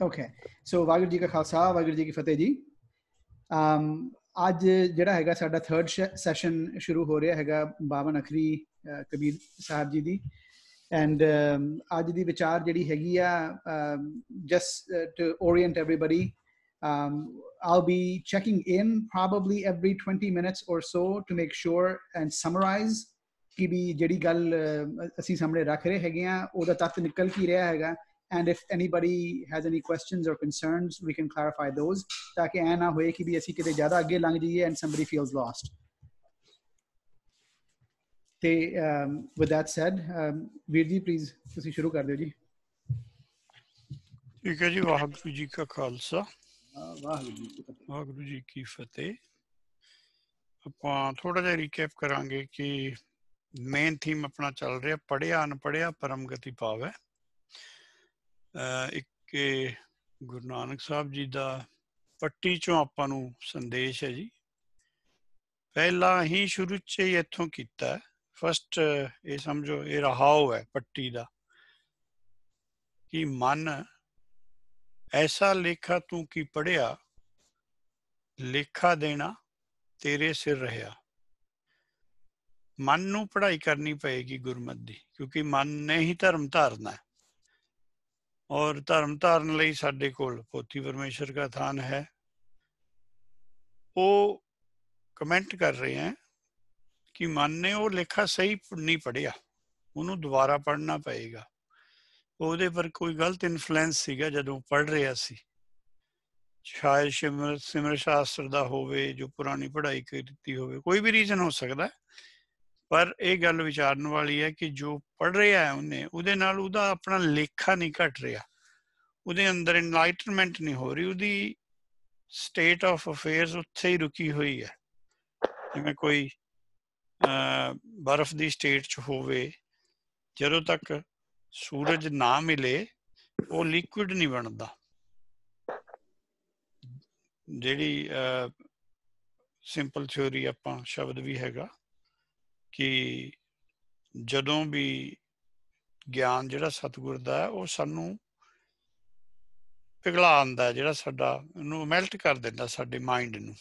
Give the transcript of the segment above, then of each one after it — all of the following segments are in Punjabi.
ਓਕੇ ਸੋ ਵਾਹਿਗੁਰੂ ਜੀ ਕਾ ਖਾਲਸਾ ਵਾਹਿਗੁਰੂ ਜੀ ਕੀ ਫਤਿਹ ਜੀ ਅਮ ਅੱਜ ਜਿਹੜਾ ਹੈਗਾ ਸਾਡਾ ਥਰਡ ਸੈਸ਼ਨ ਸ਼ੁਰੂ ਹੋ ਰਿਹਾ ਹੈਗਾ ਬਾਵਨ ਅਖਰੀ ਕਬੀਰ ਸਾਹਿਬ ਜੀ ਦੀ। ਐਂਡ um, ਅੱਜ ਦੀ ਵਿਚਾਰ ਜਿਹੜੀ ਹੈਗੀ ਆ just to orient everybody um, I'll be checking in probably every 20 minutes or so to make sure and summarize ਕਿ ਵੀ ਜਿਹੜੀ ਗੱਲ ਅਸੀਂ ਸਾਹਮਣੇ ਰੱਖ ਰਹੇ ਹੈਗੇ ਆ ਉਹਦਾ ਤੱਤ ਨਿਕਲ ਕੀ ਰਿਹਾ ਹੈਗਾ। And if anybody has any questions or concerns we can clarify those. ਤਾਂ ਕਿ ਐ ਨਾ ਹੋਏ ਕਿ ਵੀ ਅਸੀਂ ਕਿਤੇ ਜ਼ਿਆਦਾ ਅੱਗੇ ਲੰਘ ਜਾਈਏ and somebody feels lost. ਤੇ with that said ਵੀਰ ਜੀ ਪਲੀਜ਼ ਤੁਸੀਂ ਸ਼ੁਰੂ ਕਰ ਦਿਓ ਜੀ ਠੀਕ ਹੈ ਜੀ ਵਾਹਿਗੁਰੂ ਜੀ ਕਾ ਖਾਲਸਾ ਵਾਹਿਗੁਰੂ ਜੀ ਕੀ ਫਤਿਹ ਆਪਾਂ ਥੋੜਾ ਜਿਹਾ ਰੀਕੈਪ ਕਰਾਂਗੇ ਕਿ ਮੇਨ ਥੀਮ ਆਪਣਾ ਚੱਲ ਰਿਹਾ ਪੜਿਆ ਅਨਪੜਿਆ ਪਰਮ ਗਤੀ ਪਾਵੇ ਇੱਕ ਗੁਰੂ ਨਾਨਕ ਸਾਹਿਬ ਜੀ ਦਾ ਪੱਟੀ ਚੋਂ ਆਪਾਂ ਨੂੰ ਸੰਦੇਸ਼ ਹੈ ਜੀ। ਪਹਿਲਾਂ ਹੀ ਸ਼ੁਰੂ ਚ ਹੀ ਇੱਥੋਂ ਕੀਤਾ ਫਸਟ ਇਹ ਸਮਝੋ, ਇਹ ਰਹਾਉ ਹੈ ਪੱਟੀ ਦਾ। ਕਿ ਮਨ, ਐਸਾ ਲੇਖਾ ਤੂੰ ਕੀ ਪੜਿਆ ਲੇਖਾ ਦੇਣਾ ਤੇਰੇ ਸਿਰ ਰਹਾ। ਮਨ ਨੂੰ ਪੜ੍ਹਾਈ ਕਰਨੀ ਪਏਗੀ ਗੁਰਮਤ ਦੀ, ਕਿਉਂਕਿ ਮਨ ਨੇ ਹੀ ਧਰਮ ਧਾਰਨਾ ਹੈ। ਔਰ ਧਰਮ ਧਾਰਨ ਲਈ ਸਾਡੇ ਕੋਲ ਪੋਥੀ ਪਰਮੇਸ਼ਰ ਦਾ ਥਾਨ ਹੈ। ਉਹ ਕਮੈਂਟ ਕਰ ਰਹੇ ਹਨ ਕਿ ਮਨ ਨੇ ਉਹ ਲੇਖਾ ਸਹੀ ਨਹੀਂ ਪੜਿਆ ਉਹਨੂੰ ਦੁਬਾਰਾ ਪੜ੍ਹਨਾ ਪਏਗਾ। ਉਹਦੇ ਪਰ ਕੋਈ ਗਲਤ ਇਨਫਲੂਐਂਸ ਸੀਗਾ ਜਦੋਂ ਪੜ ਰਿਹਾ ਸੀ। ਸ਼ਾਇਦ ਸਿਮਰ ਸਿਮਰ ਸ਼ਾਸਤਰ ਦਾ ਹੋਵੇ, ਜੋ ਪੁਰਾਣੀ ਪੜ੍ਹਾਈ ਕੀਤੀ ਹੋਵੇ, ਕੋਈ ਵੀ ਰੀਜ਼ਨ ਹੋ ਸਕਦਾ ਪਰ ਇਹ ਗੱਲ ਵਿਚਾਰਨ ਵਾਲੀ ਹੈ ਕਿ ਜੋ ਪੜ ਰਿਹਾ ਹੈ ਉਹਨੇ, ਉਹਦੇ ਨਾਲ ਉਹਦਾ ਆਪਣਾ ਲੇਖਾ ਨਹੀਂ ਘਟ ਰਿਹਾ। ਉਹਦੇ ਅੰਦਰ ਇਨਲਾਈਟਨਮੈਂਟ ਨਹੀਂ ਹੋ ਰਹੀ, ਉਹਦੀ ਸਟੇਟ ਆਫ ਅਫੇਅਰਸ ਉੱਥੇ ਹੀ ਰੁਕੀ ਹੋਈ ਹੈ। ਜਿਵੇਂ ਕੋਈ ਬਰਫ਼ ਦੀ ਸਟੇਟ 'ਚ ਹੋਵੇ, ਜਦੋਂ ਤੱਕ ਸੂਰਜ ਨਾ ਮਿਲੇ, ਉਹ ਲਿਕੁਇਡ ਨਹੀਂ ਬਣਦਾ। ਜਿਹੜੀ ਸਿੰਪਲ ਥਿਉਰੀ ਆਪਾਂ ਸ਼ਬਦ ਵੀ ਹੈਗਾ। ਕਿ ਜਦੋਂ ਵੀ ਗਿਆਨ ਜਿਹੜਾ ਸਤਿਗੁਰ ਦਾ ਉਹ ਸਾਨੂੰ ਪਿਘਲਾ ਆਂਦਾ ਜਿਹੜਾ ਸਾਡਾ ਉਹਨੂੰ ਮੈਲਟ ਕਰ ਦਿੰਦਾ ਸਾਡੇ ਮਾਈਂਡ ਨੂੰ।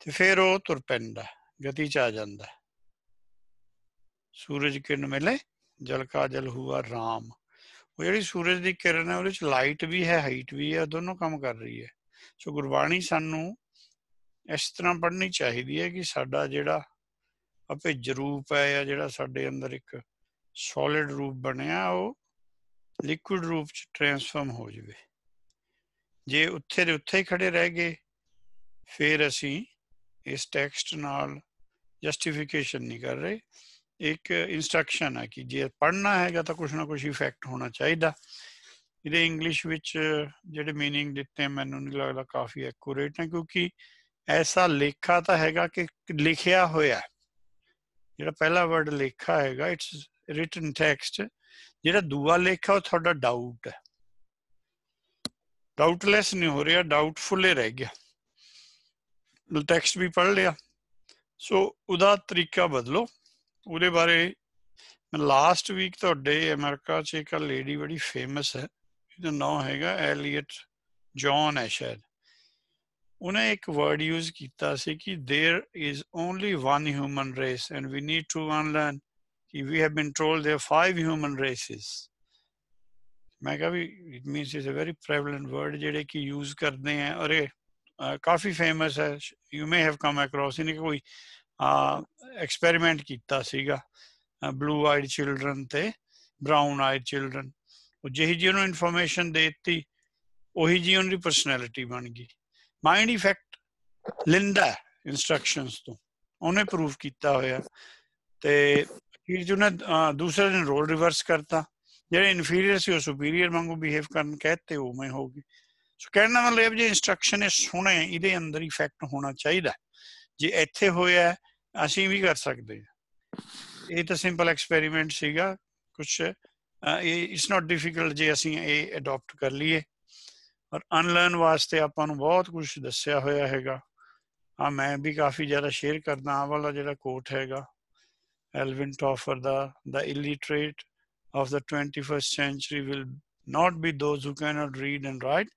ਤੇ ਫਿਰ ਉਹ ਤੁਰ ਪੈਂਦਾ ਗਤੀ ਚ ਆ ਜਾਂਦਾ ਸੂਰਜ ਕਿਰਨ ਮਿਲੇ, ਜਲ ਕਾ ਜਲ ਹੁਆ ਰਾਮ। ਉਹ ਜਿਹੜੀ ਸੂਰਜ ਦੀ ਕਿਰਨ ਹੈ, ਉਹਦੇ ਚ ਲਾਈਟ ਵੀ ਹੈ ਹਾਈਟ ਵੀ ਹੈ, ਦੋਨੋਂ ਕੰਮ ਕਰ ਰਹੀ ਹੈ। ਸੋ ਗੁਰਬਾਣੀ ਸਾਨੂੰ ਇਸ ਤਰ੍ਹਾਂ ਪੜ੍ਹਨੀ ਚਾਹੀਦੀ ਹੈ ਕਿ ਸਾਡਾ ਜਿਹੜਾ ਅਭਿਜ ਰੂਪ ਹੈ ਜਾਂ ਜਿਹੜਾ ਸਾਡੇ ਅੰਦਰ ਇੱਕ ਸੋਲਿਡ ਰੂਪ ਬਣਿਆ ਉਹ ਲਿਕੁਇਡ ਰੂਪ ਚ ਟਰਾਂਸਫਾਰਮ ਹੋ ਜਾਵੇ ਜੇ ਉੱਥੇ ਦੇ ਉੱਥੇ ਹੀ ਖੜੇ ਰਹਿ ਗਏ ਫਿਰ ਅਸੀਂ ਇਸ ਟੈਕਸਟ ਨਾਲ ਜਸਟੀਫਿਕੇਸ਼ਨ ਨਹੀਂ ਕਰ ਰਹੇ ਇੱਕ ਇਨਸਟਰਕਸ਼ਨ ਹੈ ਕਿ ਜੇ ਪੜ੍ਹਨਾ ਹੈਗਾ ਤਾਂ ਕੁਝ ਨਾ ਕੁਝ ਇਫੈਕਟ ਹੋਣਾ ਚਾਹੀਦਾ ਇਹਦੇ ਇੰਗਲਿਸ਼ ਵਿੱਚ ਜਿਹੜੇ मीनिंग ਦਿੱਤੇ ਮੈਨੂੰ ਨਹੀਂ ਲੱਗਦਾ ਕਾਫੀ ਐਕੂਰੇਟ ਹੈ ਕਿਉਂਕਿ ਐਸਾ ਲੇਖਾ ਤਾਂ ਹੈਗਾ ਕਿ ਲਿਖਿਆ ਹੋਇਆ ਜਿਹੜਾ ਪਹਿਲਾ ਵਰਡ ਲੇਖਾ ਹੈਗਾ ਇਟਸ ਰਿਟਨ ਟੈਕਸਟ ਜਿਹੜਾ ਦੂਆ ਲੇਖਾ ਉਹ ਤੁਹਾਡਾ ਡਾਊਟ ਹੈ। ਡਾਊਟਲੈਸ ਨਹੀਂ ਹੋ ਰਿਹਾ ਡਾਊਟਫੁਲ ਹੀ ਰਹਿ ਗਿਆ। ਟੈਕਸਟ ਵੀ ਪੜ੍ਹ ਲਿਆ। ਸੋ ਉਹਦਾ ਤਰੀਕਾ ਬਦਲੋ। ਉਹਦੇ ਬਾਰੇ ਮੈਂ ਲਾਸਟ ਵੀਕ ਤੁਹਾਡੇ ਅਮਰੀਕਾ 'ਚ ਇੱਕ ਲੇਡੀ ਬੜੀ ਫੇਮਸ ਹੈ। ਇਹਦਾ ਨਾਮ ਹੈਗਾ ਐਲੀਅਟ ਜੌਨ ਹੈ ਸ਼ਾਇਦ। ਉਹਨੇ ਇੱਕ ਵਰਡ ਯੂਜ਼ ਕੀਤਾ ਸੀ ਕਿ there is only one human race and we need to unlearn ਕਿ we have been told there five human races ਮੈਂ ਕਿਹਾ ਵੀ it means it's a very prevalent word ਜਿਹੜੇ ਕਿ ਯੂਜ਼ ਕਰਦੇ ਆ ਔਰ ਇਹ ਕਾਫੀ ਫੇਮਸ ਹੈ। You may have come across ਇਹਨੇ ਕੋਈ ਐਕਸਪੈਰੀਮੈਂਟ ਕੀਤਾ ਸੀਗਾ ਬਲੂ ਆਈਡ ਚਿਲड्रन ਤੇ ਬ੍ਰਾਊਨ ਆਈਡ ਚਿਲड्रन ਉਹ ਜਿਹੀ ਜਿਹੀ ਨੂੰ ਇਨਫੋਰਮੇਸ਼ਨ ਦੇਤੀ, ਉਹੀ ਜੀ ਉਹਨਾਂ ਦੀ ਪਰਸਨੈਲਿਟੀ ਬਣ ਗਈ। ਮਾਈਂਡ ਇਫੈਕਟ ਲਿੰਦਾ ਇਨਸਟਰਕਸ਼ਨਸ ਤੋਂ। ਉਹਨੇ ਪ੍ਰੂਫ ਕੀਤਾ ਹੋਇਆ। ਤੇ ਫਿਰ ਜਿਹਨੇ ਦੂਸਰੇ ਦਿਨ ਰੋਲ ਰਿਵਰਸ ਕਰਤਾ। ਜਿਹੜੇ ਇਨਫੀਰੀਅਰ ਸੀ ਉਹ ਸੁਪੀਰੀਅਰ ਵਾਂਗੂ ਬਿਹੇਵ ਕਰਨ ਕਹਤੇ, ਉਹ ਮੈਂ ਹੋਗੀ ਸੋ ਕਹਿਣ ਦਾ ਮਤਲਬ ਜੇ ਇਨਸਟਰਕਸ਼ਨ ਇਹ ਸੁਣੇ, ਇਹਦੇ ਅੰਦਰ ਇਫੈਕਟ ਹੋਣਾ ਚਾਹੀਦਾ ਜੇ ਇੱਥੇ ਹੋਇਆ ਅਸੀਂ ਵੀ ਕਰ ਸਕਦੇ ਹਾਂ। ਇਹ ਤਾਂ ਸਿੰਪਲ ਐਕਸਪੈਰੀਮੈਂਟ ਸੀਗਾ ਕੁਝ ਇਹ ਇਟਸ ਨਾਟ ਡਿਫਿਕਲਟ ਜੇ ਅਸੀਂ ਇਹ ਅਡਾਪਟ ਕਰ ਲਈਏ। ਔਰ ਅਨਲਰਨ ਵਾਸਤੇ ਆਪਾਂ ਨੂੰ ਬਹੁਤ ਕੁਝ ਦੱਸਿਆ ਹੋਇਆ ਹੈਗਾ। ਆ ਮੈਂ ਵੀ ਕਾਫੀ ਜ਼ਿਆਦਾ ਸ਼ੇਅਰ ਕਰਦਾ ਆ ਵਾਲਾ ਜਿਹੜਾ ਕੋਟ ਹੈਗਾ ਐਲਵਿਨ ਟਾਫਰ ਦਾ ਦਾ illiterate of the 21st century will not be those who cannot read and write,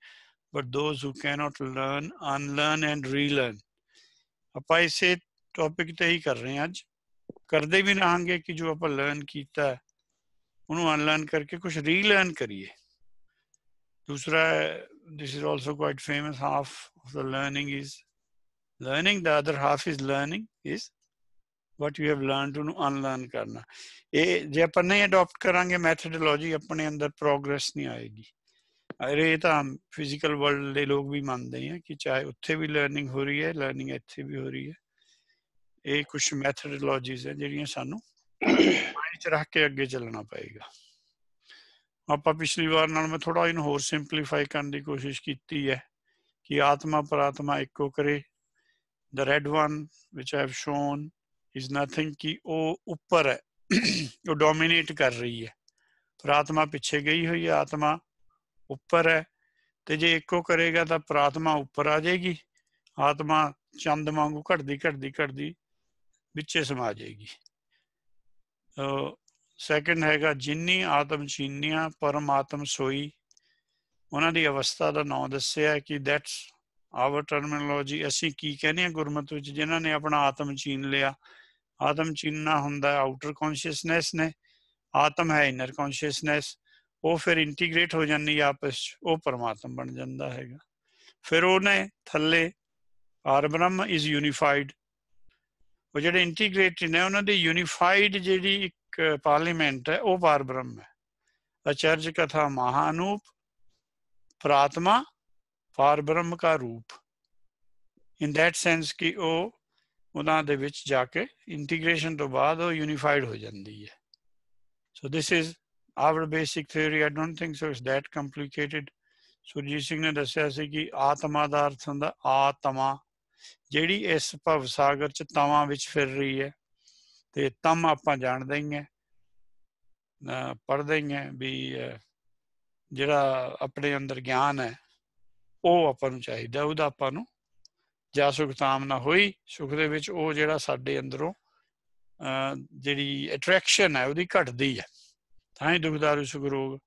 but those who cannot learn, unlearn and relearn. ਆਪਾਂ ਇਸੇ ਟੌਪਿਕ ਤੇ ਹੀ ਕਰ ਰਹੇ ਹਾਂ ਅੱਜ। ਕਰਦੇ ਵੀ ਰਹਾਂਗੇ ਕਿ ਜੋ ਆਪਾਂ ਲਰਨ ਕੀਤਾ ਉਹਨੂੰ ਅਨਲਰਨ ਕਰਕੇ ਕੁਝ ਰੀਲਰਨ ਕਰੀਏ। ਦੂਸਰਾ this is also quite famous. Half of the learning is learning, the other half is learning, is what you have learned to unlearn ਕਰਨਾ ਇਹ ਜੇ ਆਪਾਂ ਨਹੀਂ ਅਡਾਪਟ ਕਰਾਂਗੇ ਮੈਥਡੋਲੋਜੀ ਆਪਣੇ ਅੰਦਰ ਪ੍ਰੋਗਰੈਸ ਨਹੀਂ ਆਏਗੀ ਅਰੇ ਤਾਂ ਫਿਜ਼ੀਕਲ ਵਰਲਡ ਦੇ ਲੋਕ ਵੀ ਮੰਨਦੇ ਆ ਕਿ ਚਾਹੇ ਉੱਥੇ ਵੀ ਲਰਨਿੰਗ ਹੋ ਰਹੀ ਹੈ ਲਰਨਿੰਗ ਇੱਥੇ ਵੀ ਹੋ ਰਹੀ ਹੈ ਇਹ ਕੁਝ ਮੈਥਡੋਲੋਜੀਜ਼ ਹੈ ਜਿਹੜੀਆਂ ਸਾਨੂੰ ਮਾਈਂਡ 'ਚ ਰੱਖ ਕੇ ਅੱਗੇ ਚੱਲਣਾ ਪਏਗਾ ਆਪਾਂ ਪਿਛਲੀ ਵਾਰ ਨਾਲ ਮੈਂ ਥੋੜਾ ਇਹਨੂੰ ਹੋਰ ਸਿੰਪਲੀਫਾਈ ਕਰਨ ਦੀ ਕੋਸ਼ਿਸ਼ ਕੀਤੀ ਹੈ ਕਿ ਆਤਮਾ ਪਰਾਤਮਾ ਇੱਕੋ ਕਰੇ। The red one which I have shown is nothing ਕਿ ਉਹ ਉੱਪਰ ਹੈ। ਉਹ ਡੋਮਿਨੇਟ ਕਰ ਰਹੀ ਹੈ। ਪ੍ਰਾਤਮਾ ਪਿੱਛੇ ਗਈ ਹੋਈ ਹੈ। ਆਤਮਾ ਉੱਪਰ ਹੈ। ਤੇ ਜੇ ਇੱਕੋ ਕਰੇਗਾ ਤਾਂ ਪ੍ਰਾਤਮਾ ਉੱਪਰ ਆ ਜਾਏਗੀ। ਆਤਮਾ ਚੰਦ ਵਾਂਗੂ ਘਟਦੀ ਘਟਦੀ ਘਟਦੀ ਵਿੱਚੇ ਸਮਾ ਜਾਏਗੀ। ਸੈਕੰਡ ਹੈਗਾ, ਜਿੰਨੀ ਆਤਮ ਚੀਨੀਆਂ ਪਰਮਾਤਮ ਸੋਈ, ਉਹਨਾਂ ਦੀ ਅਵਸਥਾ ਦਾ ਨਾਮ ਦੱਸਿਆ ਕਿ ਦੈਟਸ ਆਵਰ ਟਰਮੀਨੋਲੋਜੀ ਅਸੀਂ ਕੀ ਕਹਿੰਦੇ ਆ ਗੁਰਮਤ ਵਿੱਚ? ਜਿਨ੍ਹਾਂ ਨੇ ਆਪਣਾ ਆਤਮ ਚੀਨ ਲਿਆ। ਆਤਮ ਚੀਨਣਾ ਹੁੰਦਾ ਆਊਟਰ ਕੌਨਸ਼ੀਅਸਨੈਸ ਨੇ, ਆਤਮ ਹੈ ਇਨਰ ਕੌਨਸ਼ੀਅਸਨੈਸ ਉਹ ਫਿਰ ਇੰਟੀਗ੍ਰੇਟ ਹੋ ਜਾਂਦੀ ਆਪਸ ਚ ਉਹ ਪਰਮਾਤਮ ਬਣ ਜਾਂਦਾ ਹੈਗਾ। ਫਿਰ ਉਹਨੇ ਥੱਲੇ, ਆਰ ਬ੍ਰਹਮ ਇਜ਼ ਯੂਨੀਫਾਈਡ ਉਹ ਜਿਹੜੇ ਇੰਟੀਗ੍ਰੇਟਡ ਨੇ, ਉਹਨਾਂ ਦੀ ਯੂਨੀਫਾਈਡ ਜਿਹੜੀ ਪਾਰਲੀਮੈਂਟ ਹੈ, ਉਹ ਪਾਰ ਬ੍ਰਹਮ ਹੈ। ਅਚਰਜ ਕਥਾ ਮਹਾਨੂਪ, ਪ੍ਰਾਤਮਾ ਪਾਰ ਬ੍ਰਹਮ ਦਾ ਰੂਪ। ਇਨ ਦੈਟ ਸੈਂਸ ਕਿ ਉਹ ਉਹਨਾਂ ਦੇ ਵਿੱਚ ਜਾ ਕੇ ਇੰਟੀਗ੍ਰੇਸ਼ਨ ਤੋਂ ਬਾਅਦ ਉਹ ਯੂਨੀਫਾਈਡ ਹੋ ਜਾਂਦੀ ਹੈ। So this is our basic theory I don't think so it's that complicated Surjit Singh ਨੇ ਦੱਸਿਆ ਸੀ ਕਿ ਆਤਮਾ ਦਾ ਅਰਥ ਹੁੰਦਾ ਆਤਮਾ, ਜਿਹੜੀ ਇਸ ਭਵ ਸਾਗਰ ਚ ਤਵਾਂ ਵਿੱਚ ਫਿਰ ਰਹੀ ਹੈ। ਤੇ ਤਮ ਆਪਾਂ ਜਾਣਦੇ ਹੀ ਹਾਂ ਪੜ੍ਹਦੇ ਹੀ ਹਾਂ ਵੀ ਜਿਹੜਾ ਆਪਣੇ ਅੰਦਰ ਗਿਆਨ ਹੈ ਉਹ ਆਪਾਂ ਨੂੰ ਚਾਹੀਦਾ, ਉਹਦਾ ਆਪਾਂ ਨੂੰ ਜਾਂ ਸੁਖ ਤਾਮਨਾ ਹੋਈ, ਸੁਖ ਦੇ ਵਿੱਚ ਉਹ ਜਿਹੜਾ ਸਾਡੇ ਅੰਦਰੋਂ ਜਿਹੜੀ ਅਟਰੈਕਸ਼ਨ ਹੈ ਉਹਦੀ ਘਟਦੀ ਹੈ ਤਾਂ ਹੀ ਦੁਖਦਾਰੂ ਸੁਖ, ਰੋਗ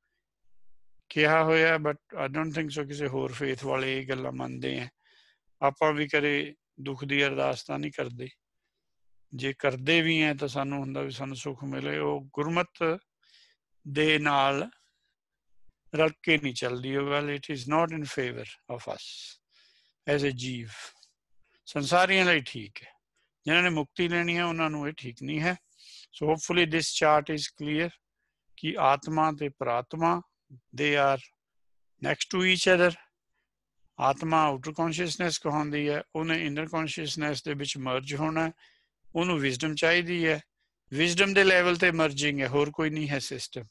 ਕਿਹਾ ਹੋਇਆ but I don't think so ਕਿਸੇ ਹੋਰ ਫੇਥ ਵਾਲੇ ਇਹ ਗੱਲਾਂ ਮੰਨਦੇ ਆ ਆਪਾਂ ਵੀ ਕਰੇ ਦੁੱਖ ਦੀ ਅਰਦਾਸ ਤਾਂ ਨਹੀਂ ਕਰਦੇ। ਜੇ ਕਰਦੇ ਵੀ ਆ ਤਾਂ ਸਾਨੂੰ ਹੁੰਦਾ ਵੀ ਸਾਨੂੰ ਸੁੱਖ ਮਿਲੇ, ਉਹ ਗੁਰਮਤ ਦੇ ਨਾਲ ਰਲ ਕੇ ਨਹੀਂ ਚੱਲਦੀ, ਉਹ ਗੱਲ it is not in favour of us as a ਜੀਵ। ਸੰਸਾਰੀਆਂ ਲਈ ਠੀਕ ਹੈ। ਜਿਨ੍ਹਾਂ ਨੇ ਮੁਕਤੀ ਲੈਣੀ ਹੈ, ਉਹਨਾਂ ਨੂੰ ਇਹ ਠੀਕ ਨਹੀਂ ਹੈ। So hopefully this chart is clear ਕਿ ਆਤਮਾ ਤੇ ਪ੍ਰਾਤਮਾ they are next to each other ਆਤਮਾ ਆਊਟਰ ਕੌਨਸ਼ੀਅਸਨੈਸ ਕਹਾਉਂਦੀ ਹੈ, ਉਹਨੇ ਇਨਰ ਕੌਨਸ਼ੀਅਸਨੈਸ ਦੇ ਵਿੱਚ ਮਰਜ ਹੋਣਾ ਉਹਨੂੰ ਵਿਜ਼ਡਮ ਚਾਹੀਦੀ ਹੈ। ਵਿਜ਼ਡਮ ਦੇ ਲੈਵਲ ਤੇ ਮਰਜਿੰਗ ਹੈ, ਹੋਰ ਕੋਈ ਨਹੀਂ ਹੈ ਸਿਸਟਮ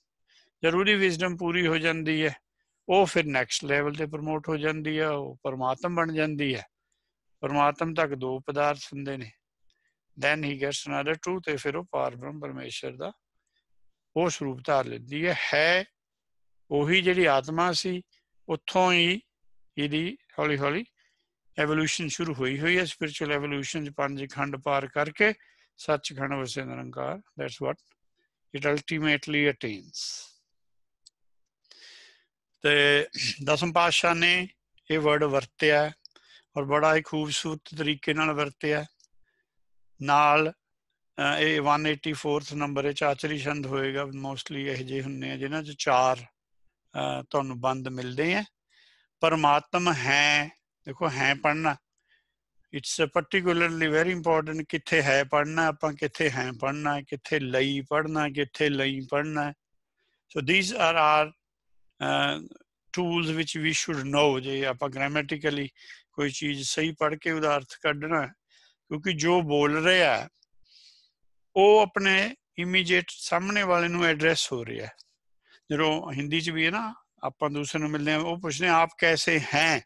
ਜ਼ਰੂਰੀ ਵਿਜ਼ਡਮ ਪੂਰੀ ਹੋ ਜਾਂਦੀ ਹੈ, ਉਹ ਫਿਰ ਨੈਕਸਟ ਲੈਵਲ ਤੇ ਪ੍ਰਮੋਟ ਹੋ ਜਾਂਦੀ ਹੈ, ਉਹ ਪਰਮਾਤਮ ਬਣ ਜਾਂਦੀ ਹੈ। ਪਰਮਾਤਮ ਤੱਕ ਦੋ ਪਦਾਰਥ ਹੁੰਦੇ ਨੇ। Then he gets another two ਤੇ ਫਿਰ ਉਹ ਪਾਰਬ੍ਰਹਮ ਪਰਮੇਸ਼ਰ ਦਾ ਉਹ ਸਰੂਪ ਧਾਰ ਲੈਂਦੀ ਹੈ। ਹੈ ਉਹੀ ਜਿਹੜੀ ਆਤਮਾ ਸੀ, ਉੱਥੋਂ ਹੀ ਇਹਦੀ ਹੌਲੀ ਹੌਲੀ ਐਵੋਲੂਸ਼ਨ ਸ਼ੁਰੂ ਹੋਈ ਹੋਈ ਹੈ ਸਪਿਰਚੁਅਲ ਐਵੋਲੂਸ਼ਨ ਪੰਜ ਖੰਡ ਪਾਰ ਕਰਕੇ ਸੱਚਖੰਡ ਵਸੇ ਨਿਰੰਕਾਰ that's what it ultimately attains ਤੇ ਦਸਮ ਪਾਤਸ਼ਾਹ ਨੇ ਇਹ ਵਰਡ ਵਰਤਿਆ ਔਰ ਬੜਾ ਹੀ ਖੂਬਸੂਰਤ ਤਰੀਕੇ ਨਾਲ ਵਰਤਿਆ ਨਾਲ ਇਹ 184th ਨੰਬਰ ਵਿੱਚ ਆਚਰੀ ਛੰਦ ਹੋਏਗਾ ਮੋਸਟਲੀ ਇਹ ਜੇ ਹੁੰਨੇ ਆ ਜਿਨ੍ਹਾਂ ਚ ਚਾਰ ਤੁਹਾਨੂੰ ਬੰਦ ਮਿਲਦੇ ਆ। ਪਰਮਾਤਮ ਹੈ ਦੇਖੋ ਹੈ ਪੜਨਾ ਇਟਸ ਪਾਰਟਿਕੂਲਰਲੀ ਵੈਰੀ ਇੰਪੋਰਟੈਂਟ ਕਿੱਥੇ ਹੈ ਪੜਨਾ ਆਪਾਂ ਕਿੱਥੇ ਹੈ ਪੜਨਾ ਕਿੱਥੇ ਲਈ ਪੜਨਾ ਕਿੱਥੇ ਲਈ ਪੜਨਾ so these are are tools which we should know ਜੇ ਆਪਾਂ ਗ੍ਰਾਮੈਟਿਕਲੀ ਕੋਈ ਚੀਜ਼ ਸਹੀ ਪੜ ਕੇ ਉਹਦਾ ਅਰਥ ਕੱਢਣਾ, ਕਿਉਂਕਿ ਜੋ ਬੋਲ ਰਿਹਾ, ਉਹ ਆਪਣੇ ਇਮੀਡੀਏਟ ਸਾਹਮਣੇ ਵਾਲੇ ਨੂੰ ਐਡਰੈਸ ਹੋ ਰਿਹਾ। ਜਦੋਂ ਹਿੰਦੀ ਚ ਵੀ ਹੈ ਨਾ, ਆਪਾਂ ਦੂਸਰੇ ਨੂੰ ਮਿਲਦੇ ਆ ਉਹ ਪੁੱਛਦੇ ਆ ਆਪ ਕੈਸੇ ਹੈ?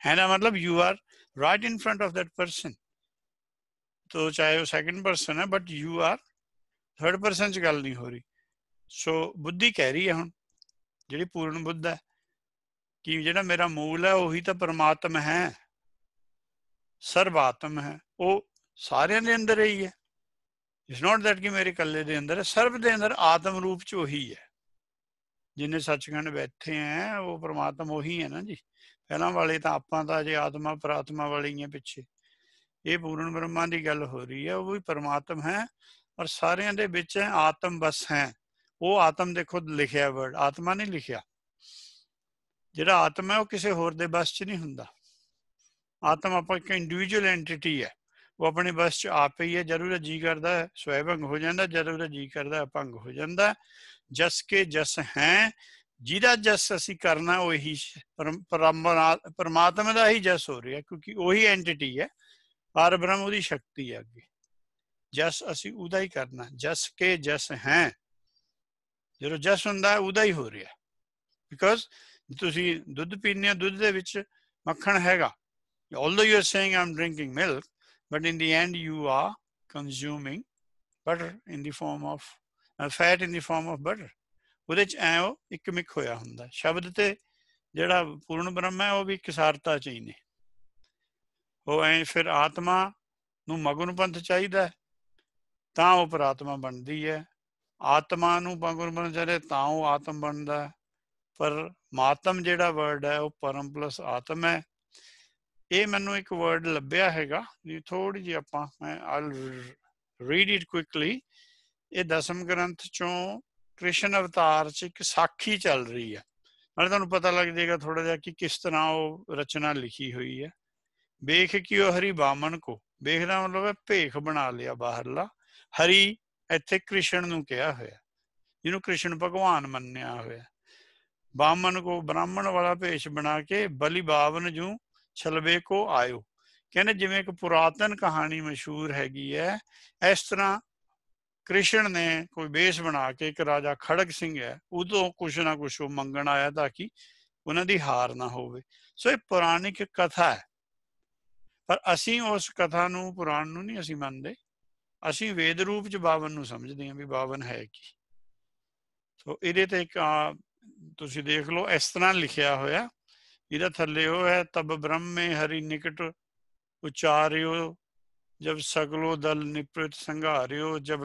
ਹੈ ਨਾ ਮਤਲਬ you are right in front of that person ਤੋ ਚਾਹੇ ਉਹ ਸੈਕੰਡ ਪਰਸਨ ਹੈ but you are third person ਚ ਗੱਲ ਨਹੀਂ ਹੋ ਰਹੀ ਸੋ ਬੁੱਧੀ ਕਹਿ ਰਹੀ ਹੈ ਹੁਣ ਜਿਹੜੀ ਪੂਰਨ ਬੁੱਧ ਹੈ ਕਿ ਜਿਹੜਾ ਮੇਰਾ ਮੂਲ ਹੈ ਉਹੀ ਤਾਂ ਪਰਮਾਤਮ ਹੈ ਸਰਬਾਤਮ ਹੈ ਉਹ ਸਾਰਿਆਂ ਦੇ ਅੰਦਰ ਹੀ ਹੈ ਇਟਸ ਨਾਟ ਦੈਟ ਕਿ ਮੇਰੇ ਇਕੱਲੇ ਦੇ ਅੰਦਰ ਹੈ ਸਰਬ ਦੇ ਅੰਦਰ ਆਤਮ ਰੂਪ ਚ ਉਹੀ ਹੈ ਜਿੰਨੇ ਸੱਚਖੰਡ ਬੈਠੇ ਆ ਉਹ ਪ੍ਰਮਾਤਮਾ ਉਹੀ ਹੈ ਨਾ ਜੀ ਪਹਿਲਾਂ ਵਾਲੇ ਤਾਂ ਆਪਾਂ ਤਾਂ ਜੇ ਆਤਮਾ ਪ੍ਰਾਤਮਾ ਵਾਲੇ ਹੀ ਪਿੱਛੇ। ਇਹ ਪੂਰਨ ਬ੍ਰਹਮਾ ਦੀ ਗੱਲ ਹੋ ਰਹੀ ਹੈ, ਉਹ ਵੀ ਪਰਮਾਤਮ ਹੈ ਔਰ ਸਾਰਿਆਂ ਦੇ ਵਿੱਚ ਆਤਮ ਬਸ ਹੈ। ਉਹ ਆਤਮ ਦੇ ਖੁਦ ਲਿਖਿਆ ਵਰਡ ਆਤਮਾ ਨਹੀਂ ਲਿਖਿਆ। ਜਿਹੜਾ ਆਤਮਾ ਹੈ ਉਹ ਕਿਸੇ ਹੋਰ ਦੇ ਬਸ 'ਚ ਨਹੀਂ ਹੁੰਦਾ। ਆਤਮ ਆਪਾਂ ਇੱਕ ਇੰਡੀਵਿਜੂਅਲ ਐਂਟੀਟੀ ਹੈ। ਉਹ ਆਪਣੇ ਬਸ 'ਚ ਆਪ ਹੀ ਹੈ, ਜਦੋਂ ਜੀ ਕਰਦਾ ਹੈ ਸਵੈਭੰਗ ਹੋ ਜਾਂਦਾ ਜ਼ਰੂਰ ਜੀ ਕਰਦਾ ਭੰਗ ਹੋ ਜਾਂਦਾ। ਜਸ ਕੇ ਜਸ ਹੈ ਜਿਹਦਾ ਜਸ ਅਸੀਂ ਕਰਨਾ ਉਹੀ ਹੀ ਪਰਮਾਤਮਾ ਦਾ ਹੀ ਜਸ ਹੋ ਰਿਹਾ ਕਿਉਂਕਿ ਉਹੀ ਐਂਟੀਟੀ ਹੈ। ਪਰ ਬ੍ਰਹਮ ਉਹਦੀ ਸ਼ਕਤੀ ਹੈ ਅੱਗੇ। ਜਸ ਅਸੀਂ ਉਹਦਾ ਹੀ ਕਰਨਾ। ਜਸ ਕੇ ਜਸ ਹੈ। ਜਦੋਂ ਜਸ ਹੁੰਦਾ ਹੈ ਉਹਦਾ ਹੀ ਹੋ ਰਿਹਾ। ਬਿਕਾਜ਼ ਤੁਸੀਂ ਦੁੱਧ ਪੀਂਦੇ ਹੋ ਦੁੱਧ ਦੇ ਵਿੱਚ ਮੱਖਣ ਹੈਗਾ। Although you are saying i'm drinking milk but in the end you are consuming butter in the form of uh, fat in the form of butter. ਉਹਦੇ ਚ ਐ ਉਹ ਇੱਕ ਮਿਕ ਹੋਇਆ ਹੁੰਦਾ। ਸ਼ਬਦ ਤੇ ਜਿਹੜਾ ਪੂਰਨ ਬ੍ਰਹਮ ਹੈ, ਉਹ ਵੀ ਕਿਸਾਰਤਾ ਚ ਹੀ ਨੇ। ਉਹ ਐ ਫਿਰ ਆਤਮਾ ਨੂੰ ਮਗਨ ਪੰਥ ਚਾਹੀਦਾ ਤਾਂ ਉਹ ਪ੍ਰਾਤਮਾ ਬਣਦੀ ਹੈ। ਆਤਮਾ ਨੂੰ ਮਗਨ ਪੰਥ ਚਾਹੀਦਾ ਤਾਂ ਉਹ ਆਤਮ ਬਣਦਾ ਪਰ ਮਾਤਮ ਜਿਹੜਾ ਵਰਡ ਹੈ, ਉਹ ਪਰਮ ਪਲਸ ਆਤਮ ਹੈ। ਇਹ ਮੈਨੂੰ ਇੱਕ ਵਰਡ ਲੱਭਿਆ ਹੈਗਾ ਜੀ ਥੋੜੀ ਜਿਹੀ ਆਪਾਂ, ਮੈਂ ਆਲ ਰੀਡ ਇਟ ਕੁਇਕਲੀ ਇਹ ਦਸਮ ਗ੍ਰੰਥ ਚੋਂ ਕ੍ਰਿਸ਼ਨ ਅਵਤਾਰ 'ਚ ਇੱਕ ਸਾਖੀ ਚੱਲ ਰਹੀ ਹੈ। ਨਾਲੇ ਤੁਹਾਨੂੰ ਪਤਾ ਲੱਗ ਜਾਏਗਾ ਥੋੜਾ ਜਿਹਾ ਕਿ ਕਿਸ ਤਰ੍ਹਾਂ ਉਹ ਰਚਨਾ ਲਿਖੀ ਹੋਈ ਹੈ। ਵੇਖ ਕਿ ਉਹ ਹਰੀ ਬਾਮਨ ਕੋ। ਵੇਖਦਾ ਮਤਲਬ ਹੈ ਭੇਖ ਬਣਾ ਲਿਆ ਬਾਹਰਲਾ। ਹਰੀ ਇੱਥੇ ਕ੍ਰਿਸ਼ਨ ਨੂੰ ਕਿਹਾ ਹੋਇਆ ਜਿਹਨੂੰ ਕ੍ਰਿਸ਼ਨ ਭਗਵਾਨ ਮੰਨਿਆ ਹੋਇਆ ਬਾਮਨ ਕੋ ਬ੍ਰਾਹਮਣ ਵਾਲਾ ਭੇਸ਼ ਬਣਾ ਕੇ ਬਲੀ ਬਾਵਨ ਜੂ ਛਲਵੇ ਕੋ ਆਇਓ। ਕਹਿੰਦੇ ਜਿਵੇਂ ਇੱਕ ਪੁਰਾਤਨ ਕਹਾਣੀ ਮਸ਼ਹੂਰ ਹੈਗੀ ਹੈ, ਇਸ ਤਰ੍ਹਾਂ ਕ੍ਰਿਸ਼ਨ ਨੇ ਕੋਈ ਬੇਸ ਬਣਾ ਕੇ ਇੱਕ ਰਾਜਾ ਖੜਕ ਸਿੰਘ ਹੈ, ਉਦੋਂ ਕੁਛ ਨਾ ਕੁਛ ਉਹ ਮੰਗਣ ਆਇਆ ਤਾਂ ਕਿ ਉਹਨਾਂ ਦੀ ਹਾਰ ਨਾ ਹੋਵੇ। ਸੋ ਇਹ ਪੁਰਾਣਿਕ ਕਥਾ ਹੈ। ਪਰ ਅਸੀਂ ਉਸ ਕਥਾ ਨੂੰ ਪੁਰਾਣ ਨੂੰ ਨਹੀਂ ਅਸੀਂ ਮੰਨਦੇ। ਅਸੀਂ ਵੇਦ ਰੂਪ ਚ ਬਾਵਨ ਨੂੰ ਸਮਝਦੇ ਹਾਂ ਵੀ ਬਾਵਨ ਹੈ ਕੀ। ਸੋ ਇਹਦੇ ਤੇ ਇੱਕ ਤੁਸੀਂ ਦੇਖ ਲਓ, ਇਸ ਤਰ੍ਹਾਂ ਲਿਖਿਆ ਹੋਇਆ। ਇਹਦਾ ਥੱਲੇ ਉਹ ਹੈ, ਤਬ ਬ੍ਰਹਮੇ ਹਰੀ ਨਿਕਟ ਉਚਾਰਿਓ ਜਬ ਸਗਲੋ ਦਲ ਨਿਪ੍ਰਿਤ ਸੰਘਾਰਿਓ, ਜਬ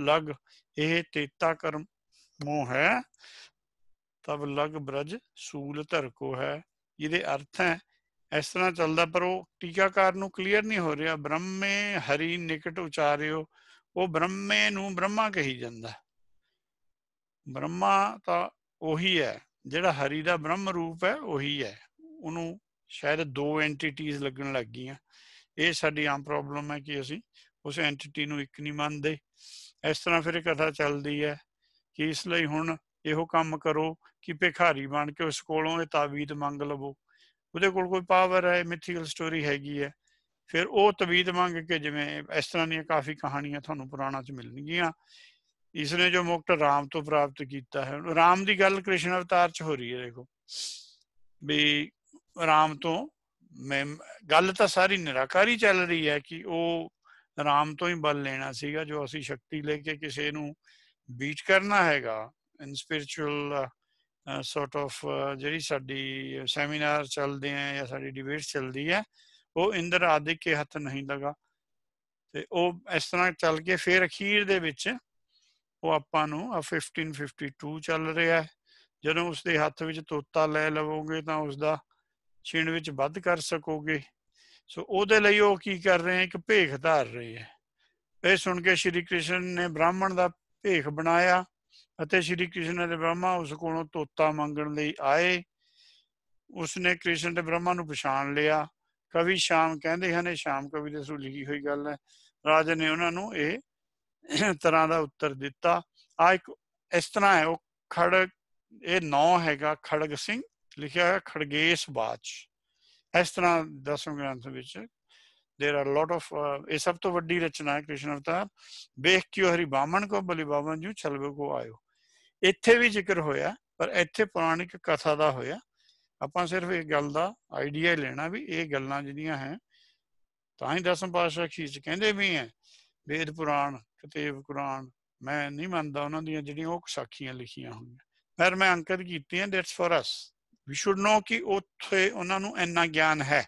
ਲਗ ਇਹ ਤੇਤਾ ਕਰਮ ਮੋਹ ਹੈ, ਤਬ ਲਗ ਬ੍ਰਜ ਸੂਲ ਧਰ ਕੋ ਹੈ। ਇਹਦੇ ਅਰਥ ਹੈ, ਇਸ ਤਰ੍ਹਾਂ ਚੱਲਦਾ, ਪਰ ਉਹ ਟੀਕਾਕਾਰ ਨੂੰ ਕਲੀਅਰ ਨਹੀਂ ਹੋ ਰਿਹਾ। ਬ੍ਰਹਮੇ ਹਰੀ ਨਿਕਟ ਉਚਾਰਿਓ, ਉਹ ਬ੍ਰਹਮੇ ਨੂੰ ਬ੍ਰਹਮਾ ਕਹੀ ਜਾਂਦਾ ਬ੍ਰਹਮਾ ਤਾਂ ਉਹੀ ਹੈ, ਜਿਹੜਾ ਹਰੀ ਦਾ ਬ੍ਰਹਮ ਰੂਪ ਹੈ, ਉਹੀ ਹੈ। ਉਹਨੂੰ ਸ਼ਾਇਦ ਦੋ ਐਂਟੀਟੀਆਂ ਲੱਗਣ ਲੱਗ ਗਈਆਂ। ਇਹ ਸਾਡੀ ਆਮ ਪ੍ਰੋਬਲਮ ਹੈ ਕਿ ਅਸੀਂ ਉਸ ਐਂਟੀਟੀ ਨੂੰ ਇੱਕ ਨਹੀਂ ਮੰਨਦੇ। ਇਸ ਤਰ੍ਹਾਂ ਫਿਰ ਕਥਾ ਚੱਲਦੀ ਹੈ ਕਿ ਇਸ ਲਈ ਹੁਣ ਇਹੋ ਕੰਮ ਕਰੋ ਕਿ ਭਿਖਾਰੀ ਬਣ ਕੇ ਉਸ ਕੋਲੋਂ ਇਹ ਤਾਵੀਦ ਮੰਗ ਲਵੋ। ਉਹਦੇ ਕੋਲ ਕੋਈ ਪਾਵਰ ਹੈ ਮਿਥੀਕਲ ਸਟੋਰੀ ਹੈਗੀ ਹੈ। ਫਿਰ ਉਹ ਤਵੀਦ ਮੰਗ ਕੇ ਜਿਵੇਂ ਇਸ ਤਰ੍ਹਾਂ ਦੀਆਂ ਕਾਫੀ ਕਹਾਣੀਆਂ ਤੁਹਾਨੂੰ ਪੁਰਾਣਾ ਚ ਮਿਲਣਗੀਆਂ। ਇਸ ਨੇ ਜੋ ਮੁਕਤ ਰਾਮ ਤੋਂ ਪ੍ਰਾਪਤ ਕੀਤਾ ਹੈ। ਰਾਮ ਦੀ ਗੱਲ ਕ੍ਰਿਸ਼ਨ ਅਵਤਾਰ ਚ ਹੋ ਰਹੀ ਹੈ, ਦੇਖੋ। ਵੀ ਰਾਮ ਤੋਂ ਮੈਂ ਗੱਲ ਤਾਂ ਸਾਰੀ ਨਿਰਾਕਾਰੀ ਚੱਲ ਰਹੀ ਹੈ ਕਿ ਉਹ ਰਾਮ ਤੋਂ ਹੀ ਬਲ ਲੈਣਾ ਸੀਗਾ ਜੋ ਅਸੀਂ ਸ਼ਕਤੀ ਲੈ ਕੇ ਕਿਸੇ ਨੂੰ ਬੀਟ ਕਰਨਾ ਹੈਗਾ ਇਨ ਸਪਿਰਚੁਅਲ ਸੋਰਟ ਆਫ ਜਿਹੜੀ ਸਾਡੀ ਸੈਮੀਨਾਰ ਚੱਲਦੇ ਆ ਜਾਂ ਸਾਡੀ ਡਿਬੇਟ ਚੱਲਦੀ ਹੈ, ਉਹ ਇੰਦਰ ਆਦਿਕ ਕੇ ਹੱਥ ਨਹੀਂ ਲਗਾ। ਤੇ ਉਹ ਇਸ ਤਰ੍ਹਾਂ ਚੱਲ ਕੇ ਫਿਰ ਅਖੀਰ ਦੇ ਵਿੱਚ ਉਹ ਆਪਾਂ ਨੂੰ 1552 ਚੱਲ ਰਿਹਾ ਹੈ। ਜਦੋਂ ਉਸ ਦੇ ਹੱਥ ਵਿੱਚ ਤੋਤਾ ਲੈ ਲਵੋਗੇ ਤਾਂ ਉਸ ਦਾ ਛਿਣ ਵਿੱਚ ਵੱਧ ਕਰ ਸਕੋਗੇ। ਸੋ ਉਹਦੇ ਲਈ ਉਹ ਕੀ ਕਰ ਰਹੇ ਆ ਇੱਕ ਭੇਖ ਧਾਰ ਰਹੇ ਹੈ। ਇਹ ਸੁਣ ਕੇ ਸ਼੍ਰੀ ਕ੍ਰਿਸ਼ਨ ਨੇ ਬ੍ਰਾਹਮਣ ਦਾ ਭੇਖ ਬਣਾਇਆ ਅਤੇ ਸ਼੍ਰੀ ਕ੍ਰਿਸ਼ਨ ਦੇ ਬ੍ਰਹਮਾ ਉਸ ਕੋਲੋਂ ਤੋਤਾ ਮੰਗਣ ਲਈ ਆਏ। ਉਸਨੇ ਕ੍ਰਿਸ਼ਨ ਤੇ ਬ੍ਰਹਮਾ ਨੂੰ ਪਛਾਣ ਲਿਆ। ਕਵੀ ਸ਼ਾਮ ਕਹਿੰਦੇ ਹਨ, ਇਹ ਸ਼ਾਮ ਕਵੀ ਦੇ ਸੂ ਲਿਖੀ ਹੋਈ ਗੱਲ ਹੈ। ਰਾਜ ਨੇ ਉਹਨਾਂ ਨੂੰ ਇਹ ਤਰ੍ਹਾਂ ਦਾ ਉੱਤਰ ਦਿੱਤਾ। ਆ ਇੱਕ ਇਸ ਤਰ੍ਹਾਂ ਹੈ, ਉਹ ਖੜ ਇਹ ਨੌ ਹੈਗਾ ਖੜਗ ਸਿੰਘ ਲਿਖਿਆ ਹੈ ਖੜਗੇਸ਼ ਬਾਚ। ਇਸ ਤਰ੍ਹਾਂ ਦਸਮ ਗ੍ਰੰਥ ਵਿੱਚ देयर आर लॉट ऑफ ਇਹ ਸਭ ਤੋਂ ਵੱਡੀ ਰਚਨਾ ਹੈ ਕ੍ਰਿਸ਼ਨ ਅਵਤਾਰ। ਵੇਖ ਕਿਉ ਹਰੀ ਬਾਮਣ ਕੋ ਬਲੀ ਬਾਮਣ ਜੂ ਛਲਵੇ ਕੋ ਆਇਓ। ਇੱਥੇ ਵੀ ਜ਼ਿਕਰ ਹੋਇਆ, ਪਰ ਇੱਥੇ ਪੁਰਾਣਿਕ ਕਥਾ ਦਾ ਹੋਇਆ। ਆਪਾਂ ਸਿਰਫ ਇਹ ਗੱਲ ਦਾ ਆਈਡੀਆ ਲੈਣਾ ਵੀ ਇਹ ਗੱਲਾਂ ਜਿਹੜੀਆਂ ਹੈ, ਤਾਂ ਹੀ ਦਸਮ ਪਾਤਸ਼ਾਹ ਖੀਚ ਕਹਿੰਦੇ ਵੀ ਹੈ, ਵੇਦ ਪੁਰਾਣ, ਕਿਤੇਬ ਕੁਰਾਨ, ਮੈਂ ਨਹੀਂ ਮੰਨਦਾ ਉਹਨਾਂ ਦੀਆਂ ਜਿਹੜੀਆਂ ਉਹ ਸਾਖੀਆਂ ਲਿਖੀਆਂ ਹੋਈਆਂ। ਪਰ ਮੈਂ ਅੰਕਰ ਕੀਤੀਆਂ that's for us we should know ਕਿ ਉੱਥੇ ਉਹਨਾਂ ਨੂੰ ਇੰਨਾ ਗਿਆਨ ਹੈ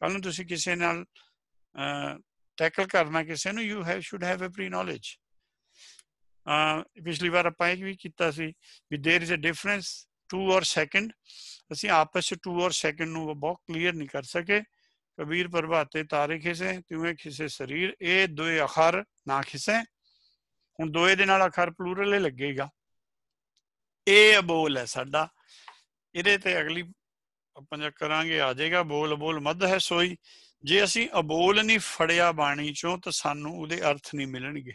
ਕੱਲ ਨੂੰ ਤੁਸੀਂ ਕਿਸੇ ਨਾਲ ਟੈਕਲ ਕਰਨਾ ਕਿਸੇ ਨੂੰ you have should have a pre knowledge ਪਿਛਲੀ ਵਾਰ ਆਪਾਂ ਇਹ ਵੀ ਕੀਤਾ ਸੀ ਵੀ देयर इज अ ਡਿਫਰੈਂਸ 2 ਔਰ ਸੈਕਿੰਡ ਅਸੀਂ ਆਪਸ ਵਿੱਚ 2 ਔਰ ਸੈਕਿੰਡ ਨੂੰ ਬਹੁਤ ਕਲੀਅਰ ਨਹੀਂ ਕਰ ਸਕੇ ਕਬੀਰ ਪ੍ਰਭਾਤੇ ਤਾਰੇ ਖਿਸੇ ਤਿਵੇਂ ਖਿਸੇ ਸਰੀਰ ਇਹ ਦੋਏ ਅਖਰ ਨਾ ਖਿਸੇ ਹੁਣ ਦੋਏ ਦੇ ਨਾਲ ਅਖਰ ਪਲੂਰਲ ਹੀ ਲੱਗੇਗਾ ਇਹ ਅਬੋਲ ਹੈ ਸਾਡਾ ਇਹਦੇ ਤੇ ਅਗਲੀ ਆਪਾਂ ਜੇ ਕਰਾਂਗੇ, ਆ ਜਾਏਗਾ, ਬੋਲ ਬੋਲ, ਮੱਧ ਹੈ ਸੋਈ। ਜੇ ਅਸੀਂ ਅਬੋਲ ਨਹੀਂ ਫੜਿਆ ਬਾਣੀ ਚੋਂ, ਤਾਂ ਸਾਨੂੰ ਉਹਦੇ ਅਰਥ ਨਹੀਂ ਮਿਲਣਗੇ।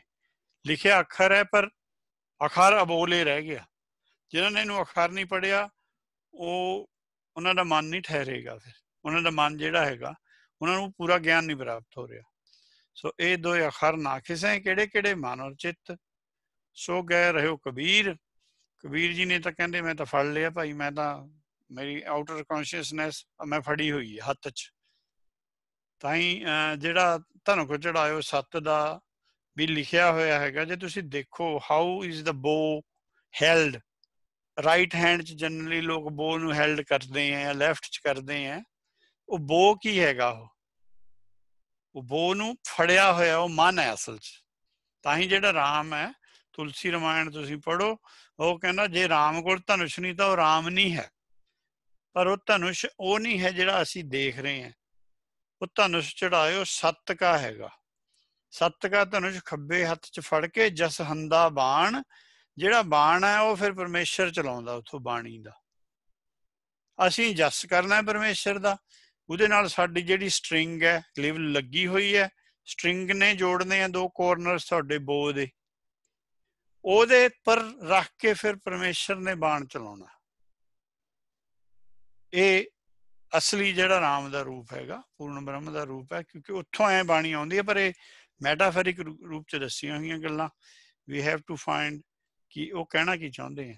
ਲਿਖਿਆ ਅੱਖਰ ਹੈ, ਪਰ ਅਖਰ ਅਬੋਲੇ ਰਹਿ ਗਿਆ। ਜਿਨ੍ਹਾਂ ਨੇ ਇਹਨੂੰ ਅਖਰ ਨਹੀਂ ਪੜਿਆ ਉਹ ਉਹਨਾਂ ਦਾ ਮਨ ਨਹੀਂ ਠਹਿਰੇਗਾ ਫਿਰ। ਉਹਨਾਂ ਦਾ ਮਨ ਜਿਹੜਾ ਹੈਗਾ, ਉਹਨਾਂ ਨੂੰ ਪੂਰਾ ਗਿਆਨ ਨਹੀਂ ਪ੍ਰਾਪਤ ਹੋ ਰਿਹਾ। ਸੋ ਇਹ ਦੋ ਅਖਰ ਨਾਖਿਸ ਹੈ ਕਿਹੜੇ ਕਿਹੜੇ ਮਨ ਔਰ ਚਿੱਤ। ਸੋ ਗਏ ਰਹੋ ਕਬੀਰ। ਕਬੀਰ ਜੀ ਨੇ ਤਾਂ ਕਹਿੰਦੇ ਮੈਂ ਤਾਂ ਫੜ ਲਿਆ ਭਾਈ, ਮੈਂ ਤਾਂ ਮੇਰੀ ਆਊਟਰ ਕੌਨਸ਼ੀਅਸਨੈਸ ਮੈਂ ਫੜੀ ਹੋਈ ਹੈ ਹੱਥ 'ਚ। ਤਾਂ ਹੀ ਜਿਹੜਾ ਤੁਹਾਨੂੰ ਕੋ ਚੜਾਇਓ ਸੱਤ ਦਾ ਵੀ ਲਿਖਿਆ ਹੋਇਆ ਹੈਗਾ, ਜੇ ਤੁਸੀਂ ਦੇਖੋ how is the bow held right hand 'ਚ ਜਨਰਲੀ ਲੋਕ ਬੋ ਨੂੰ ਹੈਲਡ ਕਰਦੇ ਆ ਲੈਫਟ 'ਚ ਕਰਦੇ ਆ ਉਹ ਬੋ ਕੀ ਹੈਗਾ ਉਹ? ਉਹ ਬੋ ਨੂੰ ਫੜਿਆ ਹੋਇਆ ਉਹ ਮਨ ਹੈ ਅਸਲ 'ਚ। ਤਾਂ ਹੀ ਜਿਹੜਾ ਰਾਮ ਹੈ, ਤੁਲਸੀ ਰਮਾਇਣ ਤੁਸੀਂ ਪੜੋ ਉਹ ਕਹਿੰਦਾ, ਜੇ ਰਾਮ ਕੋਲ ਧਨੁਸ਼ ਨਹੀਂ ਤਾਂ ਉਹ ਰਾਮ ਨਹੀਂ ਹੈ। ਪਰ ਉਹ ਧਨੁਸ਼ ਉਹ ਨਹੀਂ ਹੈ ਜਿਹੜਾ ਅਸੀਂ ਦੇਖ ਰਹੇ ਹਾਂ। ਉਹ ਧਨੁਸ਼ ਚੜਾਇਓ ਸੱਤ ਕਾ ਹੈਗਾ। ਸੱਤ ਕਾ ਧਨੁਸ਼ ਖੱਬੇ ਹੱਥ 'ਚ ਫੜ ਕੇ ਜਸ ਹੰਦਾ ਬਾਣ, ਜਿਹੜਾ ਬਾਣ ਹੈ ਉਹ ਫਿਰ ਪਰਮੇਸ਼ਰ ਚਲਾਉਂਦਾ ਉਥੋਂ ਬਾਣੀ ਦਾ। ਅਸੀਂ ਜਸ ਕਰਨਾ ਹੈ ਪਰਮੇਸ਼ਰ ਦਾ। ਉਹਦੇ ਨਾਲ ਸਾਡੀ ਜਿਹੜੀ ਸਟ੍ਰਿੰਗ ਹੈ, ਲਿਵ ਲੱਗੀ ਹੋਈ ਹੈ। ਸਟ੍ਰਿੰਗ ਨੇ ਜੋੜਨੇ ਆ ਦੋ ਕਾਰਨਰਸ ਤੁਹਾਡੇ ਬੋ ਦੇ। ਉਹਦੇ ਪਰ ਰੱਖ ਕੇ ਫਿਰ ਪਰਮੇਸ਼ਰ ਨੇ ਬਾਣ ਚਲਾਉਣਾ। ਇਹ ਅਸਲੀ ਜਿਹੜਾ ਰਾਮ ਦਾ ਰੂਪ ਹੈਗਾ, ਪੂਰਨ ਬ੍ਰਹਮ ਦਾ ਰੂਪ ਹੈ, ਕਿਉਂਕਿ ਉੱਥੋਂ ਐ ਬਾਣੀ ਆਉਂਦੀ ਹੈ ਪਰ ਇਹ ਮੈਟਾਫੋਰਿਕ ਰੂਪ ਚ ਦੱਸੀਆਂ ਹੋਈਆਂ ਗੱਲਾਂ। ਵੀ ਹੈਵ ਟੂ ਫਾਈਂਡ ਕਿ ਉਹ ਕਹਿਣਾ ਕੀ ਚਾਹੁੰਦੇ ਆ।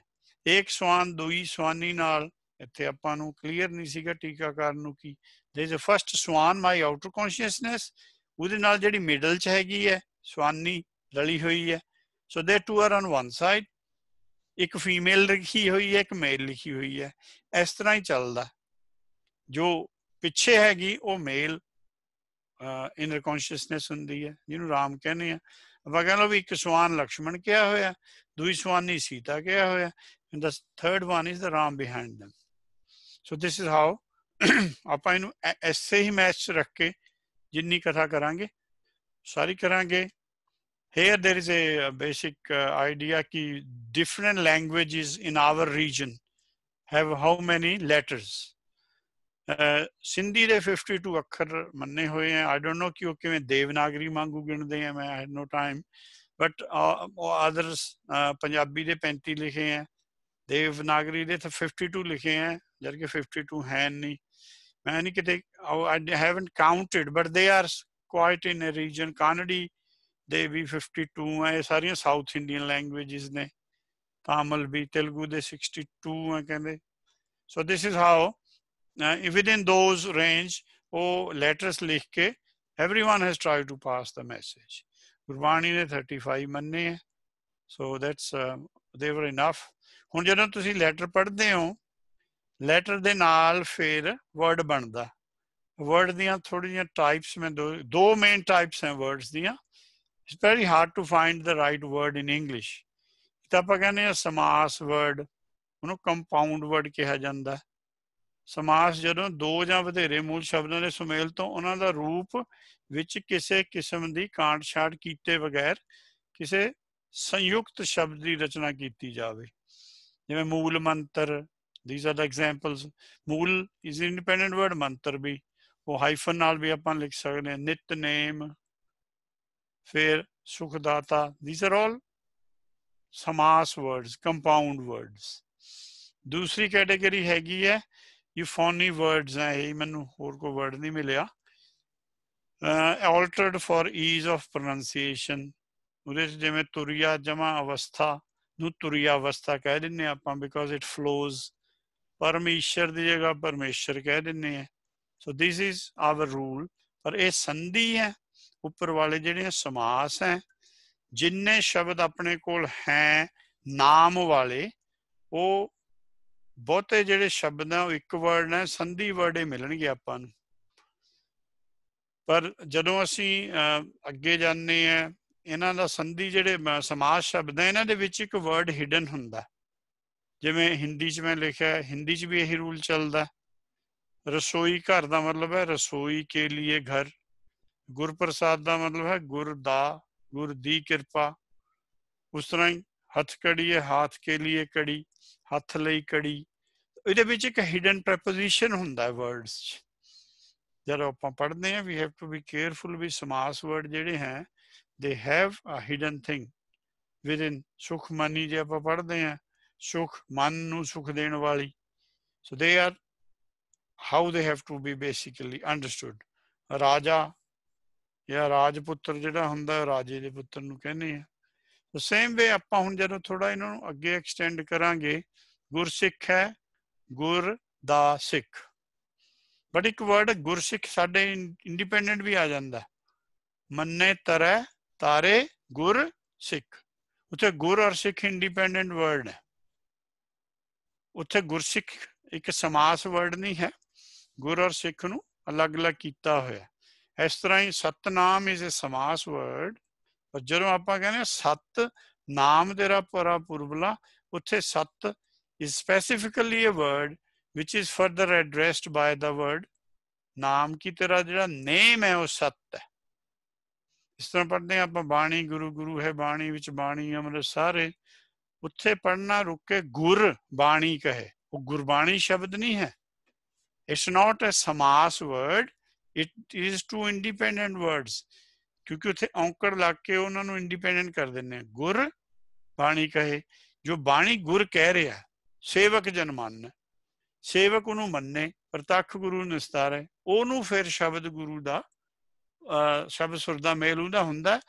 ਇੱਕ ਸਵਾਨ, ਦੋਈ ਸਵਾਨੀ ਨਾਲ ਇੱਥੇ ਆਪਾਂ ਨੂੰ ਕਲੀਅਰ ਨਹੀਂ ਸੀਗਾ ਟੀਕਾਕਾਰ ਨੂੰ ਕੀ। ਦੇ ਇਜ਼ ਅ ਫਰਸਟ ਸਵਾਨ ਮਾਈ ਆਊਟਰ ਕੌਨਸ਼ੀਅਸਨੈਸ ਉਹਦੇ ਨਾਲ ਜਿਹੜੀ ਮਿਡਲ ਚ ਹੈਗੀ ਹੈ, ਸਵਾਨੀ ਰਲੀ ਹੋਈ ਹੈ। So there two are on one side ਇੱਕ ਫੀਮੇਲ ਲਿਖੀ ਹੋਈ ਹੈ, ਇੱਕ ਮੇਲ ਲਿਖੀ ਹੋਈ ਹੈ। ਇਸ ਤਰ੍ਹਾਂ ਹੀ ਚੱਲਦਾ। ਜੋ ਪਿੱਛੇ ਹੈਗੀ, ਉਹ ਮੇਲ ਇਨਰ ਕੌਨਸ਼ੀਅਸਨੈਸ ਹੁੰਦੀ ਹੈ, ਜਿਹਨੂੰ ਰਾਮ ਕਹਿੰਦੇ ਆ। ਆਪਾਂ ਕਹਿੰਦੇ ਵੀ ਇੱਕ ਸਵਾਨ ਲਕਸ਼ਮਣ ਕਿਹਾ ਹੋਇਆ ਦੂਜੀ ਸਵਾਨੀ ਸੀਤਾ ਕਿਹਾ ਹੋਇਆ and the third one is the Ram behind them so this is how ਆਪਾਂ ਇਹਨੂੰ ਐਸੇ ਹੀ ਮੈਚ ਰੱਖ ਕੇ ਜਿੰਨੀ ਕਥਾ ਕਰਾਂਗੇ, ਸਾਰੀ ਕਰਾਂਗੇ। Here there is a basic uh, idea ki different languages in our region have how many letters. Uh, Sindhi de 52 akhar manne hoye hain. I don't know ki okay main Devanagari mangu ginde hain. I had no time. But uh, others uh, Punjabi de 35 likhe hain. Devanagari de 52 likhe hain. are 52 हैं नहीं मैं नहीं कहते I haven't counted but they are quite in a ਦੇ ਵੀ 52 ਆ, ਇਹ ਸਾਰੀਆਂ ਸਾਊਥ ਇੰਡੀਅਨ ਲੈਂਗੁਏਜਸ ਨੇ। ਤਾਮਿਲ ਵੀ, ਤੇਲਗੂ ਦੇ 62 ਆ ਕਹਿੰਦੇ। So this is how within those range ਉਹ ਲੈਟਰਸ ਲਿਖ ਕੇ everyone has tried to pass the message Gurbani ਨੇ 35 ਮੰਨੇ ਹੈ ਸੋ ਦੈਟਸ ਦੇ ਵਰ ਇਨਫ ਹੁਣ ਜਦੋਂ ਤੁਸੀਂ ਲੈਟਰ ਪੜ੍ਹਦੇ ਹੋ ਲੈਟਰ ਦੇ ਨਾਲ ਫਿਰ ਵਰਡ ਬਣਦਾ। ਵਰਡ ਦੀਆਂ ਥੋੜੀਆਂ ਟਾਈਪਸ ਮੈਂ ਦੋ ਦੋ ਮੇਨ ਟਾਈਪਸ ਹੈ ਵਰਡਸ ਦੀਆਂ। It's very hard to find the right word in English ਤਾਂ ਆਪਾਂ ਕਹਿੰਦੇ ਆ ਸਮਾਸ ਵਰਡ ਉਹਨੂੰ ਕੰਪਾਊਂਡ ਵਰਡ ਕਿਹਾ ਜਾਂਦਾ ਸਮਾਸ ਜਦੋਂ ਦੋ ਜਾਂ ਵਧੇਰੇ ਮੂਲ ਸ਼ਬਦਾਂ ਦੇ ਸੁਮੇਲ ਤੋਂ ਉਹਨਾਂ ਦਾ ਰੂਪ ਵਿੱਚ ਕਿਸੇ ਕਿਸਮ ਦੀ ਕਾਂਟ ਛਾੜ ਕੀਤੇ ਬਗੈਰ ਕਿਸੇ ਸੰਯੁਕਤ ਸ਼ਬਦ ਦੀ ਰਚਨਾ ਕੀਤੀ ਜਾਵੇ। ਜਿਵੇਂ ਮੂਲ ਮੰਤਰ ਥੀਸ ਆਰ ਦ ਐਗਜ਼ਾਮਪਲਸ ਮੂਲ ਇਜ਼ ਇੰਡੀਪੈਂਡੈਂਟ ਵਰਡ ਮੰਤਰ ਵੀ। ਉਹ ਹਾਈਫਨ ਨਾਲ ਵੀ ਆਪਾਂ ਲਿਖ ਸਕਦੇ ਹਾਂ। ਨਿਤਨੇਮ ਫਿਰ ਸੁਖਦਾਤਾ ਥੀਸ ਆਰ ਆਲ ਸਮਾਸ ਵਰਡਸ ਕੰਪਾਊਂਡ ਵਰਡਸ ਦੂਸਰੀ ਕੈਟਾਗਰੀ ਹੈਗੀ ਹੈ ਯੂਫੋਨੀ ਵਰਡਸ ਹੈ, ਇਹ ਮੈਨੂੰ ਹੋਰ ਕੋਈ ਵਰਡ ਨਹੀਂ ਮਿਲਿਆ। Altered for ease of pronunciation ਉਹਦੇ ਜਿਵੇਂ ਤੁਰਿਆ ਜਮਾ ਅਵਸਥਾ ਨੂੰ ਤੁਰਿਆ ਅਵਸਥਾ ਕਹਿ ਦਿੰਨੇ ਆਪਾਂ ਬਿਕੋਜ਼ ਇਟ ਫਲੋਜ਼ ਪਰਮੇਸ਼ਰ ਦੀ ਜਗ੍ਹਾ ਪਰਮੇਸ਼ਰ ਕਹਿ ਦਿੰਨੇ ਆ। So this is our rule ਪਰ ਇਹ ਸੰਧੀ ਹੈ ਉੱਪਰ ਵਾਲੇ ਜਿਹੜੇ ਸਮਾਸ ਹੈ, ਜਿੰਨੇ ਸ਼ਬਦ ਆਪਣੇ ਕੋਲ ਹੈ, ਨਾਮ ਵਾਲੇ, ਉਹ ਬਹੁਤੇ ਜਿਹੜੇ ਸ਼ਬਦ ਆ, ਉਹ ਇੱਕ ਵਰਡ ਨੇ, ਸੰਧੀ ਵਰਡੇ ਮਿਲਣਗੇ ਆਪਾਂ ਨੂੰ। ਪਰ ਜਦੋਂ ਅਸੀਂ ਅੱਗੇ ਜਾਂਦੇ ਆ, ਇਹਨਾਂ ਦਾ ਸੰਧੀ ਜਿਹੜੇ ਸਮਾਜ ਸ਼ਬਦ ਹੈ ਇਹਨਾਂ ਦੇ ਵਿੱਚ ਇੱਕ ਵਰਡ ਹਿਡਨ ਹੁੰਦਾ। ਜਿਵੇਂ ਹਿੰਦੀ 'ਚ ਮੈਂ ਲਿਖਿਆ, ਹਿੰਦੀ 'ਚ ਵੀ ਇਹੀ ਰੂਲ ਚੱਲਦਾ। ਰਸੋਈ ਘਰ ਦਾ ਮਤਲਬ ਹੈ, ਰਸੋਈ ਕੇ ਲਈ ਘਰ। ਗੁਰ ਪ੍ਰਸਾਦ ਦਾ ਮਤਲਬ ਹੈ ਗੁਰ ਦਾ, ਗੁਰ ਦੀ ਕਿਰਪਾ। ਉਸ ਤਰ੍ਹਾਂ ਹੀ ਹੱਥ ਕੜੀ ਹੈ ਹੱਥ ਕੇ ਲਈ ਕੜੀ, ਹੱਥ ਲਈ ਕੜੀ। ਇਹਦੇ ਵਿੱਚ ਇੱਕ ਹਿਡਨ ਪ੍ਰੈਪੋਜੀਸ਼ਨ ਹੁੰਦਾ ਹੈ ਵਰਡਸ ਜਦੋਂ ਆਪਾਂ ਪੜ੍ਹਦੇ ਹਾਂ we have to be careful we ਸਮਾਸ word ਜਿਹੜੇ ਹੈ they have a hidden thing within Sukhmani ਜੇ ਆਪਾਂ ਪੜ੍ਹਦੇ ਹਾਂ, ਸੁਖ ਮਨ ਨੂੰ ਸੁਖ ਦੇਣ ਵਾਲੀ। So they are how they have to be basically understood ਰਾਜਾ ਜਾਂ ਰਾਜਪੁੱਤਰ ਜਿਹੜਾ ਹੁੰਦਾ ਰਾਜੇ ਦੇ ਪੁੱਤਰ ਨੂੰ ਕਹਿੰਦੇ ਆ। ਸੋ ਸੇਮ ਵੇ ਆਪਾਂ ਹੁਣ ਜਦੋਂ ਥੋੜਾ ਇਹਨਾਂ ਨੂੰ ਅੱਗੇ ਐਕਸਟੈਂਡ ਕਰਾਂਗੇ, ਗੁਰਸਿੱਖ ਹੈ, ਗੁਰ ਦਾ ਸਿੱਖ। ਬਟ ਇੱਕ ਵਰਡ ਗੁਰਸਿੱਖ ਸਾਡੇ ਇੰਡੀਪੈਂਡੈਂਟ ਵੀ ਆ ਜਾਂਦਾ ਮੰਨੇ ਤਰੈ, ਤਾਰੇ, ਗੁਰ, ਸਿੱਖ। ਉੱਥੇ ਗੁਰ ਔਰ ਸਿੱਖ ਇੰਡੀਪੈਂਡੈਂਟ ਵਰਡ ਹੈ। ਉੱਥੇ ਗੁਰਸਿੱਖ ਇੱਕ ਸਮਾਸ ਵਰਡ ਨਹੀਂ ਹੈ। ਗੁਰ ਔਰ ਸਿੱਖ ਨੂੰ ਅਲੱਗ-ਅਲੱਗ ਕੀਤਾ ਹੋਇਆ ਇਸ ਤਰ੍ਹਾਂ ਹੀ ਸਤਨਾਮ ਇਜ਼ ਅ ਸਮਾਸ ਵਰਡ ਪਰ ਜਦੋਂ ਆਪਾਂ ਕਹਿੰਦੇ ਸਤ ਨਾਮ ਤੇਰਾ ਪਰਾ ਪੁਰਬਲਾ, ਉੱਥੇ ਸਤ is specifically a word which is further addressed by the word ਨਾਮ ਕੀ ਤੇਰਾ ਜਿਹੜਾ ਨੇਮ ਹੈ ਉਹ ਸਤ ਹੈ। ਇਸ ਤਰ੍ਹਾਂ ਪੜ੍ਹਦੇ ਆਪਾਂ, ਬਾਣੀ ਗੁਰੂ ਗੁਰੂ ਹੈ ਬਾਣੀ ਵਿੱਚ, ਬਾਣੀ ਅੰਮ੍ਰਿਤ ਸਾਰੇ। ਉੱਥੇ ਪੜਨਾ ਰੁਕ ਕੇ ਗੁਰ ਬਾਣੀ ਕਹੇ। ਉਹ ਗੁਰਬਾਣੀ ਸ਼ਬਦ ਨਹੀਂ ਹੈ। It's not a ਸਮਾਸ word it is two independent words ਕਿਉਂਕਿ ਉੱਥੇ ਔਂਕੜ ਲੱਗ ਕੇ ਉਹਨਾਂ ਨੂੰ ਇੰਡੀਪੈਂਡੈਂਟ ਕਰ ਦਿੰਨੇ ਗੁਰ ਬਾਣੀ ਕਹੇ, ਜੋ ਬਾਣੀ ਗੁਰ ਕਹਿ ਰਿਹਾ, ਸੇਵਕ ਜਨ ਮੰਨ। ਸੇਵਕ ਉਹਨੂੰ ਮੰਨੇ, ਪ੍ਰਤੱਖ ਗੁਰੂ ਨਿਸਤਾਰੇ। ਉਹਨੂੰ ਫਿਰ ਸ਼ਬਦ ਗੁਰੂ ਦਾ ਸ਼ਬਦ ਸੁਰ ਦਾ ਮੇਲ ਉਹਦਾ ਹੁੰਦਾ।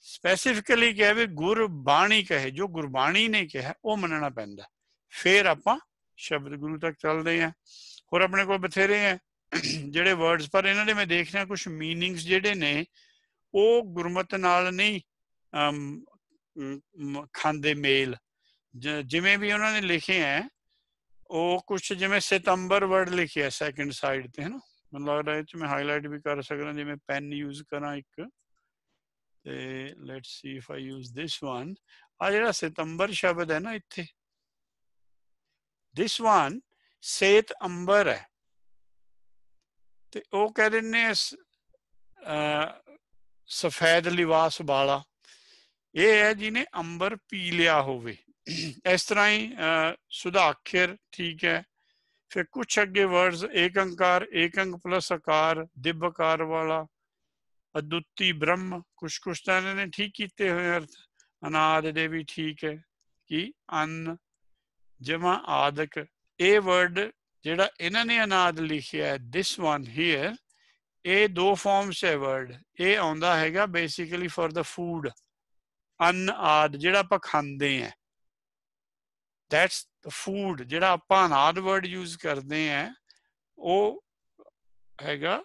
ਸਪੈਸੀਫਿਕਲੀ ਕਹੇ ਵੀ ਗੁਰ ਬਾਣੀ ਕਹੇ, ਜੋ ਗੁਰਬਾਣੀ ਨੇ ਕਿਹਾ, ਉਹ ਮੰਨਣਾ ਪੈਂਦਾ। ਫਿਰ ਆਪਾਂ ਸ਼ਬਦ ਗੁਰੂ ਤੱਕ ਚੱਲਦੇ ਆਂ। ਹੋਰ ਆਪਣੇ ਕੋਲ ਬਥੇਰੇ ਆ। ਜਿਹੜੇ ਵਰਡਸ ਪਰ ਇਹਨਾਂ ਦੇ ਮੈਂ ਦੇਖ ਰਿਹਾ ਕੁਝ ਮੀਨਿੰਗਸ ਜਿਹੜੇ ਨੇ, ਉਹ ਗੁਰਮਤ ਨਾਲ ਨਹੀਂ ਖਾਂਦੇ ਮੇਲ। ਜਿਵੇਂ ਵੀ ਉਹਨਾਂ ਨੇ ਲਿਖੇ ਹੈ ਉਹ ਕੁਝ ਜਿਵੇਂ ਸਤੰਬਰ ਵਰਡ ਲਿਖਿਆ ਸੈਕੰਡ ਸਾਈਡ ਤੇ ਹੈ ਨਾ ਮੈਨੂੰ ਲੱਗਦਾ ਇਹ ਚ ਮੈਂ ਹਾਈਲਾਈਟ ਵੀ ਕਰ ਸਕਦਾ, ਜਿਵੇਂ ਪੈਨ ਯੂਜ਼ ਕਰਾਂ ਇੱਕ। ਤੇ let's see if I use this one ਆ ਜਿਹੜਾ ਸਤੰਬਰ ਸ਼ਬਦ ਹੈ ਨਾ ਇੱਥੇ। ਥਿਸ ਵਨ ਸੇਤ ਅੰਬਰ ਹੈ ਤੇ ਉਹ ਕਹਿ ਨੇ ਸਫੈਦ ਲਿਵਾਸ ਵਾਲਾ। ਇਹ ਹੈ ਜਿਹਨੇ ਅੰਬਰ ਪੀ ਲਿਆ ਹੋਵੇ। ਇਸ ਤਰ੍ਹਾਂ ਹੀ ਸੁਧਾਖਰ ਠੀਕ ਹੈ। ਫਿਰ ਕੁਝ ਅੱਗੇ ਵਰਡਸ ਏਕੰਕਾਰ ਏਕੰਕ ਪਲਸ ਆਕਾਰ ਦਿਵਕਾਰ ਵਾਲਾ। ਅਦੁੱਤੀ ਬ੍ਰਹਮ, ਕੁਛ ਕੁਛ ਤਾਂ ਇਹਨਾਂ ਨੇ ਠੀਕ ਕੀਤੇ ਹੋਏ ਅਰਥ ਅਨਾਦ ਦੇ ਵੀ ਠੀਕ ਹੈ। ਕਿ? ਅਨ, ਜਮਾ ਆਦਿਕ। ਇਹ ਵਰਡ ਜਿਹੜਾ ਇਹਨਾਂ ਨੇ ਅਨਾਦ ਲਿਖਿਆ ਹੈ ਦਿਸ ਵਨ ਇਹ ਦੋ ਫਾਰਮਸ ਹੈ ਵਰਡ ਇਹ ਆਉਂਦਾ ਹੈਗਾ ਬੇਸਿਕਲੀ ਫॉर ਦਾ ਫੂਡ ਅਨ ਆਦ ਜਿਹੜਾ ਆਪਾਂ ਖਾਂਦੇ ਆ ਦੈਟਸ ਦ ਫੂਡ ਜਿਹੜਾ ਆਪਾਂ ਅਨਾਦ ਵਰਡ ਯੂਜ਼ ਕਰਦੇ ਆ ਉਹ ਹੈਗਾ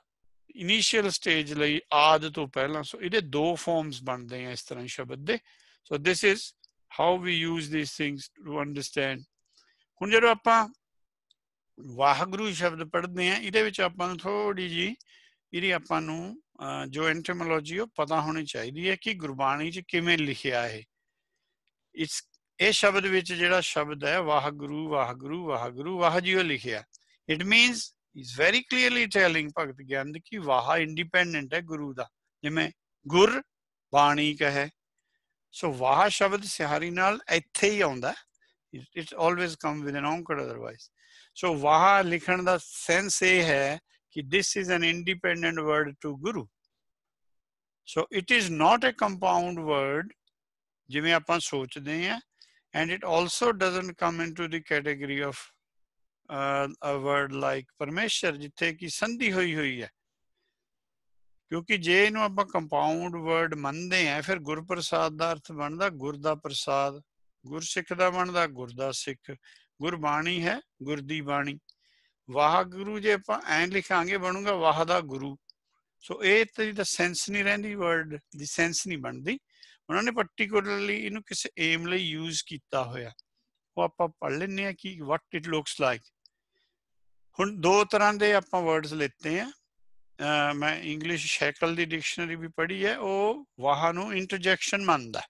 ਇਨੀਸ਼ੀਅਲ ਸਟੇਜ ਲਈ ਆਦ ਤੋਂ ਪਹਿਲਾਂ। ਸੋ ਇਹਦੇ ਦੋ ਫਾਰਮਸ ਬਣਦੇ ਆ ਇਸ ਤਰ੍ਹਾਂ ਸ਼ਬਦ ਦੇ। So this is how we use these things to understand ਹੁਣ ਜਦੋਂ ਆਪਾਂ ਵਾਹਿਗੁਰੂ ਸ਼ਬਦ ਪੜ੍ਹਦੇ ਆ ਇਹਦੇ ਵਿੱਚ ਆਪਾਂ ਨੂੰ ਥੋੜੀ ਜੀ ਇਹਦੀ ਆਪਾਂ ਨੂੰ ਜੋ ਐਂਟੀਮੋਲੋਜੀ ਉਹ ਪਤਾ ਹੋਣੀ ਚਾਹੀਦੀ ਹੈ ਕਿ ਗੁਰਬਾਣੀ 'ਚ ਕਿਵੇਂ ਲਿਖਿਆ ਹੈ ਇਸ, ਇਹ ਸ਼ਬਦ ਵਿੱਚ ਜਿਹੜਾ ਸ਼ਬਦ ਹੈ, ਵਾਹਿਗੁਰੂ ਵਾਹਿਗੁਰੂ ਵਾਹਿਗੁਰੂ, ਵਾਹ ਜੀ ਉਹ ਲਿਖਿਆ। It means is very clearly telling ਭਗਤ ਗਿਆਨ, ਕਿ ਵਾਹ ਇੰਡੀਪੈਂਡੈਂਟ ਹੈ ਗੁਰੂ ਦਾ। ਜਿਵੇਂ ਗੁਰ ਬਾਣੀ ਕਹੇ। ਸੋ ਵਾਹ ਸ਼ਬਦ ਸਿਹਾਰੀ ਨਾਲ ਇੱਥੇ ਹੀ ਆਉਂਦਾ। It's always come with an ਔਂਕੜ otherwise so ਵਾਹ ਲਿਖਣ ਦਾ ਸੈਂਸ ਇਹ ਹੈ ਕਿ this is an independent word to guru so it is not a compound word ਜਿਵੇਂ ਆਪਾਂ ਸੋਚਦੇ ਹਾਂ and it also doesn't come into the category of uh, a word like ਪਰਮੇਸ਼ਰ ਜਿੱਥੇ ਕਿ ਸੰਧੀ ਹੋਈ ਹੋਈ ਹੈ ਕਿਉਂਕਿ ਜੇ ਇਹਨੂੰ ਆਪਾਂ ਕੰਪਾਊਂਡ ਵਰਡ ਮੰਨਦੇ ਆ ਫਿਰ ਗੁਰਪ੍ਰਸਾਦ ਦਾ ਅਰਥ ਬਣਦਾ ਗੁਰ ਦਾ ਪ੍ਰਸਾਦ ਗੁਰਸਿੱਖ ਦਾ ਬਣਦਾ ਗੁਰ ਦਾ ਸਿੱਖ ਗੁਰਬਾਣੀ ਹੈ, ਗੁਰ ਦੀ ਬਾਣੀ। ਵਾਹਿਗੁਰੂ ਜੇ ਆਪਾਂ ਐਂ ਲਿਖਾਂਗੇ, ਬਣੂਗਾ ਵਾਹ ਦਾ ਗੁਰੂ। ਸੋ ਇਹ ਤੇ ਦਾ ਸੈਂਸ ਨਹੀਂ ਰਹਿੰਦੀ ਵਰਡ ਦੀ ਸੈਂਸ ਨਹੀਂ ਬਣਦੀ। ਉਹਨਾਂ ਨੇ ਪਾਰਟਿਕੂਲਰਲੀ ਇਹਨੂੰ ਕਿਸੇ ਏਮ ਲਈ ਯੂਜ਼ ਕੀਤਾ ਹੋਇਆ। ਉਹ ਆਪਾਂ ਪੜ੍ਹ ਲੈਂਦੇ ਆ ਕਿ ਵਾਟ ਇਟ ਲੁਕਸ ਲਾਈਕ ਹੁਣ ਦੋ ਤਰ੍ਹਾਂ ਦੇ ਆਪਾਂ ਵਰਡਸ ਲੈਤੇ ਆ। ਮੈਂ ਇੰਗਲਿਸ਼ ਸ਼ੈਕਲ ਦੀ ਡਿਕਸ਼ਨਰੀ ਵੀ ਪੜ੍ਹੀ ਹੈ। ਉਹ ਵਾਹ ਨੂੰ ਇੰਟਰਜੈਕਸ਼ਨ ਮੰਨਦਾ।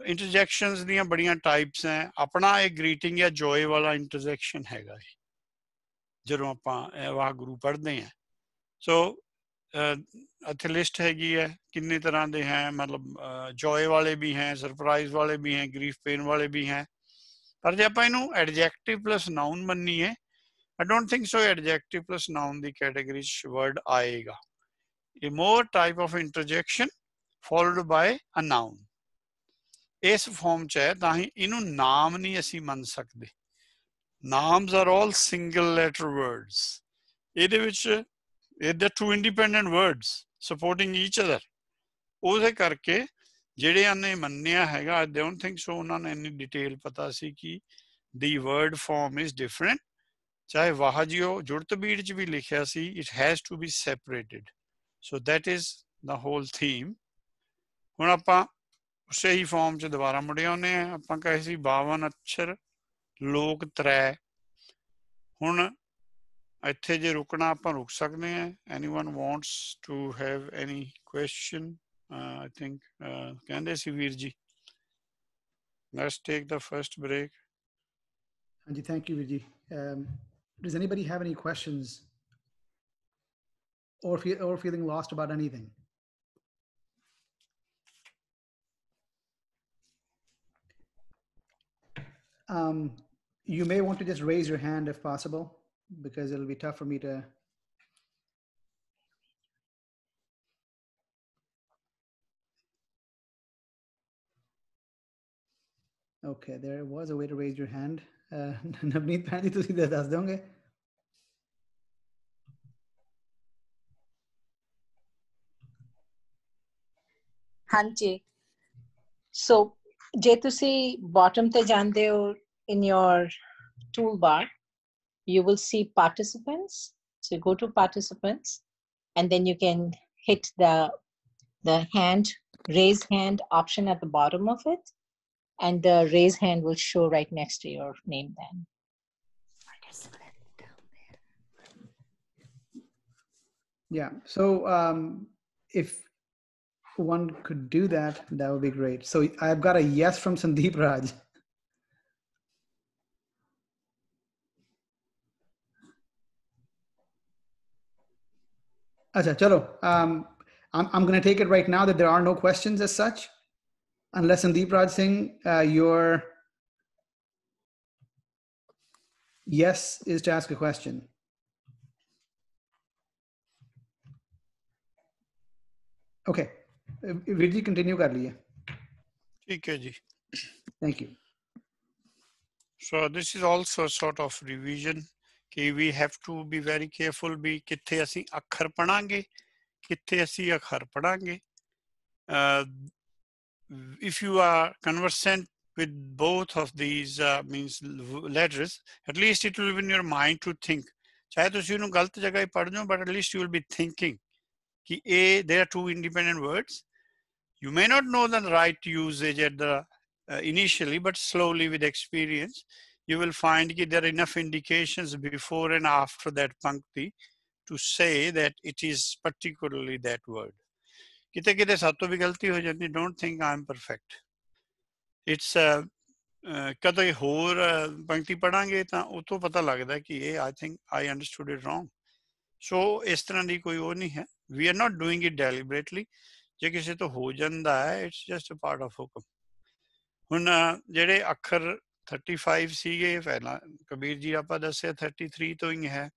ਇੰਟਰਜੈਕਸ਼ਨਸ ਦੀਆਂ ਬੜੀਆਂ ਟਾਈਪਸ ਹੈ। ਆਪਣਾ ਇਹ ਗ੍ਰੀਟਿੰਗ ਜਾਂ ਜੋਏ ਵਾਲਾ ਇੰਟਰਜੈਕਸ਼ਨ ਹੈਗਾ ਜਦੋਂ ਆਪਾਂ ਵਾਹਗੁਰੂ ਪੜ੍ਹਦੇ ਆ ਸੋ ਇੱਥੇ ਲਿਸਟ ਹੈਗੀ ਹੈ ਕਿੰਨੇ ਤਰ੍ਹਾਂ ਦੇ ਹੈ। ਮਤਲਬ ਜੋਏ ਵਾਲੇ ਵੀ ਹੈ ਸਰਪ੍ਰਾਈਜ਼ ਵਾਲੇ ਵੀ ਹੈ ਗਰੀਫ ਪੇਨ ਵਾਲੇ ਵੀ ਹੈ। ਪਰ ਜੇ ਆਪਾਂ ਇਹਨੂੰ ਐਡਜੈਕਟਿਵ ਪਲੱਸ ਨਾਉਨ ਮੰਨੀਏ, I don't think so adjective plus noun ਦੀ ਕੈਟੇਗਰੀ 'ਚ ਵਰਡ ਆਏਗਾ। A more type of interjection followed by a noun ਇਸ ਫਾਰਮ ਚ ਹੈ, ਤਾਂ ਹੀ ਇਹਨੂੰ ਨਾਮ ਨਹੀਂ ਅਸੀਂ ਮੰਨ ਸਕਦੇ। ਨਾਮਸ are all single letter words ਇਹਦੇ ਵਿੱਚ ਇਹਦੇ two independent words supporting each other ਉਹਦੇ ਕਰਕੇ ਜਿਹੜਿਆਂ ਨੇ ਮੰਨਿਆ ਹੈਗਾ ਆਈ ਡੋਨਟ ਥਿੰਕ ਸੋ ਉਹਨਾਂ ਨੂੰ ਇੰਨੀ ਡਿਟੇਲ ਪਤਾ ਸੀ ਕਿ the word form is different ਚਾਹੇ ਵਾਹਜੀਓ ਜੁੜਤ ਬੀੜ ਚ ਵੀ ਲਿਖਿਆ ਸੀ it has to be separated so that is the whole theme ਹੁਣ ਆਪਾਂ ਉਸੇ ਹੀ ਫਾਰਮ ਚ ਦੁਬਾਰਾ ਮੁੜੇ ਆਉਨੇ ਆ ਆਪਾਂ ਕਹੇ ਸੀ 52 ਅੱਖਰ ਲੋਕ ਤਰੈ। ਹੁਣ ਇੱਥੇ ਜੇ ਰੁਕਣਾ, ਆਪਾਂ ਰੁਕ ਸਕਦੇ ਆ anyone wants to have any question I think ਕਹਿੰਦੇ ਸੀ ਵੀਰ ਜੀ। Let's take the first break ਹਾਂਜੀ ਥੈਂਕ ਯੂ ਵੀਰ ਜੀ। Does anybody have any questions or feel or feeling lost about anything? um, you may want to just raise your hand if possible because it'll be tough for me to Okay, there was a way to raise your hand. Navneet ਭੈਣ ਜੀ ਤੁਸੀਂ ਦੱਸ ਦੋਗੇ ਹਾਂਜੀ ਸੋ ਜੇ ਤੁਸੀਂ ਬਾਟਮ ਤੇ ਜਾਂਦੇ ਹੋ in your toolbar you will see participants so go to participants and then you can hit the the hand raise hand option at the bottom of it and the raise hand will show right next to your name then. Yeah, so um, if one could do that, that would be great. So I've got a yes from Sandeep Raj. Acha, um, I'm, going to take it right now that there are no questions as such, unless Sandeep Raj Singh, uh, your yes is to ask a question. Okay, वीर continue कंटिन्यू कर लिए ठीक so this is also a sort of revision. ਕਿ we have to be very careful ਵੀ ਕਿੱਥੇ ਅਸੀਂ ਅੱਖਰ ਪੜਾਂਗੇ ਕਿੱਥੇ ਅਸੀਂ ਅੱਖਰ ਪੜਾਂਗੇ if you are conversant with both of these uh, means letters, at least it will be in your mind to think. ਚਾਹੇ ਤੁਸੀਂ ਉਹਨੂੰ ਗਲਤ ਜਗ੍ਹਾ ਹੀ ਪੜ੍ਹ ਜਾਓ but at least you will be thinking ਕਿ A, there are two independent words. You may not know the right usage at the uh, initially, but slowly with experience, you will find that there are enough indications before and after that pankti to say that it is particularly that word. ਕਿਤੇ ਕਿਤੇ ਸਾਤੋਂ ਵੀ ਗਲਤੀ ਹੋ ਜਾਂਦੀ don't think I am perfect it's ਕਦੇ ਹੋਰ ਪੰਕਤੀ ਪੜਾਂਗੇ ਤਾਂ ਉਹ ਤੋਂ ਪਤਾ ਲੱਗਦਾ ਕਿ ਇਹ I think I understood it wrong so ਇਸ ਤਰ੍ਹਾਂ ਦੀ ਕੋਈ ਉਹ ਨਹੀਂ ਹੈ we are not doing it deliberately ਜੇ ਕਿਸੇ ਤੋਂ ਹੋ ਜਾਂਦਾ ਹੈ it's just a part of ਹੁਕਮ ਹੁਣ ਜਿਹੜੇ ਅੱਖਰ 35 ਸੀਗੇ ਪਹਿਲਾਂ, ਕਬੀਰ ਜੀ ਆਪਾਂ ਦੱਸਿਆ 33 ਤੋਂ ਹੀ ਹੈ।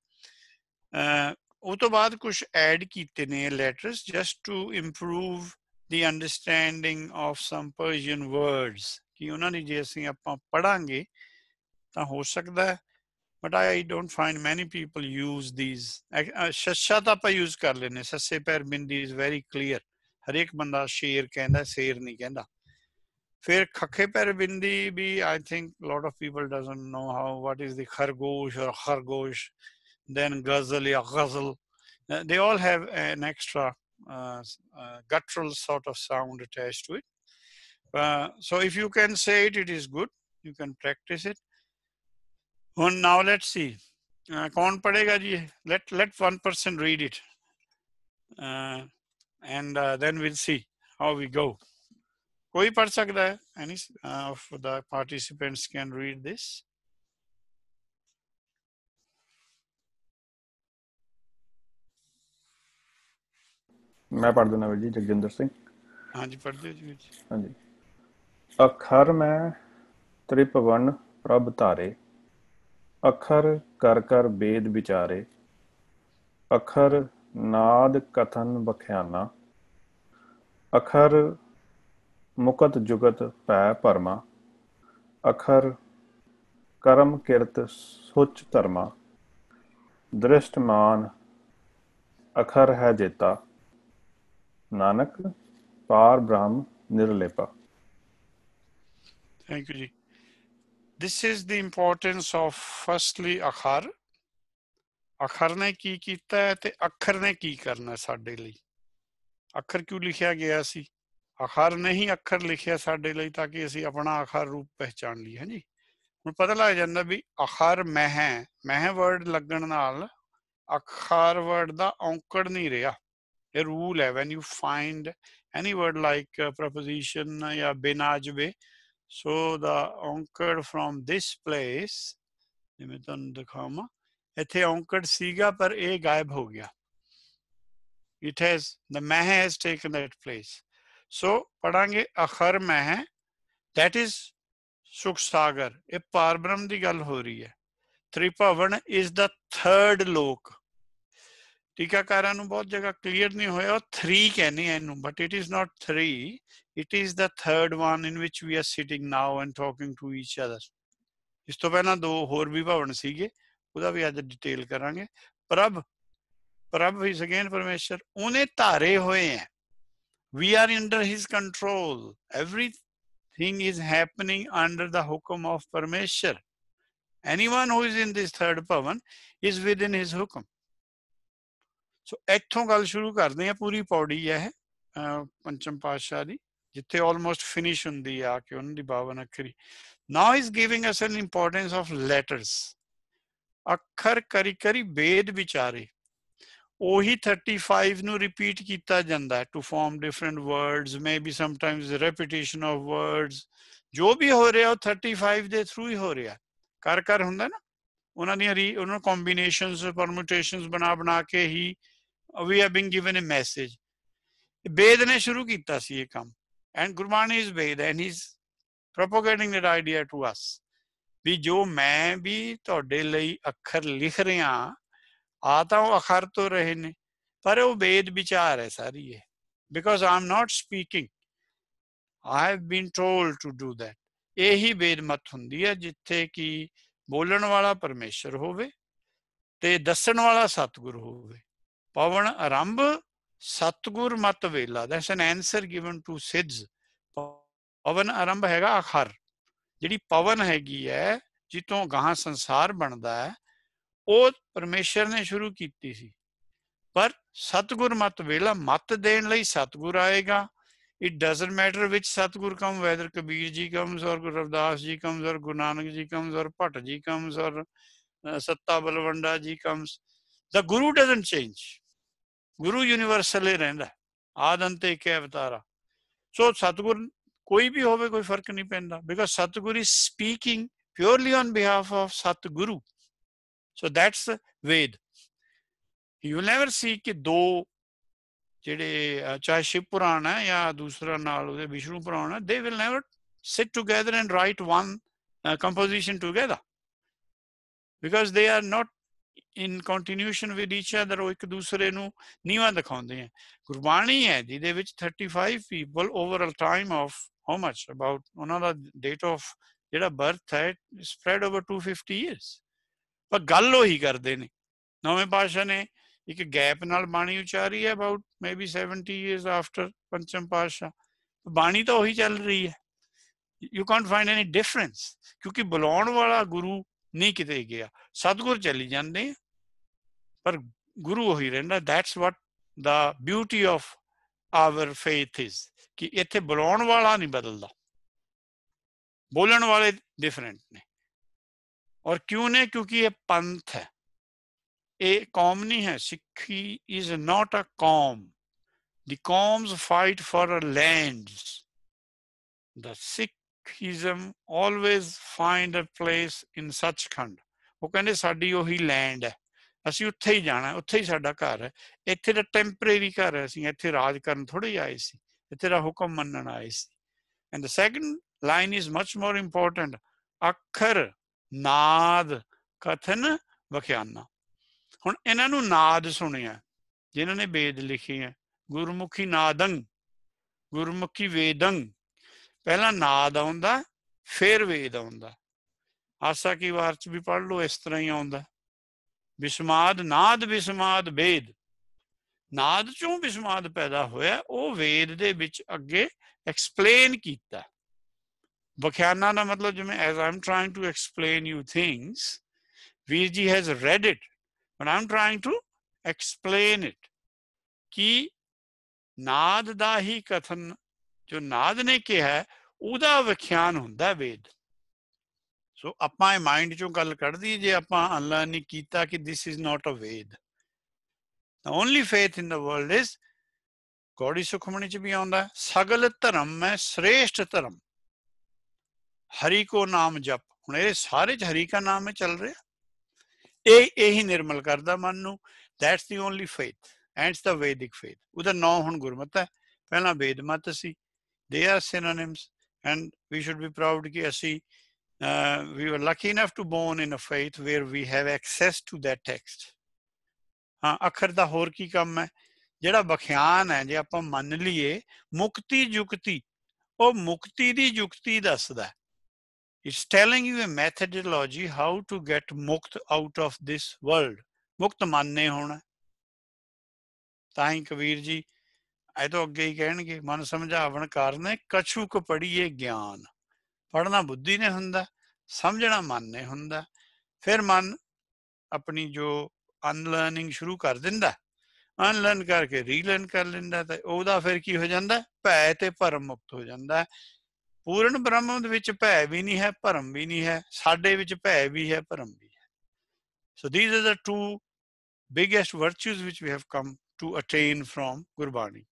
ਉਹ ਤੋਂ ਬਾਅਦ ਕੁਝ ਐਡ ਕੀਤੇ ਨੇ letters just to improve the understanding of some Persian words ਕਿ ਉਹਨਾਂ ਦੀ ਜੇ ਅਸੀਂ ਆਪਾਂ ਪੜਾਂਗੇ ਤਾਂ ਹੋ ਸਕਦਾ ਹੈ but I don't find many people use these ਸ਼ਸ਼ਾ ਤਾਂ ਆਪਾਂ ਯੂਜ਼ ਕਰ ਲੈਨੇ ਸੱਸੇ ਪੈਰ ਬਿੰਦੀ ਇਜ਼ ਵੈਰੀ ਕਲੀਅਰ ਹਰੇਕ ਬੰਦਾ ਸ਼ੇਰ ਕਹਿੰਦਾ, ਸ਼ੇਰ ਨਹੀਂ ਕਹਿੰਦਾ। फिर खखे पर बिंदी भी I think lot of people doesn't know how what is the khargosh और खरगोश देन गजल या ghazal they all have an extra guttural sort of sound attached to it. Uh, so if you can say it, it is good. You can practice it. And now let's see. Uh, कौन पढ़ेगा जी? Let let one person read it, uh, and uh, then we'll see how we go. ਕੋਈ ਪੜ ਸਕਦਾ ਹੈ? Uh, of the participants can read this? ਮੈਂ ਪੜ੍ਹ ਦਿੰਦਾ ਵੀਰ ਜੀ ਜਗਜਿੰਦਰ ਸਿੰਘ। ਹਾਂਜੀ ਜੀ ਵੀਰ ਜੀ। ਹਾਂਜੀ। ਅਖਰ ਮੈਂ ਤ੍ਰਿਪਵਨ ਪ੍ਰਭ ਧਾਰੇ। ਅਖਰ ਕਰ ਕਰ ਬੇਦ ਵਿਚਾਰੇ। ਅਖਰ ਨਾਦ ਕਥਨ ਬਖਿਆਨਾ। ਅਖਰ ਮੁਕਤ ਜੁਗਤ ਭੈ ਭਰਮਾ ਅਖਰ ਕਰਮ ਕਿਰਤ ਸੁਚ ਧਰਮਾ ਦ੍ਰਿਸ਼ਟਮਾਨ ਅਖਰ ਹੈ ਜੇਤਾ ਨਾਨਕ ਪਾਰ ਬ੍ਰਹਮ ਨਿਰਲੇਪਾ। Thank you, Ji. This is the importance of firstly Akhar. ਅਖਰ ਨੇ ਕੀ ਕੀਤਾ ਹੈ ਤੇ ਅੱਖਰ ਨੇ ਕੀ ਕਰਨਾ ਸਾਡੇ ਲਈ? ਅੱਖਰ ਕਿਉਂ ਲਿਖਿਆ ਗਿਆ ਸੀ? ਅਖਰ ਨੇ ਅੱਖਰ ਲਿਖਿਆ ਸਾਡੇ ਲਈ ਤਾਂ ਕਿ ਅਸੀਂ ਆਪਣਾ ਅਖਰ ਰੂਪ ਪਹਿਚਾਨ ਲਈਏ ਹਾਂਜੀ ਹੁਣ ਪਤਾ ਲੱਗ ਜਾਂਦਾ ਵੀ ਅਖਰ ਮਹਿ ਮਹਿ ਵਰਡ ਲੱਗਣ ਨਾਲ ਅਖਰ ਵਰਡ ਦਾ ਔਂਕੜ ਨਹੀਂ ਰਿਹਾ। ਇਹ ਰੂਲ ਹੈ, when you find any word like preposition ਜਾਂ ਬਿਨਾਜਵੇ So the ਔਂਕੜ from this place, ਜਿਵੇਂ ਤੁਹਾਨੂੰ ਦਿਖਾਵਾਂ, ਇੱਥੇ ਔਂਕੜ ਸੀਗਾ, ਪਰ ਇਹ ਗਾਇਬ ਹੋ ਗਿਆ। It has, the meh has taken that place ਸੋ ਪੜਾਂਗੇ ਅਖਰ ਮਹਿ that ਇਜ ਸੁਖ ਸਾਗਰ ਇਹ ਪਾਰਬ੍ਰਹਮ ਦੀ ਗੱਲ ਹੋ ਰਹੀ ਹੈ ਤ੍ਰਿਭਵਨ is the third ਲੋਕ ਟੀਕਾਕਾਰਾਂ ਨੂੰ ਬਹੁਤ ਜਗ੍ਹਾ ਕਲੀਅਰ ਨਹੀਂ ਹੋਇਆ 3 ਕਹਿੰਦੇ ਆ ਇਹਨੂੰ but it is not 3 it is the third one in which we are sitting now and talking to each other. ਇਸ ਤੋਂ ਪਹਿਲਾਂ ਦੋ ਹੋਰ ਵੀ ਭਵਨ ਸੀਗੇ ਉਹਦਾ ਵੀ ਅੱਜ ਡਿਟੇਲ ਕਰਾਂਗੇ ਪ੍ਰਭ ਪ੍ਰਭ ਹੀ ਅਗੇਨ ਪਰਮੇਸ਼ਰ ਉਹਨੇ ਧਾਰੇ ਹੋਏ ਹੈ we are under his control everything is happening under the hukum of parmeshwar anyone who is in this third bhavan is within his hukum ਸੋ ਇੱਥੋਂ ਗੱਲ ਸ਼ੁਰੂ ਕਰਦੇ ਆ ਪੂਰੀ ਪੌੜੀ ਹੈ ਇਹ ਪੰਚਮ ਪਾਤਸ਼ਾਹ ਦੀ ਜਿੱਥੇ ਆਲਮੋਸਟ ਫਿਨਿਸ਼ ਹੁੰਦੀ ਆ ਕਿ ਉਹਨਾਂ ਦੀ 52 ਅੱਖਰੀ now is giving us an importance of letters ਅੱਖਰ ਕਰੀ ਕਰੀ ਵੇਦ ਵਿਚਾਰੇ ਉਹੀ 35 ਨੂੰ ਰਿਪੀਟ ਕੀਤਾ ਜਾਂਦਾ ਹੈ to form different words maybe sometimes repetition of words ਜੋ ਵੀ ਹੋ ਰਿਹਾ ਉਹ 35 ਦੇ ਥਰੂ ਹੀ ਹੋ ਰਿਹਾ ਕਰ ਕਰ ਹੁੰਦਾ ਨਾ, ਉਹਨਾਂ ਦੀਆਂ ਉਹਨਾਂ ਕੰਬੀਨੇਸ਼ਨਸ ਪਰਮਿਊਟੇਸ਼ਨਸ ਬਣਾ ਬਣਾ ਕੇ ਹੀ we have been given a message Bed ਨੇ ਸ਼ੁਰੂ ਕੀਤਾ ਸੀ ਇਹ ਕੰਮ and Gurbani is Bed and he is propagating that idea to us ਵੀ ਜੋ ਮੈਂ ਵੀ ਤੁਹਾਡੇ ਲਈ ਅੱਖਰ ਲਿਖ ਰਿਹਾ ਆ ਤਾਂ ਉਹ ਅਖਰ ਤੋਂ ਰਹੇ ਨੇ, ਪਰ ਉਹ ਵੇਦ ਵਿਚਾਰ ਹੈ ਸਾਰੀ ਇਹ because I am not speaking I have been told to do that ਇਹੀ ਵੇਦ ਮਤ ਹੁੰਦੀ ਹੈ ਜਿੱਥੇ ਕਿ ਬੋਲਣ ਵਾਲਾ ਪਰਮੇਸ਼ਰ ਹੋਵੇ ਤੇ ਦੱਸਣ ਵਾਲਾ ਸਤਿਗੁਰ ਹੋਵੇ। ਪਵਨ ਆਰੰਭ ਸਤਗੁਰ ਮਤ ਵੇਲਾ that's an answer given to Siddhs ਪਵਨ ਆਰੰਭ ਹੈਗਾ ਅਖਰ, ਜਿਹੜੀ ਪਵਨ ਹੈਗੀ ਹੈ ਜਿੱਤੋਂ ਗਾਹਾਂ ਸੰਸਾਰ ਬਣਦਾ ਹੈ ਉਹ ਪਰਮੇਸ਼ਰ ਨੇ ਸ਼ੁਰੂ ਕੀਤੀ ਸੀ। ਪਰ ਸਤਗੁਰ ਮਤ ਵੇਲਾ, ਮਤ ਦੇਣ ਲਈ ਸਤਗੁਰ ਆਏਗਾ। ਇਟ ਡਸਨਟ ਮੈਟਰ ਵਿਚ ਸਤਗੁਰ ਕਮ ਵੈਦਰ ਕਬੀਰ ਜੀ ਕਮਸ ਔਰ ਗੁਰੂ ਰਵਿਦਾਸ ਜੀ ਕਮਸ ਔਰ ਗੁਰੂ ਨਾਨਕ ਜੀ ਕਮਸ ਔਰ ਭੱਟ ਜੀ ਕਮਸ ਔਰ Satta Balwanda ji comes the Guru doesn't change Guru universal ਹੀ ਰਹਿੰਦਾ ਆਦੰਤ ਇੱਕ ਅਵਤਾਰਾ ਸੋ ਸਤਗੁਰ ਕੋਈ ਵੀ ਹੋਵੇ, ਕੋਈ ਫ਼ਰਕ ਨਹੀਂ ਪੈਂਦਾ। Because Satgur is speaking purely on behalf of Satguru. So that's why you will never see ਕਿ ਦੋ ਜਿਹੜੇ ਚਾਹੇ ਸ਼ਿਵ ਪੁਰਾਣ ਹੈ ਜਾਂ ਦੂਸਰਾ ਨਾਲ ਉਹਦੇ ਵਿਸ਼ਨੂੰ ਪੁਰਾਣ ਹੈ they will never sit together and write one uh, composition together. Because they are not in continuation with each other ਉਹ ਇੱਕ ਦੂਸਰੇ ਨੂੰ ਨੀਵਾ ਦਿਖਾਉਂਦੇ ਆ ਗੁਰਬਾਣੀ ਹੈ ਜਿਹਦੇ ਵਿੱਚ 35 people over a time of how much about ਉਹਨਾਂ ਦਾ ਡੇਟ ਆਫ ਜਿਹੜਾ ਬਰਥ ਹੈ ਸਪਰੈਡ ਓਵਰ 250 ਇਅਰਸ ਪਰ ਗੱਲ ਉਹੀ ਕਰਦੇ ਨੇ। ਨਵੇਂ ਪਾਸ਼ਾ ਨੇ ਇੱਕ ਗੈਪ ਨਾਲ ਬਾਣੀ ਉਚਾਰੀ ਹੈ ਅਬਾਊਟ ਮੇਬੀ 70 ਇਅਰਸ ਆਫਟਰ ਪੰਚਮ ਪਾਸ਼ਾ ਬਾਣੀ ਤਾਂ ਉਹੀ ਚੱਲ ਰਹੀ ਹੈ। You can't find any difference ਕਿਉਂਕਿ ਬੁਲਾਉਣ ਵਾਲਾ ਗੁਰੂ ਨਹੀਂ ਕਿਤੇ ਗਿਆ। ਸਤਗੁਰ ਚਲੀ ਜਾਂਦੇ ਪਰ ਗੁਰੂ ਉਹੀ ਰਹਿੰਦਾ। That's what the beauty of our faith is ਕਿ ਇੱਥੇ ਬੁਲਾਉਣ ਵਾਲਾ ਨਹੀਂ ਬਦਲਦਾ। ਬੋਲਣ ਵਾਲੇ ਡਿਫਰੈਂਟ ਨੇ। ਔਰ ਕਿਉਂ ਨੇ ਕਿਉਂਕਿ ਇਹ ਪੰਥ ਹੈ ਇਹ ਕੌਮ ਨਹੀਂ ਹੈ ਸਿੱਖੀ ਇਜ਼ ਨਾਟ ਅ ਕੌਮ the coms fight for lands the sikhism always find a place in sachkhand ਉਹ ਕਹਿੰਦੇ ਸਾਡੀ ਉਹੀ ਲੈਂਡ ਹੈ ਅਸੀਂ ਉੱਥੇ ਹੀ ਜਾਣਾ ਉੱਥੇ ਹੀ ਸਾਡਾ ਘਰ ਹੈ ਇੱਥੇ ਦਾ ਟੈਂਪਰੇਰੀ ਘਰ ਹੈ ਅਸੀਂ ਇੱਥੇ ਰਾਜ ਕਰਨ ਥੋੜੇ ਆਏ ਸੀ ਇੱਥੇ ਦਾ ਹੁਕਮ ਮੰਨਣ ਆਏ ਸੀ and the second line is much more important ਅੱਖਰ ਨਾਦ ਕਥਨ ਵਖਿਆਨਾ। ਹੁਣ ਇਹਨਾਂ ਨੂੰ ਨਾਦ ਸੁਣਿਆ। ਜਿਨ੍ਹਾਂ ਨੇ ਵੇਦ ਲਿਖੇ ਹੈ ਗੁਰਮੁਖੀ ਨਾਦੰ, ਗੁਰਮੁਖੀ ਵੇਦੰ। ਪਹਿਲਾਂ ਨਾਦ ਆਉਂਦਾ, ਫਿਰ ਵੇਦ ਆਉਂਦਾ। ਆਸਾ ਕੀ ਵਾਰ ਚ ਵੀ ਪੜ ਲਓ, ਇਸ ਤਰ੍ਹਾਂ ਹੀ ਆਉਂਦਾ। ਵਿਸਮਾਦ ਨਾਦ ਵਿਸਮਾਦ ਵੇਦ। ਨਾਦ ਚੋਂ ਵਿਸਮਾਦ ਪੈਦਾ ਹੋਇਆ, ਉਹ ਵੇਦ ਦੇ ਵਿੱਚ ਅੱਗੇ ਐਕਸਪਲੇਨ ਕੀਤਾ। ਵਖਿਆਨਾ ਦਾ ਮਤਲਬ ਜਿਵੇਂ as I'm trying to explain you things ਵੀਰ ਜੀ has read it, but i'm trying to explain it. ਕਿ ਨਾਦ ਦਾ ਹੀ ਕਥਨ ਜੋ ਨਾਦ ਨੇ ਕਿਹਾ ਉਹਦਾ ਵਿਖਿਆਨ ਹੁੰਦਾ ਵੇਦ ਸੋ ਆਪਾਂ ਇਹ ਮਾਈਂਡ ਚੋਂ ਗੱਲ ਕੱਢਦੀ ਜੇ ਆਪਾਂ ਅਨਲਰਨ ਨਹੀਂ ਕੀਤਾ ਕਿ this is not a Veda the only faith in the world is ਗੋੜੀ Sukhmani ਚ ਵੀ ਆਉਂਦਾ ਸਗਲ ਧਰਮ ਹੈ ਸ੍ਰੇਸ਼ਟ ਧਰਮ ਹਰੀ ਕੋ ਨਾਮ ਜਪ। ਹੁਣ ਇਹ ਸਾਰੇ ਚ ਹਰੀ ਕਾ ਨਾਮ ਹੈ ਚੱਲ ਰਿਹਾ। ਇਹ, ਇਹੀ ਨਿਰਮਲ ਕਰਦਾ ਮਨ ਨੂੰ। That's the only faith and the Vedic faith ਉਹਦਾ ਨਾਂ ਹੁਣ ਗੁਰਮਤ ਹੈ। ਪਹਿਲਾਂ ਵੇਦ ਮਤ ਸੀ। They are synonyms and we should be proud ਕਿ ਅਸੀਂ we were lucky enough to born in a faith where we have access to that text ਹਾਂ, ਅੱਖਰ ਦਾ ਹੋਰ ਕੀ ਕੰਮ ਹੈ? ਜਿਹੜਾ ਬਖਿਆਨ ਹੈ, ਜੇ ਆਪਾਂ ਮੰਨ ਲਈਏ ਮੁਕਤੀ ਯੁਕਤੀ ਉਹ ਮੁਕਤੀ ਦੀ ਯੁਕਤੀ ਦੱਸਦਾ It's telling you a methodology how to get ਮੁਕਤ out of this world. ਮੁਕਤ ਮੰਨੇ ਹੋਣਾ। ਤਾਂ ਹੀ ਕਬੀਰ ਜੀ, ਇਹ ਤੋਂ ਅੱਗੇ ਹੀ ਕਹਿਣਗੇ, ਮਨ ਸਮਝਾਵਣ ਕਾਰਨ ਕਛੂਕ ਪੜੀਏ ਗਿਆਨ। ਪੜਨਾ ਬੁੱਧੀ ਨੇ ਹੁੰਦਾ, ਸਮਝਣਾ ਮਨ ਨੇ ਹੁੰਦਾ। ਫਿਰ ਮਨ ਆਪਣੀ ਜੋ ਅਨਲਰਨਿੰਗ ਸ਼ੁਰੂ ਕਰ ਦਿੰਦਾ। ਅਨਲਰਨ ਕਰਕੇ ਰੀਲਰਨ ਕਰ ਲੈਂਦਾ ਤੇ ਉਹਦਾ ਫਿਰ ਕੀ ਹੋ ਜਾਂਦਾ? ਭੈ ਤੇ ਭਰਮ ਮੁਕਤ ਹੋ ਜਾਂਦਾ। ਪੂਰਨ ਬ੍ਰਹਮ ਦੇ ਵਿੱਚ ਭੈ ਵੀ ਨਹੀਂ ਹੈ, ਭਰਮ ਵੀ ਨਹੀਂ ਹੈ, ਸਾਡੇ ਵਿੱਚ ਭੈ ਵੀ ਹੈ, ਭਰਮ ਵੀ ਹੈ। So these are the two biggest virtues which we have come to attain from Gurbani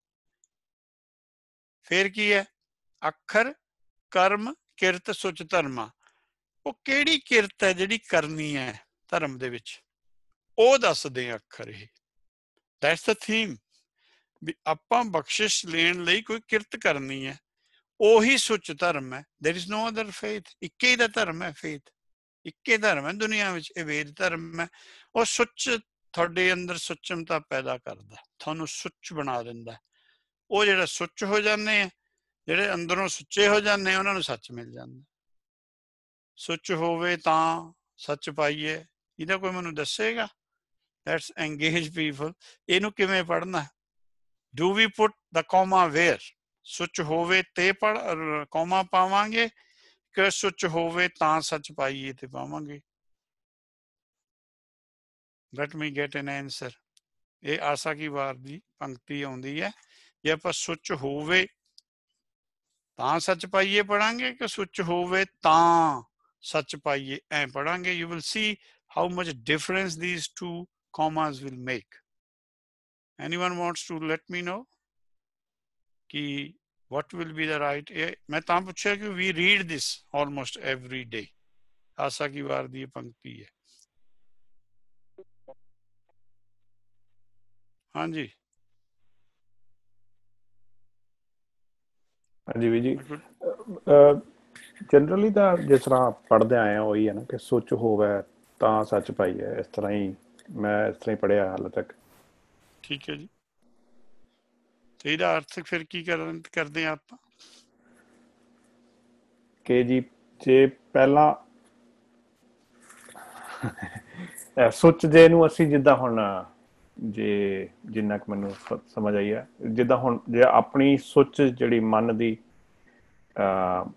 ਫਿਰ ਕੀ ਹੈ? ਅੱਖਰ, ਕਰਮ, ਕਿਰਤ, ਸੁਚ, ਧਰਮਾ। ਉਹ ਕਿਹੜੀ ਕਿਰਤ ਹੈ ਜਿਹੜੀ ਕਰਨੀ ਹੈ ਧਰਮ ਦੇ ਵਿੱਚ? ਉਹ ਦੱਸਦੇ ਆ ਅੱਖਰ ਇਹ। ਦੈਟਸ ਦ ਥੀਮ ਵੀ ਆਪਾਂ ਬਖਸ਼ਿਸ਼ ਲੈਣ ਲਈ ਕੋਈ ਕਿਰਤ ਕਰਨੀ ਹੈ। ਉਹੀ ਸੁੱਚ ਧਰਮ ਹੈ there is no other faith ਇੱਕੇ ਹੀ ਦਾ ਧਰਮ ਹੈ ਫੇਥ ਇੱਕੇ ਧਰਮ ਹੈ ਦੁਨੀਆ ਵਿੱਚ ਇਹ ਵੇਦ ਧਰਮ ਹੈ ਉਹ ਸੁੱਚ ਤੁਹਾਡੇ ਅੰਦਰ ਸੁੱਚਮਤਾ ਪੈਦਾ ਕਰਦਾ ਤੁਹਾਨੂੰ ਸੁੱਚ ਬਣਾ ਦਿੰਦਾ ਉਹ ਜਿਹੜਾ ਸੁੱਚ ਹੋ ਜਾਂਦੇ ਆ ਜਿਹੜੇ ਅੰਦਰੋਂ ਸੁੱਚੇ ਹੋ ਜਾਂਦੇ ਉਹਨਾਂ ਨੂੰ ਸੱਚ ਮਿਲ ਜਾਂਦਾ ਸੁੱਚ ਹੋਵੇ ਤਾਂ ਸੱਚ ਪਾਈਏ ਇਹਦਾ ਕੋਈ ਮੈਨੂੰ ਦੱਸੇਗਾ ਲੈਟਸ ਐਂਗੇਜ ਪੀਪਲ ਇਹਨੂੰ ਕਿਵੇਂ ਪੜਨਾ do we put the comma where ਸੁੱਚ ਹੋਵੇ ਤੇ ਪੜ ਕੋਮਾ ਪਾਵਾਂਗੇ, ਕਿ ਸੁੱਚ ਹੋਵੇ ਤਾਂ ਸੱਚ ਪਾਈਏ ਤੇ ਪਾਵਾਂਗੇ। Let me get an answer ਇਹ ਆਸਾ ਕੀ ਵਾਰ ਦੀ ਪੰਕਤੀ ਆਉਂਦੀ ਹੈ? ਜੇ ਆਪਾਂ ਸੁੱਚ ਹੋਵੇ ਤਾਂ ਸੱਚ ਪਾਈਏ ਪੜਾਂਗੇ ਕਿ ਸੁੱਚ ਹੋਵੇ ਤਾਂ ਸੱਚ ਪਾਈਏ? ਐ ਪੜਾਂਗੇ। You will see how much difference these two commas will make. Anyone wants to let me know? ਕਿ what will be the right ਇਹ ਮੈਂ ਤਾਂ ਪੁੱਛਿਆ ਕਿ we read this almost every day ਆਸਾ ਕੀ ਵਾਰ ਦੀ ਪੰਕਤੀ ਹੈ। ਹਾਂਜੀ। ਹਾਂਜੀ ਵੀ ਜੀ। ਜਨਰਲੀ ਤਾਂ ਜਿਸ ਤਰ੍ਹਾਂ ਪੜਦੇ ਆਏ ਆ ਉਹੀ ਹੈ ਨਾ ਕਿ ਸੋਚ ਹੋਵੇ ਤਾਂ ਸੱਚ ਪਾਈ ਹੈ ਇਸ ਤਰ੍ਹਾਂ ਹੀ ਮੈਂ ਇਸ ਤਰ੍ਹਾਂ ਹੀ ਪੜਿਆ ਹਾਲ ਤੱਕ। ਠੀਕ ਹੈ ਜੀ। ਤੇ ਇਹਦਾ ਅਰਥ ਫਿਰ ਕੀ ਕਰਨ ਕਰਦੇ ਆ ਆਪਾਂ? ਕਿ ਜੀ ਜੇ ਪਹਿਲਾਂ ਸੋਚ ਜੇ ਨੂੰ ਅਸੀਂ ਜਿੱਦਾਂ ਹੁਣ ਜੇ ਜਿੰਨਾ ਕਿ ਮੈਨੂੰ ਸਮਝ ਆਈ ਹੈ ਜਿੱਦਾਂ ਹੁਣ ਜੇ ਆਪਣੀ ਸੋਚ ਜਿਹੜੀ ਮਨ ਦੀ ਅ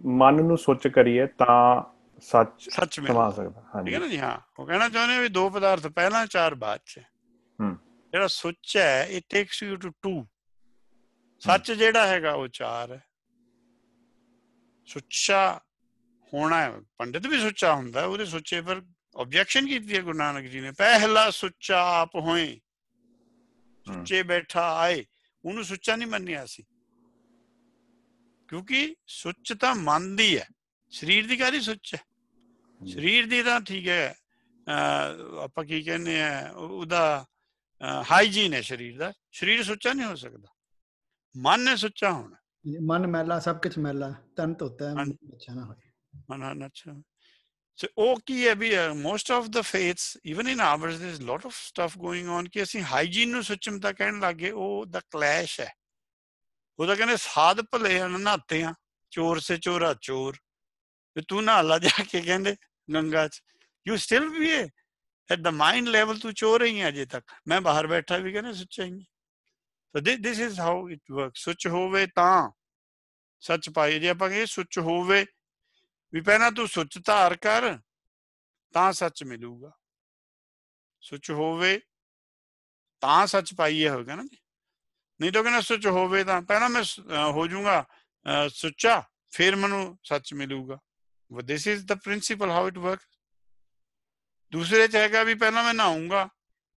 ਮਨ ਨੂੰ ਸੋਚ ਕਰੀਏ ਤਾਂ ਸੱਚ ਸਮਾ ਸਕਦਾ। ਠੀਕ ਹਾਂਜੀ ਹੈ ਨਾ ਜੀ? ਹਾਂ। ਉਹ ਕਹਿਣਾ ਚਾਹੁੰਦੇ ਆ ਵੀ ਦੋ ਪਦਾਰਥ ਪਹਿਲਾਂ ਚਾਰ ਬਾਅਦ ਚ। ਹੂੰ। ਜਿਹੜਾ ਸੁੱਚ ਹੈ it takes you to to ਸੱਚ ਜਿਹੜਾ ਹੈਗਾ ਉਹ ਚਾਰ ਹੈ। ਸੁੱਚਾ ਹੋਣਾ ਹੈ। ਪੰਡਿਤ ਵੀ ਸੁੱਚਾ ਹੁੰਦਾ ਉਹਦੇ ਸੁੱਚੇ ਪਰ ਆਬਜੈਕਸ਼ਨ ਕੀਤੀ ਹੈ ਗੁਰੂ ਨਾਨਕ ਜੀ ਨੇ। ਪਹਿਲਾ ਸੁੱਚਾ ਆਪ ਹੋਏ। ਸੁੱਚੇ ਬੈਠਾ ਆਏ। ਉਹਨੂੰ ਸੁੱਚਾ ਨਹੀਂ ਮੰਨਿਆ ਸੀ। ਕਿਉਂਕਿ ਸੁੱਚ ਤਾਂ ਮਨ ਦੀ ਹੈ। ਸਰੀਰ ਦੀ ਕਾਹਦੀ ਸੁੱਚ ਹੈ? ਸਰੀਰ ਦੀ ਤਾਂ ਠੀਕ ਹੈ। ਆਪਾਂ ਕੀ ਕਹਿੰਦੇ ਆ ਉਹ- ਉਹਦਾ ਹਾਈਜੀਨ ਹੈ ਸਰੀਰ ਦਾ ਸਰੀਰ ਸੁੱਚਾ ਨਹੀਂ ਹੋ ਸਕਦਾ। ਮਨ ਨੇ ਸੁੱਚਾ ਹੋਣਾ। ਮਨ ਮੈਲਾ ਸਭ ਕੁਝ ਮੈਲਾ ਤਨ ਧੋਤਾ ਹੈ ਹਾਂਜੀ। ਅੱਛਾ ਨਾ ਹੋਏ। ਮਨ ਅੱਛਾ। ਸੋ ਉਹ ਕੀ ਹੈ we most of the faiths even in ours there is lot of stuff going on ਕਿ ਅਸੀਂ ਹਾਈਜੀਨ ਨੂੰ ਸੁੱਚਮਤਾ ਕਹਿਣ ਲੱਗੇ ਉਹ ਦਾ ਕਲੈਸ਼ ਹੈ। ਉਹਦਾ ਕਹਿੰਦੇ ਸਾਧ ਭਲੇ ਹਨ ਨਹਾਤੇ ਆ ਚੋਰ ਸੇ ਚੋਰਾ ਚੋਰ। ਵੀ ਤੂੰ ਨਹਾ ਲਾ ਜਾ ਕੇ ਕਹਿੰਦੇ ਗੰਗਾ ਚ। You still we at the mind level ਤੂੰ ਚੋ ਰਹੀ ਹੈ ਅਜੇ ਤੱਕ ਮੈਂ ਬਾਹਰ ਬੈਠਾ ਵੀ ਕਹਿੰਦੇ ਸੁੱਚਾ ਹੀ so this is how it work ਸੁੱਚ ਹੋਵੇ ਤਾਂ ਸੱਚ ਪਾਈ ਜੇ ਆਪਾਂ ਕਹੀਏ ਸੁੱਚ ਹੋਵੇ ਵੀ ਪਹਿਲਾਂ ਤੂੰ ਸੁੱਚ ਧਾਰ ਕਰ ਤਾਂ ਸੱਚ ਮਿਲੂਗਾ ਸੁੱਚ ਹੋਵੇ ਤਾਂ ਸੱਚ ਪਾਈਏ ਹੋਗਾ ਨਾ ਜੀ। ਨਹੀਂ ਤਾਂ ਕਹਿੰਦਾ ਸੁੱਚ ਹੋਵੇ ਤਾਂ ਪਹਿਲਾਂ ਮੈਂ ਸ- ਹੋ ਜਾਊਂਗਾ ਸੁੱਚਾ ਫਿਰ ਮੈਨੂੰ ਸੱਚ ਮਿਲੂਗਾ this is the principle how it work ਦੂਸਰੇ ਚ ਹੈਗਾ ਵੀ ਪਹਿਲਾਂ ਮੈਂ ਨਹਾਉਂਗਾ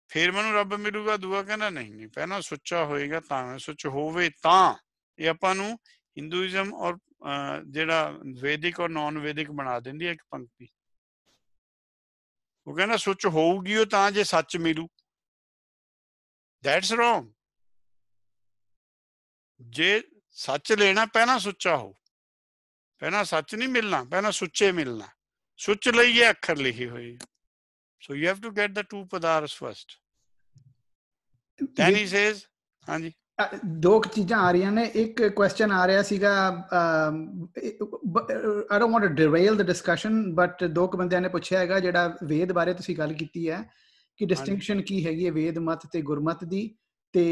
ਫਿਰ ਮੈਨੂੰ ਰੱਬ ਮਿਲੂਗਾ, ਦੂਆ ਕਹਿੰਦਾ ਨਹੀਂ ਨਹੀਂ, ਪਹਿਲਾਂ ਸੁੱਚਾ ਹੋਏਗਾ ਤਾਂ ਮੈਂ ਸੁੱਚ, ਹੋਵੇ ਤਾਂ। ਇਹ ਆਪਾਂ ਨੂੰ ਹਿੰਦੂਇਜ਼ਮ ਔਰ, ਅਹ, ਜਿਹੜਾ ਵੈਦਿਕ ਔਰ ਨਾਨ ਵੈਦਿਕ ਬਣਾ ਦਿੰਦੀ ਹੈ ਇੱਕ ਪੰਕਤੀ। ਉਹ ਕਹਿੰਦਾ ਸੁੱਚ ਹੋਊਗੀ ਉਹ ਤਾਂ ਜੇ ਸੱਚ ਮਿਲੂ। ਦੈਟਸ ਰੋਂਗ ਜੇ ਸੱਚ ਲੈਣਾ, ਪਹਿਲਾਂ ਸੁੱਚਾ ਹੋ ਪਹਿਲਾਂ ਸੱਚ ਨਹੀਂ ਮਿਲਣਾ, ਪਹਿਲਾਂ ਸੁੱਚੇ ਮਿਲਣਾ। ਸੁੱਚ ਲਈ ਇਹ ਅੱਖਰ ਲਿਖੇ ਹੋਏ। So you have to get the two ਪਦਾਰਸ first then he says ਹਾਂਜੀ ਦੋ ਚੀਜ਼ਾਂ ਆ ਰਹੀਆਂ ਨੇ। ਇੱਕ ਕੁਐਸਚਨ ਆ ਰਿਹਾ ਸੀਗਾ I don't want to derail the discussion but ਦੋ ਕੁ ਬੰਦਿਆਂ ਨੇ ਪੁੱਛਿਆ ਹੈਗਾ ਜਿਹੜਾ ਵੇਦ ਬਾਰੇ ਤੁਸੀਂ ਗੱਲ ਕੀਤੀ ਹੈ ਕਿ ਡਿਸਟਿੰਕਸ਼ਨ ਕੀ ਹੈਗੀ ਹੈ ਵੇਦ ਮਤ ਤੇ ਗੁਰਮਤ ਦੀ। ਤੇ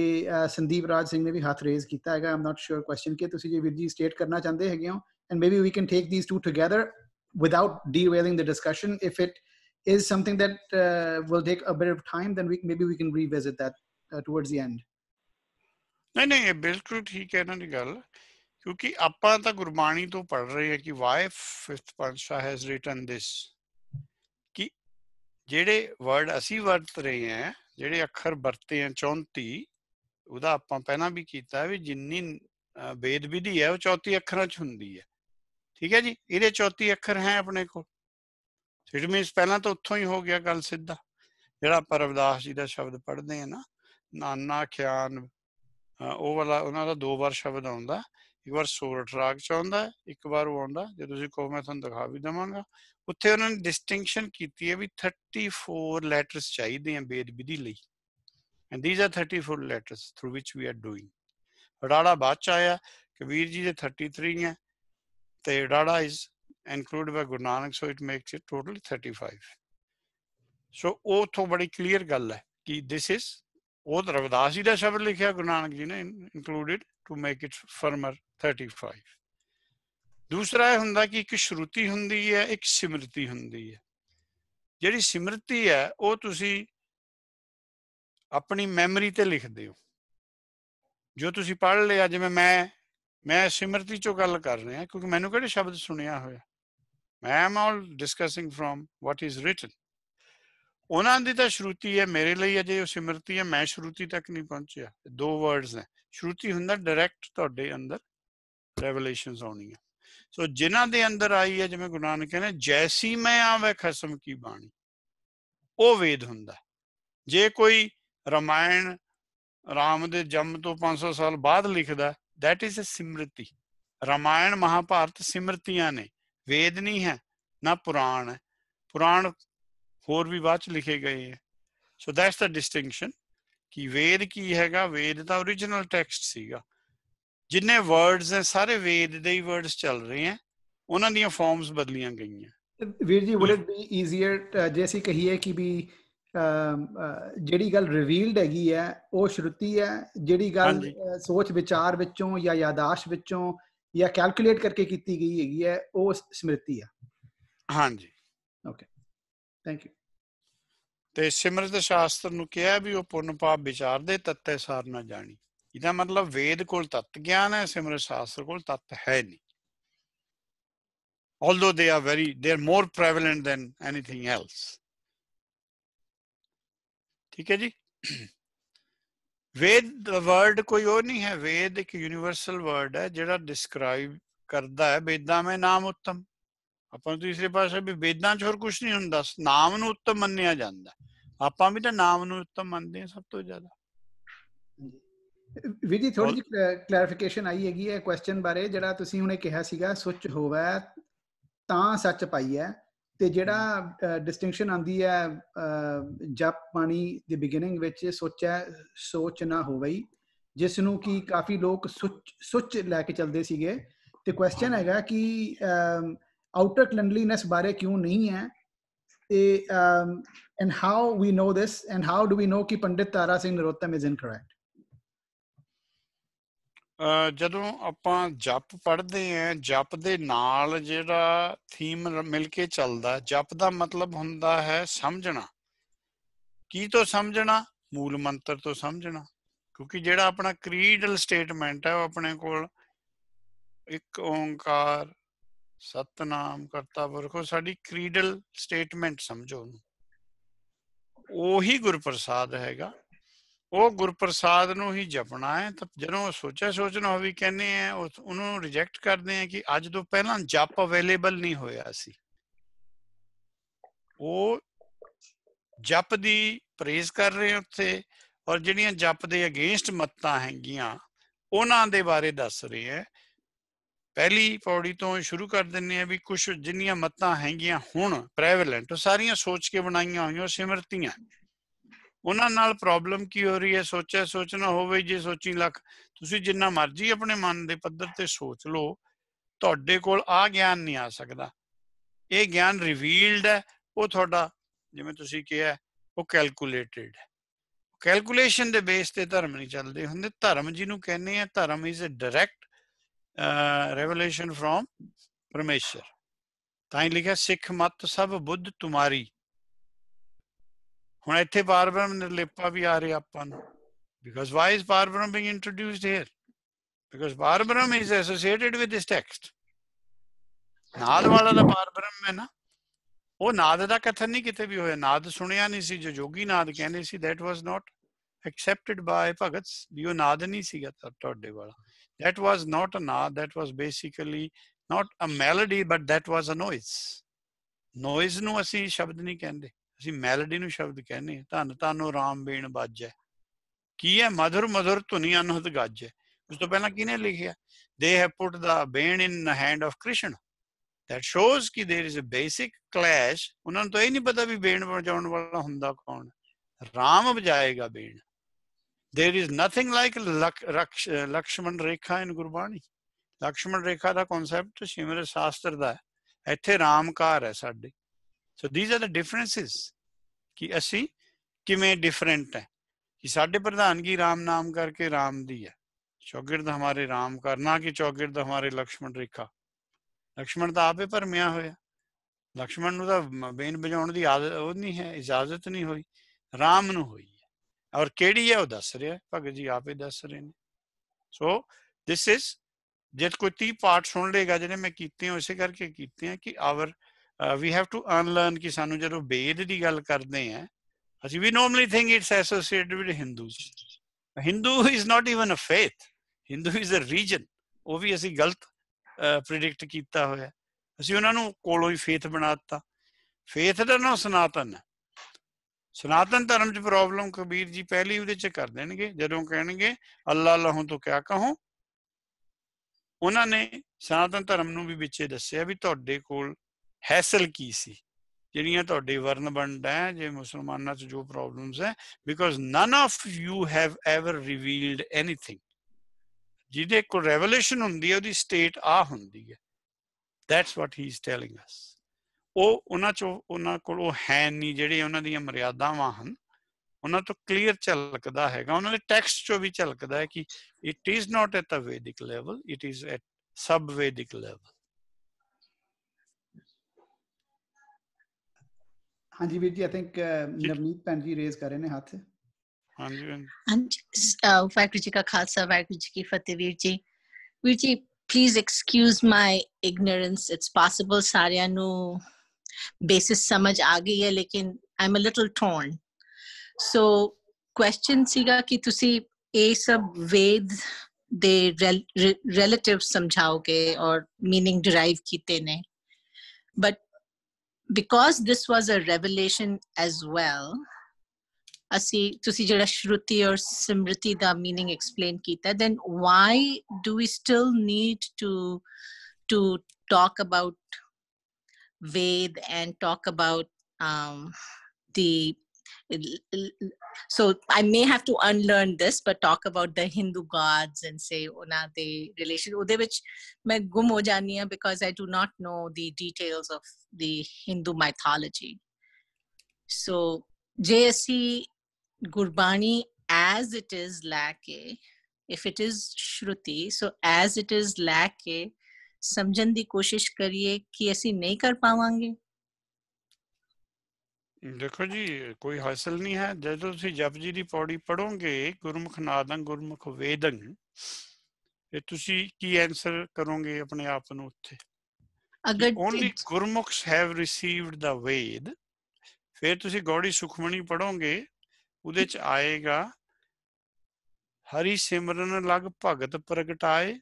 ਸੰਦੀਪ ਰਾਜ ਸਿੰਘ ਨੇ ਵੀ ਹੱਥ ਰੇਜ਼ ਕੀਤਾ ਹੈਗਾ। ਆਮ ਨਾਟ ਸ਼ੋਰ ਕੁਐਸਚਨ ਕਿ ਤੁਸੀਂ ਜੇ ਵੀਰ ਜੀ ਸਟੇਟ ਕਰਨਾ ਚਾਹੁੰਦੇ ਹੈਗੇ ਹੋ and maybe we can take these two together without derailing the discussion if it is something that uh, will take a bit of time then we maybe we can revisit that uh, towards the end. ਨਹੀਂ ਨਹੀਂ ਇਹ ਬਿਲਕੁਲ ਠੀਕ ਹੈ ਇਹਨਾਂ ਦੀ ਗੱਲ ਕਿਉਂਕਿ ਆਪਾਂ ਤਾਂ ਗੁਰਬਾਣੀ ਤੋਂ ਪੜ ਰਹੇ ਹਾਂ ਕਿ ਵਾਈ ਫਿਫਥ ਪਾਤਸ਼ਾਹ ਹੈਜ਼ ਰਿਟਨ ਦਿਸ ਕਿ ਜਿਹੜੇ ਵਰਡ ਅਸੀਂ ਵਰਤ ਰਹੇ ਹਾਂ ਜਿਹੜੇ ਅੱਖਰ ਵਰਤੇ ਆ 34 ਉਹਦਾ ਆਪਾਂ ਪਹਿਲਾਂ ਵੀ ਕੀਤਾ ਵੀ ਜਿੰਨੀ ਅਹ, ਵੇਦ ਵਿਧੀ ਹੈ ਉਹ 34 ਅੱਖਰਾਂ ਚ ਹੁੰਦੀ ਹੈ। ਠੀਕ ਹੈ ਜੀ? ਇਹਦੇ 34 ਅੱਖਰ ਹੈ ਆਪਣੇ ਕੋਲ। ਇਟ ਮੀਨਸ ਪਹਿਲਾਂ ਤਾਂ ਉੱਥੋਂ ਹੀ ਹੋ ਗਿਆ ਗੱਲ ਸਿੱਧਾ। ਜਿਹੜਾ ਆਪਾਂ ਰਵਿਦਾਸ ਜੀ ਦਾ ਸ਼ਬਦ ਪੜ੍ਹਦੇ ਆ ਨਾ ਨਾਨਾ ਖਿਆਨ ਉਹ ਵਾਲਾ ਉਹਨਾਂ ਦਾ ਦੋ ਵਾਰ ਸ਼ਬਦ ਆਉਂਦਾ। ਇੱਕ ਵਾਰ ਸੋਰਠ ਰਾਗ ਚ ਆਉਂਦਾ ਹੈ, ਇੱਕ ਵਾਰ ਉਹ ਆਉਂਦਾ। ਜੇ ਤੁਸੀਂ ਕਹੋ ਮੈਂ ਤੁਹਾਨੂੰ ਦਿਖਾ ਵੀ ਦਵਾਂਗਾ। ਉੱਥੇ ਉਹਨਾਂ ਨੇ ਡਿਸਟਿੰਕਸ਼ਨ ਕੀਤੀ ਹੈ ਵੀ 34 ਲੈਟਰਸ ਚਾਹੀਦੇ ਆ ਬੇਦ ਵਿਧੀ ਲਈ। And these are 34 letters through which we are doing ਰਾੜਾ ਬਾਅਦ ਚ ਆਇਆ ਕਬੀਰ ਜੀ ਦੇ 33 ਹੈ ਤੇ ਰਾੜਾ is included by Guru Nanak so it makes it totally 35 ਸੋ ਉਹ ਤੋਂ ਬੜੀ ਕਲੀਅਰ ਗੱਲ ਹੈ ਕਿ this is ਉਹ ਰਵਿਦਾਸ ਜੀ ਦਾ ਸ਼ਬਦ ਲਿਖਿਆ ਗੁਰੂ ਨਾਨਕ ਜੀ ਨੇ included to make it firmer 35 ਦੂਸਰਾ ਇਹ ਹੁੰਦਾ ਕਿ ਇੱਕ ਸ਼ਰੂਤੀ ਹੁੰਦੀ ਹੈ ਇੱਕ ਸਿਮਰਤੀ ਹੁੰਦੀ ਹੈ ਜਿਹੜੀ ਸਿਮਰਤੀ ਹੈ ਉਹ ਤੁਸੀਂ ਆਪਣੀ ਮੈਮਰੀ ਤੇ ਲਿਖਦੇ ਹੋ ਜੋ ਤੁਸੀਂ ਪੜ੍ਹ ਲਿਆ ਜਿਵੇਂ ਮੈਂ ਮੈਂ ਸਿਮਰਤੀ ਚੋਂ ਗੱਲ ਕਰ ਰਿਹਾ ਕਿਉਂਕਿ ਮੈਨੂੰ ਕਿਹੜੇ ਸ਼ਬਦ ਸੁਣਿਆ ਹੋਇਆ ਮੈਂ am all discussing from what is written ਉਹਨਾਂ ਦੀ ਤਾਂ ਸ਼ਰੂਤੀ ਹੈ, ਮੇਰੇ ਲਈ ਅਜੇ ਉਹ ਸਿਮਰਤੀ ਹੈ, ਮੈਂ ਸ਼ਰੂਤੀ ਤੱਕ ਨਹੀਂ ਪਹੁੰਚਿਆ। ਦੋ ਵਰਡਸ ਨੇ। ਸ਼ਰੂਤੀ ਹੁੰਦਾ ਡਾਇਰੈਕਟ ਤੁਹਾਡੇ ਅੰਦਰ ਰੈਵਲੇਸ਼ਨਸ ਆਉਣੀਆਂ। ਸੋ ਜਿਨ੍ਹਾਂ ਦੇ ਅੰਦਰ ਆਈ ਹੈ, ਜਿਵੇਂ ਗੁਰੂ ਨਾਨਕ ਕਹਿੰਦੇ, ਜੈਸੀ ਮੈਂ ਆਵੇ ਖਸਮ ਕੀ ਬਾਣੀ? ਉਹ ਵੇਦ ਹੁੰਦਾ। ਜੇ ਕੋਈ ਰਮਾਇਣ ਰਾਮ ਦੇ ਜਨਮ ਤੋਂ 500 ਸਾਲ ਬਾਅਦ ਲਿਖਦਾ, that ਇਜ ਅ ਸਿਮਰਤੀ। ਰਮਾਇਣ, ਮਹਾਭਾਰਤ ਸਿਮਰਤੀਆਂ ਨੇ। ਵੇਦ ਨਹੀਂ ਹੈ ਨਾ ਪੁਰਾਣ ਹੈ। ਪੁਰਾਣ ਹੋਰ ਵੀ ਬਾਅਦ ਚ ਲਿਖੇ ਗਏ ਹੈ। ਸੋ ਦੈਟਸ ਦਾ ਡਿਸਟਿੰਕਸ਼ਨ ਕਿ ਵੇਦ ਕੀ ਹੈਗਾ ਵੇਦ ਤਾਂ origignal ਟੈਕਸਟ ਸੀਗਾ। ਜਿੰਨੇ ਵਰਡਸ ਹੈ ਸਾਰੇ ਵੇਦ ਦੇ ਹੀ ਵਰਡਸ ਚੱਲ ਰਹੇ ਹੈ। ਉਹਨਾਂ ਦੀਆਂ ਫਾਰਮਸ ਬਦਲੀਆਂ ਗਈਆਂ। ਵੀਰ ਜੀ it be easier ਜੇ ਅਸੀਂ ਕਹੀਏ ਕਿ ਵੀ ਜਿਹੜੀ ਗੱਲ ਰਿਵੀਲਡ ਹੈਗੀ ਹੈ ਉਹ ਸ਼ਰੁਤੀ ਹੈ ਜਿਹੜੀ ਗੱਲ ਸੋਚ ਵਿਚਾਰ ਵਿੱਚੋਂ ਜਾਂ ਯਾਦਾਸ਼ ਵਿੱਚੋਂ ਜਾਂ ਕੈਲਕੂਲੇਟ ਕਰਕੇ ਕੀਤੀ ਗਈ ਹੈਗੀ ਹੈ ਉਹ ਸਮ੍ਰਿਤੀ ਹੈ ਹਾਂਜੀ। ਥੈਂਕ ਯੂ ਤੇ ਸਿਮਰਤ ਸ਼ਾਸਤਰ ਨੂੰ ਕਿਹਾ ਵੀ ਉਹ ਪੁੰਨ ਪਾਪ ਵਿਚਾਰਦੇ ਤੱਤੇ ਸਾਰ ਨਾ ਜਾਣੀ। ਇਹਦਾ ਮਤਲਬ ਵੇਦ ਕੋਲ ਤਤ ਗਿਆਨ ਹੈ ਸਿਮਰਤ ਸ਼ਾਸਤਰ ਕੋਲ ਤਤ ਹੈ ਨਹੀਂ। Although they are very they are more prevalent than anything else ਠੀਕ ਹੈ ਜੀ? ਵੇਦ ਵਰਡ ਕੋਈ ਉਹ ਨਹੀਂ ਹੈ ਵੇਦ ਇੱਕ ਯੂਨੀਵਰਸਲ ਵਰਡ ਹੈ ਜਿਹੜਾ ਡਿਸਕ੍ਰਾਈਬ ਕਰਦਾ ਹੈ ਵੇਦਾਂ ਮੈਂ ਨਾਮ ਉੱਤਮ। ਆਪਾਂ ਤੀਸਰੇ ਪਾਸੇ ਵੀ ਵੇਦਾਂ 'ਚ ਹੋਰ ਕੁਝ ਨਹੀਂ ਹੁੰਦਾ ਨਾਮ ਨੂੰ ਉੱਤਮ ਮੰਨਿਆ ਜਾਂਦਾ ਆਪਾਂ ਵੀ ਤਾਂ ਨਾਮ ਨੂੰ ਉੱਤਮ ਮੰਨਦੇ ਹਾਂ ਸਭ ਤੋਂ ਜ਼ਿਆਦਾ। ਵੀ ਜੀ ਥੋੜੀ ਜਿਹੀ ਕਲੈਰੀਫਿਕੇਸ਼ਨ ਆਈ ਹੈਗੀ ਹੈ ਕੁਐਸਚਨ ਬਾਰੇ ਜਿਹੜਾ ਤੁਸੀਂ ਹੁਣੇ ਕਿਹਾ ਸੀਗਾ ਸੁੱਚ ਹੋਵੇ ਤਾਂ ਸੱਚ ਪਾਈ ਹੈ ਤੇ ਜਿਹੜਾ ਡਿਸਟਿੰਕਸ਼ਨ ਆਂਦੀ ਹੈ ਜਪ ਪਾਣੀ ਦੇ ਬਿਗਿਨਿੰਗ ਵਿੱਚ ਸੋਚਿਆ, ਸੋਚ ਨਾ ਹੋਵਈ ਜਿਸ ਨੂੰ ਕਿ ਕਾਫੀ ਲੋਕ ਸੁੱਚ ਸੁੱਚ ਲੈ ਕੇ ਚੱਲਦੇ ਸੀਗੇ। ਤੇ ਕੁਐਸਚਨ ਹੈਗਾ ਕਿ ਆਊਟਰ ਕਲੈਂਡਲੀਨੈਸ ਬਾਰੇ ਕਿਉਂ ਨਹੀਂ ਹੈ? ਤੇ and how we know this and how do we know ਕਿ ਪੰਡਿਤ ਤਾਰਾ ਸਿੰਘ ਨਰੋਤਮ ਇਜ਼ ਇਨਕਰੈਕਟ ਜਦੋਂ ਆਪਾਂ ਜਪ ਪੜ੍ਹਦੇ ਆਂ ਜਪ ਦੇ ਨਾਲ ਜਿਹੜਾ ਥੀਮ ਮਿਲ ਕੇ ਚੱਲਦਾ, ਜਪ ਦਾ ਮਤਲਬ ਹੁੰਦਾ ਹੈ ਸਮਝਣਾ। ਕੀ ਤੋਂ ਸਮਝਣਾ? ਮੂਲ ਮੰਤਰ ਤੋਂ ਸਮਝਣਾ। ਕਿਉਂਕਿ ਜਿਹੜਾ ਆਪਣਾ ਕ੍ਰੀਡਲ ਸਟੇਟਮੈਂਟ ਹੈ, ਉਹ ਆਪਣੇ ਕੋਲ ਇੱਕ ਓੰਕਾਰ, ਸਤਨਾਮ ਕਰਤਾ ਪੁਰਖੋ ਸਾਡੀ ਕ੍ਰੀਡਲ ਸਟੇਟਮੈਂਟ ਸਮਝੋ ਉਹਨੂੰ। ਉਹੀ ਗੁਰਪ੍ਰਸਾਦ ਹੈਗਾ। ਉਹ ਗੁਰਪ੍ਰਸਾਦ ਨੂੰ ਹੀ ਜਪਣਾ ਹੈ, ਤਾਂ ਜਦੋਂ ਸੋਚਿਆ ਸੋਚਣਾ ਹੋਵੇ ਕਹਿੰਦੇ ਆ ਉਹਨੂੰ ਰਿਜੈਕਟ ਕਰਦੇ ਆ ਕਿ ਅੱਜ ਤੋਂ ਪਹਿਲਾਂ ਜਪ ਅਵੇਲੇਬਲ ਨਹੀਂ ਹੋਇਆ ਸੀ। ਉਹ ਜਪ ਦੀ ਪ੍ਰੇਜ਼ ਕਰ ਰਹੇ ਉੱਥੇ ਔਰ ਜਿਹੜੀਆਂ ਜਪ ਦੇ ਅਗੇਂਸਟ ਮੱਤਾਂ ਹੈਗੀਆਂ, ਉਹਨਾਂ ਦੇ ਬਾਰੇ ਦੱਸ ਰਹੇ ਹੈ ਪਹਿਲੀ ਪੌੜੀ ਤੋਂ ਸ਼ੁਰੂ ਕਰ ਦਿੰਨੇ ਆ ਵੀ ਕੁਝ ਜਿੰਨੀਆਂ ਮੱਤਾਂ ਹੈਗੀਆਂ ਹੁਣ ਪ੍ਰੈਵਲੈਂਟ ਉਹ ਸਾਰੀਆਂ ਸੋਚ ਕੇ ਬਣਾਈਆਂ ਹੋਈਆਂ, ਸਿਮਰਤੀਆਂ। ਉਹਨਾਂ ਨਾਲ ਪ੍ਰੋਬਲਮ ਕੀ ਹੋ ਰਹੀ ਹੈ? ਸੋਚਿਆ ਸੋਚਣਾ ਹੋਵੇ ਜੇ ਸੋਚੀ ਲੱਖ। ਤੁਸੀਂ ਜਿੰਨਾ ਮਰਜ਼ੀ ਆਪਣੇ ਮਨ ਦੇ ਪੱਧਰ ਤੇ ਸੋਚ ਲਓ। ਤੁਹਾਡੇ ਕੋਲ ਆ ਗਿਆਨ ਨਹੀਂ ਆ ਸਕਦਾ। ਇਹ ਗਿਆਨ ਰਿਵੀਲਡ ਹੈ। ਉਹ ਤੁਹਾਡਾ, ਜਿਵੇਂ ਤੁਸੀਂ ਕਿਹਾ, ਉਹ ਕੈਲਕੂਲੇਟਿਡ ਹੈ। ਕੈਲਕੂਲੇਸ਼ਨ ਦੇ ਬੇਸ ਤੇ ਧਰਮ ਨਹੀਂ ਚੱਲਦੇ ਹੁੰਦੇ। ਧਰਮ ਜਿਹਨੂੰ ਕਹਿੰਦੇ ਆ, ਧਰਮ is a direct revelation from ਪਰਮੇਸ਼ਰ। ਤਾਂ ਹੀ ਲਿਖਿਆ, ਸਿੱਖ ਮਤ ਸਭ ਬੁੱਧ, ਤੁਮਾਰੀ। ਹੁਣ ਇੱਥੇ ਪਾਰਬ੍ਰਹਮ ਨਿਰਲੇਪਾ ਵੀ ਆ ਰਿਹਾ ਆਪਾਂ ਨੂੰ because why is parbrahma being introduced here because parbrahma is associated with this text ਨਾਦ ਵਾਲਾ ਦਾ ਪਾਰਬ੍ਰਹਮ ਹੈ ਨਾ ਉਹ ਨਾਦ ਦਾ ਕਥਨ ਨਹੀਂ ਕਿਤੇ ਵੀ ਹੋਇਆ ਨਾਦ ਸੁਣਿਆ ਨਹੀਂ ਸੀ ਜੋ ਜੋਗੀ ਨਾਦ ਕਹਿੰਦੇ ਸੀ that was not accepted by ਭਗਤ ਵੀ ਉਹ ਨਾਦ ਨਹੀਂ ਸੀਗਾ ਤੁਹਾਡੇ ਵਾਲਾ that was not a naad that was basically not a melody but that was a noise noise ਨੂੰ ਅਸੀਂ ਸ਼ਬਦ ਨਹੀਂ ਕਹਿੰਦੇ ਅਸੀਂ ਮੈਲੋਡੀ ਨੂੰ ਸ਼ਬਦ ਕਹਿੰਦੇ ਹਾਂ, ਧੰਨ, ਧੰਨੋ ਰਾਮ ਬੇਣ ਬਾਜੈ। ਕੀ ਹੈ? ਮధుਰ ਮధుਰ ਧੁਨੀ ਅਨਹਦ ਗੱਜ। ਉਸ ਤੋਂ ਪਹਿਲਾਂ ਕਿਹਨੇ ਲਿਖਿਆ? They have put the ben in hand of Krishan. That shows ਕਿ there is a basic clash ਉਹਨਾਂ ਨੂੰ ਤਾਂ ਇਹ ਨਹੀਂ ਪਤਾ ਵੀ ਬੇਣ ਵਜਾਉਣ ਵਾਲਾ ਹੁੰਦਾ ਕੌਣ। ਰਾਮ ਵਜਾਏਗਾ ਬੇਣ। There is nothing like Lakshman Rekha in Gurbani. Lakshman Rekha the concept ਸ਼ਿਮਰ ਸ਼ਾਸਤਰ ਦਾ ਹੈ। ਇੱਥੇ ਰਾਮਕਾਰ ਹੈ ਸਾਡੇ। So these are the differences ਕਿ ਅਸੀਂ ਕਿਵੇਂ ਡਿਫਰੈਂਟ ਹੈ ਕਿ ਸਾਡੇ ਪ੍ਰਧਾਨਗੀ RAM ਨਾਮ ਕਰਕੇ RAM ਦੀ ਹੈ ਚੌਗਿਰਦ ਹਮਾਰੇ RAM ਕਰਨਾ ਕਿ ਚੌਗਿਰਦ ਹਮਾਰੇ ਲక్ష్మణ ਰੇਖਾ ਲక్ష్మణ ਤਾਂ ਆਪੇ ਪਰਮਿਆ ਹੋਇਆ ਲక్ష్మణ ਨੂੰ ਤਾਂ ਬੇਨ ਵਜਾਉਣ ਦੀ ਆਦਤ ਉਹ ਨਹੀਂ ਹੈ ਇਜਾਜ਼ਤ ਨਹੀਂ ਹੋਈ ਰਾਮ ਨੂੰ ਹੋਈ ਹੈ ਔਰ ਕਿਹੜੀ ਹੈ ਉਹ ਦੱਸ ਰਿਹਾ ਭਗਤ ਜੀ ਆਪੇ ਦੱਸ ਰਹੇ ਨੇ ਸੋ ਥਿਸ ਇਜ਼ ਜੇ ਕੋਈ 30 ਪਾਠ ਸੁਣ ਲੇਗਾ ਜਿਹੜੇ ਮੈਂ ਕੀਤੇ ਹੋ ਇਸੇ ਕਰਕੇ ਕੀਤੇ ਆ ਕਿ our we have to unlearn ਕਿ ਸਾਨੂੰ ਜਦੋਂ ਵੇਦ ਦੀ ਗੱਲ ਕਰਦੇ ਆ, ਅਸੀਂ ਵੀ normally think it's associated with Hindus Hindu is not even a faith Hindu is a region ਉਹ ਵੀ ਅਸੀਂ ਗਲਤ ਪ੍ਰੈਡਿਕਟ ਕੀਤਾ ਹੋਇਆ। ਅਸੀਂ ਉਹਨਾਂ ਨੂੰ ਕੋਲੋਂ ਹੀ ਫੇਥ ਬਣਾਤਾ ਫੇਥ ਦਾ ਨਾਮ ਸਨਾਤਨ ਹੈ। ਸਨਾਤਨ ਧਰਮ 'ਚ ਪ੍ਰੋਬਲਮ ਕਬੀਰ ਜੀ ਪਹਿਲੀ ਉਹਦੇ 'ਚ ਕਰ ਦੇਣਗੇ। ਜਦੋਂ ਕਹਿਣਗੇ, ਅੱਲਾ ਲਹੋਂ ਤੋਂ ਕਿਆ ਕਹੋ? ਉਹਨਾਂ ਨੇ ਸਨਾਤਨ ਧਰਮ ਨੂੰ ਵੀ ਵਿੱਚੇ ਦੱਸਿਆ ਵੀ ਤੁਹਾਡੇ ਕੋਲ ਹੈਸਲ ਕੀ ਸੀ? ਜਿਹੜੀਆਂ ਤੁਹਾਡੇ ਵਰਨ ਬਣਦਾ ਹੈ, ਜੇ ਮੁਸਲਮਾਨਾਂ 'ਚ ਜੋ ਪ੍ਰੋਬਲਮਸ ਹੈ because none of you have ever revealed anything ਜਿਹਦੇ ਕੋਲ ਰੈਵਲੇਸ਼ਨ ਹੁੰਦੀ ਹੈ, ਉਹਦੀ ਸਟੇਟ ਆ ਹੁੰਦੀ ਹੈ। That's what he is telling us ਉਹ ਉਹਨਾਂ ਚੋਂ, ਉਹਨਾਂ ਕੋਲ ਉਹ ਹੈ ਨਹੀਂ, ਜਿਹੜੇ ਉਹਨਾਂ ਦੀਆਂ ਮਰਿਆਦਾਵਾਂ ਹਨ, ਉਹਨਾਂ ਤੋਂ ਕਲੀਅਰ ਝਲਕਦਾ ਹੈਗਾ। ਉਹਨਾਂ ਦੇ ਟੈਕਸਟ ਚੋਂ ਵੀ ਝਲਕਦਾ ਹੈ ਕਿ it is not at a Vedic level it is at sub Vedic level ਹਾਂਜੀ ਵੀਰ ਜੀ ਆਈ ਥਿੰਕ ਨਵਨੀਤ ਭੈਣ ਜੀ ਰੇਜ਼ ਕਰ ਰਹੇ ਨੇ ਹੱਥ ਹਾਂਜੀ ਹਾਂਜੀ ਵਾਹਿਗੁਰੂ ਜੀ ਕਾ ਖਾਲਸਾ ਵਾਹਿਗੁਰੂ ਜੀ ਕੀ ਫਤਿਹ ਵੀਰ ਜੀ ਵੀਰ ਜੀ please excuse my ignorance it's possible ਸਾਰਿਆਂ ਨੂੰ ਬੇਸਿਸ ਸਮਝ ਆ ਗਈ ਹੈ ਲੇਕਿਨ I am a little torn so question ਸੀਗਾ ਕਿ ਤੁਸੀਂ ਇਹ ਸਭ ਵੇਦ ਦੇ ਰਿਲੇਟਿਵ ਸਮਝਾਓਗੇ ਔਰ मीनिंग ਡਿਰਾਈਵ ਕੀਤੇ ਨੇ but because this was a revelation as well ਅਸੀਂ ਤੁਸੀਂ ਜਿਹੜਾ ਸ਼ਰੂਤੀ ਔਰ ਸਮ੍ਰਿਤੀ ਦਾ meaning explain ਕੀਤਾ then why do we still need to to talk about ved and talk about um, the so i may have to unlearn this but talk about the hindu gods and say ਉਹਨਾਂ ਦੇ relation ਉਹਦੇ ਵਿੱਚ ਮੈਂ ਗੁੰਮ ਹੋ ਜਾਨੀ ਆ because i do not know the details of the hindu mythology so ਜੇ ਅਸੀਂ ਗੁਰਬਾਣੀ as it is ਲੈ ਕੇ if it is shruti so as it is ਲੈ ਕੇ ਸਮਝਣ ਦੀ ਕੋਸ਼ਿਸ਼ ਕਰੀਏ ਕਿ ਅਸੀਂ ਨਹੀਂ ਕਰ ਪਾਵਾਂਗੇ ਦੇਖੋ ਜੀ ਕੋਈ ਹਾਸਲ ਨਹੀਂ ਹੈ ਜਦੋਂ ਤੁਸੀਂ ਜਪਜੀ ਦੀ ਪੌੜੀ ਪੜੋਗੇ ਗੁਰਮੁਖ ਨਾਦੰ ਗੁਰਮੁਖ ਵੇਦੰ ਤੇ ਤੁਸੀਂ ਕੀ ਆਨਸਰ ਕਰੋਗੇ ਆਪਣੇ ਆਪ ਨੂੰ ਉੱਥੇ ਅਗਰ ਓਨਲੀ ਗੁਰਮੁਖਸ ਹੈਵ ਰਿਸੀਵਡ ਦਾ ਵੇਦ ਫਿਰ ਤੁਸੀਂ ਗੌੜੀ ਸੁਖਮਣੀ ਪੜੋਗੇ ਉਹਦੇ ਚ ਆਏਗਾ ਹਰੀ ਸਿਮਰਨ ਲਗ ਭਗਤ ਪ੍ਰਗਟਾਏ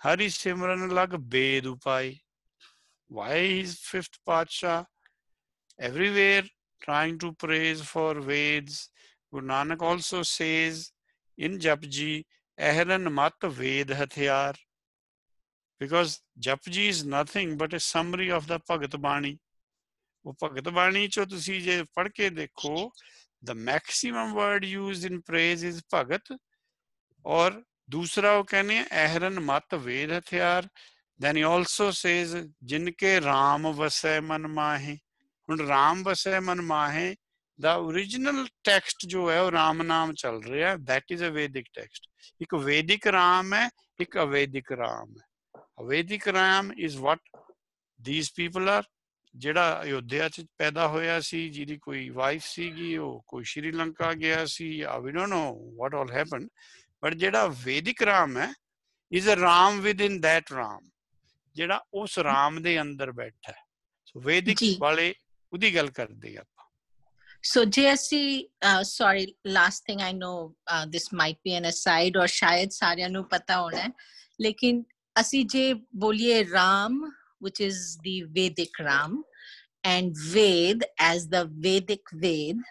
ਹਰੀ ਸਿਮਰਨ ਲਗ ਬੇਦ ਉਪਾਏ ਵਾਈ ਇਜ਼ ਫਿਫਥ ਪਾਤਸ਼ਾਹ everywhere? trying to praise for Veds. Guru Nanak also says in Japji, Ahran Mat Ved Hathyar. Because Japji is nothing but a summary of the Bhagat Bani. ਉਹ ਭਗਤ ਬਾਣੀ ਚੋਂ ਤੁਸੀਂ ਜੇ ਪੜ੍ਹ ਕੇ ਦੇਖੋ the maximum word used in praise is ਭਗਤ ਔਰ ਦੂਸਰਾ ਉਹ ਕਹਿੰਦੇ ਆ ਅਹਰਨ ਮਤ ਵੇਦ ਹਥਿਆਰ then he also says ਜਿਨਕੇ RAM ਵਸੈ ਮਨ ਮਾਹੇ ਹੁਣ ਰਾਮ ਵਸੈ ਮਨ ਮਾਹੇ ਦਾ origignal ਟੈਕਸਟ ਜੋ ਹੈ ਉਹ ਰਾਮ ਨਾਮ ਚੱਲ ਰਿਹਾ that is a vedic text. ਇੱਕ ਵੈਦਿਕ ਰਾਮ ਹੈ ਇੱਕ ਅਵੈਦਿਕ ਰਾਮ ਹੈ। ਅਵੈਦਿਕ Ram is what these people are ਜਿਹੜਾ ਅਯੋਧਿਆ ਚ ਪੈਦਾ ਹੋਇਆ ਸੀ ਜਿਹਦੀ ਕੋਈ ਵਾਈਫ ਸੀਗੀ ਉਹ ਕੋਈ ਸ਼੍ਰੀਲੰਕਾ ਗਿਆ ਸੀ we don't know what all happen but ਜਿਹੜਾ ਵੈਦਿਕ ਰਾਮ ਹੈ is a ram within that ram ਜਿਹੜਾ ਉਸ ਰਾਮ ਦੇ ਅੰਦਰ ਬੈਠਾ ਹੈ। ਸੋ ਵੈਦਿਕ। ਵਾਲੇ ਉਹਦੀ ਗੱਲ ਕਰਦੇ ਆ ਆਪਾਂ So JSC, uh, sorry, last thing I know, uh, this might be an aside or ਸ਼ਾਇਦ ਸਾਰਿਆਂ ਨੂੰ ਪਤਾ ਹੋਣਾ ਹੈ ਲੇਕਿਨ ਅਸੀਂ ਜੇ ਬੋਲੀਏ Ram which is the Vedic Ram and Ved as the Vedic Ved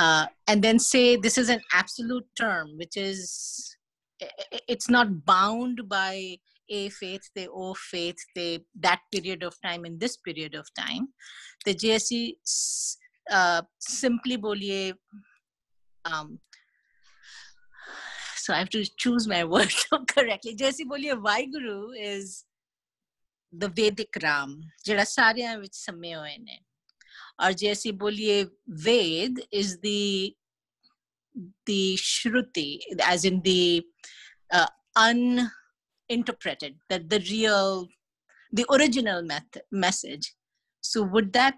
uh, and then say this is an absolute term which is i- i- it's not bound by a faith, the O faith, the that period of time in this period of time. The JSE uh, simply बोलिए um, so I have to choose my words correctly. जैसे बोलिए Waheguru is the Vedic Ram जेड़ा which विच सम्मे होए ने और जैसे बोलिए वेद is the the shruti as in the uh, un uninterpreted, that the real, the original method, message. So would that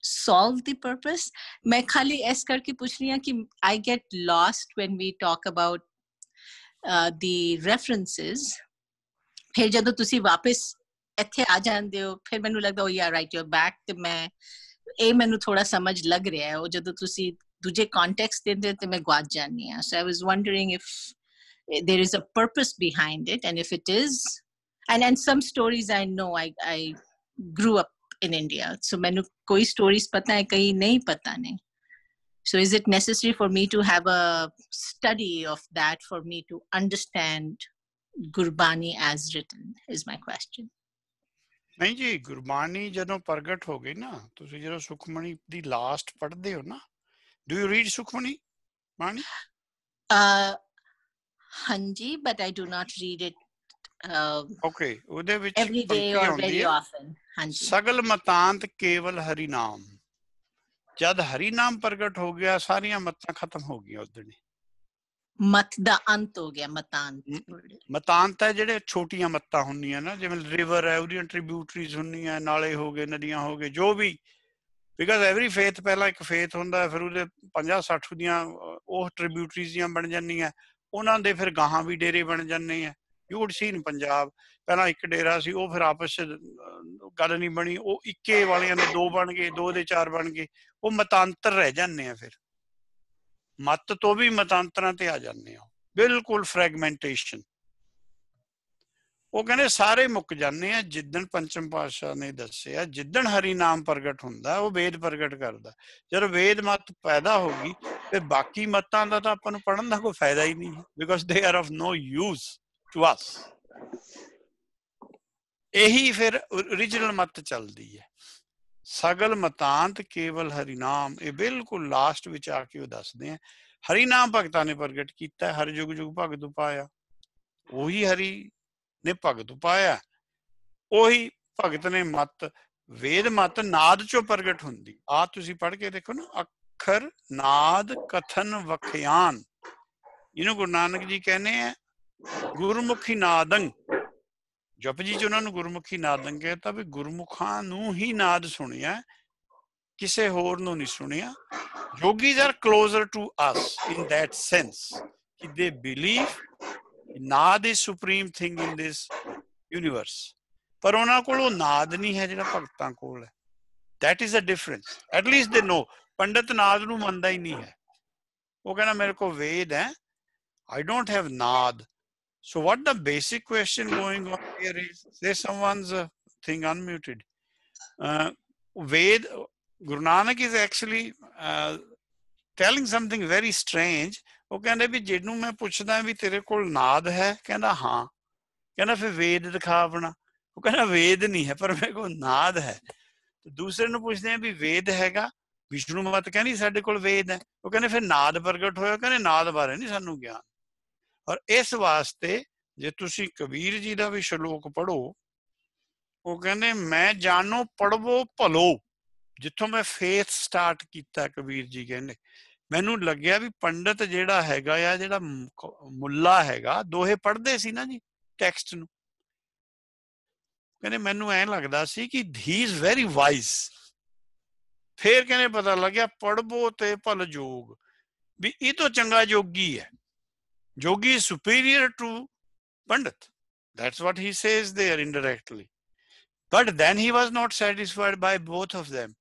solve the purpose? मैं खाली ऐस करके पूछ रही हूँ कि I get lost when we talk about uh, the references. ਫਿਰ ਜਦੋਂ ਤੁਸੀਂ ਵਾਪਸ ਇੱਥੇ ਆ ਜਾਂਦੇ ਹੋ ਫਿਰ ਮੈਨੂੰ ਲੱਗਦਾ ਉਹ ਯਾ ਰਾਈਟ ਯੂਰ ਬੈਕ ਤੇ ਮੈਂ ਇਹ ਮੈਨੂੰ ਥੋੜਾ ਸਮਝ ਲੱਗ ਰਿਹਾ ਹੈ ਉਹ ਜਦੋਂ ਤੁਸੀਂ ਦੂਜੇ ਕੰਟੈਕਸਟ ਦਿੰਦੇ ਹੋ ਤੇ ਮੈਂ ਗਵਾਚ ਜਾਂਦੀ ਹਾਂ ਸੋ I was wondering if there is a purpose behind it and if it is and and some stories i know i i grew up in india so mainu koi stories pata hai kahi nahi pata ne so is it necessary for me to have a study of that for me to understand gurbani as written is my question ਨਹੀਂ ਜੀ ਗੁਰਬਾਣੀ ਜਦੋਂ ਪ੍ਰਗਟ ਹੋ ਗਈ ਨਾ ਤੁਸੀਂ ਜਦੋਂ ਸੁਖਮਣੀ ਦੀ ਲਾਸਟ ਪੜ੍ਹਦੇ ਹੋ ਨਾ ਡੂ ਯੂ ਰੀਡ ਸੁਖਮਣੀ ਬਾਣੀ uh but i do not read it uh, okay ਉਹਦੇ ਵਿੱਚ every day ਪੰਕਤੀ or ਆਉਂਦੀ very ਹੈ often hanji ਸਗਲ ਮਤਾਂਤ ਕੇਵਲ ਹਰੀ ਨਾਮ। ਜਦ ਹਰੀ ਨਾਮ ਪ੍ਰਗਟ ਹੋ ਗਿਆ ਸਾਰੀਆਂ ਮਤਾਂ ਖਤਮ ਹੋ ਗਈਆਂ ਉਦੋਂ ਹੀ mat da ant ho gaya matant ਮਤਾਂਤ ਹੈ ਜਿਹੜੇ ਛੋਟੀਆਂ ਮੱਤਾਂ ਹੁੰਦੀਆਂ ਨਾ ਜਿਵੇਂ ਰਿਵਰ ਹੈ ਉਹਦੀਆਂ ਟ੍ਰਿਬਿਊਟਰੀਜ਼ ਹੁੰਦੀਆਂ ਨਾਲੇ ਹੋ ਗਏ ਨਦੀਆਂ ਹੋ ਗਏ ਜੋ ਵੀ। ਬਿਕਾਜ਼ ਐਵਰੀ ਫੇਥ ਪਹਿਲਾਂ ਇੱਕ ਫੇਥ ਹੁੰਦਾ ਹੈ, ਫਿਰ ਉਹਦੇ 50 60 ਦੀਆਂ ਉਹ ਟ੍ਰਿਬਿਊਟਰੀਜ਼ ਦੀਆਂ ਬਣ ਜਾਂਦੀਆਂ। ਉਹਨਾਂ ਦੇ ਫਿਰ ਗਾਹਾਂ ਵੀ ਡੇਰੇ ਬਣ ਜਾਂਦੇ ਆ। You would see in Punjab ਪਹਿਲਾਂ ਇੱਕ ਡੇਰਾ ਸੀ, ਉਹ ਫਿਰ ਆਪਸ ਚ ਗੱਲ ਨਹੀਂ ਬਣੀ। ਉਹ ਇੱਕੇ ਵਾਲਿਆਂ ਦੇ ਦੋ ਬਣ ਗਏ, ਦੋ ਦੇ ਚਾਰ ਬਣ ਗਏ। ਉਹ ਮਤਾਂਤਰ ਰਹਿ ਜਾਂਦੇ ਆ ਫਿਰ। ਮਤ ਤੋਂ ਵੀ ਮਤਾਂਤਰਾਂ ਤੇ ਆ ਜਾਂਦੇ ਆ ਬਿਲਕੁਲ ਫ੍ਰੈਗਮੈਂਟੇਸ਼ਨ ਉਹ ਕਹਿੰਦੇ ਸਾਰੇ ਮੁੱਕ ਜਾਂਦੇ ਆ, ਜਿੱਦਣ ਪੰਚਮ ਪਾਤਸ਼ਾਹ ਨੇ ਦੱਸਿਆ, ਜਿੱਦਣ ਹਰੀ ਨਾਮ ਪ੍ਰਗਟ ਹੁੰਦਾ, ਉਹ ਵੇਦ ਪ੍ਰਗਟ ਕਰਦਾ। ਜਦੋਂ ਵੇਦ ਮਤ ਪੈਦਾ ਹੋ ਗਈ, ਤੇ ਬਾਕੀ ਮਤਾਂ ਦਾ ਤਾਂ ਆਪਾਂ ਨੂੰ ਪੜਨ ਦਾ ਕੋਈ ਫਾਇਦਾ ਹੀ ਨਹੀਂ ਹੈ they are of no use to us ਇਹੀ ਫਿਰ origignal ਮਤ ਚੱਲਦੀ ਹੈ। ਸਗਲ ਮਤਾਂਤ ਕੇਵਲ ਹਰੀ ਨਾਮ, ਇਹ ਬਿਲਕੁਲ ਲਾਸਟ ਵਿੱਚ ਆ ਕੇ ਉਹ ਦੱਸਦੇ ਆ। ਹਰੀ ਨਾਮ ਭਗਤਾਂ ਨੇ ਪ੍ਰਗਟ ਕੀਤਾ, ਹਰ ਯੁਗ ਯੁਗ ਭਗਤ ਪਾਇਆ ਉਹੀ ਹਰੀ ਨੇ ਭਗਤ ਪਾਇਆ। ਉਹੀ ਭਗਤ ਨੇ ਮਤ, ਵੇਦ ਮਤ ਨਾਦ ਚੋਂ ਪ੍ਰਗਟ ਹੁੰਦੀ। ਆ ਤੁਸੀਂ ਪੜ੍ਹ ਕੇ ਦੇਖੋ ਨਾ, ਅੱਖਰ ਨਾਦ ਕਥਨ ਵਖਿਆਨ। ਇਹਨੂੰ ਗੁਰੂ ਨਾਨਕ ਜੀ ਕਹਿੰਦੇ ਆ, ਗੁਰਮੁਖੀ ਨਾਦੰ। ਜਪ ਜੀ ਉਹਨਾਂ ਨੂੰ ਗੁਰਮੁਖੀ ਨਾਦੰ ਕਹਿੰਦਾ ਵੀ ਗੁਰਮੁਖਾਂ ਨੂੰ ਹੀ ਨਾਦ ਸੁਣਿਆ, ਕਿਸੇ ਹੋਰ ਨੂੰ ਨਹੀਂ ਸੁਣਿਆ। Yogis are closer to us in that sense ਕਿ they believe naad is supreme thing in this universe ਪਰ ਉਹਨਾਂ ਕੋਲ ਉਹ ਨਾਦ ਨਹੀਂ ਹੈ ਜਿਹੜਾ ਭਗਤਾਂ ਕੋਲ ਹੈ that is the difference at least they know ਪੰਡਤ ਨਾਦ ਨੂੰ ਮੰਨਦਾ ਹੀ ਨਹੀਂ ਹੈ ਉਹ ਕਹਿੰਦਾ ਮੇਰੇ ਕੋਲ ਵੇਦ ਹੈ I don't have naad. So what the basic question going on here is, there's someone's uh, thing unmuted. Uh, Ved, Guru Nanak is actually uh, telling something very strange. ਉਹ ਕਹਿੰਦੇ ਵੀ ਜਿਹਨੂੰ ਮੈਂ ਪੁੱਛਦਾ ਵੀ ਤੇਰੇ ਕੋਲ ਨਾਦ ਹੈ? ਕਹਿੰਦਾ ਹਾਂ। ਕਹਿੰਦਾ ਫਿਰ ਵੇਦ ਦਿਖਾ ਆਪਣਾ। ਉਹ ਕਹਿੰਦਾ ਵੇਦ ਨਹੀਂ ਹੈ, ਪਰ ਮੇਰੇ ਕੋਲ ਨਾਦ ਹੈ। ਤੇ ਦੂਸਰੇ ਨੂੰ ਪੁੱਛਦੇ ਆ ਵੀ ਵੇਦ ਹੈਗਾ? ਵਿਸ਼ਨੂੰ ਮਤ ਕਹਿੰਦੀ ਸਾਡੇ ਕੋਲ ਵੇਦ ਹੈ। ਉਹ ਕਹਿੰਦੇ ਫਿਰ ਨਾਦ ਪ੍ਰਗਟ ਹੋਇਆ। ਕਹਿੰਦੇ ਨਾਦ ਬਾਰੇ ਨਹੀਂ ਸਾਨੂੰ ਗਿਆਨ। ਔਰ ਇਸ ਵਾਸਤੇ ਜੇ ਤੁਸੀਂ ਕਬੀਰ ਜੀ ਦਾ ਵੀ ਸ਼ਲੋਕ ਪੜੋ ਉਹ ਕਹਿੰਦੇ ਮੈਂ ਜਾਣੋ ਪੜਵੋ ਭਲੋ। ਜਿੱਥੋਂ ਮੈਂ ਫੇਥ ਸਟਾਰਟ ਕੀਤਾ ਕਬੀਰ ਜੀ ਕਹਿੰਦੇ। ਮੈਨੂੰ ਲੱਗਿਆ ਵੀ ਪੰਡਤ ਜਿਹੜਾ ਹੈਗਾ ਆ ਜਿਹੜਾ ਮੁੱਲਾ ਹੈਗਾ, ਦੋਹੇ ਪੜ੍ਹਦੇ ਸੀ ਨਾ ਜੀ ਟੈਕਸਟ ਨੂੰ। ਕਹਿੰਦੇ ਮੈਨੂੰ ਐਂ ਲੱਗਦਾ ਸੀ ਕਿ ਹੀ ਇਜ਼ ਵੈਰੀ ਵਾਈਜ਼ ਫੇਰ ਕਹਿੰਦੇ ਪਤਾ ਲੱਗਿਆ ਪੜਬੋ ਤੇ ਭਲ ਜੋਗ। ਵੀ ਇਹ ਤੋਂ ਚੰਗਾ ਜੋਗੀ ਹੈ। ਜੋਗੀ is to Pandit. Pandit that's what he says there indirectly but then he was not satisfied by both them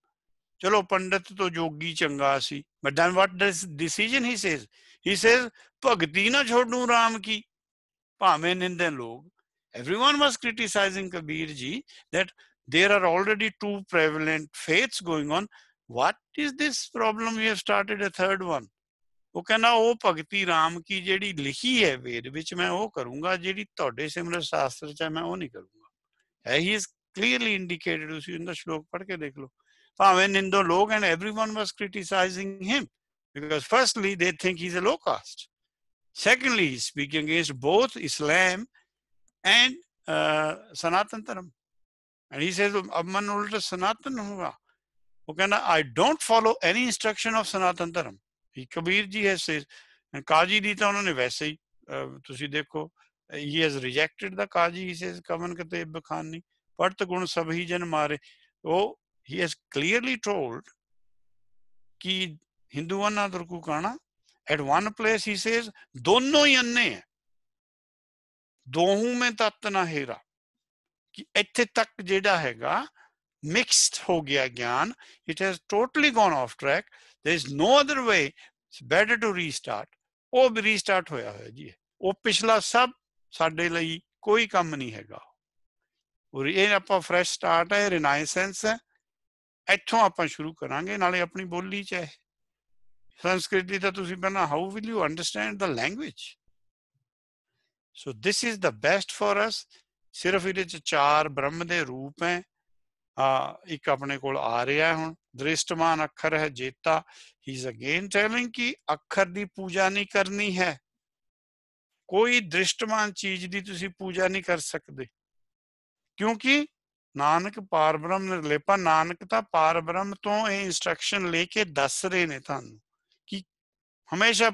ਚਲੋ ਪੰਡਤ ਤੋਂ ਜੋਗੀ ਚੰਗਾ ਸੀ but then what this decision he says he says ਭਗਤੀ ਨਾ ਛੋੜੂ RAM ਕੀ ਭਾਵੇਂ ਨਿੰਦਨ ਲੋਗ everyone was criticizing kabir ji that there are already two prevalent faiths going on what is this problem we have started a third one ਉਹ ਕਹਿੰਦਾ ਉਹ ਭਗਤੀ RAM ਕੀ ਜਿਹੜੀ ਲਿਖੀ ਹੈ ਵੇਦ ਵਿੱਚ ਮੈਂ ਉਹ ਕਰੂੰਗਾ ਜਿਹੜੀ ਤੁਹਾਡੇ ਸਿਮਰਨ ਸ਼ਾਸਤਰ ਚ ਮੈਂ ਉਹ ਨਹੀਂ ਕਰੂੰਗਾ ਹੈ ਹੀ ਇਸ ਕਲੀਅਰਲੀ ਇੰਡੀਕੇਟਡ ਤੁਸੀਂ ਇਹਦਾ ਸ਼ਲੋਕ ਪੜ੍ਹ ਕੇ ਦੇਖ ਲਓ When Indo Logan, everyone was criticizing him because firstly, they think he's a low caste. Secondly, he's speaking against both Islam and uh, Sanatan Dharma. And he says, Abman ulta Sanatan huwa. ਉਹ ਕਹਿੰਦਾ I don't follow any instruction of Sanatan Dharma ਇਹ ਕਬੀਰ ਜੀ ਹੈ ਸੇ ਕਾਜੀ ਦੀ ਤਾਂ ਉਹਨਾਂ ਨੇ ਵੈਸੇ ਹੀ ਤੁਸੀਂ ਦੇਖੋ ਹੀ ਹੈਜ਼ ਰਿਜੈਕਟਡ ਦਾ ਕਾਜੀ ਹੀ ਸੇਜ਼ ਕਮਨ ਕਤੇਬ ਖਾਨੀ ਪੜਤ ਗੁਣ ਸਭੀ ਜਨ ਮਾਰੇ ਉਹ ਹੀ ਹੈਜ਼ ਕਲੀਅਰਲੀ ਟੋਲਡ ਕਿ ਹਿੰਦੂਆਂ ਨਾਲ ਦਰਕੂ ਕਾਣਾ at one place he says ਦੋਨੋਂ ਹੀ ਅੰਨੇ ਦੋਹੂ ਮੈਂ ਤਤ ਨਾ ਹੈਰਾ ਕਿ ਇੱਥੇ ਤੱਕ ਜਿਹੜਾ ਹੈਗਾ ਮਿਕਸਡ ਹੋ ਗਿਆ ਗਿਆਨ it has totally gone off track there is no other way. It's better to restart. ਉਹ ਵੀ ਰੀਸਟਾਰਟ ਹੋਇਆ ਹੋਇਆ ਜੀ ਉਹ ਪਿਛਲਾ ਸਭ ਸਾਡੇ ਲਈ ਕੋਈ ਕੰਮ ਨਹੀਂ ਹੈਗਾ ਉਹ ਇਹ ਆਪਾਂ ਫਰੈਸ਼ ਸਟਾਰਟ ਹੈ ਰਿਨਾਈਸੈਂਸ ਹੈ ਇੱਥੋਂ ਆਪਾਂ ਸ਼ੁਰੂ ਕਰਾਂਗੇ, ਨਾਲੇ ਆਪਣੀ ਬੋਲੀ ਚ ਹੈ। ਸੰਸਕ੍ਰਿਤੀ ਤਾਂ ਤੁਸੀਂ ਪਹਿਲਾਂ how will you understand the language so this is the best for us ਸਿਰਫ ਇਹਦੇ ਚ ਚਾਰ ਬ੍ਰਹਮ ਦੇ ਰੂਪ ਹੈ। ਆ, ਇੱਕ ਆਪਣੇ ਕੋਲ ਆ ਰਿਹਾ ਹੁਣ। ਦ੍ਰਿਸ਼ਟਮਾਨ ਅੱਖਰ ਹੈ ਜੇਤਾ। ਹੀ ਇਜ਼ ਅਗੇਨ ਟੈਲਿੰਗ ਕਿ ਅੱਖਰ ਦੀ ਪੂਜਾ ਨਹੀਂ ਕਰਨੀ ਹੈ। ਕੋਈ ਦ੍ਰਿਸ਼ਟਮਾਨ ਚੀਜ਼ ਦੀ ਤੁਸੀਂ ਪੂਜਾ ਨਹੀਂ ਕਰ ਸਕਦੇ। ਕਿਉਂਕਿ ਨਾਨਕ ਪਾਰਬ੍ਰਹਮ ਨਿਰਲੇਪਾ, ਨਾਨਕ ਤਾਂ ਪਾਰਬ੍ਰਹਮ ਤੋਂ ਇਹ ਇਨਸਟਰਕਸ਼ਨ ਲੈ ਕੇ ਦੱਸ ਰਹੇ ਨੇ ਤੁਹਾਨੂੰ ਕਿ ਹਮੇਸ਼ਾ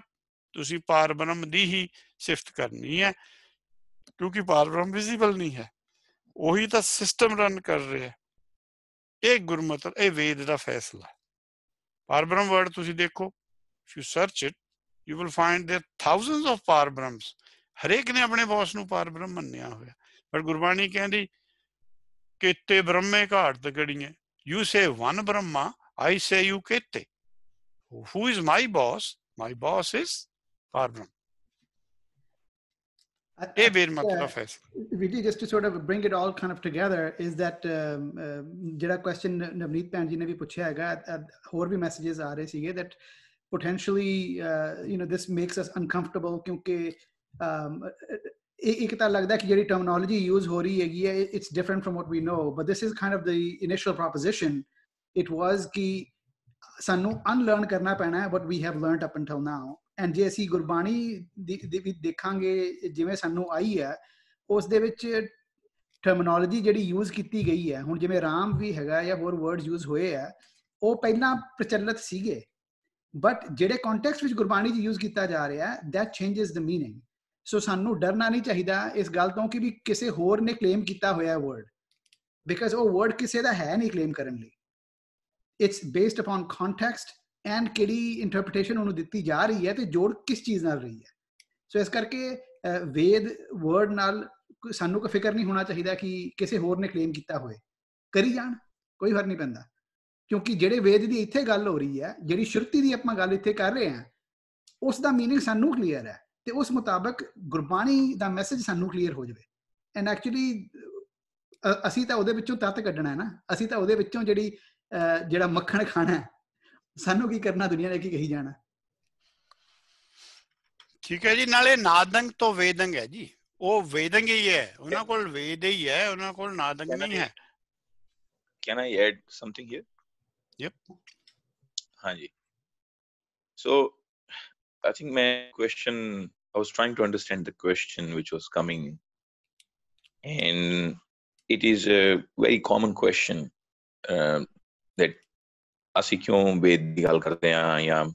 ਤੁਸੀਂ ਪਾਰਬ੍ਰਹਮ ਦੀ ਹੀ ਸਿਫਤ ਕਰਨੀ ਹੈ, ਕਿਉਂਕਿ ਪਾਰਬ੍ਰਹਮ ਵਿਜ਼ੀਬਲ ਨਹੀਂ ਹੈ, ਉਹੀ ਤਾਂ ਸਿਸਟਮ ਰਨ ਕਰ ਰਿਹਾ ਇਹ ਗੁਰਮਤਿ, ਇਹ ਵੇਦ ਦਾ ਫੈਸਲਾ ਪਾਰਬ੍ਰਹਮ ਵਰਡ ਤੁਸੀਂ ਦੇਖੋ, if you search it, you will find there thousands of parbrahms ਹਰੇਕ ਨੇ ਆਪਣੇ ਬੌਸ ਨੂੰ ਪਾਰਬ੍ਰਹਮ ਮੰਨਿਆ ਹੋਇਆ। ਪਰ ਗੁਰਬਾਣੀ ਕਹਿੰਦੀ ਕਿਤੇ ਬ੍ਰਹਮੇ ਘਾਟ ਤਕੜੀਆਂ you say one brahma i say you kete who is my boss my boss is Parbrahm. I- ਇਹ I ਮੇਨ think, ਮਤਲਬ uh, ਹੈ Vijay, just to sort of bring it all kind of together, is that um, uh, ਜਿਹੜਾ question ਨਵਨੀਤ ਭੈਣ ਜੀ ਨੇ ਵੀ ਪੁੱਛਿਆ ਹੈਗਾ uh, ਹੋਰ ਵੀ messages ਆ ਰਹੇ ਸੀਗੇ that potentially uh, you know this makes us uncomfortable ਕਿਉਂਕਿ um, ਇਹ ਇਹ ਇੱਕ ਤਾਂ ਲੱਗਦਾ ਕਿ ਜਿਹੜੀ ਟਰਮਨੋਲੋਜੀ ਯੂਜ਼ ਹੋ ਰਹੀ ਹੈਗੀ ਹੈ it's different from what we know but this is kind of the initial proposition it was ਕਿ ਸਾਨੂੰ ਅਨਲਰਨ ਕਰਨਾ ਪੈਣਾ ਹੈ but we have learned up until now and ਜੇ ਅਸੀਂ ਗੁਰਬਾਣੀ ਦੀ ਵੀ ਦੇਖਾਂਗੇ, ਜਿਵੇਂ ਸਾਨੂੰ ਆਈ ਹੈ, ਉਸ ਦੇ ਵਿੱਚ ਟਰਮਨੋਲੋਜੀ ਜਿਹੜੀ ਯੂਜ਼ ਕੀਤੀ ਗਈ ਹੈ, ਹੁਣ ਜਿਵੇਂ ਰਾਮ ਵੀ ਹੈਗਾ ਜਾਂ ਹੋਰ ਵਰਡਸ ਯੂਜ਼ ਹੋਏ ਆ ਉਹ ਪਹਿਲਾਂ ਪ੍ਰਚਲਿਤ ਸੀਗੇ। ਬਟ ਜਿਹੜੇ ਕੰਟੈਕਸਟ ਵਿੱਚ ਗੁਰਬਾਣੀ ਜੀ ਯੂਜ਼ ਕੀਤਾ ਜਾ ਰਿਹਾ ਹੈ that changes the meaning so ਸਾਨੂੰ ਡਰਨਾ ਨਹੀਂ ਚਾਹੀਦਾ ਇਸ ਗੱਲ ਤੋਂ ਕਿ ਵੀ ਕਿਸੇ ਹੋਰ ਨੇ ਕਲੇਮ ਕੀਤਾ ਹੋਇਆ ਹੈ ਵਰਡ ਬਿਕਾਜ਼ ਉਹ ਵਰਡ ਕਿਸੇ ਦਾ ਹੈ ਨਹੀਂ ਕਲੇਮ ਕਰਨ ਲਈ। It's based upon context and ਕਿਹੜੀ ਇੰਟਰਪ੍ਰੀਟੇਸ਼ਨ ਉਹਨੂੰ ਦਿੱਤੀ ਜਾ ਰਹੀ ਹੈ ਤੇ ਜੋੜ ਕਿਸ ਚੀਜ਼ ਨਾਲ ਰਹੀ ਹੈ। ਸੋ ਇਸ ਕਰਕੇ ਵੇਦ ਵਰਡ ਨਾਲ ਸਾਨੂੰ ਕੋਈ ਫਿਕਰ ਨਹੀਂ ਹੋਣਾ ਚਾਹੀਦਾ ਕਿ ਕਿਸੇ ਹੋਰ ਨੇ ਕਲੇਮ ਕੀਤਾ ਹੋਵੇ ਕਰੀ ਜਾਣ, ਕੋਈ ਫ਼ਰਕ ਨਹੀਂ ਪੈਂਦਾ। ਕਿਉਂਕਿ ਜਿਹੜੇ ਵੇਦ ਦੀ ਇੱਥੇ ਗੱਲ ਹੋ ਰਹੀ ਹੈ, ਜਿਹੜੀ ਸ਼ਰਤੀ ਦੀ ਆਪਾਂ ਗੱਲ ਇੱਥੇ ਕਰ ਰਹੇ ਹਾਂ, ਉਸ ਦਾ ਮੀਨਿੰਗ ਸਾਨੂੰ ਕਲੀਅਰ ਹੈ। ਤੇ ਉਸ ਮੁਤਾਬਕ ਗੁਰਬਾਣੀ ਦਾ ਮੈਸੇਜ ਸਾਨੂੰ ਕਲੀਅਰ ਹੋ ਜਾਵੇ ਐਂਡ ਐਕਚੁਅਲੀ ਅਸੀਂ ਤਾਂ ਉਹਦੇ ਵਿੱਚੋਂ ਤੱਤ ਕੱਢਣਾ ਹੈ ਨਾ ਅਸੀਂ ਤਾਂ ਉਹਦੇ ਵਿੱਚੋਂ ਜਿਹੜੀ ਜਿਹੜਾ ਮੱਖਣ ਖਾਣਾ ਹੈ ਸਾਨੂੰ ਕੀ ਕਰਨਾ ਦੁਨੀਆ ਨੇ ਕੀ ਕਹੀ ਜਾਣਾ ਠੀਕ ਹੈ ਜੀ ਨਾਲੇ ਨਾਦੰਗ ਤੋਂ ਵੇਦੰਗ ਹੈ ਜੀ ਉਹ ਵੇਦੰਗ ਹੀ ਹੈ ਉਹਨਾਂ ਕੋਲ ਵੇਦ ਹੀ ਹੈ ਉਹਨਾਂ ਕੋਲ ਨਾਦੰਗ ਨਹੀਂ ਹੈ Can I add something here? Yep. Hanji. So I think my question, I was trying to understand the question which was coming. And it is a very common question um, that ਅਸੀਂ ਕਿਉਂ ਵੇਦ ਦੀ ਗੱਲ ਕਰਦੇ ਹਾਂ ਜਾਂ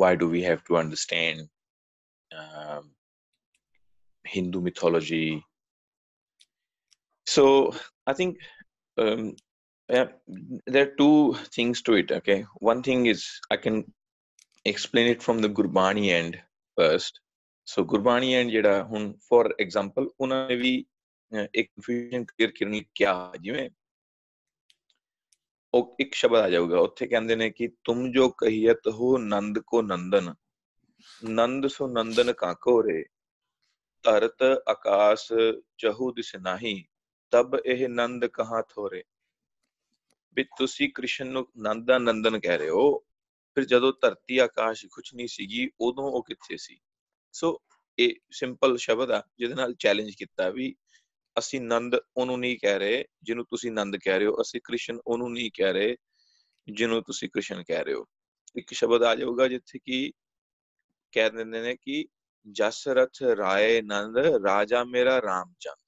why do we have to understand um, Hindu mythology? So I think um, yeah, there are two things to it. Okay, one thing is I can explain it from the Gurbani end first. ਸੋ ਗੁਰਬਾਣੀ end ਜਿਹੜਾ ਹੁਣ ਫੋਰ ਐਗਜਾਮਪਲ ਉਹਨਾਂ ਨੇ ਵੀ ਇੱਕ confusion clear ਕਰਨੀ ਕਿਆ ਜਿਵੇਂ ਉਹ ਇੱਕ ਸ਼ਬਦ ਆ ਜਾਊਗਾ ਉੱਥੇ ਕਹਿੰਦੇ ਨੇ ਕਿ ਤੁਮ ਜੋ ਕਹੀਅਤ ਹੋ ਨੰਦ ਕੋ ਨੰਦਨ ਨੰਦ ਸੋ ਨੰਦਨ ਕਾਕੋ ਰੇ ਧਰਤ ਆਕਾਸ਼ ਚਹੂ ਦਿਸ ਨਾਹੀ ਤਬ ਇਹ ਨੰਦ ਕਹਾਂ ਥੋਰੇ ਵੀ ਤੁਸੀਂ ਕ੍ਰਿਸ਼ਨ ਨੂੰ ਨੰਦਾ ਨੰਦਨ ਕਹਿ ਰਹੇ ਹੋ ਫਿਰ ਜਦੋਂ ਧਰਤੀ ਆਕਾਸ਼ ਕੁਛ ਨਹੀਂ ਸੀਗੀ ਉਦੋਂ ਉਹ ਕਿੱਥੇ ਸੀ ਸੋ ਇਹ ਸਿੰਪਲ ਸ਼ਬਦ ਆ, ਜਿਹਦੇ ਨਾਲ ਚੈਲੰਜ ਕੀਤਾ ਵੀ ਅਸੀਂ ਨੰਦ ਉਹਨੂੰ ਨਹੀਂ ਕਹਿ ਰਹੇ, ਜਿਹਨੂੰ ਤੁਸੀਂ ਨੰਦ ਕਹਿ ਰਹੇ ਹੋ, ਅਸੀਂ ਕ੍ਰਿਸ਼ਨ ਉਹਨੂੰ ਨਹੀਂ ਕਹਿ ਰਹੇ, ਜਿਹਨੂੰ ਤੁਸੀਂ ਕ੍ਰਿਸ਼ਨ ਕਹਿ ਰਹੇ ਹੋ। ਇੱਕ ਸ਼ਬਦ ਆ ਜਾਊਗਾ ਜਿੱਥੇ ਕਿ ਕਹਿ ਦਿੰਦੇ ਨੇ ਕਿ ਜਸਰਥ ਰਾਏ ਨੰਦ, ਰਾਜਾ ਮੇਰਾ ਰਾਮਚੰਦ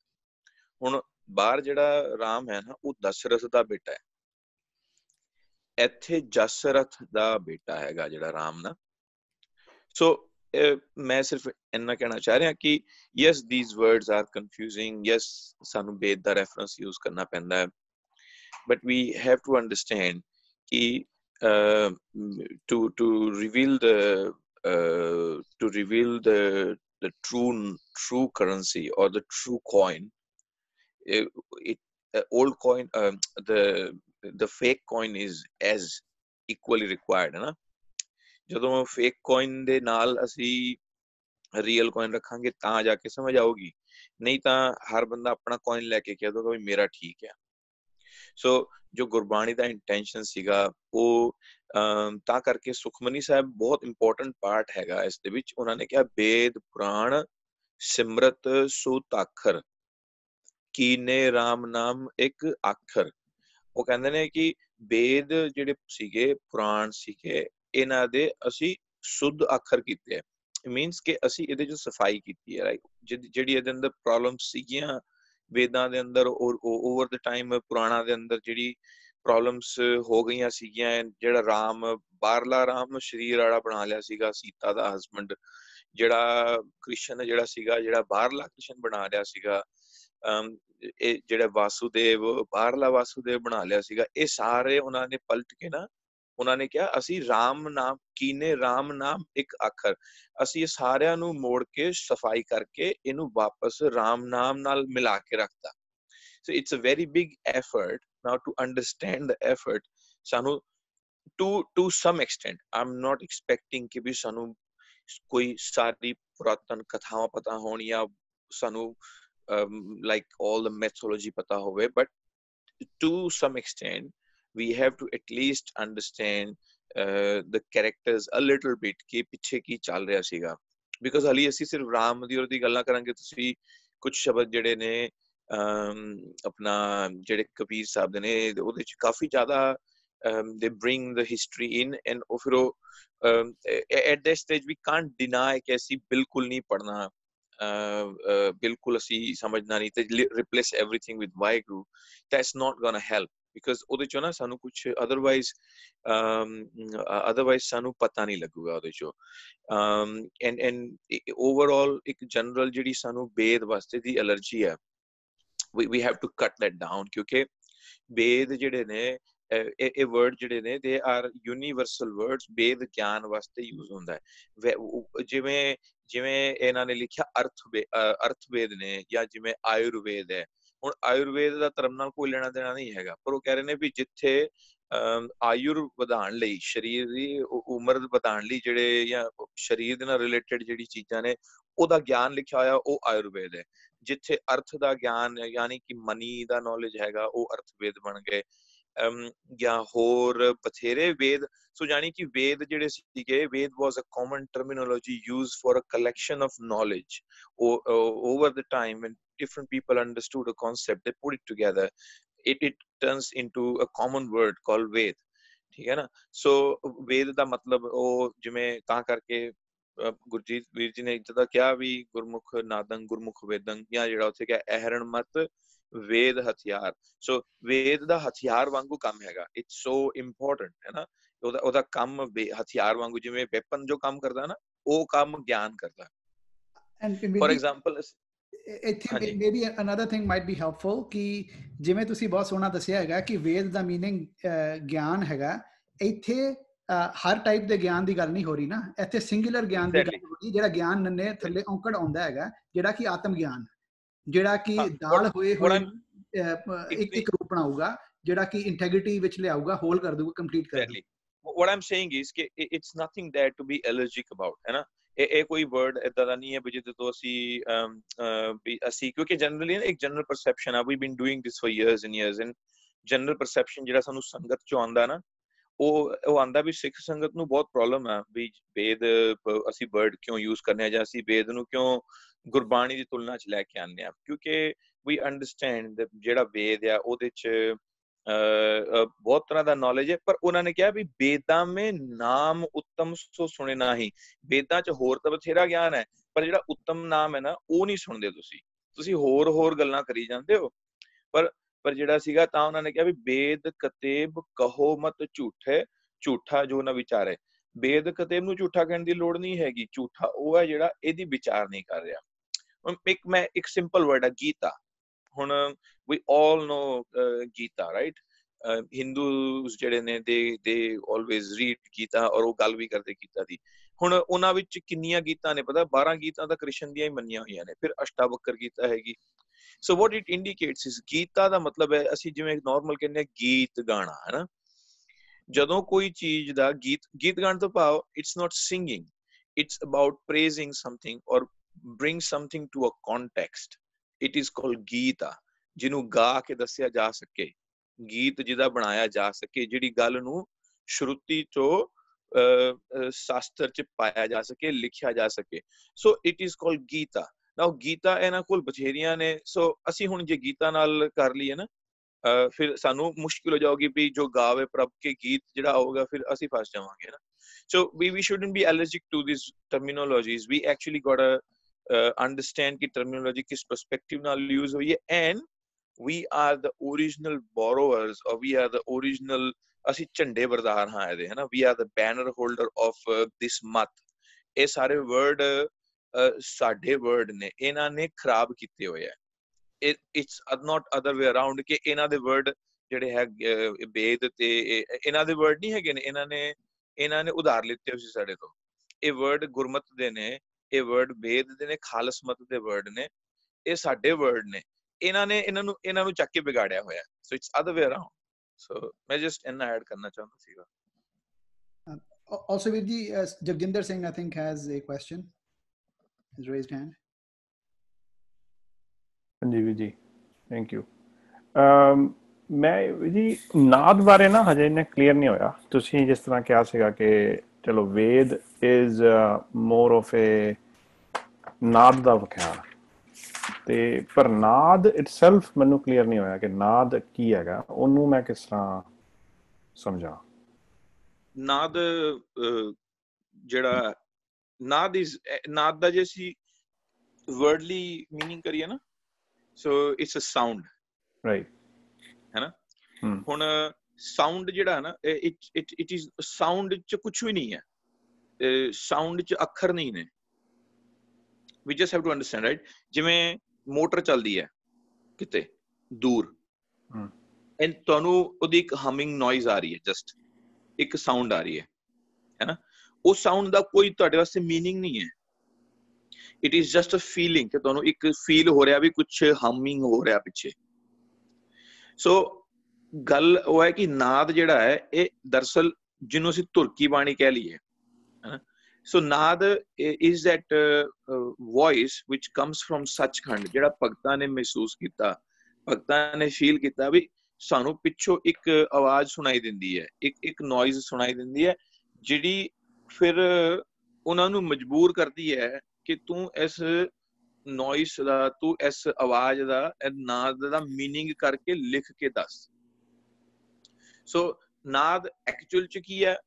ਹੁਣ ਬਾਹਰ ਜਿਹੜਾ ਰਾਮ ਹੈ ਨਾ, ਉਹ ਦਸ਼ਰਥ ਦਾ ਬੇਟਾ ਹੈ। ਇੱਥੇ ਜਸਰਥ ਦਾ ਬੇਟਾ ਹੈਗਾ ਜਿਹੜਾ ਰਾਮ ਨਾ ਸੋ ਮੈਂ ਸਿਰਫ ਇੰਨਾ ਕਹਿਣਾ ਚਾਹ ਰਿਹਾ ਕਿ yes these words are confusing yes ਸਾਨੂੰ ਵੇਦ ਦਾ ਰੈਫਰੈਂਸ ਯੂਜ਼ ਕਰਨਾ ਪੈਂਦਾ ਹੈ but we have to understand ਕਿ to to reveal the to reveal the the true true currency or the true coin it, it uh, old coin um, the the fake coin is as equally required ਹੈ ਨਾ ਜਦੋਂ ਫੇਕ ਕੋਇਨ ਦੇ ਨਾਲ ਅਸੀਂ ਰੀਅਲ ਕੋਇਨ ਰੱਖਾਂਗੇ, ਤਾਂ ਜਾ ਕੇ ਸਮਝ ਆਊਗੀ। ਨਹੀਂ ਤਾਂ ਹਰ ਬੰਦਾ ਆਪਣਾ ਕੋਇਨ ਲੈ ਕੇ ਕਹਿ ਦੋਗਾ ਵੀ ਮੇਰਾ ਠੀਕ ਹੈ ਸੋ ਜੋ ਗੁਰਬਾਣੀ ਦਾ ਇੰਟੈਂਸ਼ਨ ਸੀਗਾ, ਉਹ ਤਾਂ ਕਰਕੇ ਸੁਖਮਨੀ ਸਾਹਿਬ ਬਹੁਤ ਇੰਪੋਰਟੈਂਟ ਪਾਰਟ ਹੈਗਾ ਇਸ ਦੇ ਵਿੱਚ। ਉਹਨਾਂ ਨੇ ਕਿਹਾ, ਵੇਦ, ਪੁਰਾਣ, ਸਿਮਰਤ, ਸੁਤਾਖਰ, ਕੀਨੇ RAM ਨਾਮ ਇੱਕ ਅੱਖਰ। ਉਹ ਕਹਿੰਦੇ ਨੇ ਕਿ ਵੇਦ ਜਿਹੜੇ ਸੀਗੇ, ਪੁਰਾਣ ਸੀਗੇ ਇਹਨਾਂ ਦੇ ਅਸੀਂ ਸੁੱਧ ਅੱਖਰ ਕੀਤੇ ਇਟ ਮੀਨਸ ਕਿ ਅਸੀਂ ਇਹਦੇ ਚ ਸਫ਼ਾਈ ਕੀਤੀ ਹੈ ਰਾਈਟ ਜਿਹੜੀ ਇਹਦੇ ਅੰਦਰ ਪ੍ਰੋਬਲਮਸ ਸੀਗੀਆਂ, ਵੇਦਾਂ ਦੇ ਅੰਦਰ ਓਵਰ ਦ ਟਾਈਮ ਪੁਰਾਣਾ ਦੇ ਅੰਦਰ ਜਿਹੜੀ ਪ੍ਰੋਬਲਮਸ ਹੋ ਗਈਆਂ ਸੀਗੀਆਂ, ਜਿਹੜਾ ਰਾਮ, ਬਾਹਰਲਾ ਰਾਮ ਸ਼ਰੀਰ ਵਾਲਾ ਬਣਾ ਲਿਆ ਸੀਗਾ, ਸੀਤਾ ਦਾ ਹਸਬੰਡ ਜਿਹੜਾ ਕ੍ਰਿਸ਼ਨ ਜਿਹੜਾ ਸੀਗਾ, ਜਿਹੜਾ ਬਾਹਰਲਾ ਕ੍ਰਿਸ਼ਨ ਬਣਾ ਲਿਆ ਸੀਗਾ ਇਹ ਜਿਹੜਾ ਵਾਸੂਦੇਵ, ਬਾਹਰਲਾ ਵਾਸੂਦੇਵ ਬਣਾ ਲਿਆ ਸੀਗਾ, ਇਹ ਸਾਰੇ ਉਹਨਾਂ ਨੇ ਪਲਟ ਕੇ ਨਾ ਉਹਨਾਂ ਨੇ ਕਿਹਾ ਅਸੀਂ RAM ਨਾਮ ਕੀਨੇ RAM ਨਾਮ ਇੱਕ ਅੱਖਰ ਅਸੀਂ ਇਹ ਸਾਰਿਆਂ ਨੂੰ ਮੋੜ ਕੇ ਸਫ਼ਾਈ ਕਰਕੇ ਇਹਨੂੰ ਵਾਪਸ RAM ਨਾਮ ਨਾਲ ਮਿਲਾ ਕੇ ਰੱਖਤਾ so it's a very big effort now to understand the effort ਸਾਨੂੰ to to some extent I'm not expecting ਕਿ ਵੀ ਸਾਨੂੰ ਕੋਈ ਸਾਰੀ ਪੁਰਾਤਨ ਕਥਾਵਾਂ ਪਤਾ ਹੋਣ ਜਾਂ ਸਾਨੂੰ ਲਾਈਕ 올 ਦ ਮੈਥੋਲੋਜੀ ਪਤਾ ਹੋਵੇ but to some extent we have to at least understand uh, the characters a little bit ਕਿ ਪਿੱਛੇ ਕੀ ਚੱਲ ਰਿਹਾ ਸੀਗਾ ਬਿਕਾਜ਼ ਹਲੀ ਅਸੀਂ ਸਿਰਫ ਰਾਮ ਦੀ ਔਰ ਦੀ ਗੱਲਾਂ ਕਰਾਂਗੇ ਤੁਸੀਂ ਕੁਝ ਸ਼ਬਦ ਜਿਹੜੇ ਨੇ ਆਪਣਾ ਜਿਹੜੇ ਕਬੀਰ ਸਾਹਿਬ ਦੇ ਨੇ ਉਹਦੇ ਵਿੱਚ ਕਾਫੀ ਜ਼ਿਆਦਾ they bring the history in and ਉਹ ਫਿਰ ਉਹ at that stage we can't deny ਕਿ ਅਸੀਂ ਬਿਲਕੁਲ ਨਹੀਂ ਪੜਨਾ ਬਿਲਕੁਲ ਅਸੀਂ ਸਮਝਣਾ ਨਹੀਂ ਤੇ replace everything with Waheguru that's not gonna help because ਉਹਦੇ ਚੋਂ ਨਾ ਸਾਨੂੰ ਕੁਝ ਅਦਰਵਾਈਜ਼ ਅਦਰਵਾਈਜ਼ ਸਾਨੂੰ ਪਤਾ ਨਹੀਂ ਲੱਗੂਗਾ ਉਹਦੇ ਚੋਂ। ਐਂਡ ਐਂਡ ਓਵਰਆਲ ਇੱਕ ਜਨਰਲ ਜਿਹੜੀ ਸਾਨੂੰ ਵੇਦ ਵਾਸਤੇ ਦੀ ਅਲਰਜੀ ਹੈ, we we have to cut that down ਕਿਉਂਕਿ ਵੇਦ ਜਿਹੜੇ ਨੇ ਇਹ ਵਰਡ ਜਿਹੜੇ ਨੇ ਦੇ ਆਰ ਯੂਨੀਵਰਸਲ ਵਰਡਸ ਵੇਦ ਗਿਆਨ ਵਾਸਤੇ ਯੂਜ਼ ਹੁੰਦਾ ਹੈ। ਜਿਵੇਂ ਜਿਵੇਂ ਇਹਨਾਂ ਨੇ ਲਿਖਿਆ ਅਰਥ ਅਰਥਵੇਦ ਨੇ ਜਾਂ ਜਿਵੇਂ ਆਯੁਰਵੇਦ ਹੈ ਹੁਣ ਆਯੁਰਵੇਦ ਦਾ ਧਰਮ ਨਾਲ ਕੋਈ ਲੈਣਾ ਦੇਣਾ ਨਹੀਂ ਹੈਗਾ, ਪਰ ਉਹ ਕਹਿ ਰਹੇ ਨੇ ਵੀ ਜਿੱਥੇ ਆਯੁਰ ਵਧਾਉਣ ਲਈ, ਸਰੀਰ ਦੀ ਉਮਰ ਵਧਾਉਣ ਲਈ ਜਿਹੜੇ ਜਾਂ ਸਰੀਰ ਦੇ ਨਾਲ ਰਿਲੇਟਡ ਜਿਹੜੀ ਚੀਜ਼ਾਂ ਨੇ, ਉਹਦਾ ਗਿਆਨ ਲਿਖਿਆ ਹੋਇਆ ਉਹ ਆਯੁਰਵੇਦ ਹੈ। ਜਿੱਥੇ ਅਰਥ ਦਾ ਗਿਆਨ ਯਾਨੀ ਕਿ ਮਨੀ ਦਾ ਨੌਲੇਜ ਹੈਗਾ, ਉਹ ਅਰਥਵੇਦ ਬਣ ਗਏ। ਜਾਂ ਹੋਰ ਬਥੇਰੇ ਵੇਦ, ਸੋ ਜਾਨੀ ਕਿ ਵੇਦ ਜਿਹੜੇ ਸੀਗੇ, Ved was a common terminology used for a collection of knowledge over the time when different people understood a concept they put it together. It it turns into a common word called ved. ਠੀਕ ਹੈ ਨਾ ਸੋ ਵੇਦ ਦਾ ਮਤਲਬ ਉਹ ਜਿਵੇਂ ਤਾਂ ਕਰਕੇ ਗੁਰਜੀਤ ਵੀਰ ਜੀ ਨੇ ਜਦੋਂ ਕਿਹਾ ਵੀ ਗੁਰਮੁਖ ਨਾਦੰ ਗੁਰਮੁਖ ਵੇਦੰ ਜਾਂ ਜਿਹੜਾ ਉੱਥੇ ਕਿਹਾ ਅਹਰਣ ਮਤ ਵੇਦ ਹਥਿਆਰ ਸੋ ਵੇਦ ਦਾ ਹਥਿਆਰ ਵਾਂਗੂ ਕੰਮ ਹੈਗਾ ਇਟਸ ਸੋ ਇੰਪੋਰਟੈਂਟ ਹੈ ਨਾ ਉਹਦਾ ਉਹਦਾ ਕੰਮ ਹਥਿਆਰ ਵਾਂਗੂ ਜਿਵੇਂ ਵੈਪਨ ਜੋ ਕੰਮ ਕਰਦਾ ਨਾ ਉਹ ਕੰਮ ਗਿਆਨ ਕਰਦਾ ਫੋਰ ਐਗਜ਼ਾਮਪਲ ਇੱਥੇ maybe another thing might be helpful ਕਿ ਜਿਵੇਂ ਤੁਸੀਂ ਬਹੁਤ ਸੋਹਣਾ ਦੱਸਿਆ ਹੈਗਾ ਕਿ ਵੇਦ ਦਾ मीनिंग ਗਿਆਨ ਹੈਗਾ ਇੱਥੇ ਹਰ ਟਾਈਪ ਦੇ ਗਿਆਨ ਦੀ ਗੱਲ ਨਹੀਂ ਹੋ ਰਹੀ ਨਾ ਇੱਥੇ ਸਿੰਗੂਲਰ ਗਿਆਨ ਦੀ ਗੱਲ ਹੋ ਰਹੀ ਜਿਹੜਾ ਗਿਆਨ ਨੰਨੇ ਥੱਲੇ ਔਂਕੜ ਆਉਂਦਾ ਹੈਗਾ ਜਿਹੜਾ ਕਿ ਆਤਮ ਗਿਆਨ ਜਿਹੜਾ ਕਿ ਦਾਲ ਹੋਏ ਹੋਏ ਇੱਕ ਇੱਕ ਰੂਪ ਬਣਾਊਗਾ ਜਿਹੜਾ ਕਿ ਇੰਟੈਗ੍ਰਿਟੀ ਵਿੱਚ ਲਿਆਊਗਾ ਹੋਲ ਕਰ ਦੂਗਾ ਕੰਪਲੀਟ ਕਰ ਦੂਗਾ what i'm saying is ਕਿ it's nothing there to be allergic about ਹੈ ਨਾ ਇਹ ਇਹ ਕੋਈ ਵਰਡ ਇਦਾਂ ਦਾ ਨਹੀਂ ਹੈ ਵੀ ਜਿਹਦੇ ਤੋਂ ਅਸੀਂ ਅਸੀਂ, ਕਿਉਂਕਿ ਜਨਰਲੀ ਇੱਕ ਜਨਰਲ ਪਰਸੈਪਸ਼ਨ ਆ we been doing this for years and years and general perception ਜਿਹੜਾ ਸਾਨੂੰ ਸੰਗਤ ਚੋਂ ਆਂਦਾ ਨਾ, ਉਹ ਉਹ ਆਂਦਾ ਵੀ ਸਿੱਖ ਸੰਗਤ ਨੂੰ ਬਹੁਤ ਪ੍ਰੋਬਲਮ ਆ, ਵੀ ਵੇਦ, ਅਸੀਂ ਵਰਡ ਕਿਉਂ ਯੂਜ਼ ਕਰਨੇ ਆ ਜਾਂ ਅਸੀਂ ਵੇਦ ਨੂੰ ਕਿਉਂ ਗੁਰਬਾਣੀ ਦੀ ਤੁਲਨਾ 'ਚ ਲੈ ਕੇ ਆਉਂਦੇ ਆ, ਕਿਉਂਕਿ ਵੀ ਅੰਡਰਸਟੈਂਡ ਜਿਹੜਾ ਵੇਦ ਆ, ਉਹਦੇ 'ਚ ਬਹੁਤ ਤਰ੍ਹਾਂ ਦਾ ਨੌਲੇਜ ਹੈ, ਪਰ ਉਹਨਾਂ ਨੇ ਕਿਹਾ ਵੀ ਵੇਦਾਂ ਮੇ ਨਾਮ ਉੱਤਮ ਸੋ ਸੁਣੇ ਨਹੀਂ। ਵੇਦਾਂ 'ਚ ਹੋਰ ਤਾਂ ਬਥੇਰਾ ਗਿਆਨ ਹੈ, ਪਰ ਜਿਹੜਾ ਉੱਤਮ ਨਾਮ ਹੈ ਨਾ, ਉਹ ਨਹੀਂ ਸੁਣਦੇ ਤੁਸੀਂ। ਤੁਸੀਂ ਹੋਰ ਹੋਰ ਗੱਲਾਂ ਕਰੀ ਜਾਂਦੇ ਹੋ। ਪਰ ਪਰ ਜਿਹੜਾ ਸੀਗਾ ਤਾਂ ਉਹਨਾਂ ਨੇ ਕਿਹਾ ਵੀ ਵੇਦ ਕਤੇਬ ਕਹੋ ਮਤ ਝੂਠੇ, ਝੂਠਾ ਜੋ ਨਾ ਵਿਚਾਰੇ। ਵੇਦ ਕਤੇਬ ਨੂੰ ਝੂਠਾ ਕਹਿਣ ਦੀ ਲੋੜ ਨਹੀਂ ਹੈਗੀ। ਝੂਠਾ ਉਹ ਹੈ ਜਿਹੜਾ ਇਹਦੀ ਵਿਚਾਰ ਨਹੀਂ ਕਰ ਰਿਹਾ। ਇੱਕ ਮੈਂ ਇੱਕ ਸਿੰਪਲ ਵਰਡ ਹੈ, ਗੀਤਾ। ਹੁਣ we all know Gita right Hindus ਜਿਹੜੇ ਨੇ ਦੇ ਦੇ ਆਲਵੇਜ਼ ਰੀਡ ਗੀਤਾ ਔਰ ਉਹ ਗੱਲ ਵੀ ਕਰਦੇ ਗੀਤਾ ਦੀ। ਹੁਣ ਉਹਨਾਂ ਵਿੱਚ ਕਿੰਨੀਆਂ ਗੀਤਾਂ ਨੇ ਪਤਾ? 12 ਗੀਤਾਂ ਤਾਂ ਕ੍ਰਿਸ਼ਨ ਦੀਆਂ ਹੀ ਮੰਨੀਆਂ ਹੋਈਆਂ ਨੇ, ਫਿਰ ਅਸ਼ਟਾਵਕਰ ਗੀਤਾ ਹੈਗੀ। ਸੋ ਵਾਟ ਇਟ ਇੰਡੀਕੇਟਸ ਇਸ ਗੀਤਾ ਦਾ ਮਤਲਬ ਹੈ, ਅਸੀਂ ਜਿਵੇਂ ਨਾਰਮਲ ਕਹਿੰਦੇ ਗੀਤ ਗਾਣਾ ਹੈ ਨਾ ਜਦੋਂ ਕੋਈ ਚੀਜ਼ ਦਾ ਗੀਤ ਗੀਤ ਗਾਣ ਤੋਂ ਭਾਵ it's not singing it's about praising something or bring something to a context it is called Gita ਜਿਹਨੂੰ ਗਾ ਕੇ ਦੱਸਿਆ ਜਾ ਸਕੇ। ਗੀਤ ਜਿਹਦਾ ਬਣਾਇਆ ਜਾ ਸਕੇ, ਜਿਹੜੀ ਗੱਲ ਨੂੰ ਸ਼ਰੂਤੀ ਤੋਂ ਸ਼ਾਸਤਰ ਚ ਪਾਇਆ ਜਾ ਸਕੇ, ਲਿਖਿਆ ਜਾ ਸਕੇ। So it is called Gita now Gita ਇਹਨਾਂ ਕੋਲ ਬਥੇਰੀਆਂ ਨੇ। ਸੋ ਅਸੀਂ ਹੁਣ ਜੇ ਗੀਤਾ ਨਾਲ ਕਰ ਲਈਏ ਨਾ ਫਿਰ ਸਾਨੂੰ ਮੁਸ਼ਕਿਲ ਹੋ ਜਾਊਗੀ ਵੀ ਜੋ ਗਾਵੇ ਪ੍ਰਭ ਕੇ ਗੀਤ ਜਿਹੜਾ ਆਊਗਾ, ਫਿਰ ਅਸੀਂ ਫਸ ਜਾਵਾਂਗੇ ਨਾ। So we we shouldn't be allergic to these terminologies we actually got to understand ਕਿ ਟਰਮੀਨੋਲੋਜੀ ਕਿਸ ਪਰਸਪੈਕਟਿਵ ਨਾਲ ਯੂਜ਼ ਹੋਈ ਹੈ and we are the origignal borrowers or we are the original ਅਸੀਂ ਝੰਡੇ ਵਰਦਾਰ ਹਾਂ ਇਹਦੇ ਹਨਾ we are the banner holder of this mat ਇਹ ਸਾਰੇ ਵਰਡ ਸਾਡੇ ਵਰਡ ਨੇ ਇਹਨਾਂ ਨੇ ਖਰਾਬ ਕੀਤੇ ਹੋਏ ਆ it's not other way around ਕਿ ਇਹਨਾਂ ਦੇ ਵਰਡ ਜਿਹੜੇ ਹੈ ਬੇਦ ਤੇ ਇਹਨਾਂ ਦੇ ਵਰਡ ਨਹੀਂ ਹੈਗੇ ਨੇ ਇਹਨਾਂ ਨੇ ਇਹਨਾਂ ਨੇ ਉਧਾਰ ਲਿੱਤੇ ਹੋਏ ਸੀ ਸਾਡੇ ਤੋਂ ਇਹ ਵਰਡ ਗੁਰਮਤ ਦੇ ਨੇ ਇਹ ਵਰਡ ਵੇਦ ਦੇ ਨੇ ਖਾਲਸ ਮਤ ਦੇ ਵਰਡ ਨੇ ਇਹ ਸਾਡੇ ਵਰਡ ਨੇ। ਇਹਨਾਂ ਨੇ ਇਹਨਾਂ ਨੂੰ ਇਹਨਾਂ ਨੂੰ ਚੱਕ ਕੇ ਵਿਗਾੜਿਆ ਹੋਇਆ so it's other way around so ਮੈਂ ਜਸਟ ਇਹਨਾਂ ਐਡ ਕਰਨਾ ਚਾਹੁੰਦਾ ਸੀਗਾ। also Virji, uh, Javjinder Singh, I think, has a question. His raised hand. ਹਾਂਜੀ ਵੀ ਜੀ ਥੈਂਕ ਯੂ ਅਮ ਮੈਂ ਵੀ ਜੀ ਨਾਦ ਬਾਰੇ ਨਾ ਹਜੇ ਨੇ ਕਲੀਅਰ ਨਹੀਂ ਹੋਇਆ। ਤੁਸੀਂ ਜਿਸ ਤਰ੍ਹਾਂ ਕਿਹਾ ਸੀਗਾ ਕਿ ਚਲੋ ਵੇਦ ਇਜ਼ ਮੋਰ ਆਫ ਏ ਨਾਦ ਦਾ ਵਿਖਿਆਨ ਤੇ ਪਰ ਨਾਦ ਇਟਸੈਲਫ ਮੈਨੂੰ ਕਲੀਅਰ ਨਹੀਂ ਹੋਇਆ ਕਿ ਨਾਦ ਕੀ ਹੈਗਾ। ਉਹਨੂੰ ਮੈਂ ਕਿਸ ਤਰ੍ਹਾਂ ਸਮਝਾਂ? ਨਾਦ ਜਿਹੜਾ ਨਾਦ ਇਜ਼ ਨਾਦ ਦਾ ਜੇ ਅਸੀਂ ਵਰਡਲੀ ਮੀਨਿੰਗ ਕਰੀਏ ਨਾ so it's a sound right ਹੈਨਾ? ਹੁਣ ਸਾਊਂਡ ਜਿਹੜਾ ਨਾ it it it is sound ਚ ਕੁਝ ਵੀ ਨਹੀਂ ਹੈ ਸਾਊਂਡ ਚ ਅੱਖਰ ਨਹੀਂ ਨੇ ਵੀ just have to understand right ਜਿਵੇਂ ਮੋਟਰ ਚੱਲਦੀ ਹੈ ਕਿਤੇ ਦੂਰ ਹਮ। ਐਂ ਤੁਹਾਨੂੰ ਉਹਦੀ ਇੱਕ ਹਮਿੰਗ ਨੋਇਜ਼ ਆ ਰਹੀ ਹੈ ਜਸਟ ਇੱਕ ਸਾਊਂਡ ਆ ਰਹੀ ਹੈ ਹੈਨਾ ਉਹ ਸਾਊਂਡ ਦਾ ਕੋਈ ਤੁਹਾਡੇ ਵਾਸਤੇ मीनिंग ਨਹੀਂ ਹੈ it is just a feeling ਕਿ ਤੁਹਾਨੂੰ ਇੱਕ ਫੀਲ ਹੋ ਰਿਹਾ ਵੀ ਕੁਝ ਹਮਿੰਗ ਹੋ ਰਿਹਾ ਪਿੱਛੇ ਸੋ ਗੱਲ ਉਹ ਹੈ ਕਿ ਨਾਦ ਜਿਹੜਾ ਹੈ ਇਹ ਦਰਸਲ ਜਿਹਨੂੰ ਅਸੀਂ ਤੁਰਕੀ ਬਾਣੀ ਕਹਿ ਲਈਏ ਹੈਨਾ ਸੋ ਨਾਦ is that voice which comes from Sachkhand ਜਿਹੜਾ ਭਗਤਾਂ ਨੇ ਮਹਿਸੂਸ ਕੀਤਾ ਭਗਤਾਂ ਨੇ ਫੀਲ ਕੀਤਾ ਵੀ ਸਾਨੂੰ ਪਿੱਛੋਂ ਇੱਕ ਆਵਾਜ਼ ਸੁਣਾਈ ਦਿੰਦੀ ਹੈ ਇੱਕ ਇੱਕ ਨੋਇਜ਼ ਸੁਣਾਈ ਦਿੰਦੀ ਹੈ ਜਿਹੜੀ ਫਿਰ ਉਹਨਾਂ ਨੂੰ ਮਜਬੂਰ ਕਰਦੀ ਹੈ ਕਿ ਤੂੰ ਇਸ ਨੋਇਸ ਦਾ ਤੂੰ ਇਸ ਆਵਾਜ਼ ਦਾ ਇਹ ਨਾਦ ਦਾ मीनिंग ਕਰਕੇ ਲਿਖ ਕੇ ਦੱਸ ਸੋ ਨਾਦ ਐਕਚੁਅਲ ਚ ਕੀ ਹੈ?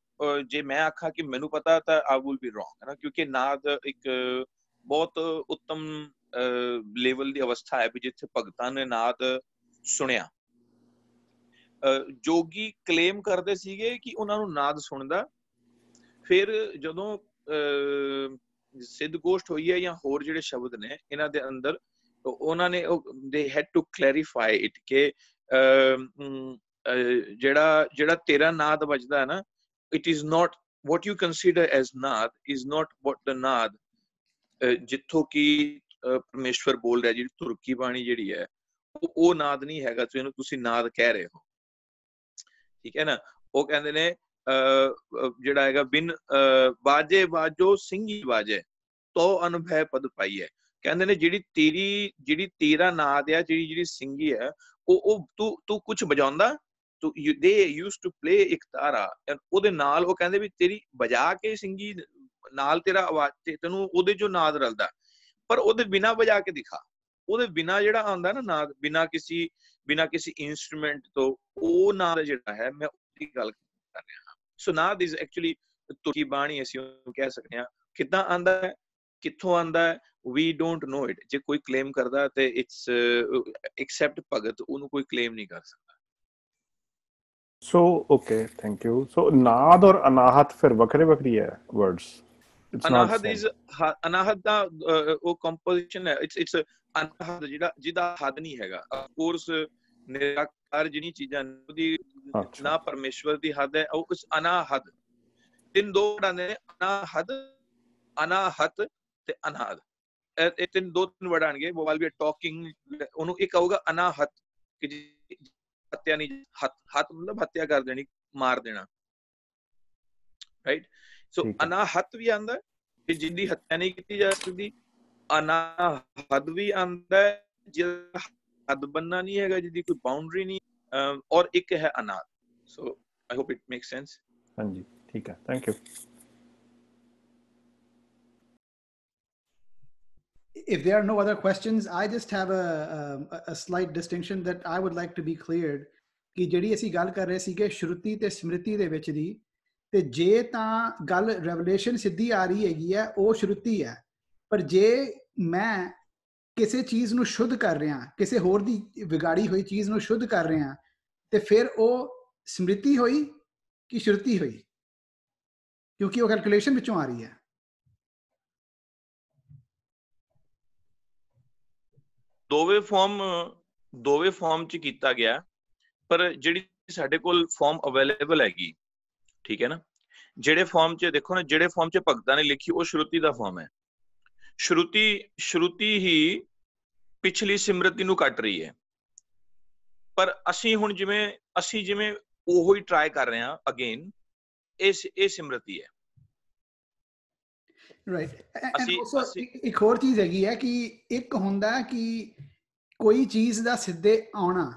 ਜੇ ਮੈਂ ਆਖਾਂ ਕਿ ਮੈਨੂੰ ਪਤਾ ਤਾਂ ਆਈ ਵਿਲ ਬੀ ਰੋਂਗ ਹੈ ਨਾ? ਕਿਉਂਕਿ ਨਾਦ ਇੱਕ ਬਹੁਤ ਉੱਤਮ ਲੈਵਲ ਦੀ ਅਵਸਥਾ ਹੈ ਵੀ ਜਿੱਥੇ ਭਗਤਾਂ ਨੇ ਨਾਦ ਸੁਣਿਆ। ਜੋਗੀ ਕਲੇਮ ਕਰਦੇ ਸੀਗੇ ਕਿ ਉਹਨਾਂ ਨੂੰ ਨਾਦ ਸੁਣਦਾ। ਫਿਰ ਜਦੋਂ, ਅਹ ਸਿੱਧ ਗੋਸ਼ਟ ਹੋਈ ਹੈ ਜਾਂ ਹੋਰ ਜਿਹੜੇ ਸ਼ਬਦ ਨੇ ਇਹਨਾਂ ਦੇ ਅੰਦਰ ਉਹਨਾਂ ਨੇ ਦੇ ਹੈਡ ਟੂ ਕਲੈਰੀਫਾਈ ਇਟ ਕਿ ਜਿਹੜਾ ਜਿਹੜਾ ਤੇਰਾ ਨਾਦ ਵੱਜਦਾ ਹੈ ਨਾ it is not what you consider as ਨਾਦ is not what the ਨਾਦ ਜਿੱਥੋਂ ਕਿ ਪਰਮੇਸ਼ਵਰ ਬੋਲ ਰਿਹਾ ਜਿਹੜੀ ਤੁਰਕੀ ਬਾਣੀ ਜਿਹੜੀ ਹੈ ਉਹ ਨਾਦ ਨਹੀਂ ਹੈਗਾ ਜਿਹਨੂੰ ਤੁਸੀਂ ਨਾਦ ਕਹਿ ਰਹੇ ਹੋ। ਠੀਕ ਹੈ ਨਾ? ਉਹ ਕਹਿੰਦੇ ਨੇ ਅਹ, ਜਿਹੜਾ ਹੈਗਾ ਬਿਨ ਅਹ, ਬਾਜੇ ਬਾਜੋ ਸਿੰਘੀ ਬਾਜੇ ਤੋ ਅਨੁਭੈ ਪਦ ਪਾਈਏ ਕਹਿੰਦੇ ਨੇ ਜਿਹੜੀ ਤੇਰੀ ਜਿਹੜੀ ਤੇਰਾ ਨਾਦ ਆ ਜਿਹੜੀ ਜਿਹੜੀ ਸਿੰਘੀ ਹੈ ਉਹ ਉਹ ਤੂੰ ਤੂੰ ਕੁਝ ਵਜਾਉਂਦਾ? ਤੂੰ ਦੇ ਯੂਸਡ ਟੂ ਪਲੇ ਇੱਕ ਉਹਦੇ ਨਾਲ ਉਹ ਕਹਿੰਦੇ ਵੀ ਤੇਰੀ ਵਜਾ ਕੇ ਸਿੰਘੀ ਨਾਲ ਤੇਰਾ ਆਵਾਜ਼ ਤੈਨੂੰ ਉਹਦੇ ਚੋਂ ਨਾਦ ਰਲਦਾ। ਪਰ ਉਹਦੇ ਬਿਨਾ ਵਜਾ ਕੇ ਦਿਖਾ। ਉਹਦੇ ਬਿਨਾ ਜਿਹੜਾ ਆਉਂਦਾ ਨਾ ਨਾਦ, ਬਿਨਾ ਕਿਸੇ ਬਿਨਾ ਕਿਸੇ ਇਨਸਟਰੂਮੈਂਟ ਤੋਂ, ਉਹ ਨਾਦ ਜਿਹੜਾ ਹੈ, ਮੈਂ ਉਹਦੀ ਗੱਲ ਕਰ ਰਿਹਾ ਹਾਂ। ਸੋ ਨਾਦ ਇਜ਼ ਐਕਚੁਅਲੀ ਤੁਰਕੀ ਬਾਣੀ, ਅਸੀਂ ਉਹਨੂੰ ਕਹਿ ਸਕਦੇ ਹਾਂ। ਕਿੱਦਾਂ ਆਂਦਾ ਹੈ? ਕਿੱਥੋਂ ਆਂਦਾ ਹੈ? ਵੀ ਡੋਨਟ ਨੋ ਇਟ ਜੇ ਕੋਈ ਕਲੇਮ ਕਰਦਾ ਤੇ ਇਟਸ ਐਕਸੈਪਟ ਭਗਤ, ਉਹਨੂੰ ਕੋਈ ਕਲੇਮ ਨਹੀਂ ਕਰ ਸਕਦਾ। So okay thank you so naad ਔਰ ਅਨਾਹਤ ਫਿਰ ਵੱਖਰੇ ਵੱਖਰੀ ਹੈ ਨਾਟ ਅਨਾਹਦ ਇਜ਼ ਅਨਾਹਦ ਦਾ ਉਹ ਕੰਪੋਜੀਸ਼ਨ ਹੈ ਇਟਸ ਇਟਸ ਅਨਾਹਦ ਜਿਹੜਾ ਜਿਹਦਾ ਹੱਦ ਨਹੀਂ ਹੈਗਾ ਆਫ ਕੋਰਸ ਨਿਰਾਕਾਰ ਜਿਹੜੀ ਚੀਜ਼ਾਂ ਅੱਛਾ ਨਾ ਪਰਮੇਸ਼ਵਰ ਦੀ ਹੱਦ ਹੈ ਉਹ ਉਸ ਅਨਾਹਦ ਤਿੰਨ ਦੋ ਵਰਡਾਂ ਨੇ ਅਨਾਹਦ ਅਨਾਹਤ ਤੇ ਅਨਾਹਦ ਇਹ ਤਿੰਨ ਦੋ ਤਿੰਨ ਉਹ ਵਾਲ ਵੀ ਟਾਕਿੰਗ ਉਹਨੂੰ ਇੱਕ ਆਊਗਾ ਅਨਾਹਤ ਕਿ ਹੱਤਿਆ ਨਹੀਂ ਹੱਤ ਹੱਤ ਮਤਲਬ ਹੱਤਿਆ ਕਰ ਦੇਣੀ ਮਾਰ ਦੇਣਾ। Right so. ਅਨਾਹਤ ਵੀ ਆਂਦਾ ਕਿ ਜਿੰਦੀ ਹੱਤਿਆ ਨਹੀਂ ਕੀਤੀ ਜਾ ਸਕਦੀ। ਅਨਾਹਦ ਵੀ ਆਂਦਾ ਜਿਹਦਾ ਹੱਦ ਬੰਨਾ ਨਹੀਂ ਹੈਗਾ ਜਿਹਦੀ ਕੋਈ ਬਾਉਂਡਰੀ ਨਹੀਂ ਔਰ ਇੱਕ ਹੈ ਅਨਾਦ so I hope it make sense ਹਾਂਜੀ ਠੀਕ ਹੈ। Thank you If there are no other questions, I just have a, um, a, a slight distinction that I would like to be cleared. ਕਿ ਜਿਹੜੀ ਅਸੀਂ ਗੱਲ ਕਰ ਰਹੇ ਸੀਗੇ ਸ਼ਰੂਤੀ ਤੇ ਸਮ੍ਰਿਤੀ ਦੇ ਵਿੱਚ ਦੀ ਤੇ ਜੇ ਤਾਂ ਗੱਲ ਰੈਵਲੇਸ਼ਨ ਸਿੱਧੀ ਆ ਰਹੀ ਹੈਗੀ ਹੈ ਉਹ ਸ਼ਰੂਤੀ ਹੈ ਪਰ ਜੇ ਮੈਂ ਕਿਸੇ ਚੀਜ਼ ਨੂੰ ਸ਼ੁੱਧ ਕਰ ਰਿਹਾ ਕਿਸੇ ਹੋਰ ਦੀ ਵਿਗਾੜੀ ਹੋਈ ਚੀਜ਼ ਨੂੰ ਸ਼ੁੱਧ ਕਰ ਰਿਹਾ ਤੇ ਫਿਰ ਉਹ ਸਮ੍ਰਿਤੀ ਹੋਈ ਕਿ ਸ਼ਰੂਤੀ ਹੋਈ ਕਿਉਂਕਿ ਉਹ ਕੈਲਕੂਲੇਸ਼ਨ ਵਿੱਚੋਂ ਆ ਰਹੀ ਹੈ ਦੋਵੇਂ ਫਾਰਮ ਦੋਵੇਂ ਫਾਰਮ ਚ ਕੀਤਾ ਗਿਆ, ਪਰ ਜਿਹੜੀ ਸਾਡੇ ਕੋਲ ਫਾਰਮ ਅਵੇਲੇਬਲ ਹੈਗੀ, ਠੀਕ ਹੈ ਨਾ? ਜਿਹੜੇ ਫਾਰਮ ਚ, ਦੇਖੋ ਨਾ, ਜਿਹੜੇ ਫਾਰਮ ਚ ਭਗਤਾਂ ਨੇ ਲਿਖੀ, ਉਹ ਸ਼ਰੂਤੀ ਦਾ ਫਾਰਮ ਹੈ। ਸ਼ਰੂਤੀ ਸ਼ਰੂਤੀ ਹੀ ਪਿਛਲੀ ਸਿਮਰਤੀ ਨੂੰ ਕੱਟ ਰਹੀ ਹੈ। ਪਰ ਅਸੀਂ ਹੁਣ ਜਿਵੇਂ, ਅਸੀਂ ਜਿਵੇਂ ਉਹੋ ਹੀ ਟਰਾਈ ਕਰ ਰਹੇ ਹਾਂ ਅਗੇਨ ਇਹ ਇਹ ਸਿਮਰਤੀ ਹੈ। ਰਾਈਟ ਐਂਡ ਆਲਸੋ ਇੱਕ ਹੋਰ ਚੀਜ਼ ਹੈਗੀ ਹੈ ਕਿ ਇੱਕ ਹੁੰਦਾ ਕਿ ਕੋਈ ਚੀਜ਼ ਦਾ ਸਿੱਧੇ ਆਉਣਾ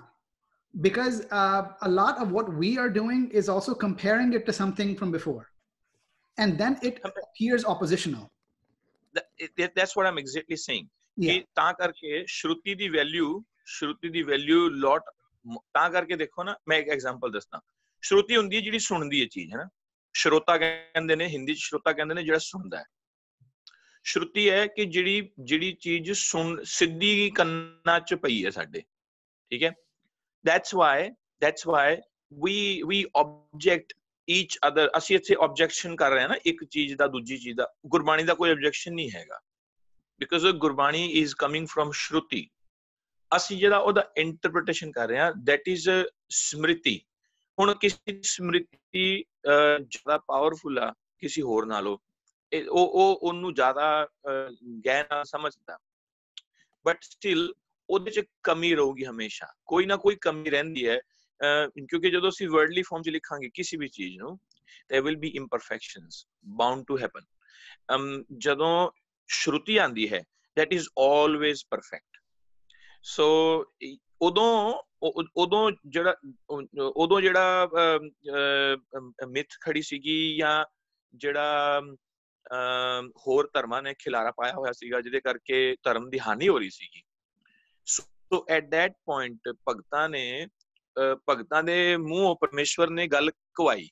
because uh, a lot of what we are doing is also comparing it to something from before and then it appears oppositional. That's what I'm exactly saying yeah ਕਿ ਤਾਂ ਕਰਕੇ ਸ਼ਰੂਤੀ ਦੀ ਵੈਲਿਊ ਸ਼ਰੂਤੀ ਦੀ ਵੈਲਿਊ ਲੋਟ ਤਾਂ ਕਰਕੇ ਦੇਖੋ ਨਾ ਮੈਂ ਇੱਕ ਐਗਜ਼ਾਮਪਲ ਦੱਸਦਾ ਸ਼ਰੂਤੀ ਹੁੰਦੀ ਹੈ ਜਿਹੜੀ ਸੁਣਦੀ ਹੈ ਚੀਜ਼ ਹੈ ਨਾ ਸ਼ਰੋਤਾ ਕਹਿੰਦੇ ਨੇ ਹਿੰਦੀ ਚ ਸ਼ਰੋਤਾ ਕਹਿੰਦੇ ਨੇ ਜਿਹੜਾ ਸੁਣਦਾ ਹੈ ਸ਼ਰੁਤੀ ਹੈ ਕਿ ਜਿਹੜੀ ਜਿਹੜੀ ਚੀਜ਼ ਸੁਣ, ਸਿੱਧੀ ਕੰਨਾਂ ਚ ਪਈ ਹੈ ਸਾਡੇ, ਠੀਕ ਹੈ? That's why that's why we we object each other, ਅਸੀਂ ਇੱਥੇ objection ਕਰ ਰਹੇ ਹਾਂ ਨਾ, ਇੱਕ ਚੀਜ਼ ਦਾ, ਦੂਜੀ ਚੀਜ਼ ਦਾ, ਗੁਰਬਾਣੀ ਦਾ ਕੋਈ objection ਨਹੀਂ ਹੈਗਾ, because Gurbani is coming from shruti, ਅਸੀਂ ਜਿਹੜਾ ਉਹਦਾ ਇੰਟਰਪ੍ਰੀਟੇਸ਼ਨ ਕਰ ਰਹੇ ਹਾਂ ਦੈਟ ਇਜ਼ ਸਮ੍ਰਿਤੀ, ਹੁਣ ਕਿਸੇ ਦੀ ਸਮ੍ਰਿਤੀ ਜ਼ਿਆਦਾ ਪਾਵਰਫੁਲ ਆ, ਕਿਸੇ ਹੋਰ ਨਾਲੋਂ ਉਹ ਉਹ ਉਹਨੂੰ ਜ਼ਿਆਦਾ ਅਹ, ਸਮਝਦਾ। ਬਟ ਸਟਿਲ ਉਹਦੇ ਚ ਕਮੀ ਰਹੂਗੀ ਹਮੇਸ਼ਾ। ਕੋਈ ਨਾ ਕੋਈ ਕਮੀ ਰਹਿੰਦੀ ਹੈ। ਕਿਉਂਕਿ ਜਦੋਂ ਅਸੀਂ ਵਰਡਲੀ ਫਾਰਮ ਚ ਲਿਖਾਂਗੇ ਕਿਸੇ ਵੀ ਚੀਜ਼ ਨੂੰ there will be imperfections bound to happen um ਜਦੋਂ ਸ਼ਰੂਤੀ ਆਂਦੀ ਹੈ that is always perfect so ਉਦੋਂ ਉਦੋਂ ਜਿਹੜਾ ਉਦੋਂ ਜਿਹੜਾ ਮਿਥ ਖੜੀ ਸੀਗੀ ਜਾਂ ਜਿਹੜਾ ਹੋਰ ਧਰਮਾਂ ਨੇ ਖਿਲਾਰਾ ਪਾਇਆ ਹੋਇਆ ਸੀਗਾ ਜਿਹਦੇ ਕਰਕੇ ਧਰਮ ਦੀ ਹਾਨੀ ਹੋ ਰਹੀ ਸੀਗੀ ਸੋ ਐਟ that point ਭਗਤਾਂ ਨੇ ਅਹ, ਭਗਤਾਂ ਦੇ ਮੂੰਹੋਂ ਪਰਮੇਸ਼ਵਰ ਨੇ ਗੱਲ ਕਵਾਈ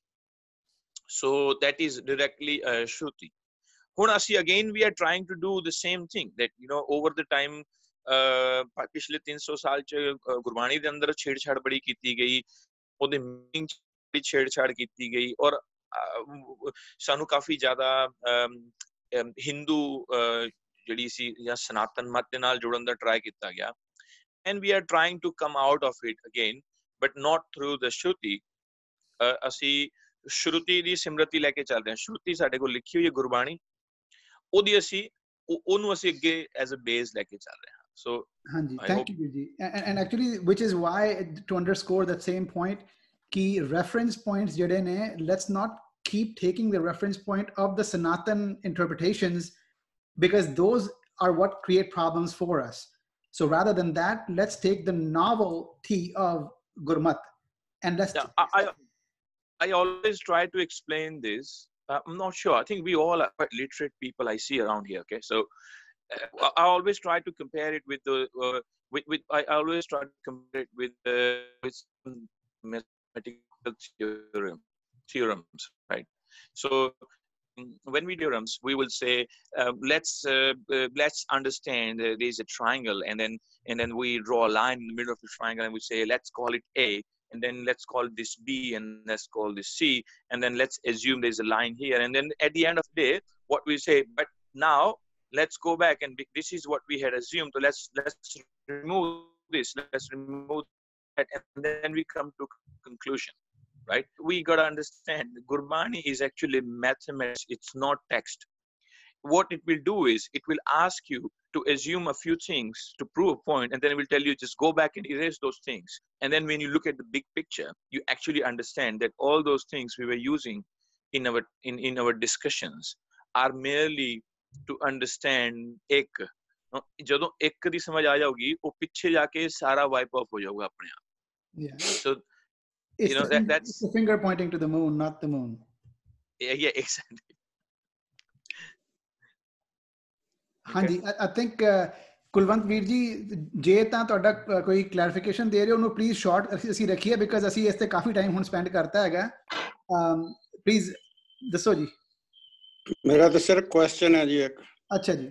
ਸੋ that is directly uh, shruti ਹੁਣ ਅਸੀਂ again we are trying to do the same thing that you know over the time ਅਹ, ਪ- ਪਿਛਲੇ 300 ਸਾਲ ਚ ਅਹ, ਗੁਰਬਾਣੀ ਦੇ ਅੰਦਰ ਛੇੜਛਾੜ ਬੜੀ ਕੀਤੀ ਗਈ ਉਹਦੇ ਮੀਨਿੰਗ ਚ ਬੜੀ ਛੇੜਛਾੜ ਕੀਤੀ ਗਈ ਔਰ ਅਹ, ਸਾਨੂੰ ਕਾਫੀ ਜ਼ਿਆਦਾ ਹਿੰਦੂ ਜਿਹੜੀ ਸੀ ਜਾਂ ਸਨਾਤਨ ਮਤ ਦੇ ਨਾਲ ਜੁੜਨ ਦਾ ਟਰਾਈ ਕੀਤਾ ਗਿਆ we are trying to come out of it again but not through the shruti ਅਹ, ਅਸੀਂ ਸ਼ਰੂਤੀ ਦੀ ਸਿਮਰਤੀ ਲੈ ਕੇ ਚੱਲ ਰਹੇ ਹਾਂ ਸ਼ਰੂਤੀ ਸਾਡੇ ਕੋਲ ਲਿਖੀ ਹੋਈ ਹੈ ਗੁਰਬਾਣੀ ਉਹਦੀ ਅਸੀਂ ਉਹ- ਉਹਨੂੰ ਅਸੀਂ ਅੱਗੇ ਐਜ਼ ਅ ਬੇਸ ਲੈ ਕੇ ਚੱਲ ਰਹੇ ਹਾਂ ਸੋ hope- you, Virji. And, and actually, which is why, to underscore that same point, key reference points, ne, let's not keep taking the reference point of the Sanatan interpretations because those are what create problems for us. So rather than that, let's take the novelty of Gurmat and let's. Yeah, I, I I always try to explain this. Uh, I'm not sure. I think we all are quite literate people I see around here. Okay, so uh, I always try to compare it with the uh, with with I always try to compare it with uh, with mathematical theorem theorems, right? So mm, when we do theorems, we will say uh, let's uh, uh, let's understand uh, there's a triangle, and then and then we draw a line in the middle of the triangle, and we say let's call it A, and then let's call this B and let's call this C, and then let's assume there's a line here. And then at the end of the day, what we say, but now let's go back and be, this is what we had assumed. So let's let's remove this, let's remove and then we come to conclusion. Right? We gotta understand Gurbani is actually mathematics, it's not text. What it will do is it will ask you to assume a few things to prove a point, and then it will tell you just go back and erase those things. And then when you look at the big picture, you actually understand that all those things we were using in our in, in our discussions are merely to understand ਇੱਕ ਅਹ ਜਦੋਂ ਇੱਕ ਦੀ ਸਮਝ ਆ ਜਾਊਗੀ ਉਹ ਪਿੱਛੇ ਜਾ ਕੇ ਸਾਰਾ ਵਾਈਪ ਆਫ ਹੋ ਜਾਊਗਾ ਆਪਣੇ ਆਪ Yeah. so It's, know, the, that- that's- it's the finger pointing to the moon, not the moon. yeah, yeah exactly. ਹਾਂਜੀ ਆਈ ਥਿੰਕ ਕੁਲਵੰਤ ਵੀਰ ਜੀ ਜੇ ਤਾਂ ਤੁਹਾਡਾ ਕੋਈ ਕਲੈਰੀਫਿਕੇਸ਼ਨ ਦੇ ਰਹੇ ਹੋ ਉਹਨੂੰ ਪਲੀਜ਼ ਸ਼ਾਰਟ ਅਸੀਂ ਰੱਖੀਏ ਬਿਕਾਜ਼ ਅਸੀਂ ਇਸ ਤੇ ਕਾਫੀ ਟਾਈਮ ਹੁਣ ਸਪੈਂਡ ਕਰਤਾ ਹੈਗਾ ਪਲੀਜ਼ ਦੱਸੋ ਜੀ ਮੇਰਾ ਤਾਂ ਸਿਰਫ ਕੁਐਸਚਨ ਹੈ ਜੀ ਇੱਕ ਅੱਛਾ ਜੀ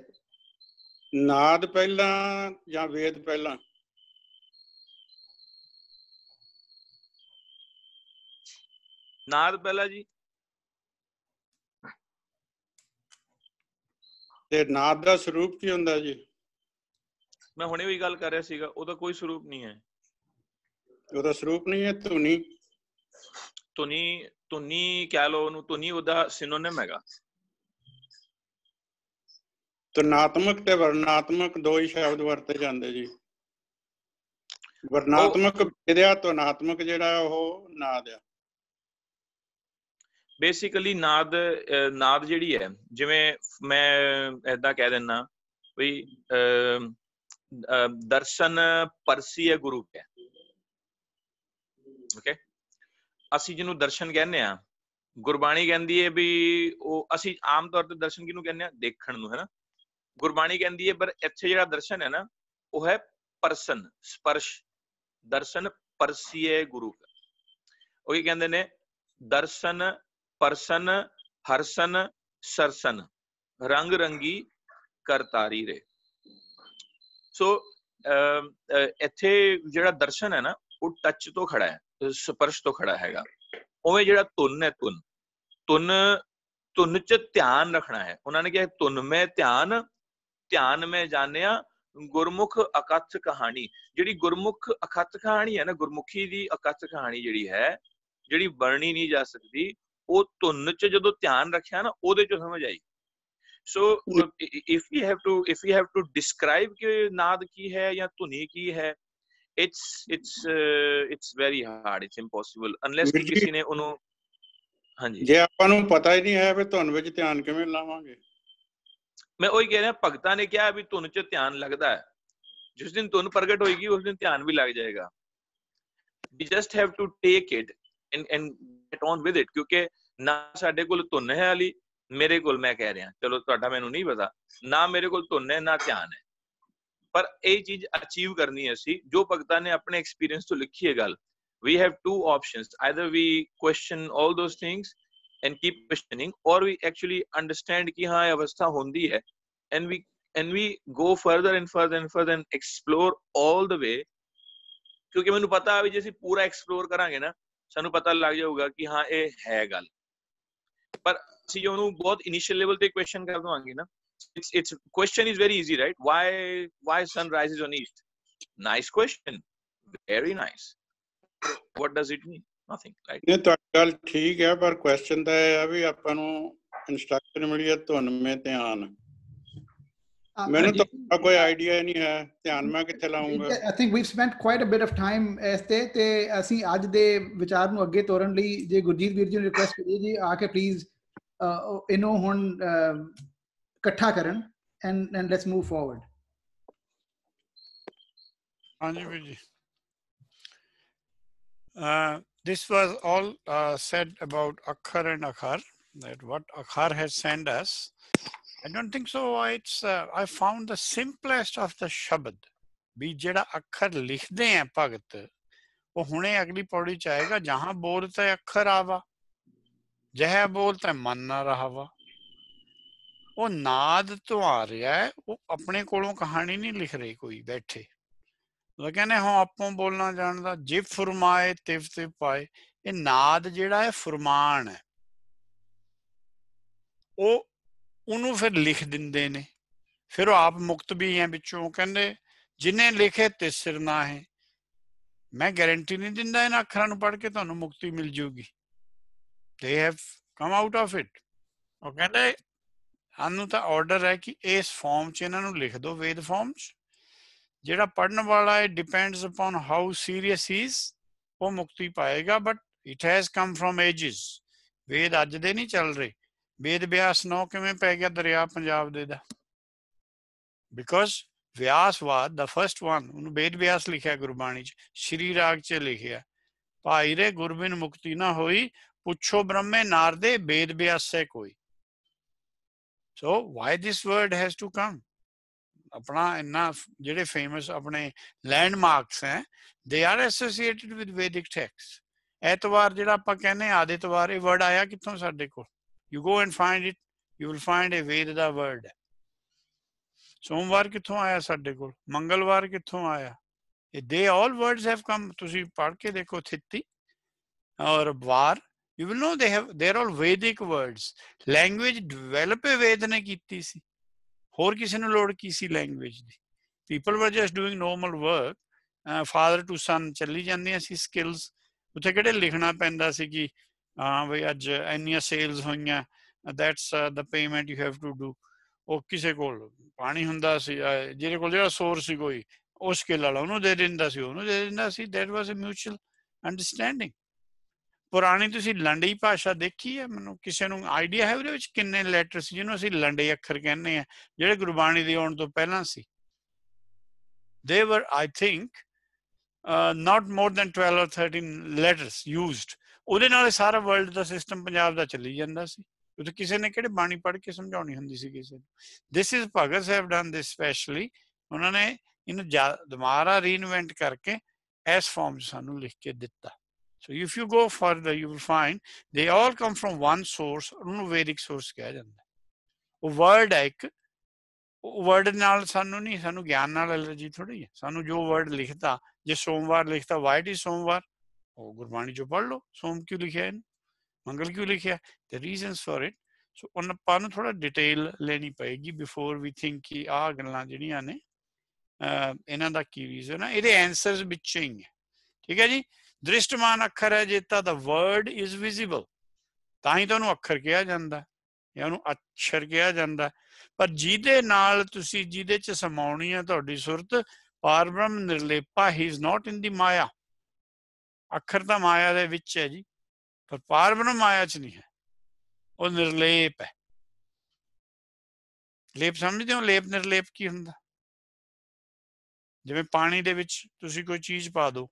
ਨਾਦ ਪਹਿਲਾਂ ਜਾਂ ਵੇਦ ਪਹਿਲਾਂ ਨਾਦ ਪਹਿਲਾ ਜੀ। ਤੇ ਨਾਦ ਦਾ ਸਰੂਪ ਕੀ ਹੁੰਦਾ ਜੀ? ਮੈਂ ਹੁਣੇ ਵੀ ਗੱਲ ਕਰ ਰਿਹਾ ਸੀਗਾ ਉਹਦਾ ਕੋਈ ਸਰੂਪ ਨਹੀਂ ਹੈ। ਉਹਦਾ ਸਰੂਪ ਨਹੀਂ ਹੈ ਧੁਨੀ। ਧੁਨੀ ਧੁਨੀ ਕਹਿ ਲਓ ਉਹਨੂੰ ਧੁਨੀ ਉਹਦਾ ਸਿਨੋਨਿਮ ਹੈਗਾ। ਤਨਾਤਮਕ ਤੇ ਵਰਣਾਤਮਕ ਦੋ ਹੀ ਸ਼ਬਦ ਵਰਤੇ ਜਾਂਦੇ ਜੀ। ਵਰਣਾਤਮਕ ਵੇਦਿਆ ਤਨਾਤਮਕ ਜਿਹੜਾ ਉਹ ਨਾਦ ਆ। ਬੇਸਿਕਲੀ ਨਾਦ ਅਹ, ਨਾਦ ਜਿਹੜੀ ਹੈ ਜਿਵੇਂ ਮੈਂ ਐਦਾਂ ਕਹਿ ਦਿੰਨਾ ਵੀ ਅਹ, ਦਰਸ਼ਨ ਪਰਸੀ ਹੈ ਗੁਰੂ ਹੈ ਓਕੇ ਅਸੀਂ ਜਿਹਨੂੰ ਦਰਸ਼ਨ ਕਹਿੰਦੇ ਆ ਗੁਰਬਾਣੀ ਕਹਿੰਦੀ ਹੈ ਵੀ ਉਹ ਅਸੀਂ ਆਮ ਤੌਰ ਤੇ ਦਰਸ਼ਨ ਕਿਹਨੂੰ ਕਹਿੰਦੇ ਆ ਦੇਖਣ ਨੂੰ ਹੈ ਨਾ ਗੁਰਬਾਣੀ ਕਹਿੰਦੀ ਹੈ ਪਰ ਇੱਥੇ ਜਿਹੜਾ ਦਰਸ਼ਨ ਹੈ ਨਾ ਉਹ ਹੈ ਪਰਸਨ ਸਪਰਸ਼। ਦਰਸ਼ਨ ਪਰਸੀਏ ਗੁਰੂ ਉਹ ਕੀ ਕਹਿੰਦੇ ਨੇ? ਦਰਸ਼ਨ ਪਰਸਨ ਹਰਸਨ ਸਰਸਨ ਰੰਗ ਰੰਗੀ ਕਰਤਾਰੀ ਰੇ। ਸੋ ਅਹ, ਇੱਥੇ ਜਿਹੜਾ ਦਰਸ਼ਨ ਹੈ ਨਾ ਉਹ ਟੱਚ ਤੋਂ ਖੜਾ ਹੈ ਸਪਰਸ਼ ਤੋਂ ਖੜਾ ਹੈਗਾ। ਉਵੇਂ ਜਿਹੜਾ ਧੁਨ ਹੈ ਧੁਨ। ਧੁਨ ਧੁਨ ਚ ਧਿਆਨ ਰੱਖਣਾ ਹੈ। ਉਹਨਾਂ ਨੇ ਕਿਹਾ ਧੁਨ ਮੈਂ ਧਿਆਨ ਧਿਆਨ ਮੈਂ ਜਾਣਿਆ ਗੁਰਮੁਖ ਅਕਥ ਕਹਾਣੀ। ਜਿਹੜੀ ਗੁਰਮੁਖ ਅਕਥ ਕਹਾਣੀ ਹੈ ਨਾ ਗੁਰਮੁਖੀ ਦੀ ਅਕਥ ਕਹਾਣੀ ਜਿਹੜੀ ਹੈ ਜਿਹੜੀ ਵਰਣੀ ਨਹੀਂ ਜਾ ਸਕਦੀ ਉਹ ਧੁਨ ਚ ਜਦੋਂ ਧਿਆਨ ਰੱਖਿਆ ਨਾ ਉਹਦੇ ਚ ਸਮਝ ਆਈ। So if you have to if you have to describe ਕਿ ਨਾਦ ਕੀ ਹੈ ਜਾਂ ਧੁਨੀ ਕੀ ਹੈ it's it's it's very hard it's impossible unless ਕਿ ਕਿਸੇ ਨੇ ਉਹਨੂੰ ਹਾਂਜੀ। ਜੇ ਆਪਾਂ ਨੂੰ ਪਤਾ ਹੀ ਨਹੀਂ ਹੈ ਵੀ ਧੁਨ ਵਿੱਚ ਧਿਆਨ ਕਿਵੇਂ ਲਾਵਾਂਗੇ। ਮੈਂ ਉਹੀ ਕਹਿ ਰਿਹਾ ਭਗਤਾਂ ਨੇ ਕਿਹਾ ਵੀ ਧੁਨ ਚ ਧਿਆਨ ਲੱਗਦਾ ਹੈ। ਜਿਸ ਦਿਨ ਧੁਨ ਪ੍ਰਗਟ ਹੋਏਗੀ ਉਸ ਦਿਨ ਧਿਆਨ ਵੀ ਲੱਗ ਜਾਏਗਾ। We just have to take it and and get on with it ਕਿਉਂਕਿ ਨਾ ਸਾਡੇ ਕੋਲ ਧੁਨ ਹੈ ਵਾਲੀ ਮੇਰੇ ਕੋਲ ਮੈਂ ਕਹਿ ਰਿਹਾ ਚਲੋ ਤੁਹਾਡਾ ਮੈਨੂੰ ਨਹੀਂ ਪਤਾ ਨਾ ਮੇਰੇ ਕੋਲ ਧੁਨ ਹੈ ਨਾ ਧਿਆਨ ਹੈ ਪਰ ਇਹ ਚੀਜ਼ ਅਚੀਵ ਕਰਨੀ ਹੈ ਅਸੀਂ ਜੋ ਭਗਤਾਂ ਨੇ ਆਪਣੇ ਐਕਸਪੀਰੀਅੰਸ ਤੋਂ ਲਿਖੀ ਹੈ ਗੱਲ we have two options either we question all those things and keep questioning or we actually understand ਕਿ ਹਾਂ ਇਹ ਅਵਸਥਾ ਹੁੰਦੀ ਹੈ and we and we go further and further and further and explore all the way ਕਿਉਂਕਿ ਮੈਨੂੰ ਪਤਾ ਹੈ ਵੀ ਜੇ ਅਸੀਂ ਪੂਰਾ ਐਕਸਪਲੋਰ ਕਰਾਂਗੇ ਨਾ ਸਾਨੂੰ ਪਤਾ ਲੱਗ ਜਾਊਗਾ ਕਿ ਹਾਂ ਇਹ ਹੈ ਗੱਲ ਪਰ ਅਸੀਂ ਜੇ ਉਹਨੂੰ ਬਹੁਤ ਇਨੀਸ਼ੀਅਲ ਲੈਵਲ ਤੇ ਕੁਐਸਚਨ ਕਰ ਦਵਾਂਗੇ ਨਾ it's it's question is very easy right why why sun rises on east nice question very nice what does it mean nothing right ਇਹ ਤੁਹਾਡੀ ਗੱਲ ਠੀਕ ਹੈ ਪਰ ਕੁਐਸਚਨ ਤਾਂ ਇਹ ਆ ਵੀ ਆਪਾਂ ਨੂੰ ਇਨਸਟਰਕਸ਼ਨ ਮਿਲੀ ਹੈ ਧੁਨ ਮੇ ਧਿਆਨ Um, ਮੈਨੂੰ Ajit, ਤਾਂ ਕੋਈ ਆਈਡੀਆ ਹੀ ਨਹੀਂ ਹੈ ਧਿਆਨ ਮੈਂ ਕਿੱਥੇ ਲਾਉਂਗਾ I think we've spent quite a bit of time ਇਸ ਤੇ ਤੇ ਅਸੀਂ ਅੱਜ ਦੇ ਵਿਚਾਰ ਨੂੰ ਅੱਗੇ ਤੋਰਨ ਲਈ ਜੇ ਗੁਰਜੀਤ ਵੀਰ ਜੀ ਨੂੰ ਰਿਕੁਐਸਟ ਕਰੀਏ ਜੀ ਆ ਕੇ ਪਲੀਜ਼ ਇਹਨੂੰ ਹੁਣ ਅਹ, ਇਕੱਠਾ ਕਰਨ and and let's move forward Anji Viji. Uh, this was all uh, said about Akhar and Akhar, that what Akhar has sent us. I don't think so. It's uh, I found the simplest of the Shabad. ਵੀ ਜਿਹੜਾ ਅੱਖਰ ਲਿਖਦੇ ਆ ਭਗਤ ਉਹ ਹੁਣੇ ਅਗਲੀ ਪੌੜੀ ਚ ਆਏਗਾ ਜਹਾਂ ਬੋਲਤੇ ਅੱਖਰ ਆਵਾ ਜਹ ਬੋਲਤੇ ਮਨ ਨਾ ਰਹਾਵਾ ਉਹ ਨਾਦ ਤੋਂ ਆ ਰਿਹਾ ਹੈ ਉਹ ਆਪਣੇ ਕੋਲੋਂ ਕਹਾਣੀ ਨਹੀਂ ਲਿਖ ਰਹੀ ਕੋਈ ਬੈਠੇ ਉਹ ਕਹਿੰਦੇ ਹਾਂ ਆਪੋਂ ਬੋਲਣਾ ਜਾਣਦਾ ਜੇ ਫਰਮਾਏ ਤਿਵ ਤੇ ਪਾਏ ਇਹ ਨਾਦ ਜਿਹੜਾ ਹੈ ਫਰਮਾਨ ਹੈ ਉਹ ਉਹਨੂੰ ਫਿਰ ਲਿਖ ਦਿੰਦੇ ਨੇ। ਫਿਰ ਉਹ ਆਪ ਮੁਕਤ ਵੀ ਹੈ ਵਿੱਚੋਂ। ਕਹਿੰਦੇ, ਜਿਨੇ ਲਿਖੇ ਤੇ ਸਿਰ ਨਾ ਹੈ। ਮੈਂ ਗਾਰੰਟੀ ਨਹੀਂ ਦਿੰਦਾ ਇਹਨਾਂ ਅੱਖਰਾਂ ਨੂੰ ਪੜ੍ਹ ਕੇ ਤੁਹਾਨੂੰ ਮੁਕਤੀ ਮਿਲ ਜੂਗੀ they have come out of it ਉਹ ਕਹਿੰਦੇ, ਸਾਨੂੰ ਤਾਂ ਆਰਡਰ ਹੈ ਕਿ ਇਸ ਫਾਰਮ 'ਚ ਇਹਨਾਂ ਨੂੰ ਲਿਖ ਦਿਓ, ਵੇਦ ਫਾਰਮ 'ਚ। ਜਿਹੜਾ ਪੜਨ ਵਾਲਾ ਹੈ depends upon how serious he is ਉਹ ਮੁਕਤੀ ਪਾਏਗਾ but it has come from ages Ved ਅੱਜ ਦੇ ਨਹੀਂ ਚੱਲ ਰਹੇ। ਵੇਦ ਵਿਆਸ ਨੌ ਕਿਵੇਂ ਪੈ ਗਿਆ ਦਰਿਆ ਪੰਜਾਬ ਦੇ ਦਾ? ਬਿਕੋਜ਼ ਵਿਆਸਵਾਦ ਦਾ ਫਰਸਟ ਵਨ ਉਹਨੂੰ ਵੇਦ ਵਿਆਸ ਲਿਖਿਆ ਗੁਰਬਾਣੀ ਚ, ਸ਼੍ਰੀ ਰਾਗ ਚ ਲਿਖਿਆ। ਭਾਈ ਰੇ ਗੁਰਬਿਨ ਮੁਕਤੀ ਨਾ ਹੋਈ, ਪੁੱਛੋ ਬ੍ਰਹਮੇ ਨਾਰਦੇ ਵੇਦ ਵਿਆਸੇ ਕੋਈ। So why this word has to come ਆਪਣਾ ਇੰਨਾ ਜਿਹੜੇ ਫੇਮਸ ਆਪਣੇ ਲੈਂਡਮਾਰਕਸ ਹੈ they are associated with Vedic text ਐਤਵਾਰ ਜਿਹੜਾ ਆਪਾਂ ਕਹਿੰਦੇ ਆ ਆਦਿਤਵਾਰ, ਇਹ ਵਰਡ ਆਇਆ ਕਿੱਥੋਂ ਸਾਡੇ ਕੋਲ? You go and find it you will find a Ved ਦਾ ਸੋਮਵਾਰ ਕਿੱਥੋਂ ਆਇਆ ਸਾਡੇ ਕੋਲ ਮੰਗਲਵਾਰ ਕਿੱਥੋਂ ਆਇਆ ਇਹ ਦੇ ਆਲ ਵਰਡਸ ਹੈਵ ਕਮ ਤੁਸੀਂ ਪੜ੍ਹ ਕੇ ਦੇਖੋ ਥਿੱਤੀ ਔਰ ਵਾਰ you will no they have they are all ਵੈਦਿਕ ਵਰਡਸ ਲੈਂਗੁਏਜ ਡਿਵੈਲਪ ਵੇਦ ਨੇ ਕੀਤੀ ਸੀ ਹੋਰ ਕਿਸੇ ਨੂੰ ਲੋੜ ਕੀ ਸੀ language the people were just doing normal work father to son ਚੱਲੀ ਜਾਂਦੀਆਂ ਸੀ ਸਕਿੱਲਸ ਉੱਥੇ ਕਿਹੜੇ ਲਿਖਣਾ ਪੈਂਦਾ ਸੀ ਕਿ ਹਾਂ ਬਈ ਅੱਜ ਇੰਨੀਆਂ ਸੇਲਸ ਹੋਈਆਂ that's the payment you have to do ਉਹ ਕਿਸੇ ਕੋਲ ਪਾਣੀ ਹੁੰਦਾ ਸੀ ਜਿਹਦੇ ਕੋਲ ਜਿਹੜਾ ਸੋਰਸ ਸੀ ਕੋਈ ਉਸ ਸਕਿੱਲ ਵਾਲਾ ਉਹਨੂੰ ਦੇ ਦਿੰਦਾ ਸੀ ਉਹਨੂੰ ਦੇ ਦਿੰਦਾ ਸੀ that was a mutual understanding ਪੁਰਾਣੀ ਤੁਸੀਂ ਲੰਡੀ ਭਾਸ਼ਾ ਦੇਖੀ ਹੈ? ਮੈਨੂੰ ਕਿਸੇ ਨੂੰ ਆਈਡੀਆ ਹੈ ਉਹਦੇ ਵਿੱਚ ਕਿੰਨੇ ਲੈਟਰ ਜਿਹਨੂੰ ਅਸੀਂ ਲੰਡੇ ਅੱਖਰ ਕਹਿੰਦੇ ਆ ਜਿਹੜੇ ਗੁਰਬਾਣੀ ਦੇ ਆਉਣ ਤੋਂ ਪਹਿਲਾਂ ਸੀ? They were i think uh, not more than 12 or 13 letters used ਉਹਦੇ ਨਾਲ ਸਾਰਾ ਵਰਲਡ ਦਾ ਸਿਸਟਮ ਪੰਜਾਬ ਦਾ ਚੱਲੀ ਜਾਂਦਾ ਸੀ। ਉਹ ਕਿਸੇ ਨੇ ਕਿਹੜੇ ਬਾਣੀ ਪੜ੍ਹ ਕੇ ਸਮਝਾਉਣੀ ਹੁੰਦੀ ਸੀ ਕਿਸੇ ਨੂੰ। This is bhagat have done this specially ਉਹਨਾਂ ਨੇ ਇਹਨੂੰ ਦੁਬਾਰਾ ਰੀਇਨਵੈਂਟ ਕਰਕੇ ਇਸ ਫਾਰਮ ਸਾਨੂੰ ਲਿਖ ਕੇ ਦਿੱਤਾ। So if you go further, you will find they all come from one source, ਉਹਨੂੰ ਵੈਦਿਕ ਸੋਰਸ ਕਿਹਾ ਜਾਂਦਾ। ਉਹ ਵਰਡ ਹੈ ਇੱਕ। ਵਰਡ ਨਾਲ ਸਾਨੂੰ ਨਹੀਂ ਸਾਨੂੰ ਗਿਆਨ ਨਾਲ ਐਲਰਜੀ ਥੋੜੀ ਹੈ। ਸਾਨੂੰ ਜੋ ਵਰਡ ਲਿਖਤਾ ਜੇ ਸੋਮਵਾਰ ਲਿਖਤਾ ਵਾਈਟ ਇਜ਼ ਸੋਮਵਾਰ? ਉਹ ਗੁਰਬਾਣੀ ਚੋਂ ਪੜ੍ਹ ਲਓ ਸੋਮ ਕਿਉਂ ਲਿਖਿਆ ਹੈ ਮੰਗਲ ਕਿਉਂ ਲਿਖਿਆ the reasons for it so ਉਹਨਾਂ ਆਪਾਂ ਨੂੰ ਥੋੜਾ ਡਿਟੇਲ ਲੈਣੀ ਪਏਗੀ ਬਿਫੋਰ ਵੀ ਥਿੰਕ ਕਿ ਆਹ ਗੱਲਾਂ ਜਿਹੜੀਆਂ ਨੇ ਇਹਨਾਂ ਦਾ ਕੀ ਰੀਜ਼ਨ ਹੈ ਇਹਦੇ ਆਨਸਰਸ ਵਿੱਚ ਹੀ ਹੈ ਠੀਕ ਹੈ ਜੀ ਦ੍ਰਿਸ਼ਟਮਾਨ ਅੱਖਰ ਹੈ ਜੇ ਤਾਂ ਦਾ ਵਰਡ ਇਜ਼ ਵਿਜ਼ੀਬਲ ਤਾਂ ਹੀ ਤੁਹਾਨੂੰ ਅੱਖਰ ਕਿਹਾ ਜਾਂਦਾ ਜਾਂ ਉਹਨੂੰ ਅੱਛਰ ਕਿਹਾ ਜਾਂਦਾ ਪਰ ਜਿਹਦੇ ਨਾਲ ਤੁਸੀਂ ਜਿਹਦੇ ਚ ਸਮਾਉਣੀ ਹੈ ਤੁਹਾਡੀ ਸੁਰਤ ਪਾਰਬ੍ਰਹਮ ਨਿਰਲੇਪਾ ਹੀ ਇਜ਼ ਨਾਟ ਇਨ ਦੀ ਮਾਇਆ ਅੱਖਰ ਤਾਂ ਮਾਇਆ ਦੇ ਵਿੱਚ ਹੈ ਜੀ, ਪਰ ਪਾਰਬ੍ਰਹਮ ਮਾਇਆ ਚ ਨਹੀਂ ਹੈ। ਉਹ ਨਿਰਲੇਪ ਹੈ। ਲੇਪ ਸਮਝਦੇ ਹੋ? ਲੇਪ ਨਿਰਲੇਪ ਕੀ ਹੁੰਦਾ? ਜਿਵੇਂ ਪਾਣੀ ਦੇ ਵਿੱਚ ਤੁਸੀਂ ਕੋਈ ਚੀਜ਼ ਪਾ ਦਿਓ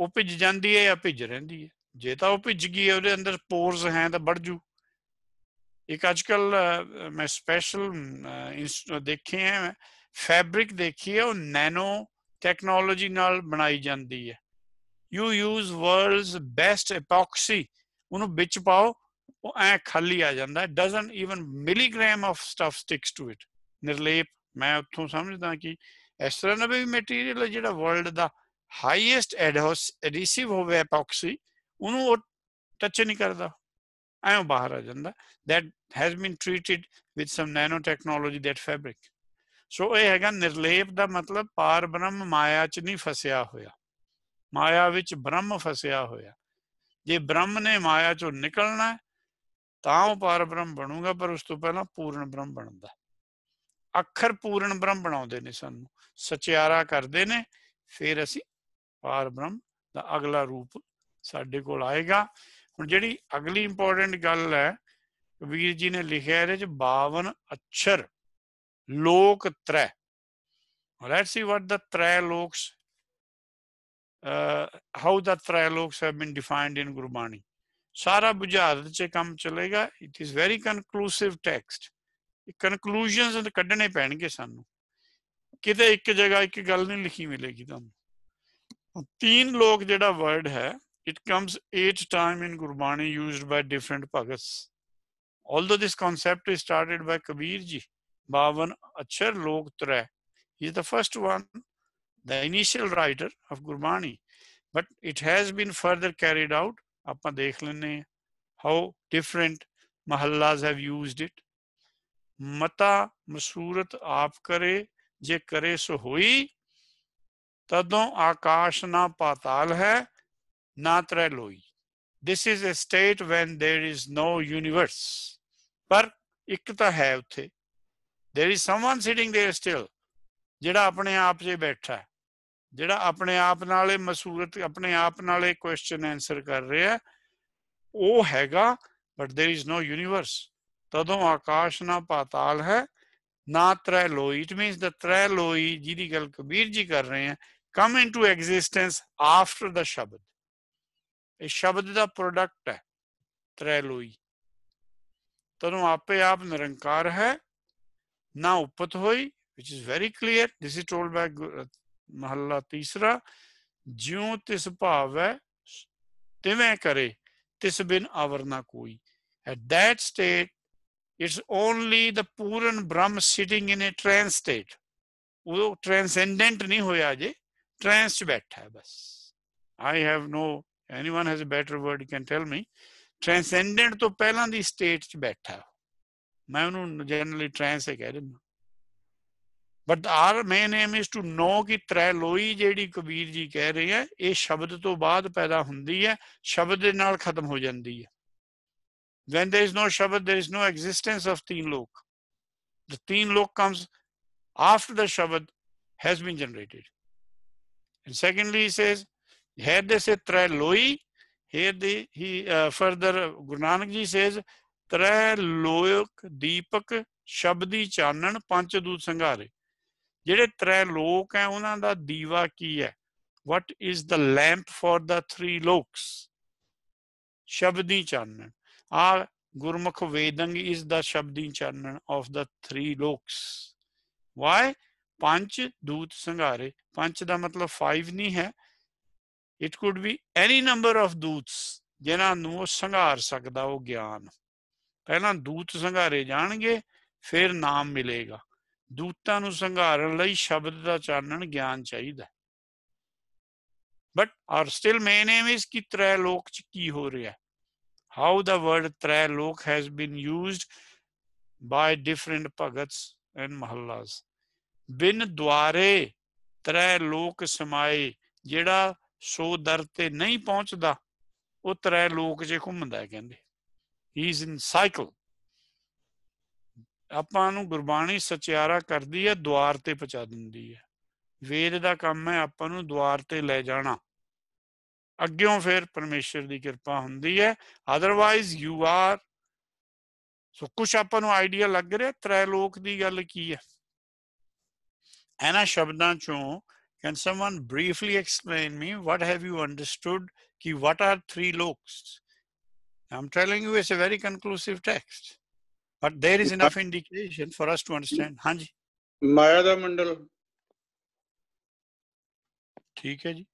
ਉਹ ਭਿੱਜ ਜਾਂਦੀ ਹੈ ਜਾਂ ਭਿੱਜ ਰਹਿੰਦੀ ਹੈ? ਜੇ ਤਾਂ ਉਹ ਭਿੱਜ ਗਈ ਹੈ, ਉਹਦੇ ਅੰਦਰ ਪੋਰਸ ਹੈ ਤਾਂ ਵੱਢ ਜੂ। ਇੱਕ ਅੱਜਕੱਲ ਮੈਂ ਸਪੈਸ਼ਲ ਦੇਖੇ ਹੈ ਫੈਬਰਿਕ ਦੇਖੀ ਹੈ, ਉਹ ਨੈਨੋ ਟੈਕਨੋਲੋਜੀ ਨਾਲ ਬਣਾਈ ਜਾਂਦੀ ਹੈ। You use world's best epoxy ਉਹਨੂੰ ਵਿੱਚ ਪਾਓ, ਉਹ ਐ ਖਾਲੀ ਆ ਜਾਂਦਾ doesn't even milligram of stuff sticks to it ਨਿਰਲੇਪ, ਮੈਂ ਉੱਥੋਂ ਸਮਝਦਾ ਕਿ ਇਸ ਤਰ੍ਹਾਂ ਦਾ ਵੀ ਮਟੀਰੀਅਲ ਜਿਹੜਾ ਵਰਲਡ ਦਾ ਹਾਈਐਸਟ ਐਡਹੈਸਿਵ ਹੋਵੇ ਐਪੋਕਸੀ ਉਹਨੂੰ ਉਹ ਟੱਚ ਨਹੀਂ ਕਰਦਾ। ਐਂ ਬਾਹਰ ਆ ਜਾਂਦਾ। That has been treated with some nanotechnology, that fabric. ਸੋ ਇਹ ਹੈਗਾ ਨਿਰਲੇਪ ਦਾ ਮਤਲਬ, ਪਾਰ ਬ੍ਰਹਮ ਮਾਇਆ ਚ ਨਹੀਂ ਫਸਿਆ ਹੋਇਆ। ਮਾਇਆ ਵਿੱਚ ਬ੍ਰਹਮ ਫਸਿਆ ਹੋਇਆ। ਜੇ ਬ੍ਰਹਮ ਨੇ ਮਾਇਆ ਚੋਂ ਨਿਕਲਣਾ ਤਾਂ ਉਹ ਪਾਰ ਬ੍ਰਹਮ ਬਣੂਗਾ, ਪਰ ਉਸ ਤੋਂ ਪਹਿਲਾਂ ਪੂਰਨ ਬ੍ਰਹਮ ਬਣਦਾ ਅੱਖਰ ਪੂਰਨ ਬ੍ਰਹਮ ਬਣਾਉਂਦੇ ਨੇ ਸਾਨੂੰ, ਸਚਿਆਰਾ ਕਰਦੇ ਨੇ, ਫਿਰ ਅਸੀਂ ਪਾਰ ਬ੍ਰਹਮ ਦਾ ਅਗਲਾ ਰੂਪ ਸਾਡੇ ਕੋਲ ਆਏਗਾ। ਹੁਣ ਜਿਹੜੀ ਅਗਲੀ ਇੰਪੋਰਟੈਂਟ ਗੱਲ ਹੈ ਕਬੀਰ ਜੀ ਨੇ ਲਿਖਿਆ ਇਹਦੇ ਚ 52 ਅੱਖਰ ਲੋਕ ਤ੍ਰੈ। ਲੈਟਸ ਸੀ ਵਾਟ ਦਾ ਤ੍ਰੈ ਲੋਕਸ uh, how the trialogues have been defined in Gurbani. ਸਾਰਾ ਬੁਝਾਰਤ 'ਚ ਕੰਮ ਚੱਲੇਗਾ it is very conclusive text conclusions ਕੱਢਣੇ ਪੈਣਗੇ ਸਾਨੂੰ ਕਿਤੇ ਇੱਕ ਜਗ੍ਹਾ ਇੱਕ ਗੱਲ ਨਹੀਂ ਲਿਖੀ ਮਿਲੇਗੀ ਤੁਹਾਨੂੰ ਤੀਨ ਲੋਕ ਜਿਹੜਾ ਵਰਡ ਹੈ it comes eight time in Gurbani used by different Bhagats. Although this concept is started by Kabir ji, Bhavan Achar Lok Trai. He is the first one the initial writer of Gurbani. But it has been further carried out. ਆਪਾਂ ਦੇਖ ਲੈਨੇ how different mahallas have used it. ਮਤਾ ਮਸੂਰਤ ਆਪ ਕਰੇ ਜੇ ਕਰੇ ਸੋ ਹੋਈ ਤਦੋਂ ਆਕਾਸ਼ ਨਾ ਪਾਤਾਲ ਹੈ ਨਾ ਤ੍ਰੈ ਲੋਈ this is a state when there is no universe ਪਰ ਇੱਕ ਤਾਂ ਹੈ ਉੱਥੇ there is someone sitting there still ਜਿਹੜਾ ਆਪਣੇ ਆਪ 'ਚ ਬੈਠਾ ਹੈ ਜਿਹੜਾ ਆਪਣੇ ਆਪ ਨਾਲ ਇਹ ਮਸੂਰਤ ਆਪਣੇ ਆਪ ਨਾਲ ਇਹ ਕੁਐਸਚਨ ਆਨਸਰ ਕਰ ਰਿਹਾ ਉਹ ਹੈਗਾ but there is no universe ਤਦੋਂ ਆਕਾਸ਼ ਨਾ ਪਾਤਾਲ ਹੈ, ਨਾ ਤ੍ਰੈ ਲੋਈ ਇਟ ਮੀਨਸ ਦ ਤ੍ਰੈ ਲੋਈ ਜਿਹਦੀ ਗੱਲ ਕਬੀਰ ਜੀ ਕਰ ਰਹੇ ਆ come into existence after the ਸ਼ਬਦ ਇਹ ਸ਼ਬਦ ਦਾ ਪ੍ਰੋਡਕਟ ਹੈ ਤ੍ਰੈ ਲੋਈ ਤਦੋਂ ਆਪੇ ਆਪ ਨਿਰੰਕਾਰ ਹੈ, ਨਾ ਉਪਤ ਹੋਈ, which is very clear this is told by ਮਹੱਲਾ ਤੀਸਰਾ ਜਿਉ ਤਿਸ ਭਾਵੈ ਤਿਵੇਂ ਕਰੇ ਤਿਸ ਬਿਨ ਆਵਰ ਨਾ ਕੋਈ at that state it's only the Puran Brahm sitting in a ਟ੍ਰਾਂਸ state ਉਹ ਟ੍ਰਾਂਸੈਂਡੈਂਟ ਨਹੀਂ ਹੋਇਆ ਜੇ ਟ੍ਰਾਂਸ ਚ ਬੈਠਾ ਹੈ ਬਸ I have no anyone has a better word can tell me transcendent ਤੋਂ ਪਹਿਲਾਂ ਦੀ ਸਟੇਟ ਚ ਬੈਠਾ ਮੈਂ ਉਹਨੂੰ ਜਨਰਲੀ ਟ੍ਰਾਂਸ ਹੀ ਕਹਿ ਦਿੰਦਾ but our main aim is to know ਕਿ ਤ੍ਰੈ ਲੋਈ ਜਿਹੜੀ ਕਬੀਰ ਜੀ ਕਹਿ ਰਹੇ ਆ ਇਹ ਸ਼ਬਦ ਤੋਂ ਬਾਅਦ ਪੈਦਾ ਹੁੰਦੀ ਹੈ ਸ਼ਬਦ ਦੇ ਨਾਲ ਖਤਮ ਹੋ ਜਾਂਦੀ ਹੈ when there is no shabad there is no existence of teen lok the teen lok comes after the shabad has been generated and secondly he says here they say trai loi here the he uh, further Guru Nanak ji says ਤ੍ਰੈ ਲੋਕ ਦੀਪਕ ਸ਼ਬਦੀ ਚਾਨਣ ਪੰਜ ਦੂਤ ਸੰਘਾਰੇ ਜਿਹੜੇ ਤ੍ਰੈ ਲੋਕ ਹੈ, ਉਹਨਾਂ ਦਾ ਦੀਵਾ ਕੀ ਹੈ? What is the lamp for the three loks ਸ਼ਬਦੀ ਚਾਨਣ। ਆ ਗੁਰਮੁਖ ਵੇਦੰਗ is the ਸ਼ਬਦੀ ਚਾਨਣ of the three loks why? ਪੰਜ ਦੂਤ ਸੰਘਾਰੇ। ਪੰਜ ਦਾ ਮਤਲਬ 5 ਨਹੀਂ ਹੈ। It could be any number of doots ਜਿਨ੍ਹਾਂ ਨੂੰ ਉਹ ਸੰਘਾਰ ਸਕਦਾ, ਉਹ ਗਿਆਨ। ਪਹਿਲਾਂ ਦੂਤ ਸੰਘਾਰੇ ਜਾਣਗੇ, ਫਿਰ ਨਾਮ ਮਿਲੇਗਾ। ਦੂਤਾਂ ਨੂੰ ਸੰਘਾਰਨ ਲਈ ਸ਼ਬਦ ਦਾ ਚਾਨਣ ਗਿਆਨ ਚਾਹੀਦਾ but our still main aim is ਕਿ ਤ੍ਰੈ ਲੋਕ ਚ ਕੀ ਹੋ ਰਿਹਾ how the word trai lok has been used by different bhagats and mahallas. ਬਿਨ ਦੁਆਰੇ ਤ੍ਰੈ ਲੋਕ ਸਮਾਏ, ਜਿਹੜਾ ਸੋ ਦਰ ਤੇ ਨਹੀਂ ਪਹੁੰਚਦਾ, ਉਹ ਤ੍ਰੈ ਲੋਕ 'ਚ ਘੁੰਮਦਾ ਹੈ ਕਹਿੰਦੇ। ਹੀ ਇਜ਼ ਇਨ ਸਾਈਕਲ ਆਪਾਂ ਨੂੰ ਗੁਰਬਾਣੀ ਸਚਿਆਰਾ ਕਰਦੀ ਹੈ ਦੁਆਰ ਤੇ ਪਹੁੰਚਾ ਦਿੰਦੀ ਹੈ ਵੇਦ ਦਾ ਕੰਮ ਹੈ ਆਪਾਂ ਨੂੰ ਦੁਆਰ ਤੇ ਲੈ ਜਾਣਾ ਅੱਗਿਓਂ ਫਿਰ ਪਰਮੇਸ਼ਰ ਦੀ ਕਿਰਪਾ ਹੁੰਦੀ ਹੈ ਆਦਰਵਾਇਜ਼ ਯੂ ਆਰ ਸੋ ਕੁਝ ਆਪਾਂ ਨੂੰ ਆਈਡੀਆ ਲੱਗ ਰਿਹਾ ਤ੍ਰੈ ਲੋਕ ਦੀ ਗੱਲ ਕੀ ਹੈ ਇਹਨਾਂ ਸ਼ਬਦਾਂ ਚੋਂ can someone briefly explain me what have you understood ਕਿ what are three loks I'm telling you it's a very conclusive text But there is enough indication for us to understand. हाँ जी माया दा ठीक है जी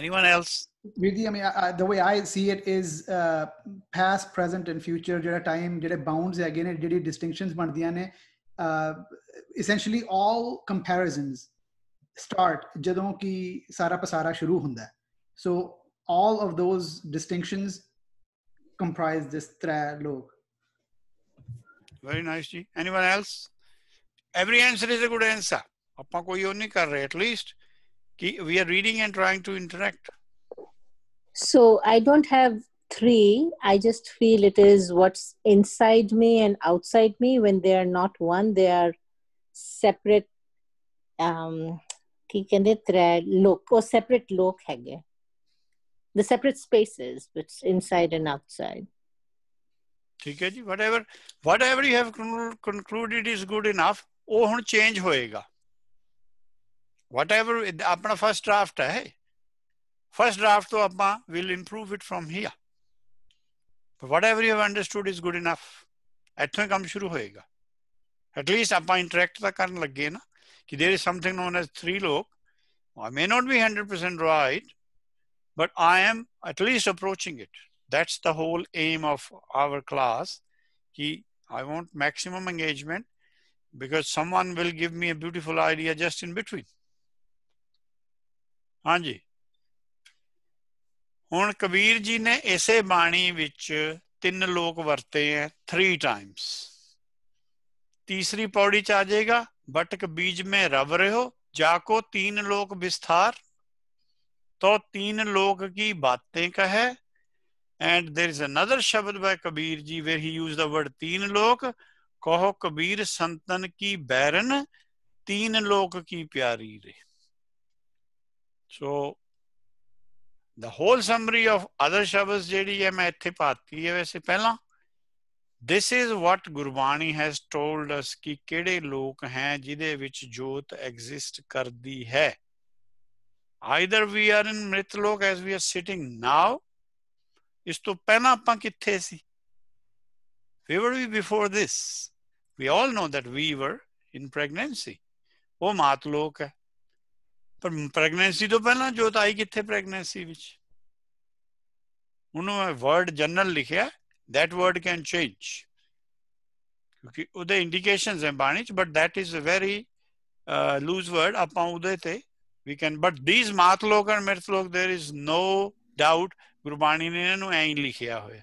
anyone else Vidhi, I mean, the way I see it is uh, past, present, and future. There time, there are bounds again, and there distinctions. Uh, essentially, all comparisons start jadon ki sara pasara shuru hunda. So all of those distinctions comprise this ਤ੍ਰੈ ਲੋਕ. very nice ਜੀ anyone else every answer is a good answer ਆਪਾਂ ਕੋਈ ਉਹ ਨਹੀਂ ਕਰ ਰਹੇ at least ਕਿ we are reading and trying to interact So I don't have three. I just feel it is what's inside me and outside me. When they are not one, they are separate. Um, ਕੀ ਕਹਿੰਦੇ ਤ੍ਰੈ ਲੋਕ ਉਹ separate ਲੋਕ ਹੈਗੇ the separate spaces which inside and outside ਠੀਕ ਹੈ ਜੀ whatever whatever you have conclu- concluded is good enough ਉਹ ਹੁਣ ਚੇਂਜ ਹੋਏਗਾ whatever it- ਆਪਣਾ ਫਰਸਟ ਡਰਾਫਟ ਹੈ ਫਰਸਟ ਡਰਾਫਟ ਤੋਂ ਆਪਾਂ will improve it from here but whatever you have understood is good enough ਇੱਥੋਂ ਹੀ ਕੰਮ ਸ਼ੁਰੂ ਹੋਏਗਾ at least ਆਪਾਂ interact ਤਾਂ ਕਰਨ ਲੱਗੇ ਨਾ ਕਿ there is something known as three lok I may not be 100% right but I am at least approaching it. That's the whole aim of our class. He, I want maximum engagement because someone will give me a beautiful idea just in between. ਹਾਂਜੀ ਹੁਣ ਕਬੀਰ ਜੀ ਨੇ ਇਸੇ ਬਾਣੀ ਵਿੱਚ ਤਿੰਨ ਲੋਕ ਵਰਤੇ ਐ 3 ਟਾਈਮਸ ਤੀਸਰੀ ਪੌੜੀ ਚ ਆ ਜਾਏਗਾ ਬਟਕ ਬੀਜ ਮੇ ਰਵ ਰਹੋ ਜਾਕੋ ਤੀਨ ਲੋਕ ਵਿਸਥਾਰ तो तीन लोक की बातें कहे and there is another shabad by Kabir ji where he used the word teen lok kaho Kabir santan ki baron teen lok ki pyari re so the whole summary of other shabads ਜਿਹੜੀ ਹੈ ਮੈਂ ਇੱਥੇ ਪਾਤੀ ਹੈ ਵੈਸੇ ਪਹਿਲਾਂ this is what Gurbani has told us ਕਿ ਕਿਹੜੇ ਲੋਕ ਹੈ ਜਿਹਦੇ ਵਿੱਚ ਜੋਤ exist ਕਰਦੀ ਹੈ either we are in ਮ੍ਰਿਤਲੋਕ as we are sitting now ਇਸ ਤੋਂ ਪਹਿਲਾਂ ਆਪਾਂ ਕਿੱਥੇ ਸੀ we were we before this we all know that we were in pregnancy ਉਹ ਮਾਤਲੋਕ ਹੈ ਪਰ ਪ੍ਰੈਗਨੈਂਸੀ ਤੋਂ ਪਹਿਲਾਂ ਜੋਤ ਆਈ ਕਿੱਥੇ ਪ੍ਰੈਗਨੈਂਸੀ ਵਿੱਚ ਉਹਨੂੰ ਵਰਡ ਜਨਰਲ ਲਿਖਿਆ that word can change ਕਿਉਂਕਿ ਉਹਦੇ ਇੰਡੀਕੇਸ਼ਨਸ ਹੈ ਬਾਣੀ ਚ but that is a very uh, loose word ਆਪਾਂ ਉਹਦੇ ਤੇ we can but these matlok and mirtlok there is no doubt Gurbani ਨੇ ਨੂੰ ਐਂ ਲਿਖਿਆ ਹੋਇਆ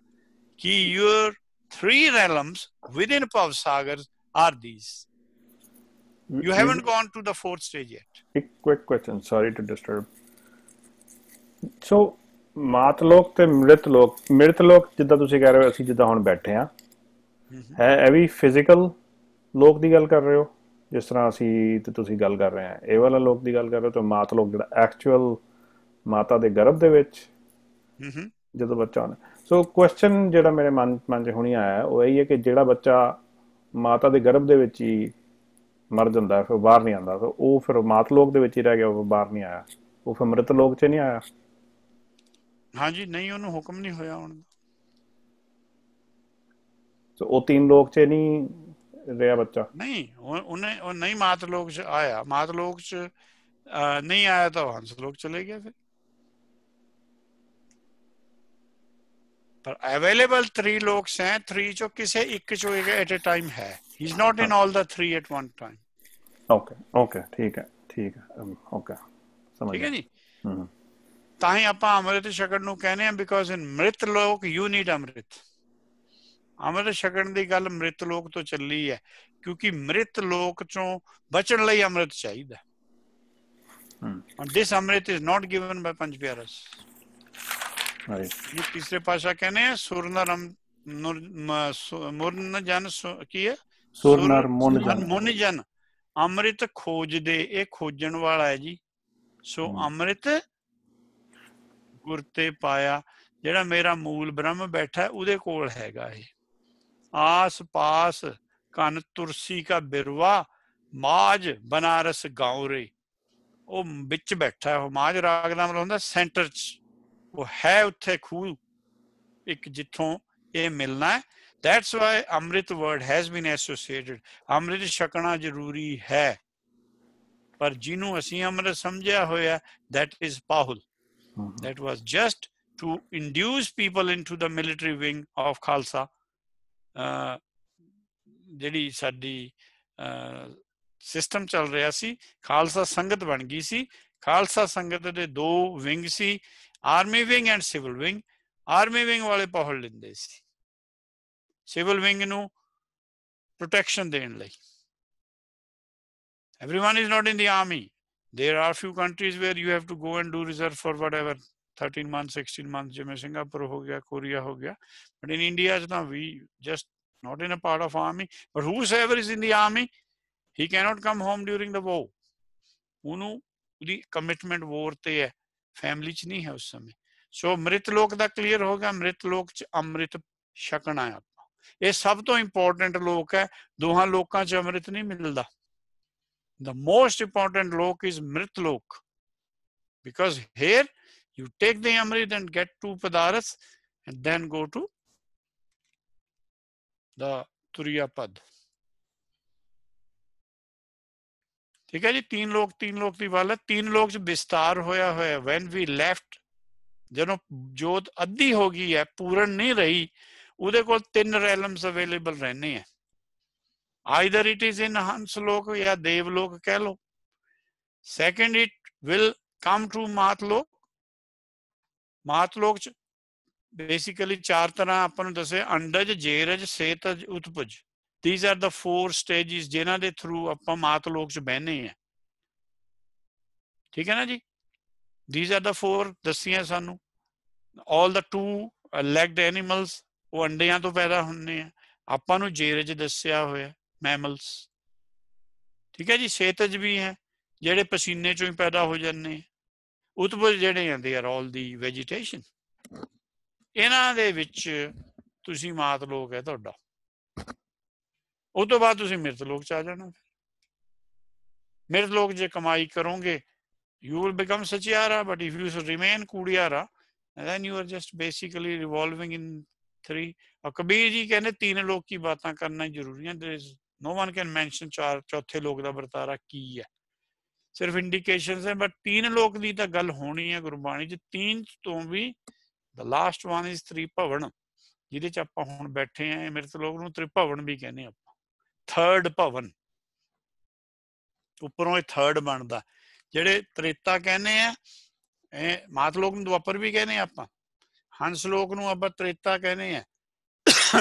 ਕਿ your three realms within Pav Sagar are these. You haven't gone to the fourth stage yet. ਇੱਕ quick question sorry to disturb so ਮਾਤਲੋਕ ਤੇ ਮ੍ਰਿਤਲੋਕ ਮ੍ਰਿਤਲੋਕ ਜਿੱਦਾਂ ਤੁਸੀਂ ਕਹਿ ਰਹੇ ਹੋ ਅਸੀਂ ਜਿੱਦਾਂ ਹੁਣ ਬੈਠੇ ਆ ਹੈ ਇਹ ਵੀ ਫਿਜ਼ੀਕਲ ਲੋਕ ਦੀ ਗੱਲ ਕਰ ਰਹੇ ਹੋ ਜਿਸ ਤਰ੍ਹਾਂ ਅਸੀਂ ਤੇ ਤੁਸੀਂ ਗੱਲ ਕਰ ਰਹੇ ਆ ਇਹ ਵਾਲਾ ਲੋਕ ਦੀ ਗੱਲ ਕਰ ਰਹੇ ਹੋ ਤੇ ਮਾਤਲੋਕ ਜਿਹੜਾ ਐਕਚੁਅਲ ਮਾਤਾ ਦੇ ਗਰਭ ਦੇ ਵਿੱਚ ਹੂੰ ਹੂੰ। ਜਦੋਂ ਬੱਚਾ ਹੁੰਦਾ ਸੋ ਕੁਐਸਚਨ ਜਿਹੜਾ ਮੇਰੇ ਮਨ ਮਨ 'ਚ ਹੁਣੀ ਆਇਆ ਉਹ ਇਹ ਹੈ ਕਿ ਜਿਹੜਾ ਬੱਚਾ ਮਾਤਾ ਦੇ ਗਰਭ ਦੇ ਵਿੱਚ ਹੀ ਮਰ ਜਾਂਦਾ ਹੈ, ਫਿਰ ਬਾਹਰ ਨਹੀਂ ਆਉਂਦਾ। ਸੋ ਉਹ ਫਿਰ ਮਾਤ ਲੋਕ ਦੇ ਵਿੱਚ ਹੀ ਰਹਿ ਗਿਆ ਉਹ ਬਾਹਰ ਨਹੀਂ ਆਇਆ। ਉਹ ਫਿਰ ਮ੍ਰਿਤ ਲੋਕ 'ਚ ਨਹੀਂ ਆਇਆ। ਹਾਂਜੀ ਨਹੀਂ ਉਹਨੂੰ ਹੁਕਮ ਨਹੀਂ ਹੋਇਆ ਹੁਣ। ਸੋ ਉਹ ਤਿੰਨ ਲੋਕ 'ਚ ਨਹੀਂ ਰਿਹਾ ਬੱਚਾ। ਨਹੀਂ ਉਹ- ਉਹਨੇ ਉਹ ਨਹੀਂ ਮਾਤ ਲੋਕ ਚ ਆਇਆ। ਮਾਤ ਲੋਕ ਚ ਨਹੀਂ ਆਇਆ ਤਾਂ ਹੰਸ ਲੋਕ ਚਲੇ ਗਿਆ ਫਿਰ। ਪਰ ਅਵੇਲੇਬਲ 3 ਲੋਕਸ ਹੈ 3 ਚੋਂ ਕਿਸੇ ਇੱਕ ਚੋਂ ਇੱਕ ਐਟ ਅ ਟਾਈਮ ਹੈ। He is not in all the 3 at one time okay okay ਠੀਕ ਹੈ ਠੀਕ ਹੈ। ਓਕੇ ਸਮਝ ਠੀਕ ਹੈ ਜੀ? ਤਾਂ ਹੀ ਆਪਾਂ ਅੰਮ੍ਰਿਤ ਛਕਣ ਨੂੰ ਕਹਿੰਦੇ ਆ ਬਿਕੋਜ਼ ਇਨ ਮ੍ਰਿਤ ਲੋਕ ਯੂ ਨੀਡ ਅੰਮ੍ਰਿਤ। ਅੰਮ੍ਰਿਤ ਛਕਣ ਦੀ ਗੱਲ ਮ੍ਰਿਤ ਲੋਕ ਤੋਂ ਚੱਲੀ ਹੈ ਕਿਉਂਕਿ ਮ੍ਰਿਤ ਲੋਕ ਚੋਂ ਬਚਣ ਲਈ ਅੰਮ੍ਰਿਤ ਚਾਹੀਦਾ ਹੂੰ। And this Amrit is not given by Panch Pyaras. Right ਇਹ ਤੀਸਰੇ ਪਾਸ਼ਾ ਕਹਿੰਦੇ ਆ ਸੁਰਨਰਮ ਮੁਰਨ ਜਨ ਸੁ- ਕੀ ਹੈ? ਸੁਰ ਨਰ ਮੁਨ ਜਨ। ਮੁਨ ਜਨ। ਅੰਮ੍ਰਿਤ ਖੋਜਦੇ ਇਹ ਖੋਜਣ ਵਾਲਾ ਹੈ ਜੀ। ਸੋ। ਅੰਮ੍ਰਿਤ ਗੁਰ ਤੇ ਪਾਇਆ ਜਿਹੜਾ ਮੇਰਾ ਮੂਲ ਬ੍ਰਹਮ ਬੈਠਾ ਉਹਦੇ ਕੋਲ ਹੈਗਾ ਇਹ। ਆਸ ਪਾਸ ਕਨ ਤੁਰਸੀ ਕਾ ਬਿਰਵਾ ਮਾਜ ਬਨਾਰਸ ਗਾਉ ਰੇ ਉਹ ਵਿੱਚ ਬੈਠਾ ਉਹ ਮਾਜ ਰਾਗ ਦਾ ਮਤਲਬ ਹੁੰਦਾ ਸੈਂਟਰ ਚ। ਉਹ ਹੈ ਉੱਥੇ ਖੂਹ ਇੱਕ ਜਿੱਥੋਂ ਇਹ ਮਿਲਣਾ ਹੈ। That's why amrit word has been associated ਅੰਮ੍ਰਿਤ ਛਕਣਾ ਜ਼ਰੂਰੀ ਹੈ। ਪਰ ਜਿਹਨੂੰ ਅਸੀਂ ਅੰਮ੍ਰਿਤ ਸਮਝਿਆ ਹੋਇਆ that is Pahul. was just to induce people into the military wing of Khalsa ਅਹ ਜਿਹੜੀ ਸਾਡੀ ਸਿਸਟਮ ਚੱਲ ਰਿਹਾ ਸੀ ਖਾਲਸਾ ਸੰਗਤ ਬਣ ਗਈ ਸੀ ਖਾਲਸਾ ਸੰਗਤ ਦੇ ਦੋ wing C army wing and civil wing army wing ਵਾਲੇ ਪਹੁਲ ਲੈਂਦੇ ਸੀ ਸਿਵਲ ਵਿੰਗ ਨੂੰ ਪ੍ਰੋਟੈਕਸ਼ਨ ਦੇਣ ਲਈ everyone is not in the army there are few countries where you have to go and do reserve for whatever 13 months 16 months ਜਿਵੇਂ ਸਿੰਗਾਪੁਰ ਹੋ ਗਿਆ ਕੋਰੀਆ ਹੋ ਗਿਆ but in india is not we just not in a part of army but whosoever is in the army he cannot come home during the war ਉਹਨੂੰ ਉਹਦੀ ਕਮਿਟਮੈਂਟ war ਤੇ ਹੈ ਫੈਮਿਲੀ ਚ ਨਹੀਂ ਹੈ ਉਸ ਸਮੇਂ ਸੋ ਮ੍ਰਿਤ ਲੋਕ ਦਾ ਕਲੀਅਰ ਹੋ ਗਿਆ ਮ੍ਰਿਤ ਲੋਕ ਚ ਅੰਮ੍ਰਿਤ ਛਕਣਾ ਹੈ ਆਪਾਂ ਇਹ ਸਭ ਤੋਂ ਇੰਪੋਰਟੈਂਟ ਲੋਕ ਹੈ ਦੋਹਾਂ ਲੋਕਾਂ ਚ ਅੰਮ੍ਰਿਤ ਨਹੀਂ ਮਿਲਦਾ the most important lok is mrit lok because here you take the amrit and get to padaras and then go to the turiya pad ਠੀਕ ਹੈ ਜੀ ਤਿੰਨ ਲੋਕ ਤਿੰਨ ਲੋਕ ਦੀ ਗੱਲ ਹੈ ਤਿੰਨ ਲੋਕ ਚ ਵਿਸਤਾਰ ਹੋਇਆ ਹੋਇਆ when we left ਜਦੋਂ ਜੋਤ ਅੱਧੀ ਹੋ ਗਈ ਹੈ ਪੂਰਨ ਨਹੀਂ ਰਹੀ ਉਹਦੇ ਕੋਲ ਤਿੰਨ ਰੈਲਮਸ ਅਵੇਲੇਬਲ ਰਹਿਣੇ ਆ either it is in Hanslok या Devlok ਕਹਿ ਲੋ second it will come to Matlok ਮਾਤਲੋਕ ਚ ਬੇਸਿਕਲੀ ਚਾਰ ਤਰ੍ਹਾਂ ਆਪਾਂ ਨੂੰ ਦੱਸੇ, ਅੰਡਜ, ਜੇਰਜ, ਸੇਤਜ, ਉਤਪਜ। These are the four stages ਜਿਨ੍ਹਾਂ ਦੇ ਥਰੂ ਆਪਾਂ ਮਾਤਲੋਕ ਚ ਬਹਿਨੇ ਆ। ਠੀਕ ਹੈ ਨਾ ਜੀ? These are the four ਦੱਸੀਆਂ ਸਾਨੂੰ। All the two legged animals ਉਹ ਅੰਡਿਆਂ ਤੋਂ ਪੈਦਾ ਹੁੰਦੇ ਆ। ਆਪਾਂ ਨੂੰ ਜੇਰਜ ਦੱਸਿਆ ਹੋਇਆ ਮੈਮਲਸ ਠੀਕ ਹੈ ਜੀ? ਸੇਤਜ ਵੀ ਹੈ, ਜਿਹੜੇ ਪਸੀਨੇ ਚੋਂ ਹੀ ਪੈਦਾ ਹੋ ਜਾਂਦੇ ਆ। ਉਤਪਜ ਜਿਹੜੇ ਆ they are all the vegetation ਇਹਨਾਂ ਦੇ ਵਿੱਚ ਤੁਸੀਂ ਮਾਤ ਲੋਕ ਹੈ ਤੁਹਾਡਾ ਉਸ ਤੋਂ ਬਾਅਦ ਤੁਸੀਂ ਮਿਰਤ ਲੋਕ ਚ ਆ ਜਾਣਾ ਮਿਰਤ ਲੋਕ ਜੇ ਕਮਾਈ ਕਰੋਗੇ you will become sachiara but if you remain kudiara then you are just basically revolving in three ਔਰ ਕਬੀਰ ਜੀ ਕਹਿੰਦੇ ਤਿੰਨ ਲੋਕ ਕੀ ਬਾਤਾਂ ਕਰਨਾ ਜ਼ਰੂਰੀ ਹੈ there is no one can mention ਚਾਰ ਚੌਥੇ ਲੋਕ ਦਾ ਵਰਤਾਰਾ ਕੀ ਹੈ ਸਿਰਫ ਇੰਡੀਕੇਸ਼ਨਸ ਹੈ ਬਟ ਤੀਨ ਲੋਕ ਦੀ ਤਾਂ ਗੱਲ ਹੋਣੀ ਹੈ ਗੁਰਬਾਣੀ ਚ। ਤਿੰਨ ਤੋਂ ਵੀ last last one is tribhavan, ਜਿਹਦੇ ਚ ਆਪਾਂ ਹੁਣ ਬੈਠੇ ਆਂ ਮਿਰਤ ਲੋਕ ਨੂੰ ਤ੍ਰਿਭਵਨ ਵੀ ਕਹਿੰਦੇ ਆਪਾਂ। ਥਰਡ ਭਵਨ। ਉੱਪਰੋਂ ਇਹ ਥਰਡ ਬਣਦਾ। ਜਿਹੜੇ ਤ੍ਰੇਤਾ ਕਹਿੰਦੇ ਆ, ਇਹ ਮਾਤਲੋਕ ਨੂੰ ਦੁਆਪਰ ਵੀ ਕਹਿੰਦੇ ਆ ਆਪਾਂ। ਹੰਸ ਲੋਕ ਨੂੰ ਆਪਾਂ ਤ੍ਰੇਤਾ ਕਹਿੰਦੇ ਆ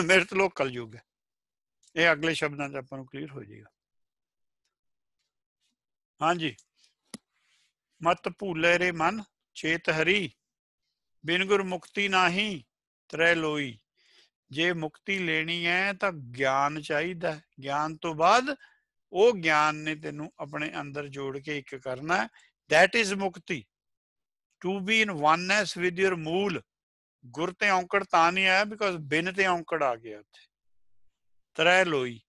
ਮਿਰਤ ਲੋਕ ਕਲਯੁਗ ਹੈ। ਇਹ ਅਗਲੇ ਸ਼ਬਦਾਂ 'ਚ ਆਪਾਂ ਨੂੰ ਕਲੀਅਰ ਹੋ ਜਾਏਗਾ। ਹਾਂਜੀ। ਮਤ ਭੂਲੇ ਰੇ ਮਨ, ਚੇਤ ਹਰੀ। ਬਿਨ ਗੁਰ ਮੁਕਤੀ ਨਾਹੀ, ਤ੍ਰੈ ਲੋਈ। ਜੇ ਮੁਕਤੀ ਲੈਣੀ ਹੈ ਤਾਂ ਗਿਆਨ ਚਾਹੀਦਾ ਹੈ। ਗਿਆਨ ਤੋਂ ਬਾਅਦ ਉਹ ਗਿਆਨ ਨੇ ਤੈਨੂੰ ਆਪਣੇ ਅੰਦਰ ਜੋੜ ਕੇ ਇੱਕ ਕਰਨਾ ਹੈ। Is mukti. To be in oneness with your ਮੂਲ ਗੁਰ ਤੇ ਔਂਕੜ ਤਾਂ ਨਹੀਂ ਆਇਆ ਬਿਕਾਜ਼ ਬਿਨ ਤੇ ਔਂਕੜ ਆ ਗਿਆ ਉੱਥੇ। ਤਰੈ ਲੋਈ।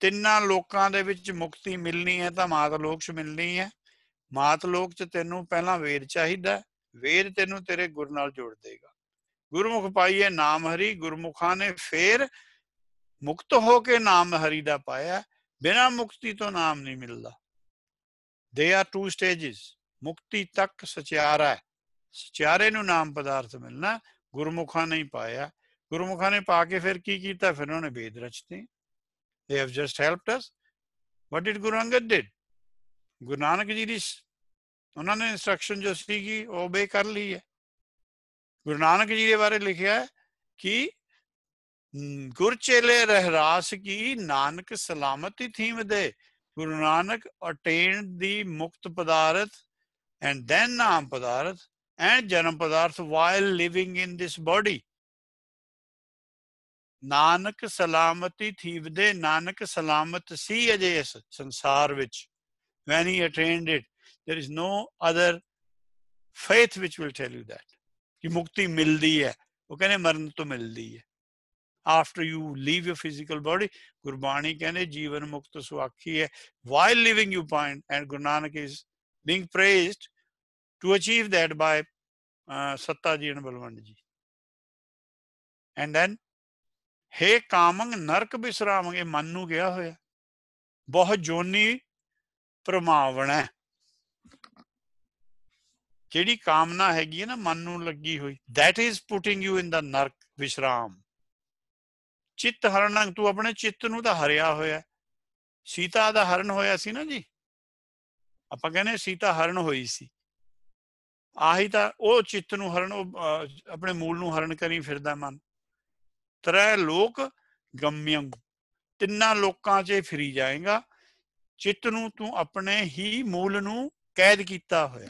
ਤਿੰਨਾਂ ਲੋਕਾਂ ਦੇ ਵਿੱਚ ਮੁਕਤੀ ਮਿਲਣੀ ਹੈ ਤਾਂ ਮਾਤ ਲੋਕ 'ਚ ਮਿਲਣੀ ਹੈ। ਮਾਤ ਲੋਕ 'ਚ ਤੈਨੂੰ ਪਹਿਲਾਂ ਵੇਦ ਚਾਹੀਦਾ ਵੇਦ ਤੈਨੂੰ ਤੇਰੇ ਗੁਰ ਨਾਲ ਜੋੜ ਦੇਗਾ। ਗੁਰਮੁਖ ਪਾਈਏ ਨਾਮ ਹਰੀ, ਗੁਰਮੁਖਾਂ ਨੇ ਫੇਰ ਮੁਕਤ ਹੋ ਕੇ ਨਾਮ ਹਰੀ ਦਾ ਪਾਇਆ ਬਿਨਾ ਮੁਕਤੀ ਤੋਂ ਨਾਮ ਨਹੀਂ ਮਿਲਦਾ। ਦੇ ਆਰ ਟੂ ਸਟੇजेस ਮੁਕਤੀ ਤੱਕ ਸਚਿਆਰਾ ਹੈ। ਸਚਿਆਰੇ ਨੂੰ ਨਾਮ ਪਦਾਰਥ ਮਿਲਣਾ ਗੁਰਮੁਖਾਂ ਨੇ ਪਾਇਆ ਗੁਰਮੁਖਾਂ ਨੇ ਪਾ ਕੇ ਫਿਰ ਕੀ ਕੀਤਾ? ਫਿਰ ਉਹਨਾਂ ਨੇ ਵੇਦ ਰਚਤੇ। They have just helped us. What did guru angad did? ਗੁਰੂ ਨਾਨਕ ਜੀ ਦੀ ਉਹਨਾਂ ਨੇ ਇਨਸਟਰਕਸ਼ਨ ਜੋ ਸੀਗੀ, ਉਹ ਓਬੇ ਕਰ ਲਈ ਹੈ। ਗੁਰੂ ਨਾਨਕ ਜੀ ਦੇ ਬਾਰੇ ਲਿਖਿਆ ਕਿ ਗੁਰ ਚੇਲੇ ਰਹਿਰਾਸ ਕੀ ਨਾਨਕ ਸਲਾਮਤੀ ਥੀਮ ਦੇ। ਗੁਰੂ ਨਾਨਕ ਅਟੇਨ ਦੀ ਮੁਕਤ ਪਦਾਰਥ ਐਂਡ ਦੈਨ ਨਾਮ ਪਦਾਰਥ ਐਂਡ ਜਨਮ ਪਦਾਰਥ while living in this body Nanak ਸਲਾਮਤੀ ਥੀਵਦੇ ਨਾਨਕ ਸਲਾਮਤ ਸੀ ਅਜੇ ਇਸ ਸੰਸਾਰ ਵਿੱਚ when he attained it there is no other faith which will tell you that ਕਿ ਮੁਕਤੀ ਮਿਲਦੀ ਹੈ ਉਹ ਕਹਿੰਦੇ ਮਰਨ ਤੋਂ ਮਿਲਦੀ ਹੈ after you leave your physical body Gurbani ਕਹਿੰਦੇ ਜੀਵਨ ਮੁਕਤ ਸੁਆਖੀ ਹੈ while living you find and Guru Nanak is being praised to achieve that by uh, ਸੱਤਾ ਜੀ and ਬਲਵੰਡ ਜੀ and then ਹੇ ਕਾਮੰਗ, ਨਰਕ ਬਿਸਰਾਵਾਂਗੇ, ਮਨ ਨੂੰ ਗਿਆ ਹੋਇਆ। ਬਹੁਤ ਜੋਨੀ ਪ੍ਰਮਾਵਣਾ ਜਿਹੜੀ ਕਾਮਨਾ ਹੈਗੀ ਹੈ ਨਾ, ਮਨ ਨੂੰ ਲੱਗੀ ਹੋਈ। That is putting you in the ਨਰਕ ਵਿਸ਼ਰਾਮ ਚਿੱਤ ਹਰਣ ਤੂੰ ਆਪਣੇ ਚਿੱਤ ਨੂੰ ਤਾਂ ਹਰਿਆ ਹੋਇਆ ਸੀਤਾ ਦਾ ਹਰਨ ਹੋਇਆ ਸੀ ਨਾ ਜੀ। ਆਪਾਂ ਕਹਿੰਦੇ ਸੀਤਾ ਹਰਨ ਹੋਈ ਸੀ। ਆਹੀ ਤਾਂ ਉਹ ਚਿੱਤ ਨੂੰ ਹਰਨ ਆਪਣੇ ਮੂਲ ਨੂੰ ਹਰਨ ਕਰੀ ਫਿਰਦਾ ਮਨ। ਤਰੈ ਲੋਕ ਗਮਯੰ। ਤਿੰਨਾਂ ਲੋਕਾਂ 'ਚ ਫਿਰੀ ਜਾਏਗਾ। ਚਿੱਤ ਨੂੰ ਤੂੰ ਆਪਣੇ ਹੀ ਮੂਲ ਨੂੰ ਕੈਦ ਕੀਤਾ ਹੋਇਆ।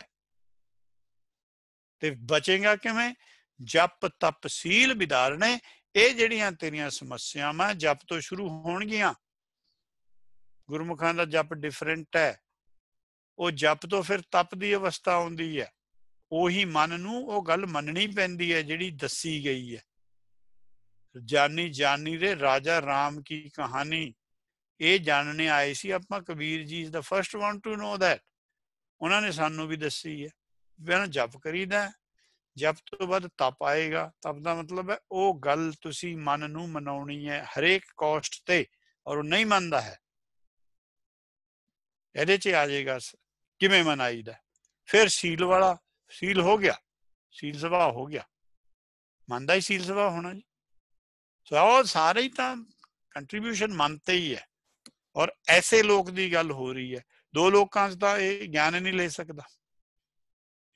ਤੇ ਬਚੇਗਾ ਕਿਵੇਂ? ਜਪ ਤਪ ਸੀਲ ਵਿਦਾਰਣੇ। ਇਹ ਜਿਹੜੀਆਂ ਤੇਰੀਆਂ ਸਮੱਸਿਆਵਾਂ ਜਪ ਤੋਂ ਸ਼ੁਰੂ ਹੋਣਗੀਆਂ। ਗੁਰਮੁਖਾਂ ਦਾ ਜਪ ਡਿਫਰੈਂਟ ਹੈ। ਉਹ ਜਪ ਤੋਂ ਫਿਰ ਤਪ ਦੀ ਅਵਸਥਾ ਆਉਂਦੀ ਹੈ। ਉਹੀ ਮਨ ਨੂੰ ਉਹ ਗੱਲ ਮੰਨਣੀ ਪੈਂਦੀ ਹੈ ਜਿਹੜੀ ਦੱਸੀ ਗਈ ਹੈ। ਜਾਨੀ ਜਾਨੀ ਦੇ ਰਾਜਾ ਰਾਮ ਕੀ ਕਹਾਣੀ? ਇਹ ਜਾਣਨੇ ਆਏ ਸੀ ਆਪਾਂ Kabir ji is the first one to know that ਉਹਨਾਂ ਨੇ ਸਾਨੂੰ ਵੀ ਦੱਸੀ ਹੈ। ਵੀ ਜਪ ਕਰੀਦਾ ਜਪ ਤੋਂ ਬਾਅਦ ਤਪ ਆਏਗਾ। ਤਪ ਦਾ ਮਤਲਬ ਹੈ, ਉਹ ਗੱਲ ਤੁਸੀਂ ਮਨ ਨੂੰ ਮਨਾਉਣੀ ਹੈ ਹਰੇਕ ਕੋਸਟ ਤੇ ਔਰ ਉਹ ਨਹੀਂ ਮੰਨਦਾ ਹੈ। ਇਹਦੇ 'ਚ ਆ ਜਾਏਗਾ ਕਿਵੇਂ ਮਨਾਈਦਾ ਫਿਰ ਸੀਲ ਵਾਲਾ, ਸੀਲ ਹੋ ਗਿਆ। ਸੀਲ ਸਭਾ ਹੋ ਗਿਆ। ਮੰਨਦਾ ਹੀ ਸੀਲ ਸਭਾ ਹੋਣਾ ਜੀ। ਸੋ ਉਹ ਸਾਰੇ ਹੀ ਤਾਂ ਕੰਟਰੀਬਿਊਸ਼ਨ ਮੰਨਤੇ ਹੀ ਹੈ। ਔਰ ਐਸੇ ਲੋਕ ਦੀ ਗੱਲ ਹੋ ਰਹੀ ਹੈ। ਦੋ ਲੋਕਾਂ 'ਚ ਤਾਂ ਇਹ ਗਿਆਨ ਨਹੀਂ ਲੈ ਸਕਦਾ।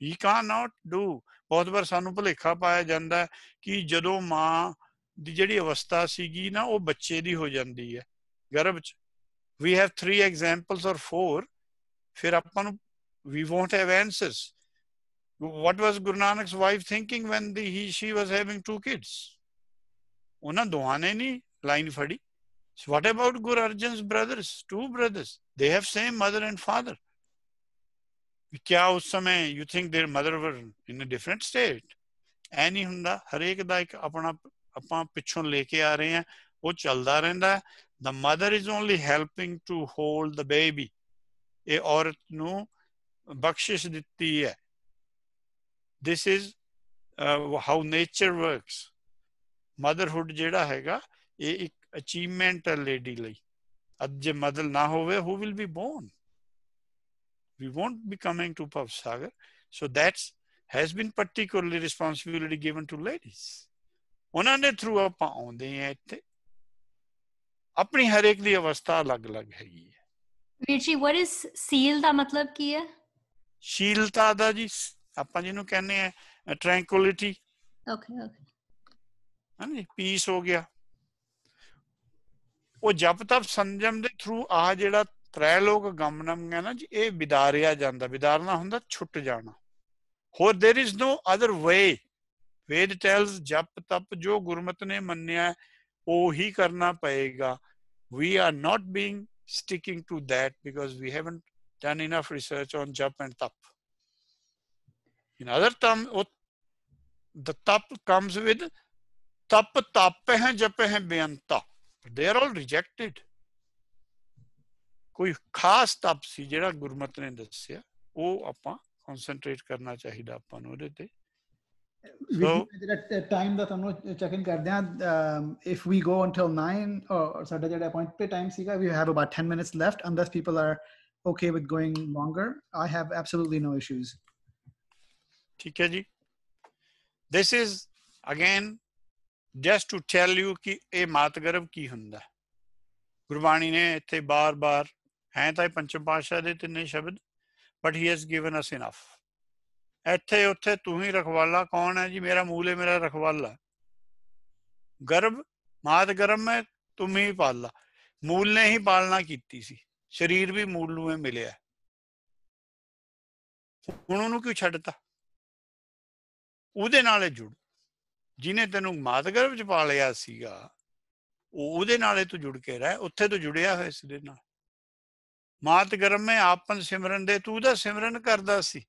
ਹੀ ਕੈਨ ਨਾਟ ਡੂ ਬਹੁਤ ਵਾਰ ਸਾਨੂੰ ਭੁਲੇਖਾ ਪਾਇਆ ਜਾਂਦਾ ਕਿ ਜਦੋਂ ਮਾਂ ਦੀ ਜਿਹੜੀ ਅਵਸਥਾ ਸੀਗੀ ਨਾ ਉਹ ਬੱਚੇ ਦੀ ਹੋ ਜਾਂਦੀ ਹੈ। ਗਰਭ 'ਚ। ਵੀ ਹੈਵ 3 ਐਗਜ਼ਾਮਪਲਸ অর 4 ਫਿਰ ਆਪਾਂ ਨੂੰ ਵੀ won't have answers what was Guru Nanak's wife thinking when the, he she was having two kids? ਉਹਨਾਂ ਦੋਹਾਂ ਨੇ ਨਹੀਂ ਲਾਈਨ ਫੜੀ So what about Guru Arjan's brothers? Two brothers. They have same mother and father. ਕਿਆ ਉਸ ਸਮੇਂ ਯੂ ਥਿੰਕ देयर ਮਦਰ ਵਰ ਇਨ ਅ ਡਿਫਰੈਂਟ ਸਟੇਟ ਐ ਨਹੀਂ ਹੁੰਦਾ ਹਰੇਕ ਦਾ ਇੱਕ ਆਪਣਾ ਆਪਾਂ ਪਿੱਛੋਂ ਲੈ ਕੇ ਆ ਰਹੇ ਆ ਉਹ ਚੱਲਦਾ ਰਹਿੰਦਾ the mother is only helping to hold the baby ਇਹ ਔਰਤ ਨੂੰ ਬਖਸ਼ਿਸ਼ ਦਿੱਤੀ ਹੈ this is uh, how nature works motherhood ਜਿਹੜਾ ਹੈਗਾ ਇਹ ਇੱਕ ਅਚੀਵਮੈਂਟ ਹੈ ਲੇਡੀ ਲਈ ਅੱਜ ਜੇ ਮਦਲ ਨਾ ਹੋਵੇ who will be born we won't be coming to Pavsagar. So that's has been particularly responsibility given to ladies. ਉਹਨਾਂ ਦੇ ਥਰੂ ਆਪਾਂ ਆਉਂਦੇ ਆ ਇੱਥੇ ਆਪਣੀ ਹਰ ਇੱਕ ਦੀ ਅਵਸਥਾ ਅਲੱਗ-ਅਲੱਗ ਹੈਗੀ ਹੈ ਵੀਰ ਜੀ what is seal ਦਾ ਮਤਲਬ ਕੀ ਹੈ ਸ਼ੀਲਤਾ ਦਾ ਜੀ ਆਪਾਂ ਜਿਹਨੂੰ ਕਹਿੰਦੇ ਆ ਟ੍ਰੈਂਕੁਇਲਿਟੀ ਓਕੇ ਓਕੇ ਹਾਂਜੀ ਪੀਸ ਹੋ ਗਿਆ ਉਹ ਜਪ ਤਪ ਸੰਜਮ ਦੇ ਥਰੂ ਆ ਜਿਹੜਾ ਤ੍ਰੈ ਲੋਕ ਗਮਨਮ ਹੈ ਨਾ ਜੀ ਇਹ ਵਿਦਾਰਿਆ ਜਾਂਦਾ ਵਿਦਾਰਨਾ ਹੁੰਦਾ ਛੁੱਟ ਜਾਣਾ ਹੋਰ there is no other way Veda tells ਜਪ ਤਪ ਜੋ ਗੁਰਮਤ ਨੇ ਮੰਨਿਆ ਉਹੀ ਕਰਨਾ ਪਏਗਾ we are not being sticking to that because we haven't done enough research on jap and tap in other term the tap comes with tap tap hai jap hai beyanta they are all rejected ਕੋਈ ਖਾਸ ਤਪ ਸੀ ਜਿਹੜਾ ਗੁਰਮਤ ਨੇ ਦੱਸਿਆ ਉਹ ਆਪਾਂ ਕਨਸੈਂਟਰੇਟ ਕਰਨਾ ਚਾਹੀਦਾ ਆਪਾਂ ਨੂੰ ਉਹਦੇ ਤੇ ਜਿਹੜਾ ਟਾਈਮ ਦਾ ਤੁਹਾਨੂੰ ਚੈੱਕ ਇਨ ਕਰਦੇ ਆ if we go until 9 or ਸਾਡਾ ਜਿਹੜਾ ਅਪਾਇੰਟਡ ਟਾਈਮ ਸੀਗਾ we have about 10 minutes left unless people are okay with going longer i have absolutely no issues ਠੀਕ ਹੈ ਜੀ this is again just to tell you ਕਿ ਇਹ ਮਾਤ ਗਰਭ ਕੀ ਹੁੰਦਾ? ਗੁਰਬਾਣੀ ਨੇ ਇੱਥੇ ਬਾਰ-ਬਾਰ ਹੈ ਤਾਂ ਇਹ ਪੰਚਮ ਪਾਤਸ਼ਾਹ ਦੇ ਤਿੰਨੇ ਸ਼ਬਦ but he has given us enough ਇੱਥੇ ਉੱਥੇ ਤੂੰ ਹੀ ਰਖਵਾਲਾ, ਕੌਣ ਹੈ ਜੀ? ਮੇਰਾ ਮੂਲ ਹੈ, ਮੇਰਾ ਰਖਵਾਲਾ। ਗਰਭ ਮਾਤ ਗਰਭ ਮੈਂ ਤੂੰ ਹੀ ਪਾਲਾ। ਮੂਲ ਨੇ ਹੀ ਪਾਲਣਾ ਕੀਤੀ ਸੀ। ਸਰੀਰ ਵੀ ਮੂਲ ਨੂੰ ਮਿਲਿਆ। ਹੁਣ ਉਹਨੂੰ ਕਿਉਂ ਛੱਡਤਾ? ਉਹਦੇ ਨਾਲ ਜੁੜ। ਜਿਨੇ ਤੈਨੂੰ ਮਾਤ ਗਰਭ ਚ ਪਾਲਿਆ ਸੀਗਾ, ਉਹ ਉਹਦੇ ਨਾਲੇ ਤੂੰ ਜੁੜ ਕੇ ਰਹਿ, ਉੱਥੇ ਤੂੰ ਜੁੜਿਆ ਹੋਇਆ ਸੀ ਦੇ ਨਾਲ। ਮਾਤ ਗਰਮ ਮੈਂ ਆਪਨ ਸਿਮਰਨ ਦੇ, ਤੂੰ ਦਾ ਸਿਮਰਨ ਕਰਦਾ ਸੀ।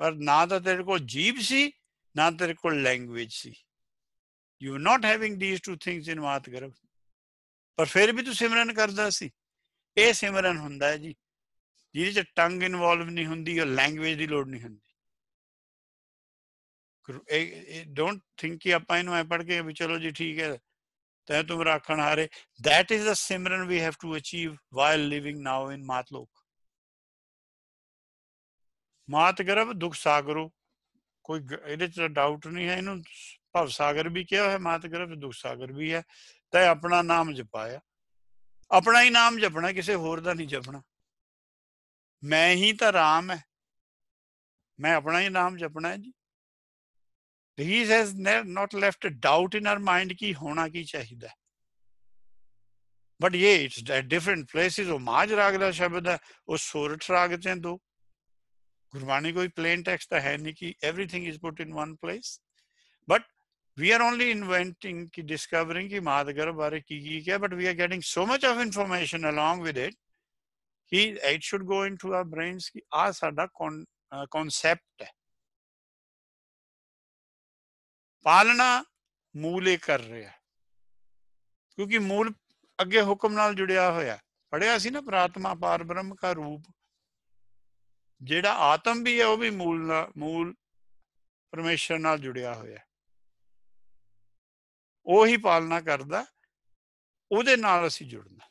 ਪਰ ਨਾ ਤਾਂ ਤੇਰੇ ਕੋਲ ਜੀਬ ਸੀ, ਨਾ ਤੇਰੇ ਕੋਲ language C. You not having these two things in ਮਾਤ ਗਰਮ ਪਰ ਫਿਰ ਵੀ ਤੂੰ ਸਿਮਰਨ ਕਰਦਾ ਸੀ। ਇਹ ਸਿਮਰਨ ਹੁੰਦਾ ਹੈ ਜੀ, ਜਿਹਦੇ ਚ ਟੰਗ ਇਨਵੋਲਵ ਨਹੀਂ ਹੁੰਦੀ ਔਰ ਲੈਂਗੁਏਜ ਦੀ ਲੋੜ ਨਹੀਂ ਹੁੰਦੀ। ਡੋਂਟ ਥਿੰਕ ਕਿ ਆਪਾਂ ਇਹਨੂੰ ਐ ਪੜ ਕੇ ਵੀ ਚਲੋ ਜੀ ਠੀਕ ਹੈ, ਤੈ ਤੁਮ ਰੱਖਣ ਹਾਰੇ। That is the simran we have to achieve while living now in matlok ਮਾਤ ਗਰਭ ਦੁਖ ਸਾਗਰੋ ਕੋਈ ਇਹਦੇ ਚ ਡਾਊਟ ਨਹੀਂ ਹੈ ਇਹਨੂੰ। ਭਵ ਸਾਗਰ ਵੀ ਕਿਹਾ ਹੈ ਮਾਤ ਗਰਭ ਦੁਖ ਸਾਗਰ ਵੀ ਹੈ। ਤੈ ਆਪਣਾ ਨਾਮ ਜਪਾਇਆ। ਆਪਣਾ ਹੀ ਨਾਮ ਜਪਣਾ, ਕਿਸੇ ਹੋਰ ਦਾ ਨਹੀਂ ਜਪਣਾ। ਮੈਂ ਹੀ ਤਾਂ ਰਾਮ ਹੈ ਮੈਂ ਆਪਣਾ ਹੀ ਨਾਮ ਜਪਣਾ ਹੈ ਜੀ। He has not left a doubt in our mind कि होना की चाहिए बट ये इट्स डिफरेंट प्लेसेस वो माज राग का शब्द है वो सोरठ राग च दो गुरबाणी कोई प्लेन टेक्स्ट तो है नहीं कि everything is put in one place but we are only inventing ki discovering ki madhagar bare ki ki kya but we are getting so much of information along with it ki it should go into our brains ki aa sada concept hai ਪਾਲਣਾ ਮੂਲੇ ਕਰ ਰਿਹਾ। ਕਿਉਂਕਿ ਮੂਲ ਅੱਗੇ ਹੁਕਮ ਨਾਲ ਜੁੜਿਆ ਹੋਇਆ। ਪੜਿਆ ਸੀ ਨਾ ਪ੍ਰਾਤਮਾ ਪਾਰ ਬ੍ਰਹਮ ਦਾ ਰੂਪ। ਜਿਹੜਾ ਆਤਮ ਵੀ ਹੈ, ਉਹ ਵੀ ਮੂਲ ਨਾਲ, ਮੂਲ ਪਰਮੇਸ਼ਰ ਨਾਲ ਜੁੜਿਆ ਹੋਇਆ। ਉਹ ਹੀ ਪਾਲਣਾ ਕਰਦਾ। ਉਹਦੇ ਨਾਲ ਅਸੀਂ ਜੁੜਨਾ।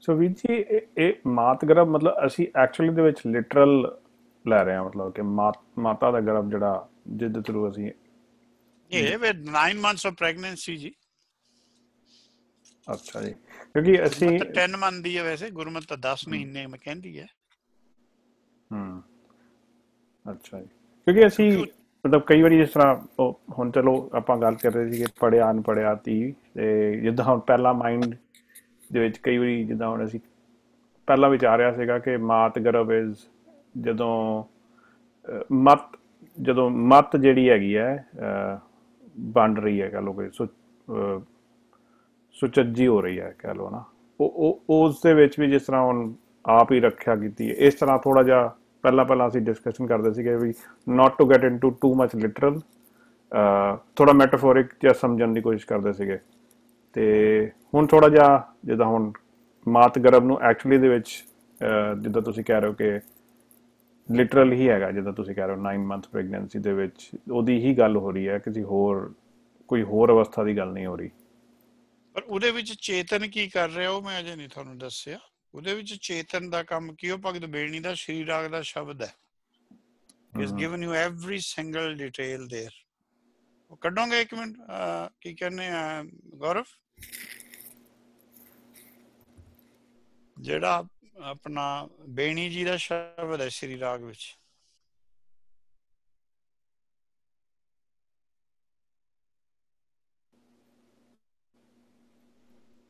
ਸੋ ਵੀ ਜੀ, ਇਹ ਮਾਤ ਗਰਭ ਮਤਲਬ ਅਸੀਂ ਐਕਚੁਅਲੀ ਦੇ ਵਿੱਚ ਲਿਟਰਲ ਲੈ ਰਹੇ ਹਾਂ ਮਤਲਬ ਕਿ ਮਾਤਾ ਦਾ ਗਰਭ ਜਿਹੜਾ ਜਿੱਦ ਥਰੂ ਅਸੀਂ ਇਹ ਵੇ 9 ਮੰਥਸ ਆਫ ਪ੍ਰੈਗਨੈਂਸੀ ਜੀ। ਅੱਛਾ ਜੀ। ਕਿਉਂਕਿ ਅਸੀਂ 10 ਮੰਥ ਦੀ ਹੈ ਵੈਸੇ ਗੁਰਮਤ ਤਾਂ 10 ਮਹੀਨੇ ਮੈਂ ਕਹਿੰਦੀ ਹੈ। ਹੂੰ। ਅੱਛਾ ਜੀ। ਕਿਉਂਕਿ ਅਸੀਂ ਮਤਲਬ ਕਈ ਵਾਰੀ ਇਸ ਤਰ੍ਹਾਂ ਹੁਣ ਚਲੋ ਆਪਾਂ ਗੱਲ ਕਰ ਰਹੇ ਸੀ ਕਿ ਪੜਿਆ ਅਨ ਪੜਿਆ ਤੀ ਤੇ ਜਿੱਦਾਂ ਹੁਣ ਪਹਿਲਾ ਮਾਈਂਡ ਦੇ ਵਿੱਚ ਕਈ ਵਾਰੀ ਜਿੱਦਾਂ ਹੁਣ ਅਸੀਂ ਪਹਿਲਾਂ ਵਿਚਾਰਿਆ ਸੀਗਾ ਕਿ ਮਾਤ ਗਰਭ ਇਜ਼ ਜਦੋਂ ਮਤ ਜਦੋਂ ਮਤ ਜਿਹੜੀ ਹੈਗੀ ਹੈ ਬਣ ਰਹੀ ਹੈ ਕਹ ਲੋ ਕੋਈ ਸੁਚੱਜੀ ਹੋ ਰਹੀ ਹੈ ਕਹ ਲੋ ਨਾ। ਉਹ ਉਸ ਦੇ ਵਿੱਚ ਵੀ ਜਿਸ ਤਰ੍ਹਾਂ ਹੁਣ ਆਪ ਹੀ ਰੱਖਿਆ ਕੀਤੀ ਹੈ, ਇਸ ਤਰ੍ਹਾਂ ਥੋੜਾ ਜਿਹਾ ਪਹਿਲਾਂ ਪਹਿਲਾਂ ਅਸੀਂ ਡਿਸਕਸ਼ਨ ਕਰਦੇ ਸੀਗੇ ਵੀ not to get into too much literal ਥੋੜਾ ਮੈਟਾਫੋਰਿਕ ਜਿਹਾ ਸਮਝਣ ਦੀ ਕੋਸ਼ਿਸ਼ ਕਰਦੇ ਸੀਗੇ। ਤੇ ਹੁਣ ਥੋੜਾ ਜਿਹਾ ਜਿੱਦਾਂ ਹੁਣ ਮਾਤ ਗਰਭ ਨੂੰ ਐਕਚੁਅਲੀ ਦੇ ਵਿੱਚ ਜਿੱਦਾਂ ਤੁਸੀਂ ਕਹਿ ਰਹੇ ਹੋ ਕਿ ਲਿਟਰਲ ਹੀ ਹੈਗਾ ਜਿੱਦਾਂ ਤੁਸੀਂ ਕਹਿ ਰਹੇ ਹੋ 9 ਮੰਥ ਪ੍ਰੈਗਨੈਂਸੀ ਦੇ ਵਿੱਚ ਉਹਦੀ ਹੀ ਗੱਲ ਹੋ ਰਹੀ ਹੈ ਕਿਸੇ ਹੋਰ ਕੋਈ ਹੋਰ ਅਵਸਥਾ ਦੀ ਗੱਲ ਨਹੀਂ ਹੋ ਰਹੀ ਪਰ ਉਹਦੇ ਵਿੱਚ ਚੇਤਨ ਕੀ ਕਰ ਰਿਹਾ ਉਹ ਮੈਂ ਅਜੇ ਨਹੀਂ ਤੁਹਾਨੂੰ ਦੱਸਿਆ ਉਹਦੇ ਵਿੱਚ ਚੇਤਨ ਦਾ ਕੰਮ ਕੀ ਉਹ ਭਗਤ ਬੇਣੀ ਦਾ ਸ਼੍ਰੀ ਰਾਗ ਦਾ ਸ਼ਬਦ ਹੈ ਇਸ given you every single detail there ਉਹ ਕੱਢੋਗੇ ਇੱਕ ਮਿੰਟ ਕੀ ਕਹਿੰਦੇ ਆ ਗੌਰਵ ਜਿਹੜਾ ਆਪਣਾ ਬੇਣੀ ਜੀ ਦਾ ਸ਼ਬਦ ਹੈ ਸ਼੍ਰੀ ਰਾਗ ਵਿੱਚ।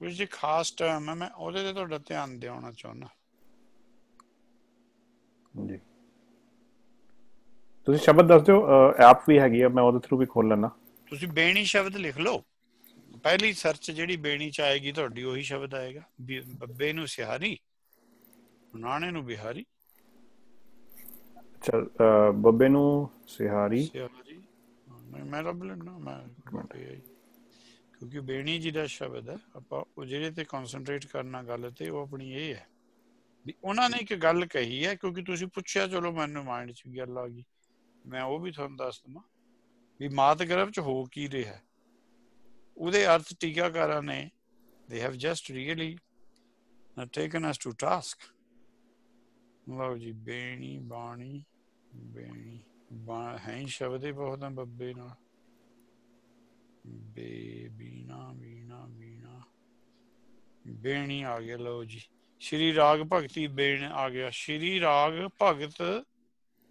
ਕੁਝ ਜੀ ਖਾਸ ਟਰਮ ਹੈ ਮੈਂ ਉਹਦੇ ਤੇ ਤੁਹਾਡਾ ਧਿਆਨ ਦੇਣਾ ਚਾਹੁੰਦਾ। ਜੀ। ਤੁਸੀਂ ਸ਼ਬਦ ਦੱਸ ਦਿਓ ਐਪ ਵੀ ਹੈਗੀ ਆ ਮੈਂ ਉਹਦੇ ਥਰੂ ਵੀ ਖੋਲ ਲੈਣਾ ਤੁਸੀਂ ਬੇਣੀ ਸ਼ਬਦ ਲਿਖ ਲਓ। ਪਹਿਲੀ ਸਰਚ ਜਿਹੜੀ ਬੇਣੀ ਚ ਆਏਗੀ ਤੁਹਾਡੀ ਉਹੀ ਸ਼ਬਦ ਆਏਗਾ। ਬੱਬੇ ਨੂੰ ਸਿਹਾਰੀ। ਨਾਣੇ ਨੂੰ ਬਿਹਾਰੀ। ਚਲ ਬੱਬੇ ਨੂੰ ਸਿਹਾਰੀ। ਸਿਹਾਰੀ। ਮੈਂ ਲੱਭ ਲੈਣਾ ਮੈਂ ਕਿਉਂਕਿ ਬੇਣੀ ਜੀ ਦਾ ਸ਼ਬਦ ਹੈ ਆਪਾਂ ਉਹ ਜਿਹੜੇ ਤੇ ਕਨਸੈਂਟਰੇਟ ਕਰਨਾ ਗੱਲ ਤੇ ਉਹ ਆਪਣੀ ਇਹ ਹੈ। ਵੀ ਉਹਨਾਂ ਨੇ ਇੱਕ ਗੱਲ ਕਹੀ ਹੈ ਕਿਉਂਕਿ ਤੁਸੀਂ ਪੁੱਛਿਆ ਚਲੋ ਮੈਨੂੰ ਮਾਈਂਡ 'ਚ ਗੱਲ ਆ ਗਈ। ਮੈਂ ਉਹ ਵੀ ਤੁਹਾਨੂੰ ਦੱਸ ਦਵਾਂ ਵੀ ਮਾਤ ਗਰਭ 'ਚ ਹੋ ਕੀ ਰਿਹਾ ਹੈ। ਉਹਦੇ ਅਰਥ ਟੀਕਾਕਾਰਾਂ ਨੇ have just really uh, taken us to task ਲਓ ਜੀ ਬੇਣੀ ਬਾਣੀ ਬੇਣੀ ਬਾ ਹੈ ਸ਼ਬਦ ਹੀ ਬਹੁਤ ਆ ਬੱਬੇ ਨਾਲ। ਬੇ ਬੀਣਾ ਬੀਣਾ ਬੀਣਾ। ਬੇਣੀ ਆ ਗਿਆ ਲਓ ਜੀ। ਸ਼੍ਰੀ ਰਾਗ ਭਗਤੀ ਬੇਣ ਆ ਗਿਆ। ਸ਼੍ਰੀ ਰਾਗ ਭਗਤ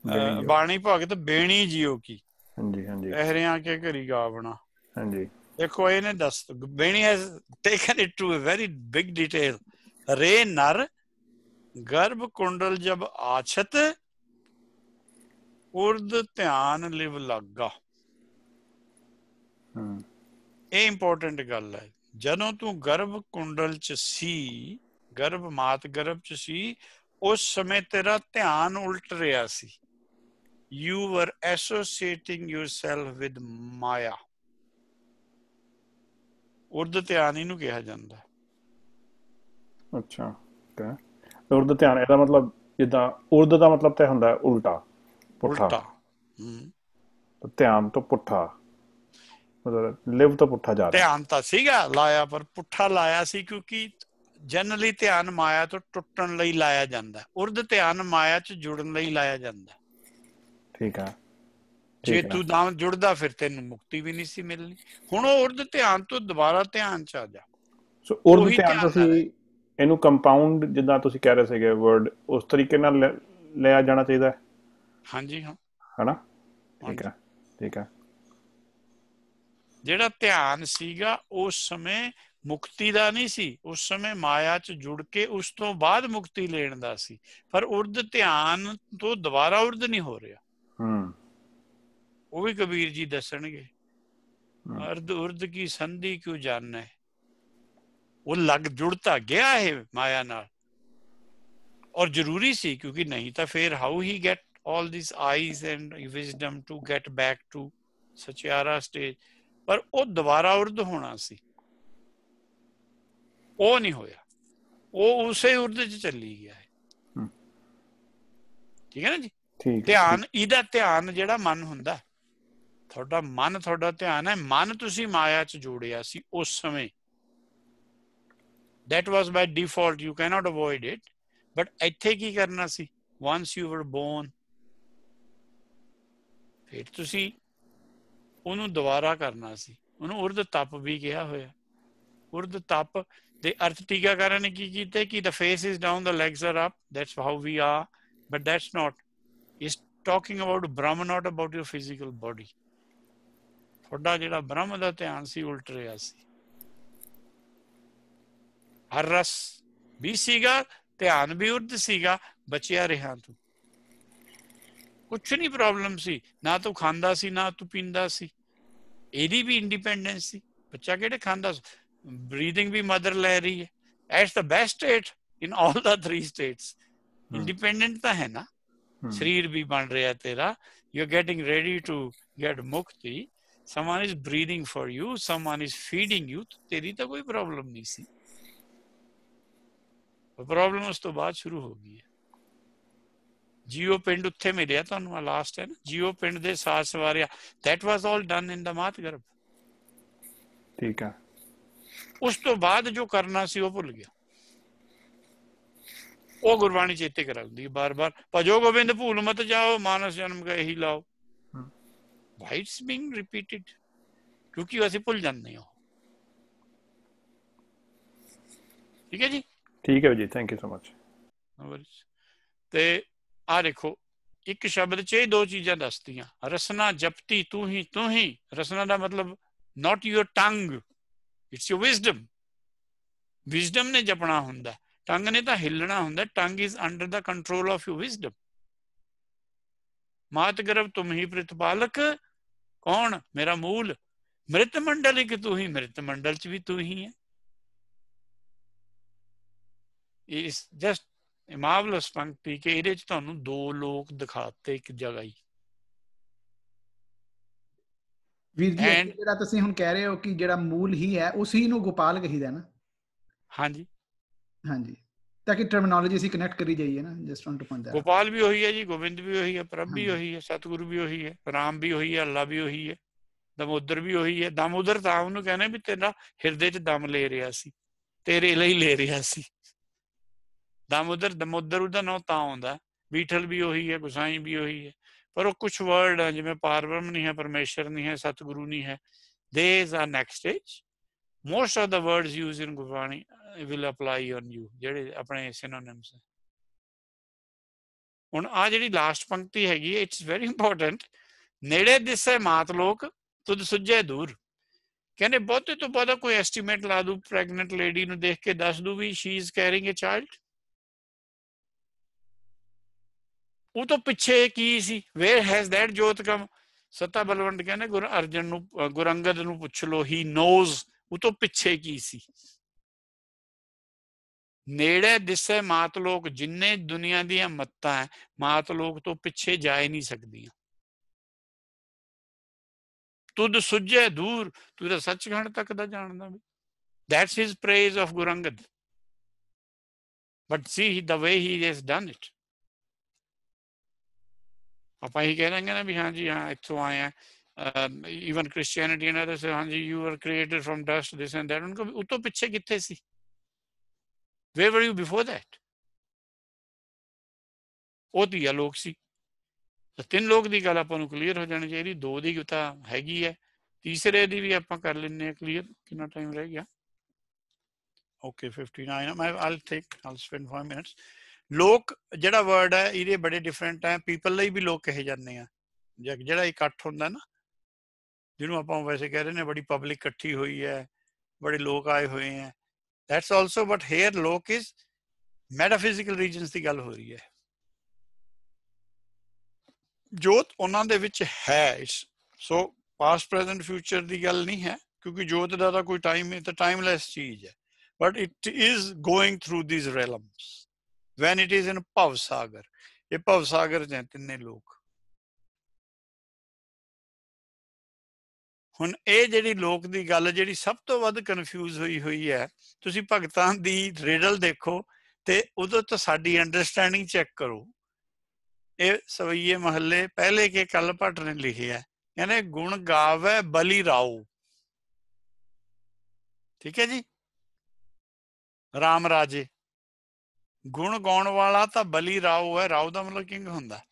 ਬੇਣੀ ਭਗਤ ਬੇਣੀ ਜੀਓ ਕੀ। ਹਾਂਜੀ ਹਾਂਜੀ। ਪਹਿਰਿਆਂ ਕੇ ਘਰੀ ਗਾਵਣਾ ਹਾਂਜੀ। ਦੇਖੋ ਇਹਨੇ ਦੱਸ Beni has taken it to a very big detail ਰੇ ਨਰ ਗਰਭ ਕੁੰਡਲ ਜਬ ਆਛਤ ਉਰਦ ਧਿਆਨ ਲਿਵ ਲੱਗਾ। ਇਹ ਇੰਪੋਰਟੈਂਟ ਗੱਲ ਹੈ। ਜਦੋਂ ਤੂੰ ਗਰਭ ਕੁੰਡਲ ਚ ਸੀ ਗਰਭ ਮਾਤ ਗਰਭ ਚ ਸੀ ਉਸ ਸਮੇਂ ਤੇਰਾ ਧਿਆਨ ਉਲਟ ਰਿਹਾ ਸੀ। ਯੂ ਵਰ ਐਸੋਸੀਏਟਿੰਗ yourself ਵਿਦ ਮਾਇਆ ਉਰਦ ਧਿਆਨ ਇਹਨੂੰ ਕਿਹਾ ਜਾਂਦਾ। ਅੱਛਾ ਹੈ ਉਰਦ ਧਿਆਨ ਇਹਦਾ ਮਤਲਬ ਜਿੱਦਾਂ ਉਰਦ ਦਾ ਮਤਲਬ ਤੇ ਹੁੰਦਾ ਹੈ ਉਲਟਾ ਪੁੱਠਾ। ਤਾਂ ਧਿਆਨ ਤੋਂ ਪੁੱਠਾ ਮਤਲਬ ਲਿਵ ਤੋਂ ਪੁੱਠਾ ਜਾ ਰਿਹਾ। ਧਿਆਨ ਤਾਂ ਸੀਗਾ ਲਾਇਆ ਪਰ ਪੁੱਠਾ ਲਾਇਆ ਸੀ ਕਿਉਂਕਿ ਜਨਰਲੀ ਧਿਆਨ ਮਾਇਆ ਤੋਂ ਟੁੱਟਣ ਲਈ ਲਾਇਆ ਜਾਂਦਾ ਹੈ। ਉਰਦ ਧਿਆਨ ਮਾਇਆ ਚ ਜੁੜਨ ਲਈ ਲਾਇਆ ਜਾਂਦਾ ਹੈ। ਠੀਕ ਹੈ ਜੇ ਹੈ ਤੂੰ ਨਾ ਜੁੜਦਾ ਫਿਰ ਤੈਨੂੰ ਮੁਕਤੀ ਵੀ ਨਹੀਂ ਸੀ ਮਿਲਣੀ। ਹੁਣ ਉਹ ਉਰਦ ਧਿਆਨ ਤੋਂ ਦੁਬਾਰਾ ਧਿਆਨ ਚ ਆ ਜਾ। ਸੋ ਉਰਦੂ ਧਿਆਨ ਤੁਸੀਂ ਇਹਨੂੰ ਕੰਪਾਊਂਡ ਜਿੱਦਾਂ ਤੁਸੀਂ ਕਹਿ ਰਹੇ ਸੀਗੇ ਵਰਡ ਉਸ ਤਰੀਕੇ ਨਾਲ ਲਿਆ ਜਾਣਾ ਚਾਹੀਦਾ ਹੈ। ਹਾਂਜੀ ਹਾਂ। ਹਨਾ? ਠੀਕ ਹੈ ਠੀਕ ਹੈ। ਜਿਹੜਾ ਧਿਆਨ ਸੀਗਾ ਉਸ ਸਮੇਂ ਮੁਕਤੀ ਦਾ ਨਹੀਂ ਸੀ। ਉਸ ਸਮੇਂ ਮਾਇਆ ਚ ਜੁੜ ਕੇ ਉਸ ਤੋਂ ਬਾਅਦ ਮੁਕਤੀ ਲੈਣ ਦਾ ਸੀ। ਪਰ ਉਰਦ ਧਿਆਨ ਤੋਂ ਦੁਬਾਰਾ ਉਰਦ ਨਹੀਂ ਹੋ ਰਿਹਾ। ਹੂੰ। ਉਹ ਵੀ ਕਬੀਰ ਜੀ ਦੱਸਣਗੇ। ਅਰਧ ਉਰਦ ਕੀ ਸੰਧੀ ਕਿਉ ਜਾਣੈ? ਉਹ ਲੱਗ ਜੁੜਤਾ ਗਿਆ ਹੈ ਮਾਇਆ ਨਾਲ। ਔਰ ਜ਼ਰੂਰੀ ਸੀ ਕਿਉਂਕਿ ਨਹੀਂ ਤਾਂ ਫਿਰ how he get all these eyes and wisdom to get back to sachiara stage ਪਰ ਉਹ ਦੁਬਾਰਾ ਉਰਦ ਹੋਣਾ ਸੀ। ਉਹ ਨਹੀਂ ਹੋਇਆ। ਉਹ ਉਸੇ ਉਰਦ ਚ ਚੱਲੀ ਗਿਆ ਹੈ। ਠੀਕ ਹੈ ਨਾ ਜੀ? ਧਿਆਨ ਇਹਦਾ ਧਿਆਨ ਜਿਹੜਾ ਮਨ ਹੁੰਦਾ। ਤੁਹਾਡਾ ਮਨ ਤੁਹਾਡਾ ਧਿਆਨ ਹੈ। ਮਨ ਤੁਸੀਂ ਮਾਇਆ ਚ ਜੋੜਿਆ ਸੀ ਉਸ ਸਮੇਂ। That was by default you cannot avoid it but ਇੱਥੇ ਕੀ ਕਰਨਾ ਸੀ once you were born ਫਿਰ ਤੁਸੀਂ ਉਹਨੂੰ ਦੁਬਾਰਾ ਕਰਨਾ ਸੀ ਉਹਨੂੰ ਉਰਦ ਤਪ ਵੀ ਕਿਹਾ ਹੋਇਆ ਉਰਦ ਤਪ ਦੇ ਅਰਥ ਟੀਕਾਕਾਰਾਂ ਨੇ ਕੀ ਕੀਤੇ ਕਿ the face is down the legs are up that's how we are but that's not is talking about Brahma not about your physical body ਤੁਹਾਡਾ ਜਿਹੜਾ ਬ੍ਰਹਮ ਦਾ ਧਿਆਨ ਸੀ ਉਲਟ ਰਿਹਾ ਸੀ ਹਰ ਰਸ ਵੀ ਸੀਗਾ ਧਿਆਨ ਵੀ ਉਰਦ ਸੀਗਾ ਬਚਿਆ ਰਿਹਾ ਤੂੰ। ਕੁਛ ਨਹੀਂ ਪ੍ਰੋਬਲਮ ਸੀ ਨਾ ਤੂੰ ਖਾਂਦਾ ਸੀ ਨਾ ਤੂੰ ਪੀਂਦਾ ਸੀ। ਇਹਦੀ ਵੀ ਇੰਡੀਪੈਂਡੈਂਸ ਸੀ। ਬੱਚਾ ਕਿਹੜੇ ਖਾਂਦਾ ਸੀ? ਬਰੀਥਿੰਗ ਵੀ ਮਦਰ ਲੈ ਰਹੀ ਹੈ। It's the best state in all the three states independent ਤਾਂ ਹੈ ਨਾ। ਸਰੀਰ ਵੀ ਬਣ ਰਿਹਾ ਤੇਰਾ। You are getting ready to get mukti someone is breathing for you someone is feeding you ਤੇਰੀ ਤਾਂ ਕੋਈ ਪ੍ਰੋਬਲਮ ਨਹੀਂ ਸੀ। ਪ੍ਰੋਬਲਮ ਉਸ ਤੋਂ ਬਾਅਦ ਸ਼ੁਰੂ ਹੋ ਗਈ ਹੈ। ਜੀਓ ਪਿੰਡ ਉੱਥੇ ਮਿਲਿਆ ਤੁਹਾਨੂੰ ਆ ਲਾਸਟ ਹੈ ਨਾ? ਜੀਓ ਪਿੰਡ ਦੇ ਸਾਥ ਸਵਾਰਿਆ। That was all done in the ਮਾਤ ਗਰਭ ਠੀਕ ਹੈ। ਉਸ ਤੋਂ ਬਾਅਦ ਜੋ ਕਰਨਾ ਸੀ ਉਹ ਭੁੱਲ ਗਿਆ। ਉਹ ਗੁਰਬਾਣੀ ਚੇਤੇ ਕਰਾਉਂਦੀ ਹੈ ਬਾਰ-ਬਾਰ ਭਜੋ ਗੋਬਿੰਦ ਭੂਲ ਮਤ ਜਾਓ ਮਾਨਸ ਜਨਮ ਕਾ ਇਹੀ ਲਾਓ। ਹਮ। ਵਾਈ ਇਟਸ ਬੀਇੰਗ ਰਿਪੀਟਡ ਕਿਉਂਕਿ ਅਸੀਂ ਭੁੱਲ ਜਾਂਦੇ ਹਾਂ ਠੀਕ ਹੈ ਜੀ? ਠੀਕ ਹੈ ਜੀ ਥੈਂਕ ਯੂ ਸੋ ਮਚ ਤੇ ਆ ਦੇਖੋ, ਇੱਕ ਸ਼ਬਦ 'ਚ ਇਹ ਦੋ ਚੀਜ਼ਾਂ ਦੱਸਦੀਆਂ ਰਸਨਾ ਜਪਤੀ ਤੂੰ ਹੀ ਤੂੰ ਹੀ। ਰਸਨਾ ਦਾ ਮਤਲਬ not your tongue it's your wisdom wisdom ਨੇ ਜਪਣਾ ਹੁੰਦਾ ਟੰਗ ਨੇ ਤਾਂ ਹਿੱਲਣਾ ਹੁੰਦਾ tongue is under the control of your wisdom ਮਾਤ ਗਰਭ ਤੁਮ ਹੀ ਪ੍ਰਤਪਾਲਕ ਕੌਣ? ਮੇਰਾ ਮੂਲ। ਮ੍ਰਿਤ ਮੰਡਲ ਇੱਕ ਤੂੰ ਹੀ ਮ੍ਰਿਤ ਮੰਡਲ ਚ ਵੀ ਤੂੰ ਹੀ ਹੈ। ਇਸ ਜਸਟ ਮਾਰਵਲਸ ਪੰਕਤੀ ਕਿ ਇਹਦੇ ਚ ਤੁਹਾਨੂੰ ਦੋ ਲੋਕ ਦਿਖਾਤੇ ਇੱਕ ਜਗ੍ਹਾ ਹੀ। ਵੀਰ ਜੀ ਜਿਹੜਾ ਤੁਸੀਂ ਹੁਣ ਕਹਿ ਰਹੇ ਹੋ ਕਿ ਜਿਹੜਾ ਮੂਲ ਹੀ ਹੈ ਉਸੇ ਨੂੰ ਗੋਪਾਲ ਕਹੀਦਾ ਨਾ? ਹਾਂਜੀ। ਹਾਂਜੀ। ਤਾਂ ਕਿ ਟਰਮੀਨੋਲੋਜੀ ਅਸੀਂ ਕਨੈਕਟ ਕਰੀ ਜਾਈਏ ਨਾ just want to point that Gopal ਵੀ ਉਹੀ ਹੈ ਜੀ ਗੋਬਿੰਦ ਵੀ ਉਹੀ ਹੈ ਪ੍ਰਭ ਵੀ। ਉਹੀ ਹੈ ਸਤਿਗੁਰੂ ਵੀ ਉਹੀ ਹੈ ਰਾਮ ਵੀ ਉਹੀ ਹੈ ਅੱਲਾ ਵੀ ਉਹੀ ਹੈ ਦਮੋਦਰ ਵੀ ਉਹੀ ਹੈ। ਦਮੋਦਰ ਤਾਂ ਉਹਨੂੰ ਕਹਿੰਦੇ ਵੀ ਤੇਰਾ ਹਿਰਦੇ 'ਚ ਦਮ ਲੈ ਰਿਹਾ ਸੀ ਤੇਰੇ ਲਈ ਲੈ ਰਿਹਾ ਸੀ। ਦਮੋਦਰ ਦਮੋਦਰ ਉਹਦਾ ਨਾਂ ਤਾਂ ਆਉਂਦਾ ਬੀਠਲ ਵੀ ਉਹੀ ਹੈ ਗੁਸਾਈ ਵੀ ਉਹੀ ਹੈ ਪਰ ਉਹ ਕੁਝ ਵਰਡ ਆ ਜਿਵੇਂ ਪਾਰਬ੍ਰਹਮ ਨਹੀਂ ਹੈ ਪਰਮੇਸ਼ਰ ਨਹੀਂ ਹੈ ਸਤਿਗੁਰੂ ਨਹੀਂ ਹੈ these are next stage most of the words used in Gurbani will apply on you ਜਿਹੜੇ ਆਪਣੇ ਸਿਨੋਨਿਮਸ ਹੈ ਹੁਣ ਆ ਜਿਹੜੀ ਲਾਸਟ ਪੰਕਤੀ ਹੈਗੀ ਇਟਸ ਵੈਰੀ ਇੰਪੋਰਟੈਂਟ ਨੇੜੇ ਦਿਸੇ ਮਾਤ ਲੋਕ ਤੁਧ ਸੁਝੇ ਦੂਰ ਕਹਿੰਦੇ ਬਹੁਤੇ ਤੋਂ ਬਹੁਤਾ ਕੋਈ ਐਸਟੀਮੇਟ ਲਾ ਦੂ ਪ੍ਰੈਗਨੈਂਟ ਲੇਡੀ ਨੂੰ ਦੇਖ ਕੇ ਦੱਸ ਦੂ ਵੀ she is carrying a child ਉਹ ਤੋਂ ਪਿੱਛੇ ਕੀ ਸੀ? Where has that jot come ਸਤਾ ਬਲਵੰਡ ਕਹਿੰਦੇ ਗੁਰੂ ਅਰਜਨ ਨੂੰ ਅ, ਨੂੰ ਪੁੱਛ ਲੋ ਹੀ ਨੋਜ਼ ਉਹ ਤੋਂ ਪਿੱਛੇ ਕੀ ਸੀ? ਨੇੜੇ ਦਿਸੇ ਮਾਤ ਲੋਕ ਜਿੰਨੇ ਦੁਨੀਆ ਦੀਆਂ ਮੱਤਾਂ ਹੈ ਮਾਤ ਲੋਕ ਤੋਂ ਪਿੱਛੇ ਜਾ ਹੀ ਨਹੀਂ ਸਕਦੀਆਂ। ਤੁਧ ਸੁਝੇ ਦੂਰ ਤੂੰ ਤਾਂ ਸੱਚਖੰਡ ਤੱਕ ਦਾ ਜਾਣਦਾ ਵੀ। That's his praise of Guru Angad but see the way he has done it ਆਪਾਂ ਹੀ ਕਹਿ ਨਾ ਵੀ ਹਾਂ ਹਾਂ ਇੱਥੋਂ ਆਏ ਆ। ਇਵਨ ਕ੍ਰਿਸਚੀਅਨਿਟੀ ਐਂਡ ਅਦਰਸ ਹਾਂ you are created from dust this and that ਉਹਨਾਂ ਕੋ ਉਤੋਂ ਪਿੱਛੇ ਕਿੱਥੇ ਸੀ? Where were you before that ਉਹ ਦੀ ਲੋਕ ਸੀ। ਤਾਂ ਤਿੰਨ ਲੋਕ ਦੀ ਗੱਲ ਆਪਾਂ ਨੂੰ ਕਲੀਅਰ ਹੋ ਜਾਣੀ ਚਾਹੀਦੀ, ਦੋ ਦੀ ਤਾਂ ਹੈਗੀ ਹੈ, ਤੀਸਰੇ ਦੀ ਵੀ ਆਪਾਂ ਕਰ ਲੈਂਦੇ ਆ ਕਲੀਅਰ ਕਿੰਨਾ ਟਾਈਮ ਰਹਿ ਗਿਆ? ਓਕੇ 59 ਮੈਂ ਆਲ ਟੇਕ ਆਲ 5 ਮਿੰਟਸ ਲੋਕ, ਜਿਹੜਾ ਵਰਡ ਹੈ, ਇਹਦੇ ਬੜੇ ਡਿਫਰੈਂਟ ਹੈ ਪੀਪਲ ਲਈ ਵੀ ਲੋਕ ਕਹੇ ਜਾਂਦੇ ਆ। ਜਿਹੜਾ ਇਕੱਠ ਹੁੰਦਾ ਨਾ, ਜਿਹਨੂੰ ਆਪਾਂ ਵੈਸੇ ਕਹਿ ਰਹੇ ਨੇ ਬੜੀ ਪਬਲਿਕ ਇਕੱਠੀ ਹੋਈ ਹੈ, ਬੜੇ ਲੋਕ ਆਏ ਹੋਏ ਹੈ। That's also but here lok is metaphysical regions ਦੀ ਗੱਲ ਹੋ ਰਹੀ ਹੈ। ਜੋਤ ਉਹਨਾਂ ਦੇ ਵਿੱਚ ਹੈ ਸੋ ਪਾਸਟ ਪ੍ਰੈਜ਼ੈਂਟ ਫਿਊਚਰ ਦੀ ਗੱਲ ਨਹੀਂ ਹੈ, ਕਿਉਂਕਿ ਜੋਤ ਦਾ ਤਾਂ ਕੋਈ ਟਾਈਮ ਹੈ ਤਾਂ ਟਾਈਮਲੈਸ ਚੀਜ਼ ਹੈ। But it is going through these realms when it is in bhav sagar ਇਹ ਭਵ ਸਾਗਰ ਚ ਤਿੰਨੇ ਲੋਕ ਹੁਣ ਇਹ ਜਿਹੜੀ ਲੋਕ ਦੀ ਗੱਲ ਜਿਹੜੀ ਸਭ ਤੋਂ ਵੱਧ ਕਨਫਿਊਜ਼ ਹੋਈ ਹੋਈ ਹੈ ਤੁਸੀਂ ਭਗਤਾਂ ਦੀ ਰਿਡਲ ਦੇਖੋ ਤੇ ਉਦੋਂ ਤੋਂ ਸਾਡੀ ਅੰਡਰਸਟੈਂਡਿੰਗ ਚੈੱਕ ਕਰੋ ਇਹ ਸਵਈਏ ਮਹੱਲੇ ਪਹਿਲੇ ਕੇ ਕਲ ਭੱਟ ਨੇ ਲਿਖਿਆ ਕਹਿੰਦੇ ਗੁਣ ਗਾਵੇ ਬਲੀ ਰਾਉ ਠੀਕ ਹੈ ਜੀ ਰਾਮ ਰਾਜੇ ਗੁਣ ਗਾਉਣ ਵਾਲਾ ਤਾਂ ਬਲੀ ਰਾਉ ਹੈ, ਰਾਉ ਦਾ ਮਤਲਬ ਕਿੰਗ ਹੁੰਦਾ?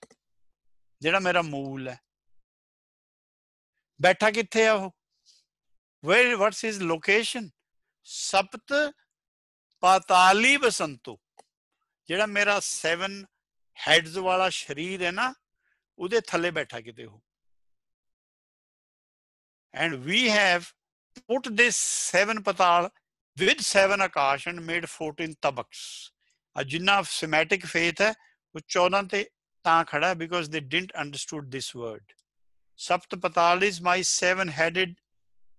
ਜਿਹੜਾ ਮੇਰਾ ਮੂਲ ਹੈ। ਬੈਠਾ ਕਿੱਥੇ ਆ ਉਹ? ਵੇਅਰ ਵਾਟਸ ਹਿਸ ਲੋਕੇਸ਼ਨ ਸਪਤ ਪਾਤਾਲੀ ਬਸੰਤੋ। ਜਿਹੜਾ ਮੇਰਾ 7 ਹੈਡਸ ਵਾਲਾ ਸ਼ਰੀਰ ਹੈ ਨਾ, ਉਹਦੇ ਥੱਲੇ ਬੈਠਾ ਕਿਤੇ ਉਹ। And we have put this 7 ਪਤਾਲ with 7 ਆਕਾਸ਼ and made 14 ਤਬਕਸ ਜਿੰਨਾ ਸਿਮੈਟਿਕ ਫੇਥ ਹੈ, ਉਹ 14 ਤੇ ਤਾਂ ਖੜਾ because they didn't understood this word Sapta ਪਤਾਲ is my 7 headed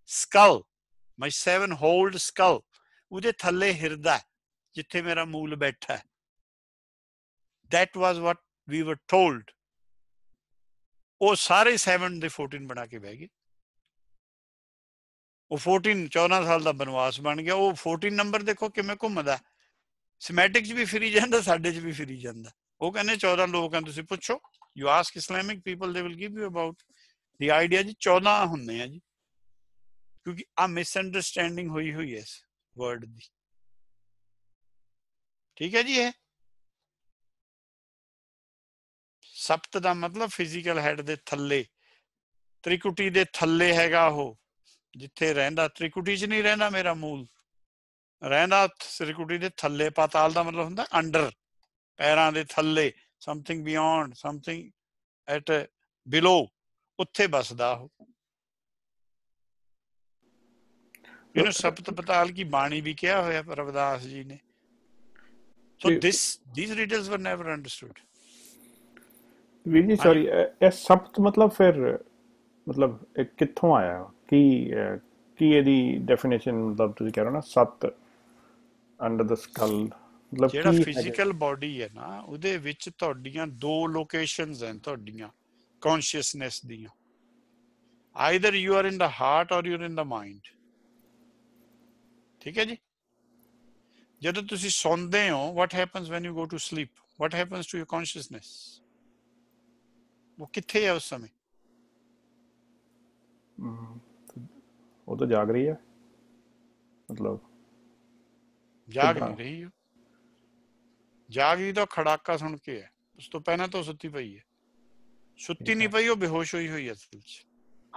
skull my 7 hold ਸਕਲ ਉਹਦੇ ਥੱਲੇ ਹਿਰਦਾ ਜਿੱਥੇ ਮੇਰਾ ਮੂਲ ਬੈਠਾ ਹੈ। That was what we were told. ਉਹ ਸਾਰੇ 7 ਦੇ 14 ਬਣਾ ਕੇ ਬਹਿ ਗਏ। ਉਹ 14 14 ਸਾਲ ਦਾ ਬਨਵਾਸ ਬਣ ਗਿਆ। ਉਹ 14 ਨੰਬਰ ਦੇਖੋ ਕਿਵੇਂ ਘੁੰਮਦਾ ਸਿਮੈਟਿਕ ਚ ਵੀ ਫਿਰੀ ਜਾਂਦਾ, ਸਾਡੇ ਚ ਵੀ ਫਿਰੀ ਜਾਂਦਾ। ਉਹ ਕਹਿੰਦੇ 14 ਲੋਕ ਤੁਸੀਂ ਪੁੱਛੋ। You ask Islamic people they will give you about the idea ਜੀ 14 ਹੁੰਦੇ ਆ ਜੀ। ਕਿਉਂਕਿ ਆ ਮਿਸਅੰਡਰਸਟੈਂਡਿੰਗ ਹੋਈ ਹੋਈ ਹੈ ਇਸ ਵਰਡ ਦੀ। ਠੀਕ ਹੈ ਜੀ ਇਹ? ਸਪਤ ਦਾ ਮਤਲਬ ਫਿਜ਼ੀਕਲ ਹੈਡ ਦੇ ਥੱਲੇ। ਤ੍ਰਿਕੁਟੀ ਦੇ ਥੱਲੇ ਹੈਗਾ ਉਹ, ਜਿੱਥੇ ਰਹਿੰਦਾ। ਤ੍ਰਿਕੁਟੀ 'ਚ ਨਹੀਂ ਰਹਿੰਦਾ ਮੇਰਾ ਮੂਲ। ਰਹਿੰਦਾ ਤ੍ਰਿਕੁਟੀ ਦੇ ਥੱਲੇ ਪਾਤਾਲ ਦਾ ਮਤਲਬ ਹੁੰਦਾ ਅੰਡਰ ਪੈਰਾਂ ਦੇ ਥੱਲੇ something beyond something at below ਉੱਥੇ ਬਸਦਾ ਉਹ। ਇਹਨੂੰ ਸਪਤ ਪਤਾਲ ਕੀ ਬਾਣੀ ਵੀ ਕਿਹਾ ਹੋਇਆ ਪ੍ਰਭਦਾਸ ਜੀ ਨੇ। So. This these readers were never understood ਵੀਰ ਜੀ ਸੌਰੀ ਇਹ ਸਪਤ ਮਤਲਬ ਫਿਰ ਮਤਲਬ ਕਿੱਥੋਂ ਆਇਆ? ਕੀ ਕੀ ਇਹਦੀ ਡੈਫੀਨੇਸ਼ਨ ਮਤਲਬ ਤੁਸੀਂ ਕਹਿ ਰਹੇ ਹੋ ਨਾ ਸਤ ਅੰਡਰ ਦ ਸਕਲ ਮਤਲਬ ਜਿਹੜਾ? ਫਿਜ਼ੀਕਲ ਬਾਡੀ ਹੈ ਨਾ ਉਹਦੇ ਵਿੱਚ ਤੁਹਾਡੀਆਂ ਦੋ ਲੋਕੇਸ਼ਨਸ ਹਨ ਤੁਹਾਡੀਆਂ ਕੌਨਸ਼ੀਅਸਨੈਸ ਦੀਆਂ। Either you are in the heart or you are in the mind ਠੀਕ ਹੈ ਜੀ? ਜਦੋਂ ਤੁਸੀਂ ਸੌਂਦੇ ਹੋ what happens when you go to sleep? What happens to your consciousness? ਉਹ ਕਿੱਥੇ ਹੈ ਉਸ ਸਮੇਂ? ਉਹ ਤਾਂ ਜਾਗ ਰਹੀ ਹੈ। ਮਤਲਬ ਜਾਗ? ਨਹੀਂ ਰਹੀ ਉਹ। ਜਾਗ ਰਹੀ ਤਾਂ ਖੜਾਕਾ ਸੁਣ ਕੇ ਹੈ। ਉਸ ਤੋਂ ਪਹਿਲਾਂ ਤਾਂ ਸੁੱਤੀ ਪਈ ਹੈ। ਸੁੱਤੀ ਨਹੀਂ। ਪਈ ਉਹ ਬੇਹੋਸ਼ ਹੋਈ ਹੋਈ ਹੈ ਅਸਲ 'ਚ।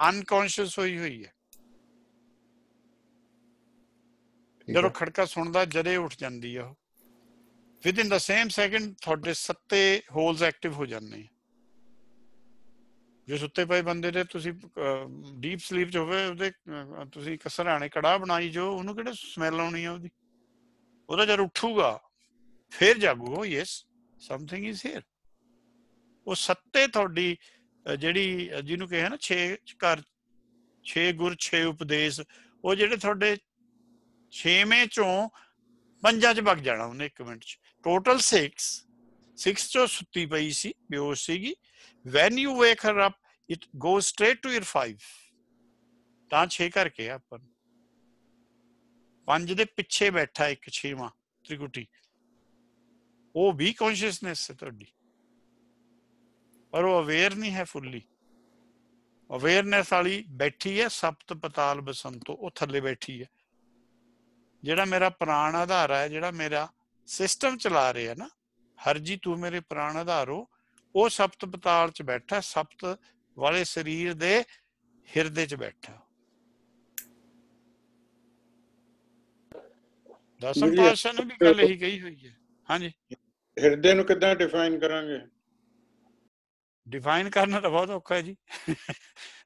ਅਨਕੌਂਸ਼ੀਅਸ ਹੋਈ ਹੋਈ ਹੈ। ਜਦੋਂ ਖੜਕਾ ਸੁਣਦਾ ਜਦੇ ਉੱਠ ਜਾਂਦੀ ਆ ਉਹ। Within the same second ਤੁਹਾਡੇ ਸੱਤੇ ਹੋਲਸ ਐਕਟਿਵ ਹੋ ਜਾਂਦੇ ਜੇ ਸੁੱਤੇ ਪਏ ਬੰਦੇ ਦੇ ਤੁਸੀਂ ਡੀਪ ਸਲੀਪ ਚ ਹੋਵੇ ਉਹਦੇ ਤੁਸੀਂ ਕਸਰਾਣੇ ਕੜਾ ਬਣਾਈ ਜੋ ਉਹਨੂੰ ਕਿਹੜੇ ਸਮੈਲ ਆਉਣੀ ਆ ਉਹਦੀ? ਉਹਦਾ ਜਦ ਉੱਠੂਗਾ, ਫਿਰ ਜਾਗੂ ਯੈਸ ਸਮਥਿੰਗ ਇਜ਼ ਹੇਅਰ ਉਹ ਸੱਤੇ ਤੁਹਾਡੀ ਜਿਹੜੀ ਜਿਹਨੂੰ ਕਹੇ ਨਾ 6 ਘਰ 6 ਗੁਰ 6 ਉਪਦੇਸ਼, ਉਹ ਜਿਹੜੇ ਤੁਹਾਡੇ ਛੇਵੇਂ ਚੋਂ ਪੰਜਾਂ ਚ ਵਗ ਜਾਣਾ ਉਹਨੇ ਇੱਕ ਮਿੰਟ ਚ। ਟੋਟਲ 6 6 ਚੋਂ ਸੁੱਤੀ ਪਈ ਸੀ, ਬੇਹੋਸ਼ ਸੀਗੀ। When you wake her up, it goes straight to your 5 ਤਾਂ 6 ਕਰਕੇ ਆਪਾਂ ਨੂੰ। ਪੰਜ ਦੇ ਪਿੱਛੇ ਬੈਠਾ ਇੱਕ ਛੇਵਾਂ ਤ੍ਰਿਕੁਟੀ। ਉਹ ਵੀ ਕੌਨਸ਼ੀਅਸਨੈਸ ਹੈ ਤੁਹਾਡੀ। ਪਰ ਉਹ ਅਵੇਅਰ ਨਹੀਂ ਹੈ ਫੁੱਲੀ ਅਵੇਅਰਨੈਸ ਵਾਲੀ ਬੈਠੀ ਹੈ, ਸਪਤ ਪਤਾਲ ਬਸੰਤੋ, ਉਹ ਥੱਲੇ ਬੈਠੀ ਹੈ। ਜਿਹੜਾ ਮੇਰਾ ਪ੍ਰਾਣ ਆਧਾਰ ਹੈ, ਜਿਹੜਾ ਮੇਰਾ ਸਿਸਟਮ ਚਲਾ ਰਿਹਾ ਨਾ, ਹਰਜੀ ਤੂੰ ਮੇਰੇ ਪ੍ਰਾਣ ਆਧਾਰ ਹੋ, ਉਹ ਸਪਤ ਪਤਾਲ ਚ ਬੈਠਾ, ਸਪਤ ਵਾਲੇ ਸਰੀਰ ਦੇ ਹਿਰਦੇ ਚ ਬੈਠਾ। ਦਸਮ ਪਾਤਸ਼ਾਹ ਨੇ ਵੀ ਗੱਲ ਹੀ ਕਹੀ ਹੋਈ ਹੈ ਹਾਂਜੀ ਹਿਰਦੇ ਨੂੰ ਕਿੱਦਾਂ ਡਿਫਾਈਨ ਕਰਾਂਗੇ ਡਿਫਾਈਨ ਕਰਨਾ ਤਾਂ ਬਹੁਤ ਔਖਾ ਹੈ ਜੀ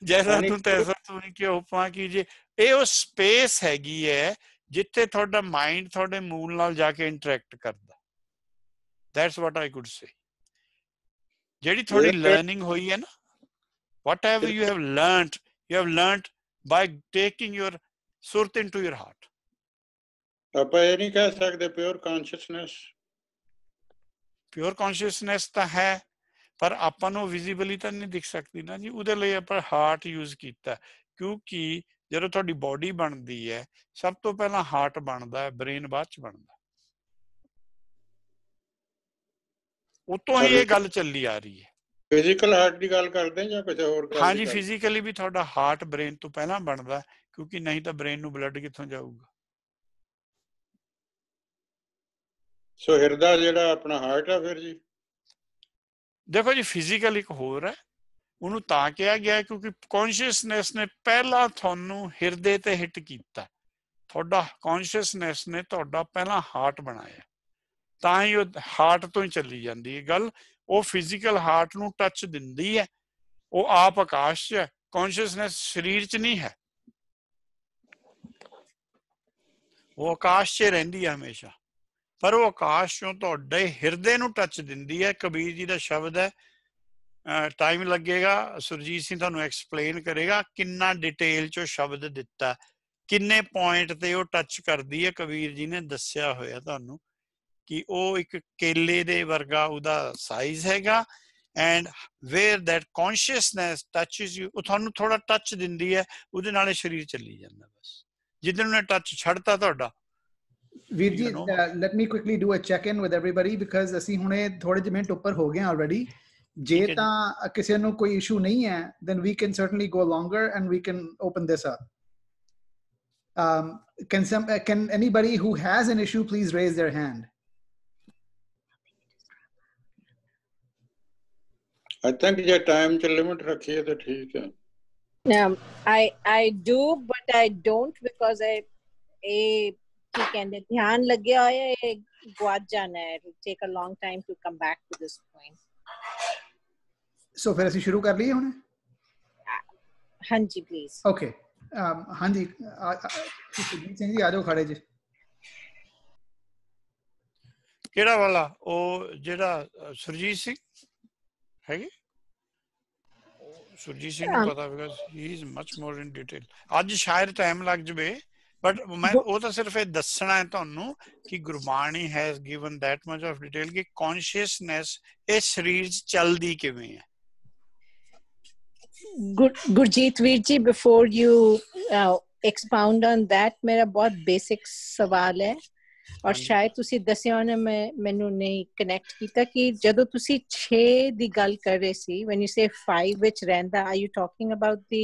ਜੈਸਾ ਤੂੰ ਤੈਸਾ ਤੂੰ ਕਿ ਉਪਮਾ ਕੀਜੇ ਇਹ ਉਹ ਸਪੇਸ ਹੈਗੀ ਹੈ ਜਿੱਥੇ ਤੁਹਾਡਾ ਮਾਈਂਡ ਤੁਹਾਡੇ ਮੂਲ ਨਾਲ ਜਾ ਕੇ ਇੰਟਰੈਕਟ ਕਰਦਾ that's what I could say ਜਿਹੜੀ ਤੁਹਾਡੀ ਲਰਨਿੰਗ ਹੋਈ ਹੈ ਨਾ whatever you have learned you have learned by taking your surat into your heart ਆਪਾਂ ਇਹ ਨਹੀਂ ਕਹਿ ਸਕਦੇ ਪਿਓਰ ਕੌਨਸ਼ੀਅਸਨੈਸ ਪਿਓਰ ਕੌਨਸ਼ੀਅਸਨੈਸ ਤਾਂ ਹੈ ਪਰ ਆਪਾਂ ਨੂੰ ਵਿਜ਼ੀਬਲੀ ਤਾਂ ਨਹੀਂ ਦਿਖ ਸਕਦੀ ਨਾ ਜੀ। ਉਹਦੇ ਲਈ ਆਪਾਂ ਹਾਰਟ ਯੂਜ਼ ਕੀਤਾ ਕਿਉਂਕਿ ਜਦੋਂ ਤੁਹਾਡੀ ਬਾਡੀ ਬਣਦੀ ਹੈ ਸਭ ਤੋਂ ਪਹਿਲਾਂ ਹਾਰਟ ਬਣਦਾ ਹੈ ਬ੍ਰੇਨ ਬਾਅਦ ਚ ਬਣਦਾ ਉਤੋਂ ਹੀ ਇਹ ਗੱਲ ਚੱਲੀ ਆ ਰਹੀ ਹੈ। ਫਿਜ਼ੀਕਲ ਹਾਰਟ ਦੀ ਗੱਲ ਕਰਦੇ ਜਾਂ ਕਿਸੇ ਹੋਰ ਗੱਲ ਹਾਂਜੀ? ਫਿਜ਼ੀਕਲੀ ਵੀ ਤੁਹਾਡਾ ਹਾਰਟ ਬ੍ਰੇਨ ਤੋਂ ਪਹਿਲਾਂ ਬਣਦਾ ਕਿਉਂਕਿ ਨਹੀਂ ਤਾਂ ਬ੍ਰੇਨ ਨੂੰ ਬਲੱਡ ਕਿੱਥੋਂ ਜਾਊਗਾ? ਸੋ ਹਿਰਦਾ ਜਿਹੜਾ ਆਪਣਾ ਹਾਰਟ ਆ ਫਿਰ ਜੀ? ਦੇਖੋ ਜੀ ਫਿਜ਼ੀਕਲ ਇੱਕ ਹੋਰ ਹੈ। ਉਹਨੂੰ ਤਾਂ ਕਿਹਾ ਗਿਆ ਕਿਉਂਕਿ ਕੌਨਸ਼ੀਅਸਨੈਸ ਨੇ ਪਹਿਲਾਂ ਤੁਹਾਨੂੰ ਹਿਰਦੇ ਤੇ ਹਿੱਟ ਕੀਤਾ। ਤੁਹਾਡਾ ਕੌਨਸ਼ੀਅਸਨੈਸ ਨੇ ਤੁਹਾਡਾ ਪਹਿਲਾਂ ਹਾਰਟ ਬਣਾਇਆ। ਤਾਂ ਹੀ ਉਹ ਹਾਰਟ ਤੋਂ ਹੀ ਚੱਲੀ ਜਾਂਦੀ ਹੈ ਗੱਲ। ਉਹ ਫਿਜ਼ੀਕਲ ਹਾਰਟ ਨੂੰ ਟੱਚ ਦਿੰਦੀ ਹੈ। ਉਹ ਆਪ ਆਕਾਸ਼ 'ਚ ਹੈ। ਕੌਨਸ਼ੀਅਸਨੈਸ ਸਰੀਰ 'ਚ ਨਹੀਂ ਹੈ। ਉਹ ਆਕਾਸ਼ 'ਚ ਰਹਿੰਦੀ ਹੈ ਹਮੇਸ਼ਾ। ਪਰ ਉਹ ਆਕਾਸ਼ ਚੋਂ ਤੁਹਾਡੇ ਹਿਰਦੇ ਨੂੰ ਟੱਚ ਦਿੰਦੀ ਹੈ। ਕਬੀਰ ਜੀ ਦਾ ਸ਼ਬਦ ਹੈ। ਟਾਈਮ ਲੱਗੇਗਾ। ਸੁਰਜੀਤ ਸਿੰਘ ਤੁਹਾਨੂੰ ਐਕਸਪਲੇਨ ਕਰੇਗਾ ਕਿੰਨਾ ਡਿਟੇਲ ਚੋਂ ਸ਼ਬਦ ਦਿੱਤਾ ਕਿੰਨੇ ਪੁਆਇੰਟ ਤੇ ਉਹ ਟੱਚ ਕਰਦੀ ਹੈ। ਕਬੀਰ ਜੀ ਨੇ ਦੱਸਿਆ ਹੋਇਆ ਤੁਹਾਨੂੰ ਕਿ ਉਹ ਇੱਕ ਕੇਲੇ ਦੇ ਵਰਗਾ ਉਹਦਾ ਸਾਈਜ਼ ਹੈਗਾ and where that consciousness touches you ਉਹ ਤੁਹਾਨੂੰ ਥੋੜਾ ਟੱਚ ਦਿੰਦੀ ਹੈ। ਉਹਦੇ ਨਾਲ ਇਹ ਸਰੀਰ ਚੱਲੀ ਜਾਂਦਾ ਬਸ। ਜਿੱਦਣ ਉਹਨੇ ਟੱਚ ਛੱਡਤਾ ਤੁਹਾਡਾ Veer uh, let me quickly do a check-in with everybody because I see ਥੋੜੇ ਜਿਹੇ ਮਿੰਟ ਉੱਪਰ ਹੋ ਗਏ ਆ ਆਲਰੇਡੀ ਜੇ ਤਾਂ ਕਿਸੇ ਨੂੰ ਕੋਈ ਇਸ਼ੂ ਨਹੀਂ then we can certainly go longer and we can open this up um, can some uh, can anybody who has an issue please raise their hand? I think ਜੇ time ਚ limit ਰੱਖੀਏ ਤਾਂ ਠੀਕ ਹੈ Um, I I do, but I don't because I a ਕੀ ਕਹਿੰਦੇ ਧਿਆਨ ਲੱਗਿਆ ਹੋਇਆ ਹੈ ਇਹ ਗਵਾਚ ਜਾਣਾ ਹੈ it will take a long time to come back to this point. So ਫਿਰ ਅਸੀਂ ਸ਼ੁਰੂ ਕਰ ਲਈਏ ਹੁਣ ਹਾਂਜੀ please. ਓਕੇ um, ਹਾਂਜੀ ਆ- ਆ- ਸੁਖਜੀਤ ਸਿੰਘ ਜੀ ਆ ਜਾਓ ਖੜੇ ਜੀ ਕਿਹੜਾ ਵਾਲਾ ਉਹ ਜਿਹੜਾ ਅ, ਸੁਰਜੀਤ ਸਿੰਘ ਹੈਗੇ ਉਹ ਸੁਰਜੀਤ ਸਿੰਘ ਨੂੰ ਹਾਂ। ਪਤਾ because he is much more in detail ਅੱਜ ਸ਼ਾਇਦ ਟਾਈਮ ਲੱਗ ਜਵੇ ਬਟ ਮੈਂ ਉਹ ਤਾਂ ਸਿਰਫ ਇਹ ਦੱਸਣਾ ਹੈ ਤੁਹਾਨੂੰ ਕਿ Gurbani has given that much of detail ਕਿ consciousness ਇਹ ਸਰੀਰ 'ਚ ਚੱਲਦੀ ਕਿਵੇਂ ਹੈ Veer ji, before you uh, expound on that, ਮੇਰਾ ਬਹੁਤ basic ਸਵਾਲ ਹੈ ਔਰ। ਸ਼ਾਇਦ ਤੁਸੀਂ ਦੱਸਿਆ ਹੋਣਾ ਮੈਂ ਮੈਨੂੰ ਨਹੀਂ ਕਨੈਕਟ ਕੀਤਾ ਕਿ ਜਦੋਂ ਤੁਸੀਂ 6 ਦੀ ਗੱਲ ਕਰ ਰਹੇ ਸੀ when you say 5 ਵਿੱਚ ਰਹਿੰਦਾ are you talking about the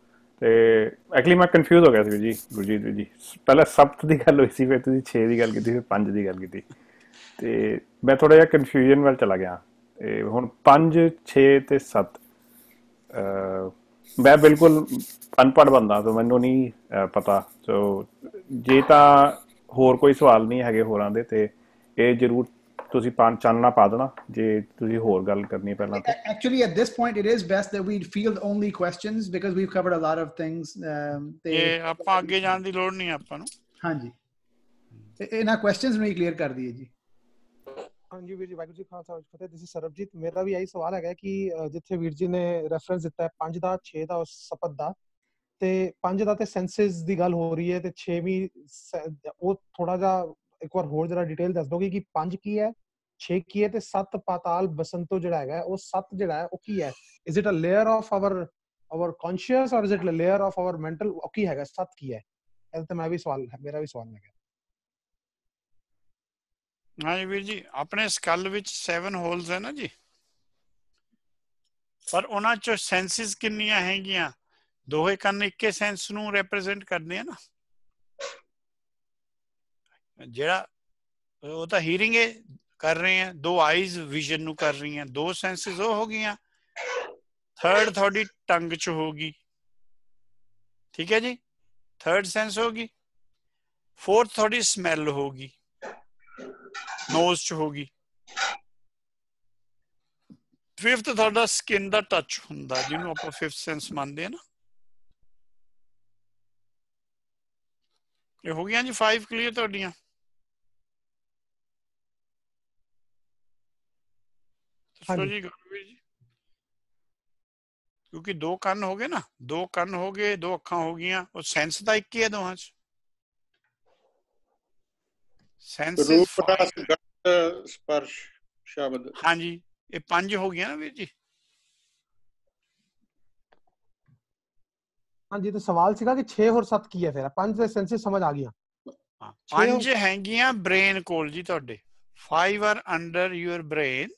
ਤੇ ਐਕਚੁਅਲੀ ਮੈਂ ਕਨਫਿਊਜ਼ ਹੋ ਗਿਆ ਸੀ ਜੀ, ਗੁਰਜੀਤ ਜੀ। ਪਹਿਲਾਂ ਸੱਤ ਦੀ ਗੱਲ ਹੋਈ ਸੀ, ਫਿਰ ਤੁਸੀਂ 6 ਦੀ ਗੱਲ ਕੀਤੀ, ਫਿਰ 5 ਦੀ ਗੱਲ ਕੀਤੀ। ਤੇ ਮੈਂ ਥੋੜਾ ਜਿਹਾ ਕਨਫਿਊਜ਼ਨ ਵੱਲ ਚਲਾ ਗਿਆ। ਤੇ ਹੁਣ 5 6 ਤੇ 7 ਮੈਂ ਬਿਲਕੁਲ ਅਨਪੜ੍ਹ ਬੰਦਾ ਤਾਂ ਮੈਨੂੰ ਨਹੀਂ ਪਤਾ। ਸੋ ਜੇ ਤਾਂ ਹੋਰ ਕੋਈ ਸਵਾਲ ਨਹੀਂ ਹੈਗੇ ਹੋਰਾਂ ਦੇ, ਤੇ ਇਹ ਜ਼ਰੂਰ ਤੁਸੀਂ ਪਾਣ ਚਾਨਣਾ ਪਾ ਦੇਣਾ ਜੇ ਤੁਸੀਂ ਹੋਰ ਗੱਲ ਕਰਨੀ ਪਹਿਲਾਂ ਤੇ। Actually, at this point, it is best that we field only questions because we've covered a lot of things. Um, ਤੇ ਇਹ ਆਪਾਂ ਅੱਗੇ ਜਾਣ ਦੀ ਲੋੜ ਨਹੀਂ ਆਪਾਂ ਨੂੰ। ਹਾਂਜੀ। ਇਹ- ਇਹਨਾਂ questions ਨੂੰ ਹੀ clear ਕਰ ਦਈਏ ਜੀ। ਹਾਂਜੀ ਵੀਰ ਜੀ ਵਾਹਿਗੁਰੂ ਜੀ ਖਾਲਸਾ ਵਾਹਿਗੁਰੂ ਫਤਿਹ। ਦਿਸ ਇਜ਼ ਸਰਬਜੀਤ ਮੇਰਾ ਵੀ ਇਹੀ ਸਵਾਲ ਹੈਗਾ ਕਿ ਜਿੱਥੇ ਵੀਰ ਜੀ ਨੇ ਰੈਫਰੈਂਸ ਦਿੱਤਾ ਹੈ 5 ਦਾ 6 ਦਾ ਉਸ ਸਪਤ ਦਾ। ਤੇ 5 ਦਾ ਤੇ ਸੈਂਸਸ ਦੀ ਗੱਲ ਹੋ ਰਹੀ ਹੈ ਤੇ 6ਵੀਂ ਉਹ ਥੋੜਾ ਜਿਹਾ ਇੱਕ ਵਾਰ ਹੋਰ ਜਰਾ ਡਿਟੇਲ ਦੱਸ ਦੋਗੇ ਕਿ 5 ਕੀ ਹੈ? 6 ਕੀ ਹੈ ਤੇ 7 ਪਾਤਾਲ ਬਸੰਤੋ ਜਿਹੜਾ ਹੈਗਾ ਉਹ 7 ਜਿਹੜਾ ਹੈ, ਉਹ ਕੀ ਹੈ? Is it a layer of our our conscious or is it a layer of our mental ਉਹ ਕੀ ਹੈਗਾ 7 ਕੀ ਹੈ? ਇਹ ਤਾਂ ਮੈਂ ਵੀ ਸਵਾਲ, ਮੇਰਾ ਵੀ ਸਵਾਲ ਹੈਗਾ। ਹਾਂਜੀ ਵੀਰ ਜੀ, ਆਪਣੇ ਸਕਲ ਵਿੱਚ 7 ਹੋਲਸ ਹੈ ਨਾ ਜੀ? ਪਰ ਉਹਨਾਂ ਚੋਂ ਸੈਂਸਿਸ ਕਿੰਨੀਆਂ ਹੈਗੀਆਂ? ਦੋਹੇ ਕੰਨ ਇੱਕੇ ਸੈਂਸ ਨੂੰ ਰਿਪਰੈਜ਼ੈਂਟ ਕਰਦੇ ਆ ਨਾ। ਜਿਹੜਾ, ਉਹ ਤਾਂ ਹੀਰਿੰਗ ਕਰ ਰਹੇ ਆ, ਦੋ ਆਈਜ਼ ਵਿਜ਼ਨ ਨੂੰ ਕਰ ਰਹੀਆਂ, ਦੋ ਸੈਂਸਿਸ ਉਹ ਹੋ ਗਈਆਂ। ਥਰਡ ਤੁਹਾਡੀ ਟੰਗ ਚ ਹੋਗੀ ਠੀਕ ਹੈ ਜੀ? ਥਰਡ ਸੈਂਸ ਹੋਗੀ ਫੋਰਥ ਤੁਹਾਡੀ ਸਮੈਲ ਹੋਗੀ ਨੋਜ਼ ਚ ਹੋਗੀ ਫਿਫਥ ਤੁਹਾਡਾ ਸਕਿਨ ਦਾ ਟੱਚ ਹੁੰਦਾ, ਜਿਹਨੂੰ ਆਪਾਂ ਫਿਫਥ ਸੈਂਸ ਮੰਨਦੇ ਆ ਨਾ। ਇਹ ਹੋ ਗਈਆਂ ਜੀ 5 ਕਲੀਅਰ ਤੁਹਾਡੀਆਂ। ਦੱਸੋ ਹਾਂਜੀ। ਜੀ ਗੁਰਵੀਰ ਜੀ ਕਿਉਂਕਿ ਦੋ ਕੰਨ ਹੋ ਗਏ ਨਾ ਦੋ ਕੰਨ ਹੋ ਗਏ ਦੋ ਅੱਖਾਂ ਹੋ ਗਈਆਂ ਉਹ ਸੈਂਸ ਤਾਂ ਇੱਕ ਹੀ ਹੈ ਦੋਹਾਂ ਚ ਸੈਂਸ ਰੂਪ ਰਸ ਗੰਧ ਸਪਰਸ਼ ਸ਼ਬਦ ਹਾਂਜੀ ਇਹ ਪੰਜ ਹੋ ਗਈਆਂ ਨਾ ਵੀਰ ਜੀ ਹਾਂਜੀ ਤੇ ਸਵਾਲ ਸੀਗਾ ਕਿ 6 ਹੋਰ 7 ਕੀ ਹੈ ਫਿਰ 5 ਦੇ ਸੈਂਸਸ ਸਮਝ ਆ ਗਈਆਂ ਹਾਂ, ਛੇ ਪੰਜ ਹੈਗੀਆਂ ਬ੍ਰੇਨ ਕੋਲ ਜੀ ਤੁਹਾਡੇ five are under your brain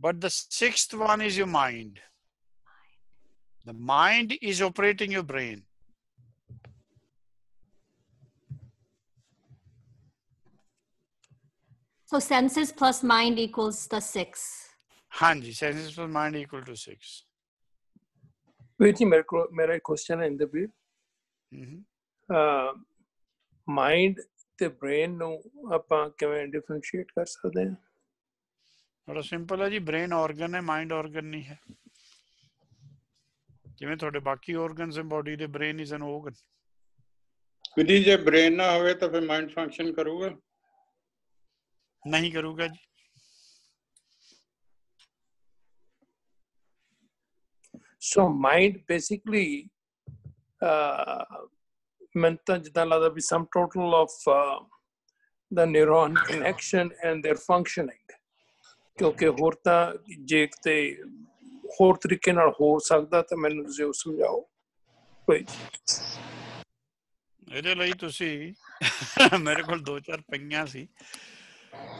but the sixth one is your mind the mind is operating your brain So senses plus mind equals the six. ਹਾਂਜੀ senses plus mind equal to 6 ਵੀਰ ਜੀ ਮੇਰੇ ਕੋਲ ਮੇਰਾ ਇੱਕ ਕੁਐਸਚਨ ਹੈ ਇੰਦਰਵੀਰ ਹਮ ਮਾਈਂਡ ਤੇ ਬ੍ਰੇਨ ਨੂੰ ਆਪਾਂ ਕਿਵੇਂ ਡਿਫਰੈਂਸ਼ੀਏਟ ਕਰ ਸਕਦੇ ਹਾਂ ਬੜਾ ਸਿੰਪਲ ਹੈ ਜੀ ਬ੍ਰੇਨ ਆਰਗਨ ਹੈ ਮਾਈਂਡ ਆਰਗਨ ਨਹੀਂ ਹੈ। ਜਿਵੇਂ ਤੁਹਾਡੇ ਬਾਕੀ ਆਰਗਨਸ ਹੈ ਬਾਡੀ ਦੇ ਬ੍ਰੇਨ ਇਜ਼ ਐਨ ਆਰਗਨ ਵਿਧੀ ਜੇ ਬ੍ਰੇਨ ਨਾ ਹੋਵੇ ਤਾਂ ਫਿਰ ਮਾਈਂਡ ਫੰਕਸ਼ਨ ਕਰੂਗਾ? ਨਹੀਂ ਕਰੂਗਾ ਜੀ। ਸੋ ਮਾਈਂਡ ਬੇਸਿਕਲੀ ਮੈਂ ਤਾਂ ਜਿੱਦਾਂ ਲੱਗਦਾ ਵੀ sum total of the neuron connection and their functioning ਕਿਉਂਕਿ ਹੋਰ ਤਾਂ ਜੇ ਕਿਤੇ ਹੋਰ ਤਰੀਕੇ ਨਾਲ ਹੋ ਸਕਦਾ ਤਾਂ ਮੈਨੂੰ ਤੁਸੀਂ ਸਮਝਾਓ। ਕੋਈ ਇਹਦੇ ਲਈ ਤੁਸੀਂ ਮੇਰੇ ਕੋਲ ਦੋ ਚਾਰ ਪਈਆਂ ਸੀ।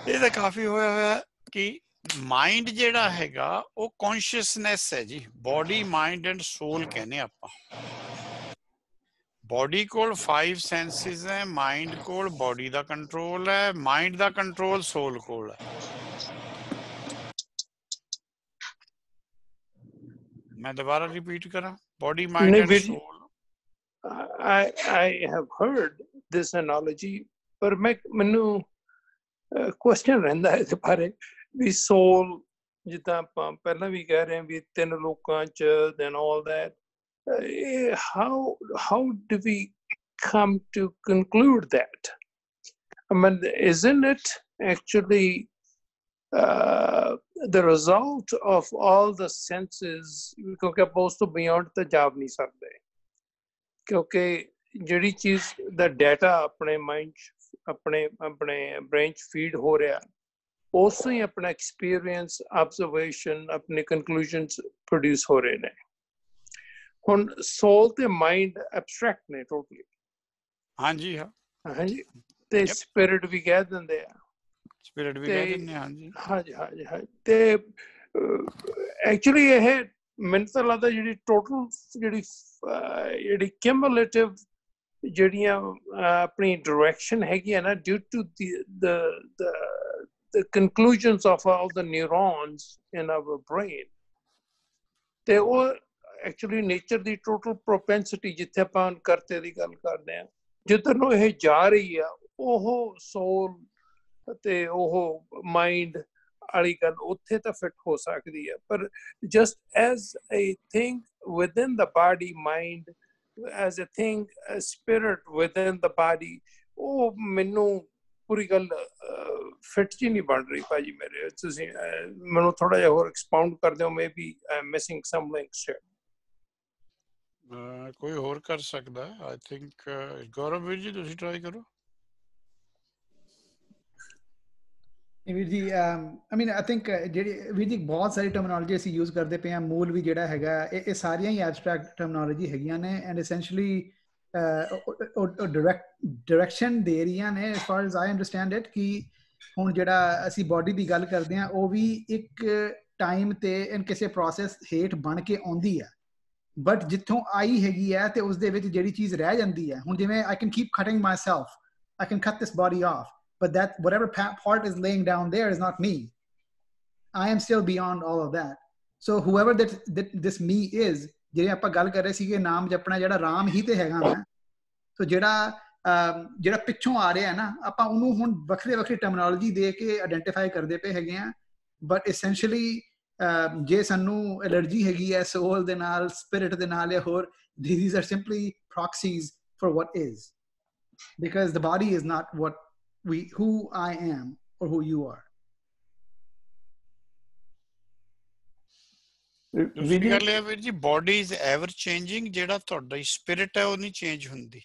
ਇਹ ਤਾਂ ਕਾਫੀ ਹੋਇਆ ਹੋਇਆ ਕਿ ਮਾਈਂਡ ਜਿਹੜਾ ਹੈਗਾ, ਉਹ ਕੌਨਸ਼ੀਅਸਨੈਸ ਹੈ ਜੀ। ਬਾਡੀ ਮਾਈਂਡ ਐਂਡ ਸੋਲ ਕਹਿੰਦੇ ਆਪਾਂ। ਬਾਡੀ ਕੋਲ 5 ਸੈਂਸਿਸ ਹੈ ਮਾਈਂਡ ਕੋਲ ਬਾਡੀ ਦਾ ਕੰਟਰੋਲ ਹੈ ਮਾਈਂਡ ਦਾ ਕੰਟਰੋਲ ਸੋਲ ਕੋਲ ਹੈ। ਮੈਂ ਦੁਬਾਰਾ ਰਿਪੀਟ ਕਰਾਂ ਬਾਡੀ ਮਾਈਂਡ ਨਹੀਂ ਐਂਡ ਵੀਰ ਜੀ soul I I have heard this analogy ਪਰ ਮੈਂ ਮੈਨੂੰ ਕੁਐਸਚਨ ਰਹਿੰਦਾ ਹੈ ਇਹਦੇ ਬਾਰੇ ਵੀ ਸੋਲ ਜਿੱਦਾਂ ਆਪਾਂ ਪਹਿਲਾਂ ਵੀ ਕਹਿ ਰਹੇ ਹਾਂ ਵੀ ਤਿੰਨ ਲੋਕਾਂ ਚ all that uh, how how do we come to conclude that I mean isn't it actually uh, the result of all the senses ਕਿਉਂਕਿ ਉਸ ਤੋਂ beyond ਤਾਂ ਜਾ ਨਹੀਂ ਸਕਦੇ ਕਿਉਂਕਿ ਜਿਹੜੀ ਚੀਜ਼ ਦਾ ਡਾਟਾ ਆਪਣੇ ਮਾਈਂਡ ਆਪਣੇ ਆਪਣੇ ਬ੍ਰੇਨ ਚ ਫੀਡ ਹੋ ਰਿਹਾ ਉਸ ਤੋਂ ਹੀ ਆਪਣਾ ਐਕਸਪੀਰੀਅੰਸ ਆਬਜ਼ਰਵੇਸ਼ਨ ਆਪਣੇ ਕਨਕਲੂਜਨਸ ਪ੍ਰੋਡਿਊਸ ਹੋ ਰਹੇ ਨੇ ਹੁਣ ਸੋਲ ਤੇ ਮਾਈਂਡ ਐਬਸਟ੍ਰੈਕਟ ਨੇ ਟੋਟਲੀ ਹਾਂਜੀ ਹਾਂ ਹਾਂਜੀ ਤੇ. ਸਪਿਰਿਟ ਵੀ ਕਹਿ ਦਿੰਦੇ ਆ ਸਪਿਰਿਟ ਵੀ ਕਹਿ ਦਿੰਦੇ ਹਾਂ, ਹਾਂਜੀ। ਹਾਂਜੀ ਹਾਂਜੀ ਤੇ ਐਕਚੁਅਲੀ ਇਹ ਮੈਨੂੰ ਤਾਂ ਲੱਗਦਾ ਜਿਹੜੀ ਟੋਟਲ ਜਿਹੜੀ ਜਿਹੜੀ ਕਿਮੂਲੇਟਿਵ ਜਿਹੜੀਆਂ ਆਪਣੀ ਡਾਇਰੈਕਸ਼ਨ ਹੈਗੀ ਹੈ ਨਾ due to the the the conclusions of all the neurons in our brain ਤੇ ਉਹ ਐਕਚੁਅਲੀ ਨੇਚਰ ਦੀ ਟੋਟਲ ਪ੍ਰੋਪੈਂਸਿਟੀ ਜਿੱਥੇ ਆਪਾਂ ਕਰਤੇ ਦੀ ਗੱਲ ਕਰਦੇ ਆ ਜਿੱਧਰ ਨੂੰ ਇਹ ਜਾ ਰਹੀ ਆ ਉਹ ਸੋਲ ਤੇ ਉਹ ਮਾਈਂਡ ਵਾਲੀ ਗੱਲ ਉੱਥੇ ਤਾਂ ਫਿੱਟ ਹੋ ਸਕਦੀ ਹੈ। ਪਰ just as a thing within the body mind as a thing a spirit within the body ਉਹ ਮੈਨੂੰ ਪੂਰੀ ਗੱਲ ਫਿੱਟ ਜੀ ਨਹੀਂ ਬਣ ਰਹੀ ਭਾਜੀ ਮੇਰੇ। ਤੁਸੀਂ ਅਹ, ਮੈਨੂੰ ਥੋੜਾ ਜਿਹਾ ਹੋਰ ਐਕਸਪਾਉਂਡ ਕਰ ਦਿਓ maybe I am missing some links here ਅਹ ਕੋਈ ਹੋਰ ਕਰ ਸਕਦਾ? ਆਈ ਥਿੰਕ ਗੌਰਵ ਵੀਰ ਜੀ ਤੁਸੀਂ ਟਰਾਈ ਕਰੋ। ਵੀਰ ਜੀ ਆਈ ਮੀਨ ਆਈ ਥਿੰਕ ਜਿਹੜੀ ਵੀਰ ਜੀ ਬਹੁਤ ਸਾਰੀ ਟਰਮੀਨੋਲੋਜੀ ਅਸੀਂ ਯੂਜ਼ ਕਰਦੇ ਪਏ ਹਾਂ, ਮੂਲ ਵੀ ਜਿਹੜਾ ਹੈਗਾ, ਇਹ ਸਾਰੀਆਂ ਹੀ ਐਬਸਟ੍ਰੈਕਟ ਟਰਮੀਨੋਲੋਜੀ ਹੈਗੀਆਂ ਨੇ ਐਂਡ ਐਸੈਂਸ਼ੀਅਲੀ ਉਹ ਡਾਇਰੈਕਟ ਡਾਇਰੈਕਸ਼ਨ ਦੇ ਰਹੀਆਂ ਨੇ as far as I understand it ਕਿ ਹੁਣ ਜਿਹੜਾ ਅਸੀਂ ਬਾਡੀ ਦੀ ਗੱਲ ਕਰਦੇ ਹਾਂ, ਉਹ ਵੀ ਇੱਕ ਟਾਈਮ ਤੇ ਇਨ ਕਿਸੇ ਪ੍ਰੋਸੈਸ ਹੇਠ ਬਣ ਕੇ ਆਉਂਦੀ ਹੈ। ਬਟ ਜਿੱਥੋਂ ਆਈ ਹੈਗੀ ਹੈ ਤੇ ਉਸ ਦੇ ਵਿੱਚ ਜਿਹੜੀ ਚੀਜ਼ ਰਹਿ ਜਾਂਦੀ ਹੈ, ਹੁਣ ਜਿਵੇਂ I can keep cutting myself I can cut this body off but that whatever pa- part is laying down there is not me i am still beyond all of that so whoever that, that this me is ਜਿਹੜੇ ਆਪਾਂ ਗੱਲ ਕਰ ਰਹੇ ਸੀਗੇ ਨਾਮ ਜਪਣਾ ਜਿਹੜਾ ਰਾਮ ਹੀ ਤੇ ਹੈਗਾ ਮੈਂ ਸੋ ਜਿਹੜਾ ਅਮ, ਜਿਹੜਾ ਪਿੱਛੋਂ ਆ ਰਿਹਾ ਹੈ ਨਾ ਆਪਾਂ ਉਹਨੂੰ ਹੁਣ ਵੱਖਰੇ ਵੱਖਰੇ ਟਰਮੀਨੋਲੋਜੀ ਦੇ ਕੇ ਆਇਡੈਂਟੀਫਾਈ ਕਰਦੇ ਪਏ ਹੈਗੇ ਆ ਬਟ ਐਸੈਂਸ਼ੀਅਲੀ ਜੇ ਸਾਨੂੰ ਐਲਰਜੀ ਹੈਗੀ ਹੈ ਸੋਲ ਦੇ ਨਾਲ ਸਪਿਰਿਟ ਦੇ ਨਾਲ ਜਾਂ ਹੋਰ these are simply proxies for what is because the body is not what we who I am or who you are. ਦੂਸਰੀ ਗੱਲ ਇਹ ਹੈ ਵੀਰ ਜੀ ਬਾਡੀ ਇਜ਼ ਐਵਰ ਚੇਂਜਿੰਗ ਜਿਹੜਾ ਤੁਹਾਡਾ ਸਪਿਰਿਟ ਹੈ ਉਹ ਨਹੀਂ ਚੇਂਜ ਹੁੰਦੀ।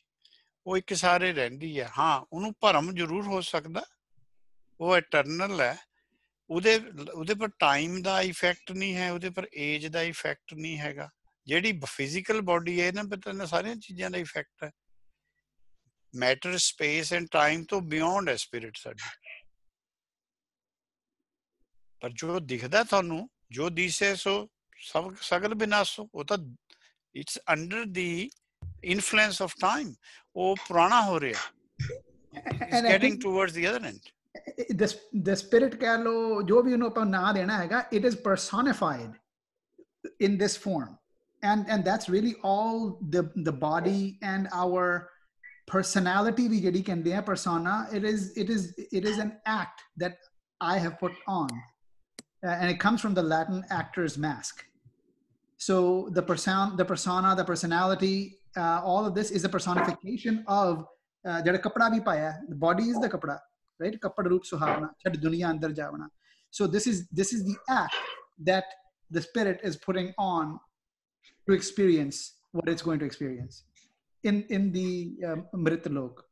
ਉਹ ਇੱਕ ਸਾਰੇ ਰਹਿੰਦੀ ਹੈ। ਹਾਂ ਉਹਨੂੰ ਭਰਮ ਜ਼ਰੂਰ ਹੋ ਸਕਦਾ। ਉਹ ਇਟਰਨਲ ਹੈ। ਉਹਦੇ ਉਹਦੇ ਪਰ ਟਾਈਮ ਦਾ ਇਫੈਕਟ ਨਹੀਂ ਹੈ ਉਹਦੇ ਪਰ ਏਜ ਦਾ ਇਫੈਕਟ ਨਹੀਂ ਹੈਗਾ। ਜਿਹੜੀ ਫਿਜ਼ੀਕਲ ਬਾਡੀ ਹੈ ਇਹਨਾਂ ਪਰ ਤਾਂ ਇਹਨਾਂ ਸਾਰੀਆਂ ਚੀਜ਼ਾਂ ਦਾ ਇਫੈਕਟ ਹੈ। ਮੈਟਰ ਸਪੇਸ ਐਂਡ ਟਾਈਮ ਤੋਂ ਬਿਯੋਂਡ ਹੈ ਸਪਿਰਿਟ ਸਾਡੀ। ਪਰ ਜੋ ਦਿਖਦਾ ਤੁਹਾਨੂੰ ਜੋ ਦਿਸੇ ਸੋ ਸਭ ਸਗਲ ਬਿਨਾਸੋ ਉਹ ਤਾਂ it's under the influence of time ਉਹ ਪੁਰਾਣਾ ਹੋ ਰਿਹਾ। It's getting towards the other end the, the spirit ਕਹਿ ਲੋ ਜੋ ਵੀ ਉਹਨੂੰ ਆਪਾਂ ਨਾਂ ਦੇਣਾ ਹੈਗਾ it is personified in this form and and that's really all the the body and our personality ਵੀ ਜਿਹੜੀ ਕਹਿੰਦੇ ਆ persona it is it is it is an act that I have put on Uh, and it comes from the Latin actor's mask. So the person, the persona, the personality, uh, all of this is a personification of uh, ਜਿਹੜਾ ਕੱਪੜਾ ਵੀ ਪਾਇਆ ਹੈ the body is the ਕੱਪੜਾ right ਕੱਪੜ ਰੂਪ ਸੁਹਾਵਣਾ ਛੱਡ ਦੁਨੀਆ ਅੰਦਰ ਜਾਵਣਾ so this is this is the act that the spirit is putting on to experience what it's going to experience In in the um, mrit lok.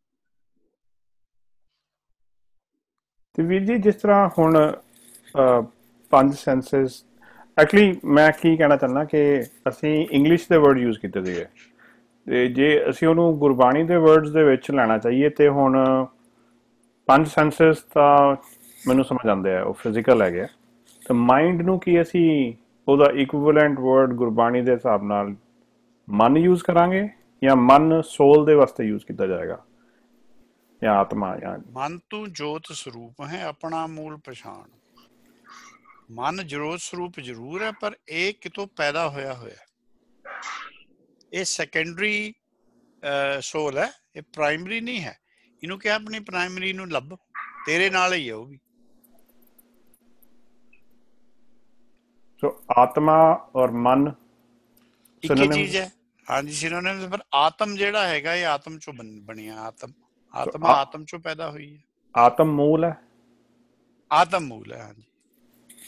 ਤੇ ਵੀਰ ਜੀ ਜਿਸ ਤਰ੍ਹਾਂ ਹੁਣ ਪੰਜ ਸੈਂਸਸ ਐਕਚੁਅਲੀ ਮੈਂ ਕੀ ਕਹਿਣਾ ਚਾਹੁੰਦਾ ਕਿ ਅਸੀਂ ਇੰਗਲਿਸ਼ ਦੇ ਵਰਡ ਯੂਜ਼ ਕੀਤੇ ਸੀਗੇ। ਤੇ ਜੇ ਅਸੀਂ ਉਹਨੂੰ ਗੁਰਬਾਣੀ ਦੇ ਵਰਡਸ ਦੇ ਵਿੱਚ ਲੈਣਾ ਚਾਹੀਏ ਤੇ ਹੁਣ ਪੰਜ ਸੈਂਸਸ ਤਾਂ ਮੈਨੂੰ ਸਮਝ ਆਉਂਦੇ ਆ ਉਹ ਫਿਜ਼ੀਕਲ ਹੈਗੇ ਆ। ਤੇ ਮਾਈਂਡ ਨੂੰ ਕੀ ਅਸੀਂ ਉਹਦਾ ਇਕੁਇਵਲੈਂਟ ਵਰਡ ਗੁਰਬਾਣੀ ਦੇ ਹਿਸਾਬ ਨਾਲ ਮਨ ਯੂਜ਼ ਕਰਾਂਗੇ? ਜਾਂ ਮਨ ਸੋਲ ਦੇ ਵਾਸਤੇ ਯੂਜ਼ ਕੀਤਾ ਜਾਏਗਾ। ਜਾਂ ਆਤਮਾ ਜਾਂ ਮਨ ਤੂੰ ਜੋਤ ਸਰੂਪ ਹੈ ਆਪਣਾ ਮੂਲ ਪਛਾਣ। ਮਨ ਜਰੂਰ ਸਰੂਪ ਜ਼ਰੂਰ ਹੈ ਪਰ ਇਹ ਕਿਤੋਂ ਪੈਦਾ ਹੋਇਆ ਹੋਇਆ। ਇਹ ਸੈਕੰਡਰੀ ਸੋਲ ਹੈ ਇਹ ਪ੍ਰਾਇਮਰੀ ਨਹੀਂ ਹੈ। ਇਹਨੂੰ ਕਿਹਾ ਆਪਣੀ ਪ੍ਰਾਇਮਰੀ ਨੂੰ ਲੱਭ। ਤੇਰੇ ਨਾਲ ਹੀ ਹੈ ਉਹ ਵੀ। ਸੋ ਆਤਮਾ ਔਰ ਮਨ ਇੱਕ? ਚੀਜ਼ ਹੈ। ਹਾਂਜੀ ਸਿਨੋਨਿਮਸ ਪਰ ਆਤਮ ਜਿਹੜਾ ਹੈਗਾ ਇਹ ਆਤਮ ਚੋਂ ਬਣ- ਬਣਿਆ ਆਤਮ। ਆਤਮਾ ਆਤਮ ਚੋਂ ਪੈਦਾ ਹੋਈ ਹੈ। ਆਤਮ ਮੂਲ ਹੈ? ਆਤਮ ਮੂਲ ਹੈ ਹਾਂਜੀ।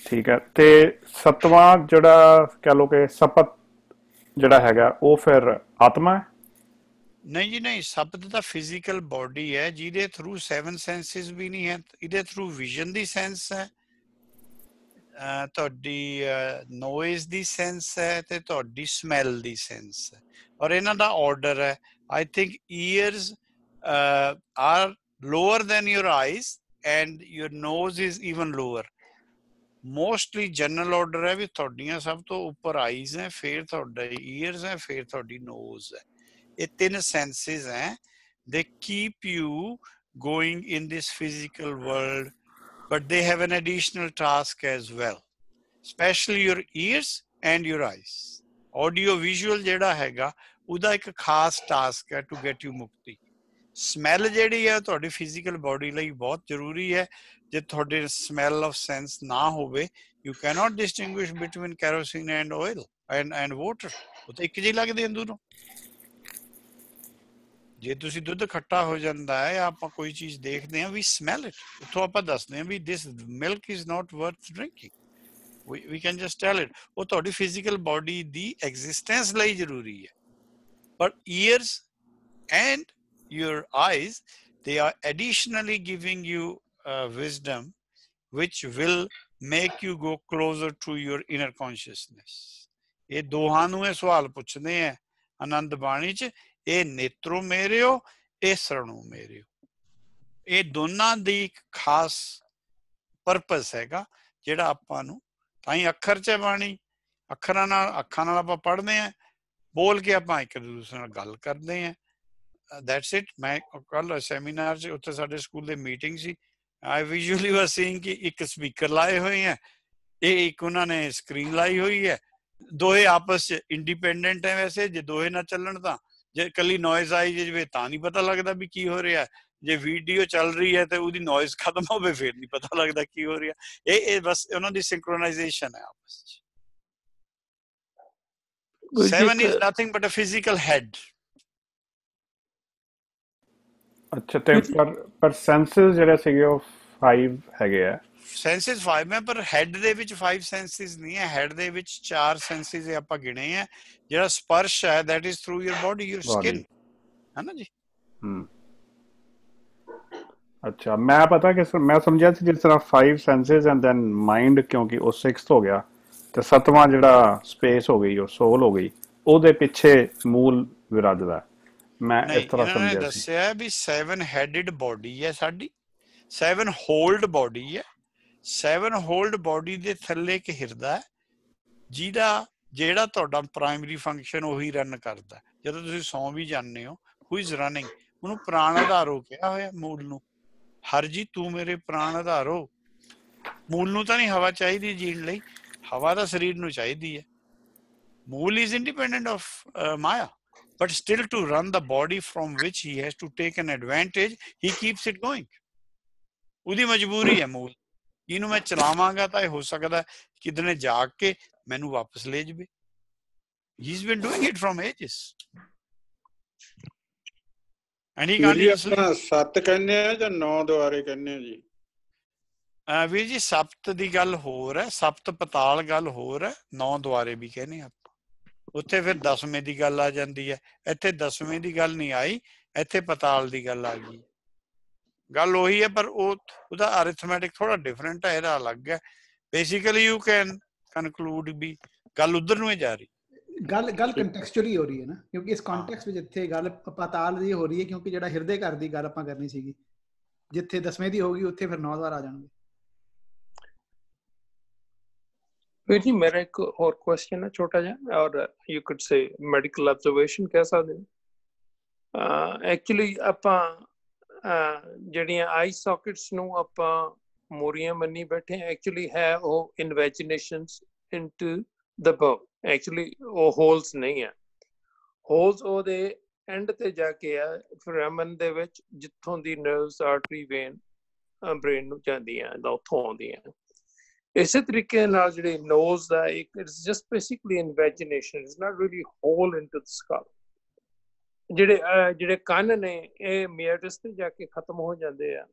ਠੀਕ ਹੈ ਤੇ ਸਤਵਾਂ ਜਿਹੜਾ ਕਹ ਲੋ ਕਿ ਸਪਤ ਜਿਹੜਾ ਹੈਗਾ ਉਹ ਫਿਰ ਆਤਮਾ ਹੈ? ਨਹੀਂ ਜੀ ਨਹੀਂ ਸ਼ਬਦ ਤਾਂ ਫਿਜ਼ੀਕਲ ਬਾਡੀ ਹੈ ਜਿਹਦੇ ਥਰੂ ਸੈਵਨ ਸੈਂਸਸ ਵੀ ਨਹੀਂ ਹੈ ਇਹਦੇ ਥਰੂ ਵਿਜ਼ਨ ਦੀ ਸੈਂਸ ਹੈ ਤੁਹਾਡੀ ਨੋਇਜ਼ ਦੀ ਸੈਂਸ ਹੈ ਤੇ ਤੁਹਾਡੀ ਸਮੈਲ ਦੀ ਸੈਂਸ ਹੈ ਔਰ ਇਹਨਾਂ ਦਾ ਆਰਡਰ ਹੈ I think ears are lower than your eyes and your nose is even lower mostly general order ਹੈ ਵੀ ਤੁਹਾਡੀਆਂ ਸਭ ਤੋਂ ਉੱਪਰ ਆਈਜ਼ ਹੈ ਫਿਰ ਤੁਹਾਡਾ ਈਅਰਸ ਹੈ ਫਿਰ ਤੁਹਾਡੀ ਨੋਜ਼ ਹੈ ਇਹ ਤਿੰਨ senses ਹੈ they keep you going in this physical world but they have an additional task as well. Especially your ears and your eyes. Audio visual ਜਿਹੜਾ ਹੈਗਾ, ਉਹਦਾ ਇੱਕ ਖਾਸ ਟਾਸਕ ਹੈ ਟੂ ਗੈਟ ਯੂ ਮੁਕਤੀ। ਸਮੈਲ ਜਿਹੜੀ ਹੈ, ਤੁਹਾਡੀ ਫਿਜ਼ੀਕਲ ਬਾਡੀ ਲਈ ਬਹੁਤ ਜ਼ਰੂਰੀ ਹੈ। ਜੇ ਤੁਹਾਡੇ ਸਮੈਲ ਆਫ ਸੈਂਸ ਨਾ ਹੋਵੇ you cannot distinguish between kerosene and oil and and water ਉਹ ਤਾਂ ਇੱਕ ਜਿਹੀ ਲੱਗਦੇ ਹਨ ਜੇ ਤੁਸੀਂ ਦੁੱਧ ਖੱਟਾ ਹੋ ਜਾਂਦਾ ਹੈ ਜਾਂ ਆਪਾਂ ਕੋਈ ਚੀਜ਼ ਦੇਖਦੇ ਹਾਂ ਵੀ ਸਮੈਲ ਇਟ ਉੱਥੋਂ ਆਪਾਂ ਦੱਸਦੇ ਹਾਂ ਵੀ this milk is not worth drinking we we can just tell it ਉਹ ਤੁਹਾਡੀ ਫਿਜ਼ੀਕਲ ਬਾਡੀ ਦੀ ਐਗਜ਼ਿਸਟੈਂਸ ਲਈ ਜ਼ਰੂਰੀ ਹੈ। ਪਰ ears and your eyes they are additionally giving you uh, wisdom which will make you go closer to your inner consciousness. ਇਹ ਦੋਹਾਂ ਨੂੰ ਇਹ ਸਵਾਲ ਪੁੱਛਦੇ ਆ ਆਨੰਦ ਬਾਣੀ ਚ। ਇਹ ਨੇਤਰੋ ਮੇਰਿਓ ਇਹ ਸਰਣੋ ਮੇਰਿਓ ਇਹ ਦੋਨਾਂ ਦੀ ਇੱਕ ਖਾਸ ਪਰਪਸ ਹੈਗਾ, ਜਿਹੜਾ ਆਪਾਂ ਨੂੰ ਤਾਂ ਹੀ ਅੱਖਰ ਚ ਬਾਣੀ। ਅੱਖਰਾਂ ਨਾਲ, ਅੱਖਾਂ ਨਾਲ ਆਪਾਂ ਪੜ੍ਹਦੇ ਆ ਬੋਲ ਕੇ ਆਪਾਂ ਇੱਕ ਦੂਸਰੇ ਨਾਲ ਗੱਲ ਕਰਦੇ ਆ ਦੈਟਸ ਇਟ ਮੈਂ ਕੱਲ ਸੈਮੀਨਾਰ 'ਚ ਉੱਥੇ ਸਾਡੇ ਸਕੂਲ ਦੇ ਮੀਟਿੰਗ ਸੀ। ਆਈ ਵਿਜ਼ੂਅਲੀ ਵਾਸ ਸੀਇੰਗ ਕਿ ਇੱਕ ਸਪੀਕਰ ਲਾਏ ਹੋਏ ਆ ਇਹ ਇੱਕ ਉਹਨਾਂ ਨੇ ਸਕਰੀਨ ਲਾਈ ਹੋਈ ਹੈ। ਦੋਹੇ ਆਪਸ 'ਚ ਇੰਡੀਪੈਂਡੈਂਟ ਹੈ ਵੈਸੇ, ਜੇ ਦੋਹੇ ਨਾ ਚੱਲਣ ਤਾਂ। ਜੇ ਕੱਲੀ ਨੋਇਜ਼ ਆਈ ਜੇ ਤਾਂ ਨਹੀਂ ਪਤਾ ਲੱਗਦਾ ਵੀ ਕੀ ਹੋ ਰਿਹਾ। ਜੇ ਵੀਡੀਓ ਚੱਲ ਰਹੀ ਹੈ ਤੇ ਉਹਦੀ ਨੋਇਜ਼ ਖਤਮ ਹੋਵੇ ਫਿਰ ਨਹੀਂ ਪਤਾ ਲੱਗਦਾ ਕੀ ਹੋ ਰਿਹਾ। ਇਹ ਇਹ ਬਸ ਉਹਨਾਂ ਦੀ ਸਿੰਕਰੋਨਾਈਜੇਸ਼ਨ ਹੈ ਆਪਸ 'ਚ Seven is nothing but a physical head. ਅੱਛਾ ਤੇ ਪਰ ਪਰ ਸੈਂਸਸ ਜਿਹੜੇ ਸੀਗੇ ਉਹ 5 ਹੈਗੇ ਆ। ਸੈਂਸਸ 5 ਹੈ ਪਰ ਹੈਡ ਦੇ ਵਿੱਚ 5 ਸੈਂਸਸ ਨਹੀਂ ਹੈ। ਹੈਡ ਦੇ ਵਿੱਚ 4 ਸੈਂਸਸ ਆਪਾਂ ਗਿਣੇ ਆ ਜਿਹੜਾ ਸਪਰਸ਼ ਹੈ that is through your body your skin ਹੈ ਨਾ ਜੀ? ਹਮ ਅੱਛਾ ਮੈਂ ਪਤਾ ਕਿ ਮੈਂ ਸਮਝਿਆ ਸੀ ਜਿਸ ਤਰ੍ਹਾਂ 5 ਸੈਂਸਸ ਐਂਡ ਦੈਨ ਮਾਈਂਡ ਕਿਉਂਕਿ ਉਹ 6th ਹੋ ਗਿਆ ਤੇ ਸਤਵਾਂ ਜਿਹੜਾ ਸਪੇਸ ਹੋ ਗਈ ਉਹ ਸੋਲ ਹੋ ਗਈ ਉਹਦੇ ਪਿੱਛੇ ਮੂਲ ਵਿਰਾਜਦਾ ਮੈਂ ਇਸ ਤਰ੍ਹਾਂ ਸਮਝਿਆ ਸੀ। ਦੱਸਿਆ ਵੀ 7 ਹੈਡਡ ਬਾਡੀ ਹੈ ਸਾਡੀ 7 ਹੋਲਡ ਬਾਡੀ ਹੈ। ਸੈਵਨ ਹੋਲਡ ਬਾਡੀ ਦੇ ਥੱਲੇ ਇੱਕ ਹਿਰਦਾ ਹੈ, ਜਿਹਦਾ, ਜਿਹੜਾ ਤੁਹਾਡਾ ਪ੍ਰਾਇਮਰੀ ਫੰਕਸ਼ਨ ਉਹੀ ਰਨ ਕਰਦਾ ਜਦੋਂ ਤੁਸੀਂ ਸੌ ਵੀ ਜਾਂਦੇ ਹੋ ਹੂ ਇਜ਼ ਰਨਿੰਗ ਉਹਨੂੰ ਪ੍ਰਾਣ ਆਧਾਰੋ ਕਿਹਾ ਹੋਇਆ ਮੂਲ ਨੂੰ। ਹਰ ਜੀ ਤੂੰ ਮੇਰੇ ਪ੍ਰਾਣ ਆਧਾਰੋ। ਮੂਲ ਨੂੰ ਤਾਂ ਨਹੀਂ ਹਵਾ ਚਾਹੀਦੀ ਜੀਣ ਲਈ, ਹਵਾ ਤਾਂ ਸਰੀਰ ਨੂੰ ਚਾਹੀਦੀ ਹੈ। ਮੂਲ ਇਜ਼ ਇੰਡੀਪੈਂਡੈਂਟ ਆਫ ਮਾਇਆ, but still to run the body from which he has to take an advantage, he keeps it going ਉਹਦੀ ਮਜਬੂਰੀ ਹੈ ਮੂਲ। ਇਹਨੂੰ ਮੈਂ ਚਲਾਵਾਂਗਾ ਤਾਂ ਇਹ ਹੋ ਸਕਦਾ ਕਿਦਨੇ ਜਾਗ ਕੇ ਮੈਨੂੰ ਵਾਪਸ ਲੈ ਜਵੇ। Been doing it from ages and he ਵੀਰ ਜੀ continuously ਆਪਣਾ ਸੱਤ ਕਹਿੰਦੇ ਆ ਜਾਂ ਨੌ ਦੁਆਰੇ ਕਹਿੰਦੇ ਆ ਜੀ? ਅਹ ਵੀਰ ਜੀ ਸਪਤ ਦੀ ਗੱਲ ਹੋਰ ਹੈ ਸਪਤ ਪਤਾਲ ਗੱਲ ਹੋਰ ਹੈ ਨੌ ਦੁਆਰੇ ਵੀ ਕਹਿੰਦੇ ਆਪਾਂ। ਉੱਥੇ ਫਿਰ ਦਸਵੇਂ ਦੀ ਗੱਲ ਆ ਜਾਂਦੀ ਹੈ। ਇੱਥੇ ਦਸਵੇਂ ਦੀ ਗੱਲ ਨਹੀਂ ਆਈ ਇੱਥੇ ਪਤਾਲ ਦੀ ਗੱਲ ਆ ਗਈ। ਗੱਲ ਉਹੀ ਹੈ ਪਰ ਉਹ ਉਹਦਾ ਅਰਿਥਮੈਟਿਕ ਥੋੜਾ ਡਿਫਰੈਂਟ ਹੈ ਇਹਦਾ ਅਲੱਗ ਹੈ। ਬੇਸਿਕਲੀ ਯੂ ਕੈਨ ਕਨਕਲੂਡ ਵੀ ਗੱਲ ਉਧਰ ਨੂੰ ਹੀ ਜਾ ਰਹੀ। ਗੱਲ ਗੱਲ ਕੰਟੈਕਸਚੁਅਲੀ ਹੋ ਰਹੀ ਹੈ ਨਾ ਕਿਉਂਕਿ ਇਸ ਕੰਟੈਕਸਟ ਵਿੱਚ ਇੱਥੇ ਗੱਲ ਪਤਾਲ ਦੀ ਹੋ ਰਹੀ ਹੈ ਕਿਉਂਕਿ ਜਿਹੜਾ ਹਿਰਦੇ ਘਰ ਦੀ ਗੱਲ ਆਪਾਂ ਕਰਨੀ ਸੀਗੀ ਜਿੱਥੇ ਦਸਵੇਂ ਦੀ ਹੋਗੀ ਉੱਥੇ ਫਿਰ ਨੌ ਵਾਰ ਆ ਜਾਣਗੇ। ਵੀਰ ਜੀ ਮੇਰਾ ਇੱਕ ਹੋਰ ਕੁਐਸਚਨ ਹੈ ਛੋਟਾ ਜਿਹਾ or you could say medical observation ਕਹਿ ਸਕਦੇ ਹੋ। ਐਕਚੁਅਲੀ ਆਪਾਂ ਜਿਹੜੀਆਂ ਆਈ ਸਾਕਟਸ ਨੂੰ ਆਪਾਂ ਮੋਰੀਆਂ ਮੰਨੀ ਬੈਠੇ ਐਕਚੁਅਲੀ ਹੈ ਉਹ ਇਨਵੈਜੀਨੇਸ਼ਨਸ ਇਨਟੂ ਦ ਬੋ ਐਕਚੁਅਲੀ ਉਹ ਹੋਲਸ ਨਹੀਂ ਹੈ। ਹੋਲਸ ਉਹਦੇ ਐਂਡ ਤੇ ਜਾ ਕੇ ਆ ਫੋਰਾਮਨ ਦੇ ਵਿੱਚ ਜਿੱਥੋਂ ਦੀ ਨਰਵਸ ਆਰਟਰੀ ਵੇਨ ਬ੍ਰੇਨ ਨੂੰ ਜਾਂਦੀਆਂ ਦਾ ਉੱਥੋਂ ਆਉਂਦੀਆਂ। ਇਸੇ ਤਰੀਕੇ ਨਾਲ ਜਿਹੜੇ ਨੋਜ਼ ਦਾ ਇੱਕ it's just basically invagination it's not really hole into the skull ਜਿਹੜੇ ਅਹ, ਜਿਹੜੇ ਕੰਨ ਨੇ ਇਹ ਮੀਅਟਸ ਤੇ ਜਾ ਕੇ ਖਤਮ ਹੋ ਜਾਂਦੇ ਆ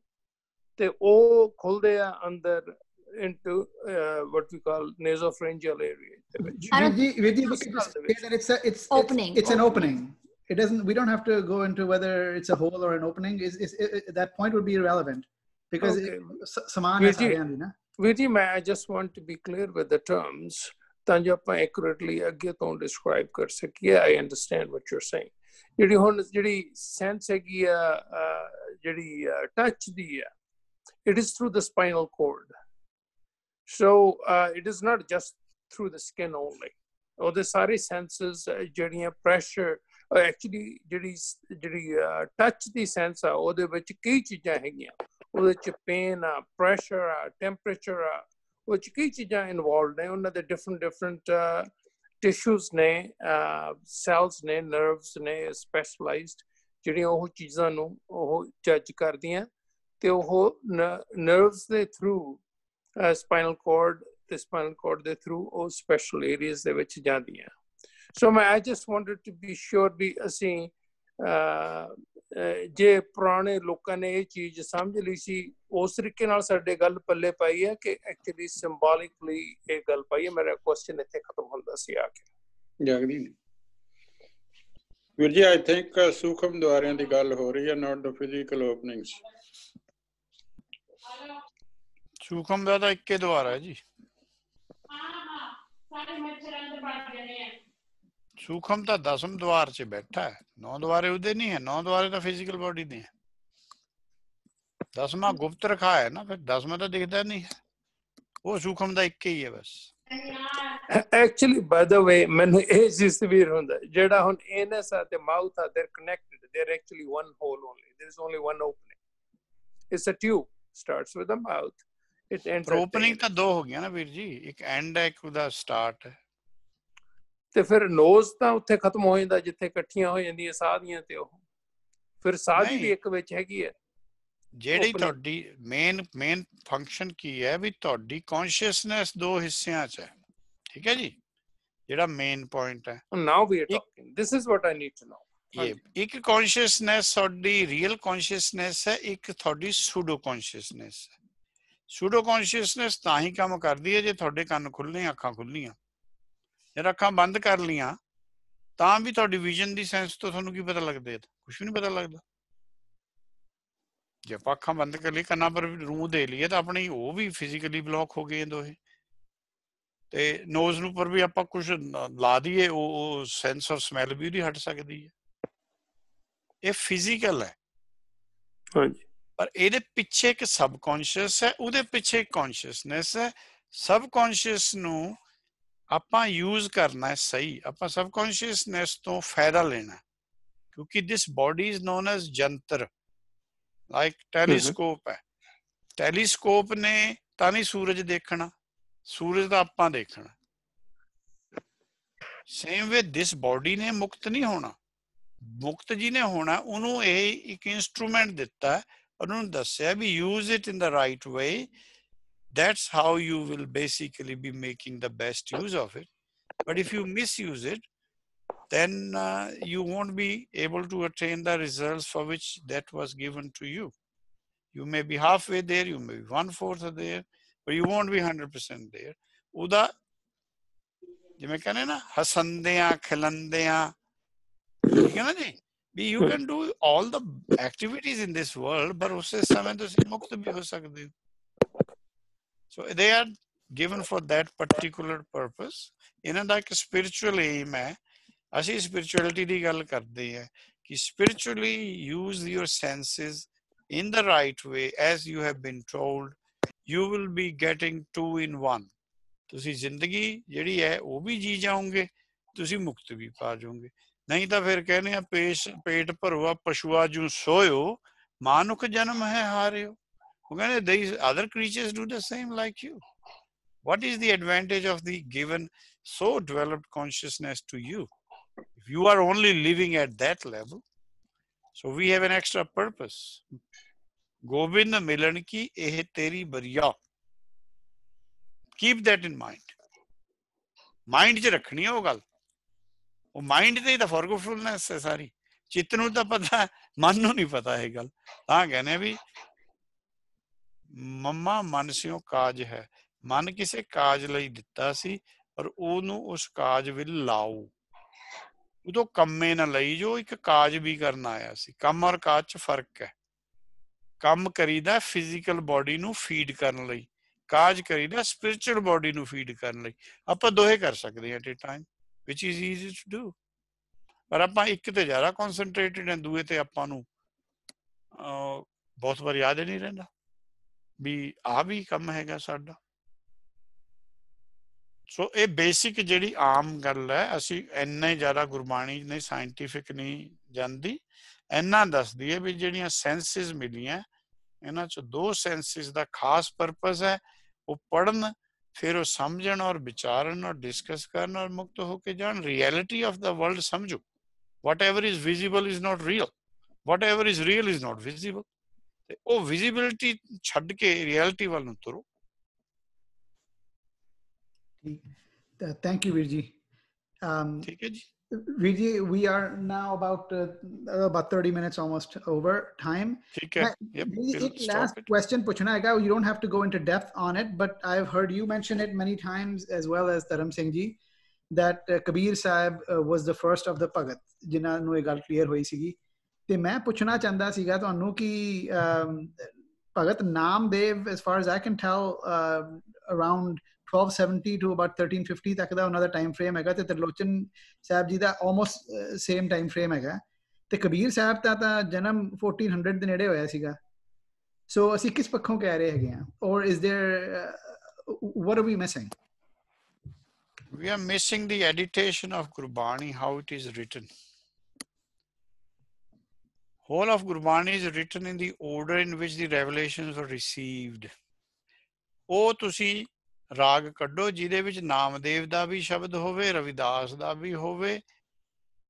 ਤੇ ਉਹ ਖੁੱਲਦੇ ਆ ਅੰਦਰ into uh, what we call nasopharyngeal area ਦੇ ਵਿੱਚ I don't- Virji, Virji, we Just can just call say it. that it's a, it's Opening. It's, it's an opening. It doesn't. We don't have to go into whether it's a hole or an opening. Is is it, it- that point would be irrelevant because Okay. it, s- saman hai Virji, ਸਾਰਿਆਂ ਦੀ ਨਾ ਵੀਰ ਜੀ ਮੈਂ I just want to be clear with the terms ਤਾਂ ਜੋ ਆਪਾਂ accurately ਅੱਗੇ ਤੋਂ describe ਕਰ ਸਕੀਏ I understand what you're saying ਜਿਹੜੀ ਹੁਣ ਜਿਹੜੀ sense ਹੈਗੀ ਆ ਅਹ, ਜਿਹੜੀ touch ਦੀ ਆ it is through the spinal cord. So uh, it is not just through the skin only. ਉਹਦੇ ਸਾਰੇ senses ਅਹ, ਜਿਹੜੀਆਂ pressure ਐਕਚੁਅਲੀ ਜਿਹੜੀ ਜਿਹੜੀ ਟੱਚ ਦੀ ਸੈਂਸ ਆ ਉਹਦੇ ਵਿੱਚ ਕਈ ਚੀਜ਼ਾਂ ਹੈਗੀਆਂ। ਉਹਦੇ ਚ ਪੇਨ ਆ ਪ੍ਰੈਸ਼ਰ ਆ ਟੈਂਪਰੇਚਰ ਆ ਉਹ ਚ ਕਈ ਚੀਜ਼ਾਂ ਇਨਵੋਲਡ ਨੇ ਉਹਨਾਂ ਦੇ ਡਿਫਰੈਂਟ ਡਿਫਰੈਂਟ ਟਿਸ਼ੂਸ ਨੇ ਸੈਲਸ ਨੇ ਨਰਵਸ ਨੇ ਸਪੈਸ਼ਲਾਈਜ਼ਡ ਜਿਹੜੀਆਂ ਉਹ ਚੀਜ਼ਾਂ ਨੂੰ ਉਹ ਜੱਜ ਕਰਦੀਆਂ ਤੇ ਉਹ ਨਰਵਸ ਦੇ ਥਰੂ ਸਪਾਈਨਲ ਕੋਰਡ ਤੇ ਸਪਾਈਨਲ ਕੋਰਡ ਦੇ ਥਰੂ ਉਹ ਸਪੈਸ਼ਲ ਏਰੀਆਜ਼ ਦੇ ਵਿੱਚ ਜਾਂਦੀਆਂ। ਸੋ ਮੈਂ I just wanted to be sure ਵੀ ਅਸੀਂ ਜੇ ਪੁਰਾਣੇ ਲੋਕਾਂ ਨੇ ਇਹ ਚੀਜ਼ ਸਮਝ ਲਈ ਸੀ ਉਸ ਤਰੀਕੇ ਨਾਲ ਸਾਡੇ ਗੱਲ ਪੱਲੇ ਪਾਈ ਹੈ ਕਿ ਐਕਚੁਅਲੀ ਸਿੰਬੋਲਿਕਲੀ ਇਹ ਗੱਲ ਪਾਈ ਹੈ। ਮੇਰਾ ਕੁਐਸਚਨ ਇੱਥੇ ਖਤਮ ਹੁੰਦਾ ਸੀ ਆ ਕੇ। ਜਗਦੀ ਵੀਰ ਜੀ ਆਈ ਥਿੰਕ ਸੂਖਮ ਦੁਆਰਿਆਂ ਦੀ ਗੱਲ ਹੋ ਰਹੀ ਹੈ ਨਾਟ ਦ ਫਿਜ਼ੀਕਲ ਓਪਨਿੰਗਸ ਸੂਖਮ ਦਾ ਤਾਂ ਇੱਕੇ ਦੁਆਰ ਹੈ ਜੀ। ਸੂਖਮ ਤਾਂ ਦਸਮ ਦੁਆਰ 'ਚ ਬੈਠਾ ਹੈ। ਨੌ ਦੁਆਰੇ ਉਹਦੇ ਨਹੀਂ ਹੈ ਨੌ ਦੁਆਰੇ ਤਾਂ ਫਿਜ਼ੀਕਲ ਬਾਡੀ ਦੇ ਹੈ। ਦਸਵਾਂ ਗੁਪਤ ਰਖਾ ਹੈ ਨਾ ਫਿਰ ਦਸਵਾਂ ਤਾਂ ਦਿਖਦਾ ਨਹੀਂ ਹੈ। ਉਹ ਸੂਖਮ ਦਾ ਇੱਕ ਹੀ ਹੈ ਬਸ। ਐਕਚੁਅਲੀ ਬਾਈ ਦਾ ਵੇ ਮੈਨੂੰ ਇਹ ਚੀਜ਼ ਤਵੀਰ ਹੁੰਦਾ ਜਿਹੜਾ ਹੁਣ ਐਨਐਸ ਆ ਤੇ ਮਾਊਥ ਆ there connected there actually one hole only there is only one opening it's a tube starts with a mouth it ends opening ਤਾਂ ਦੋ ਹੋ ਗਈਆਂ ਨਾ ਵੀਰ ਜੀ ਇੱਕ ਐਂਡ ਹੈ ਇੱਕ ਉਹਦਾ ਸਟਾਰਟ ਹੈ। ਤੇ ਫਿਰ ਨੋਜ਼ ਤਾਂ ਉੱਥੇ ਖਤਮ ਹੋ ਜਾਂਦਾ ਜਿੱਥੇ ਇਕੱਠੀਆਂ ਹੋ ਜਾਂਦੀਆਂ ਸਾਹ ਦੀਆਂ ਤੇ ਉਹ। ਫਿਰ ਦੀ ਵੀ। ਇੱਕ ਵਿੱਚ ਹੈਗੀ ਹੈ। ਜਿਹੜੀ. ਤੁਹਾਡੀ ਮੇਨ ਮੇਨ ਫੰਕਸ਼ਨ ਕੀ ਹੈ ਵੀ ਤੁਹਾਡੀ ਕੌਨਸ਼ੀਅਸਨੈਸ ਦੋ ਹਿੱਸਿਆਂ 'ਚ ਹੈ। ਠੀਕ ਹੈ ਜੀ? ਜਿਹੜਾ ਮੇਨ ਪੁਆਇੰਟ ਹੈ। Now we are talking this is what I need to know ਇੱਕ ਕੌਨਸ਼ੀਅਸਨੈਸ ਤੁਹਾਡੀ ਰੀਅਲ ਕੌਨਸ਼ੀਅਸਨੈਸ ਹੈ ਇੱਕ ਤੁਹਾਡੀ ਸੂਡੋ ਕੌਨਸ਼ੀਅਸਨੈਸ ਹੈ। ਸੂਡੋ ਕੌਨਸ਼ੀਅਸਨੈਸ ਤਾਂ ਹੀ ਕੰਮ ਕਰਦੀ ਹੈ ਜੇ ਤੁਹਾਡੇ ਕੰਨ ਖੁੱਲੇ ਅੱਖਾਂ ਖੁੱਲੀਆਂ ਜੇ ਅੱਖਾਂ ਬੰਦ ਕਰ ਲੀਆਂ ਤਾਂ ਵੀ ਤੁਹਾਡੀ ਵਿਜ਼ਨ ਦੀ ਸੈਂਸ ਤੋਂ ਤੁਹਾਨੂੰ ਕੀ ਪਤਾ ਲੱਗਦਾ ਹੈ ਕੁਝ ਵੀ ਨਹੀਂ ਪਤਾ ਲੱਗਦਾ। ਜੇ ਆਪਾਂ ਅੱਖਾਂ ਬੰਦ ਕਰ ਲਈ ਕੰਨਾਂ ਪਰ ਰੂਹ ਦੇ ਲਈਏ ਤਾਂ ਆਪਣੀ ਉਹ ਵੀ ਫਿਜ਼ੀਕਲੀ ਬਲੌਕ ਹੋ ਗਏ ਦੋਹੇ। ਤੇ ਨੋਜ਼ ਨੂੰ ਪਰ ਵੀ ਆਪਾਂ ਕੁਝ ਲਾ ਦਈਏ ਉਹ ਸੈਂਸ ਆਫ ਸਮੈਲ ਵੀ ਉਹਦੀ ਹਟ ਸਕਦੀ ਹੈ ਇਹ ਫਿਜ਼ੀਕਲ ਹੈ। ਹਾਂਜੀ। ਪਰ ਇਹਦੇ ਪਿੱਛੇ ਇੱਕ ਸਬਕੌਂਸ਼ੀਅਸ ਹੈ ਉਹਦੇ ਪਿੱਛੇ ਇੱਕ ਕੌਨਸ਼ੀਅਸਨੈਸ ਹੈ। ਸਬਕੌਂਸ਼ੀਅਸ ਨੂੰ ਆਪਾਂ ਯੂਜ਼ ਕਰਨਾ ਹੈ ਸਹੀ ਆਪਾਂ ਸਬਕੌਂਸ਼ੀਅਸਨੈਸ ਤੋਂ ਫਾਇਦਾ ਲੈਣਾ ਕਿਉਂਕਿ this body is known as ਜੰਤਰ ਲਾਈਕ ਟੈਲੀਸਕੋਪ ਹੈ। ਟੈਲੀਸਕੋਪ ਨੇ ਤਾਂ ਨਹੀਂ ਸੂਰਜ ਦੇਖਣਾ ਸੂਰਜ ਤਾਂ ਆਪਾਂ ਦੇਖਣਾ। ਸੇਮ ਵੇ ਦਿਸ ਬਾਡੀ ਨੇ ਮੁਕਤ ਨਹੀਂ ਹੋਣਾ ਮੁਕਤ ਜੀ ਨੇ ਹੋਣਾ ਉਹਨੂੰ ਇਹ ਇੱਕ ਇਨਸਟਰੂਮੈਂਟ ਦਿੱਤਾ ਹੈ, ਉਹਨੂੰ ਦੱਸਿਆ ਵੀ use it in the right way that's how you will basically be making the best use of it but if you misuse it then uh, you won't be able to attain the results for which that was given to you you may be halfway there you may be one fourth there but you won't be 100% there ਉਹਦਾ ਜਿਵੇਂ ਕਹਿੰਦੇ ਨਾ ਹਸੰਦਿਆਂ ਖਿਲੰਦਿਆਂ ਠੀਕ ਹੈ ਨਾ ਜੀ ਵੀ you can do all the activities in this world but ਉਸੇ ਸਮੇਂ ਤੁਸੀਂ ਮੁਕਤ ਵੀ ਹੋ ਸਕਦੇ ਹੋ So they are given for that particular purpose. ਇਹਨਾਂ ਦਾ ਇੱਕ spiritual aim ਹੈ ਅਸੀਂ spirituality ਦੀ ਗੱਲ ਕਰਦੇ ਹਾਂ ਕਿ spiritually use your senses in the right way as you have been told you will be getting two in one ਤੁਸੀਂ ਜ਼ਿੰਦਗੀ ਜਿਹੜੀ ਹੈ ਉਹ ਵੀ ਜੀ ਜਾਓਗੇ ਤੁਸੀਂ ਮੁਕਤ ਵੀ ਪਾ ਜਾਓਗੇ ਨਹੀਂ ਤਾਂ ਫਿਰ ਕਹਿੰਦੇ ਆ ਪੇਸ਼ ਪੇਟ ਭਰਵਾ ਪਸ਼ੂਆ ਜੂ ਸੋਇਓ ਮਾਨੁਖ ਜਨਮ ਹੈ ਹਾਰਿਓ ਉਹ ਕਹਿੰਦੇ these other creatures do the same like you what is the advantage of the given so developed consciousness to you if you are only living at that level so we have an extra purpose Gobind ਮਿਲਣ ਕੀ ਇਹ ਤੇਰੀ ਬਰੀਆ keep that in mind mind 'ਚ ਰੱਖਣੀ ਹੈ ਉਹ ਗੱਲ ਉਹ ਮਾਈਂਡ ਤੇ ਤਾਂ ਫੋਰਗੇਟਫੁਲਨੈਸ ਹੈ ਸਾਰੀ ਚਿੱਤ ਨੂੰ ਤਾਂ ਪਤਾ ਹੈ, ਮਨ ਨੂੰ ਨਹੀਂ ਪਤਾ ਇਹ ਗੱਲ ਤਾਂ ਕਹਿੰਦੇ ਆ ਵੀ ਮੰਮਾ ਮਨ ਸਿਓ ਕਾਜ ਹੈ। ਮਨ ਕਿਸੇ ਕਾਜ ਲਈ ਦਿੱਤਾ ਸੀ, ਪਰ ਉਹਨੂੰ ਉਸ ਕਾਜ ਵਿੱਚ ਲਾਓ। ਉਦੋਂ ਕੰਮੇ ਨਾ ਲਈ ਜੋ, ਇੱਕ ਕਾਜ ਵੀ ਕਰਨ ਆਇਆ ਸੀ। ਕੰਮ ਔਰ ਕਾਜ 'ਚ ਫ਼ਰਕ ਹੈ। ਕੰਮ ਕਰੀਦਾ ਫਿਜ਼ੀਕਲ ਬਾਡੀ ਨੂੰ ਫੀਡ ਕਰਨ ਲਈ, ਕਾਜ ਕਰੀਦਾ ਸਪਿਰਚੁਅਲ ਬਾਡੀ ਨੂੰ ਫੀਡ ਕਰਨ ਲਈ। ਆਪਾਂ ਦੋਹੇ ਕਰ ਸਕਦੇ ਹਾਂ at a time which is easy to do ਪਰ ਆਪਾਂ ਇੱਕ ਤੇ ਜ਼ਿਆਦਾ ਕਨਸੈਂਟਰੇਟਡ ਹਾਂ, ਦੂਏ ਤੇ ਆਪਾਂ ਨੂੰ ਬਹੁਤ ਵਾਰ ਯਾਦ ਹੀ ਨਹੀਂ ਰਹਿੰਦਾ। ਵੀ ਆ ਵੀ ਕੰਮ ਹੈਗਾ ਸਾਡਾ। ਸੋ ਇਹ ਬੇਸਿਕ ਜਿਹੜੀ ਆਮ ਗੱਲ ਹੈ, ਅਸੀਂ ਇੰਨੇ ਜ਼ਿਆਦਾ ਗੁਰਬਾਣੀ ਨਹੀਂ ਸਾਇੰਟੀਫਿਕ ਨਹੀਂ ਜਾਂਦੀ। ਇੰਨਾ ਦੱਸਦੀ ਹੈ ਵੀ ਜਿਹੜੀਆਂ ਸੈਂਸਸ ਮਿਲੀਆਂ, ਇਹਨਾਂ ਚ ਦੋ ਸੈਂਸਸ ਦਾ ਖਾਸ ਪਰਪਸ ਹੈ, ਉਹ ਪੜਨ ਫਿਰ ਉਹ ਸਮਝਣ ਔਰ ਵਿਚਾਰਨ ਔਰ ਡਿਸਕਸ ਕਰਨ ਔਰ ਮੁਕਤ ਹੋ ਕੇ ਜਾਣ। ਰਿਐਲਿਟੀ ਆਫ ਦਾ ਵਰਲਡ ਸਮਝੋ। Whatever is visible is not real whatever is real is not visible ਤੇ ਉਹ ਵਿਜ਼ਿਬਿਲਿਟੀ ਛੱਡ ਕੇ ਰਿਐਲਿਟੀ ਵੱਲ ਨੂੰ ਤੁਰੋ ਥੈਂਕ ਯੂ ਵੀਰ ਜੀ um ਠੀਕ ਹੈ ਜੀ ਵੀਰ ਜੀ we are now about uh, about 30 minutes almost over time ਠੀਕ ਹੈ ਮੈਂ ਯਪ ਵੀਰ ਜੀ, we'll ਇੱਕ stop last it. question ਪੁੱਛਣਾ ਹੈਗਾ you don't have to go into depth on it but i've heard you mention it many times as well as ਧਰਮ ਸਿੰਘ ਜੀ that uh, Kabir Sahib uh, was the first of the ਭਗਤ ਜਿਨ੍ਹਾਂ ਨੂੰ ਇਹ ਗੱਲ ਕਲੀਅਰ ਹੋਈ ਸੀਗੀ ਤੇ ਮੈਂ ਪੁੱਛਣਾ ਚਾਹੁੰਦਾ ਸੀਗਾ ਤੁਹਾਨੂੰ ਕਿ um, Bhagat Namdev as far as i can tell uh, around 1270 to about 1350 ਤੱਕ ਦਾ ਉਹਨਾਂ ਦਾ ਟਾਈਮ ਫਰੇਮ ਹੈਗਾ ਤੇ ਤਰਲੋਚਨ ਸਾਹਿਬ ਜੀ ਦਾ ਆਲਮੋਸਟ ਸੇਮ ਟਾਈਮ ਫਰੇਮ ਹੈਗਾ ਤੇ ਕਬੀਰ ਸਾਹਿਬ ਦਾ ਤਾਂ ਜਨਮ 1400 ਦੇ ਨੇੜੇ ਹੋਇਆ ਸੀਗਾ ਸੋ ਅਸੀਂ ਕਿਸ ਪੱਖੋਂ ਕਹਿ ਰਹੇ ਹੈਗੇ ਆ ਔਰ is there what are we missing we are missing the editation of gurbani how it is written Whole of Gurbani is written in the order in which the revelations were received. ਉਹ ਤੁਸੀਂ ਰਾਗ ਕੱਢੋ ਜਿਹਦੇ ਵਿੱਚ ਨਾਮਦੇਵ ਦਾ ਵੀ ਸ਼ਬਦ ਹੋਵੇ ਰਵਿਦਾਸ ਦਾ ਵੀ ਹੋਵੇ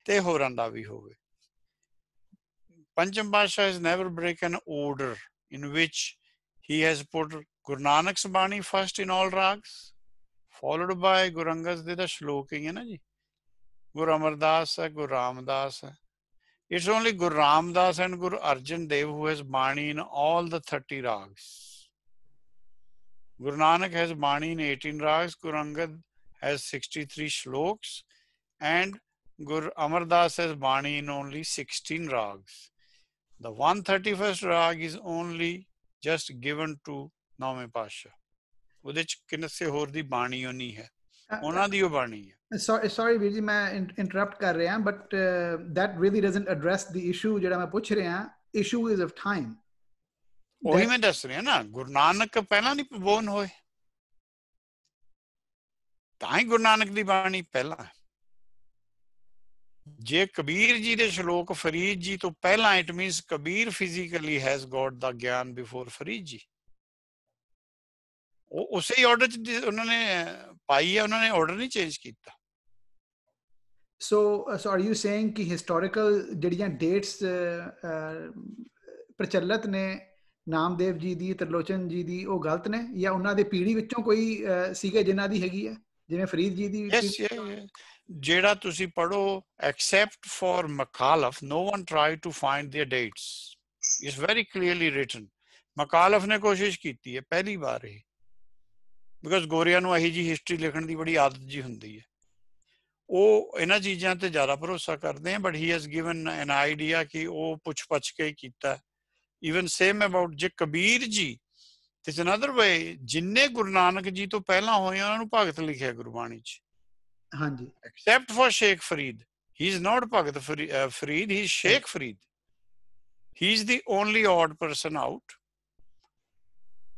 ਤੇ ਹੋਰਾਂ ਦਾ ਵੀ ਹੋਵੇ Pancham Pasha is never break an order in which he has put Guru Nanak's bani first in all ragas followed by Guru Angad ਦੇ ਦਾ ਸ਼ਲੋਕ ਹੀ ਹੈ ਨਾ ਜੀ ਗੁਰੂ ਅਮਰਦਾਸ ਹੈ ਗੁਰੂ ਰਾਮਦਾਸ ਹੈ it's only Guru Ramdas and Guru Arjan Dev who has Bani in all the 30 rags Guru Nanak has Bani in 18 rags Guru Angad has 63 shloks and Guru Amardas has Bani in only 16 rags the 131st rag is only just given to ਨੌਵੇਂ ਪਾਤਸ਼ਾਹ ਉਹਦੇ ਚ ਕਿਨਸੇ ਹੋਰ ਦੀ ਬਾਣੀ ਉਹ ਨਹੀਂ ਹੈ ਉਹਨਾਂ ਦੀ ਉਹ ਬਾਣੀ ਹੈ sorry sorry ਵੀਰ ਜੀ ਮੈਂ ਇੰਟਰਰਪਟ ਕਰ ਰਿਹਾ but that really doesn't address the issue ਜਿਹੜਾ ਮੈਂ ਪੁੱਛ ਰਿਹਾ issue is of time. ਉਹੀ ਮੈਂ ਦੱਸ ਰਿਹਾ ਨਾ ਗੁਰੂ ਨਾਨਕ ਪਹਿਲਾਂ ਨਹੀਂ ਬੋਨ ਹੋਏ ਤਾਂ ਹੀ ਗੁਰੂ ਨਾਨਕ ਦੀ ਬਾਣੀ ਪਹਿਲਾਂ ਹੈ ਜੇ ਕਬੀਰ ਜੀ ਦੇ ਸ਼ਲੋਕ ਫਰੀਦ ਜੀ ਤੋਂ ਪਹਿਲਾਂ it means Kabir physically has got the gyan before Farid ਜੀ ਉਹ ਉਸੇ ਹੀ ਆਰਡਰ ਚ ਉਹਨਾਂ ਨੇ ਪਾਈ ਹੈ ਉਹਨਾਂ ਨੇ ਆਰਡਰ ਨਹੀਂ ਚੇਂਜ ਕੀਤਾ so uh, so are you saying ਕਿ historical ਜਿਹੜੀਆਂ dates ਪ੍ਰਚਲਿਤ ਨੇ ਨਾਮਦੇਵ ਜੀ ਦੀ ਤਰਲੋਚਨ ਜੀ ਦੀ ਉਹ ਗਲਤ ਨੇ? ਜਾਂ ਉਹਨਾਂ ਦੇ ਪੀੜ੍ਹੀ ਵਿੱਚੋਂ ਕੋਈ ਸੀਗੇ ਜਿਨ੍ਹਾਂ ਦੀ ਹੈਗੀ ਹੈ? ਜਿਵੇਂ ਫਰੀਦ ਜੀ ਦੀ ਜਿਹੜਾ ਤੁਸੀਂ ਪੜੋ except for Makalaf no one tried to find their dates. It's very clearly written. ਮਕਾਲਫ ਨੇ ਕੋਸ਼ਿਸ਼ ਕੀਤੀ ਹੈ ਪਹਿਲੀ ਵਾਰ ਇਹ। ਬਿਕਾਜ਼ ਗੋਰੀਆਂ ਨੂੰ ਇਹੀ ਜੀ ਹਿਸਟਰੀ ਲਿਖਣ ਦੀ ਬੜੀ ਆਦਤ ਜੀ ਹੁੰਦੀ ਹੈ। ਉਹ ਇਹਨਾਂ ਚੀਜ਼ਾਂ ਤੇ ਜ਼ਿਆਦਾ ਭਰੋਸਾ ਕਰਦੇ ਆ but he has given an idea ਕਿ ਉਹ ਪੁੱਛ ਪਛ ਕੇ ਕੀਤਾ ਇਵਨ ਸੇਮ ਅਬਾਊਟ ਜੇ ਕਬੀਰ ਜੀ ਤੇ ਅਨਦਰ ਵੇ ਜਿੰਨੇ ਗੁਰੂ ਨਾਨਕ ਜੀ ਤੋਂ ਪਹਿਲਾਂ ਹੋਏ ਉਹਨਾਂ ਨੂੰ ਭਗਤ ਲਿਖਿਆ ਗੁਰਬਾਣੀ 'ਚ ਹਾਂਜੀ except for Sheikh Farid. He is not Bhagat Farid, he is Sheikh Farid. He is the only odd person out.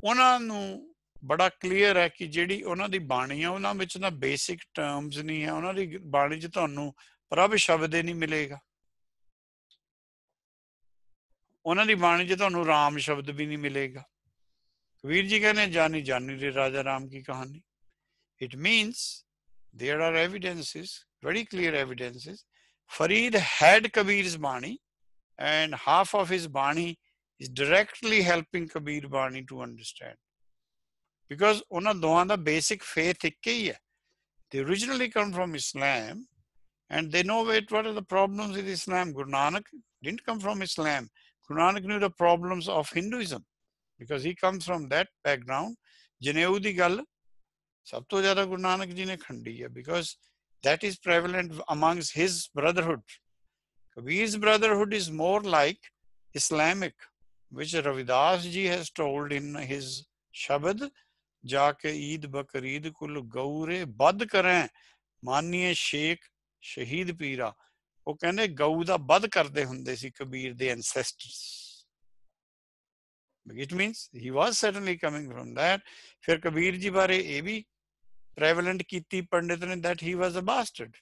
ਉਹਨਾਂ ਨੂੰ ਬੜਾ ਕਲੀਅਰ ਹੈ ਕਿ ਜਿਹੜੀ ਉਹਨਾਂ ਦੀ ਬਾਣੀ ਆ ਉਹਨਾਂ ਵਿੱਚ ਨਾ ਬੇਸਿਕ ਟਰਮਸ ਨਹੀਂ ਹੈ ਉਹਨਾਂ ਦੀ ਬਾਣੀ 'ਚ ਤੁਹਾਨੂੰ ਪ੍ਰਭ ਸ਼ਬਦ ਹੀ ਨਹੀਂ ਮਿਲੇਗਾ ਉਹਨਾਂ ਦੀ ਬਾਣੀ 'ਚ ਤੁਹਾਨੂੰ ਰਾਮ ਸ਼ਬਦ ਵੀ ਨਹੀਂ ਮਿਲੇਗਾ ਕਬੀਰ ਜੀ ਕਹਿੰਦੇ ਜਾਨੀ ਜਾਨੀ ਦੇ ਰਾਜਾ ਰਾਮ ਕੀ ਕਹਾਣੀ it means there are evidences, very clear evidences. Farid had Kabir's Bani, and half of his Bani is directly helping Kabir Bani to understand. because ਉਹਨਾਂ ਦੋਵਾਂ ਦਾ basic faith ਇੱਕ ਹੀ ਹੈ they originally come from islam and they know it, what are the problems with islam guru nanak didn't come from islam guru nanak knew the problems of hinduism because he comes from that background ਜਨੇਊ ਦੀ ਗੱਲ ਸਭ ਤੋਂ ਜ਼ਿਆਦਾ ਗੁਰੂ ਨਾਨਕ ਜੀ ਨੇ ਖੰਡੀ ਹੈ because that is prevalent amongst his brotherhood kabir's brotherhood is more like islamic which ravidas ji has told in his shabad ਜਾ ਕੇ ਈਦ ਬਕਰੀਦ ਕੁਲ ਗਊਰੇ ਵੱਧ ਕਰੇ ਮਾਨੀਏ ਸ਼ੇਖ ਸ਼ਹੀਦ ਪੀਰਾ ਉਹ ਕਹਿੰਦੇ ਗਊ ਦਾ ਵੱਧ ਕਰਦੇ ਹੁੰਦੇ ਸੀ ਕਬੀਰ ਦੇ ancestors it means he was certainly coming from that ਫਿਰ ਕਬੀਰ ਜੀ ਬਾਰੇ ਇਹ ਵੀ prevalent ਕੀਤੀ ਪੰਡਿਤ ਨੇ that he was a bastard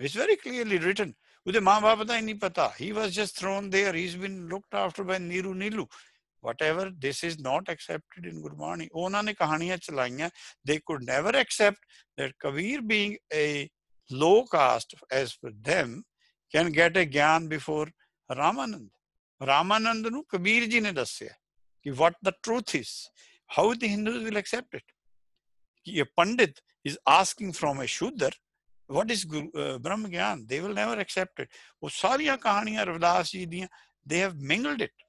it's very clearly written ਉਹਦੇ ਮਾਂ-ਬਾਪ ਦਾ ਹੀ ਨਹੀਂ ਪਤਾ he was just thrown there he's been looked after by Neeru Neelu whatever this is not accepted in Gurbani ਉਹਨਾਂ ਨੇ ਕਹਾਣੀਆਂ ਚਲਾਈਆਂ they could never accept that kabir being a low caste as per them can get a gyan before ramanand Ramanand ਨੂੰ ਕਬੀਰ ਜੀ ਨੇ ਦੱਸਿਆ ਕਿ what the truth is how the hindus will accept it ਕਿ a pandit is asking from a shudra what is uh, brahma gyan they will never accept it ਉਹ ਸਾਰੀਆਂ ਕਹਾਣੀਆਂ ਰਵਿਦਾਸ ਜੀ ਦੀਆਂ they have mingled it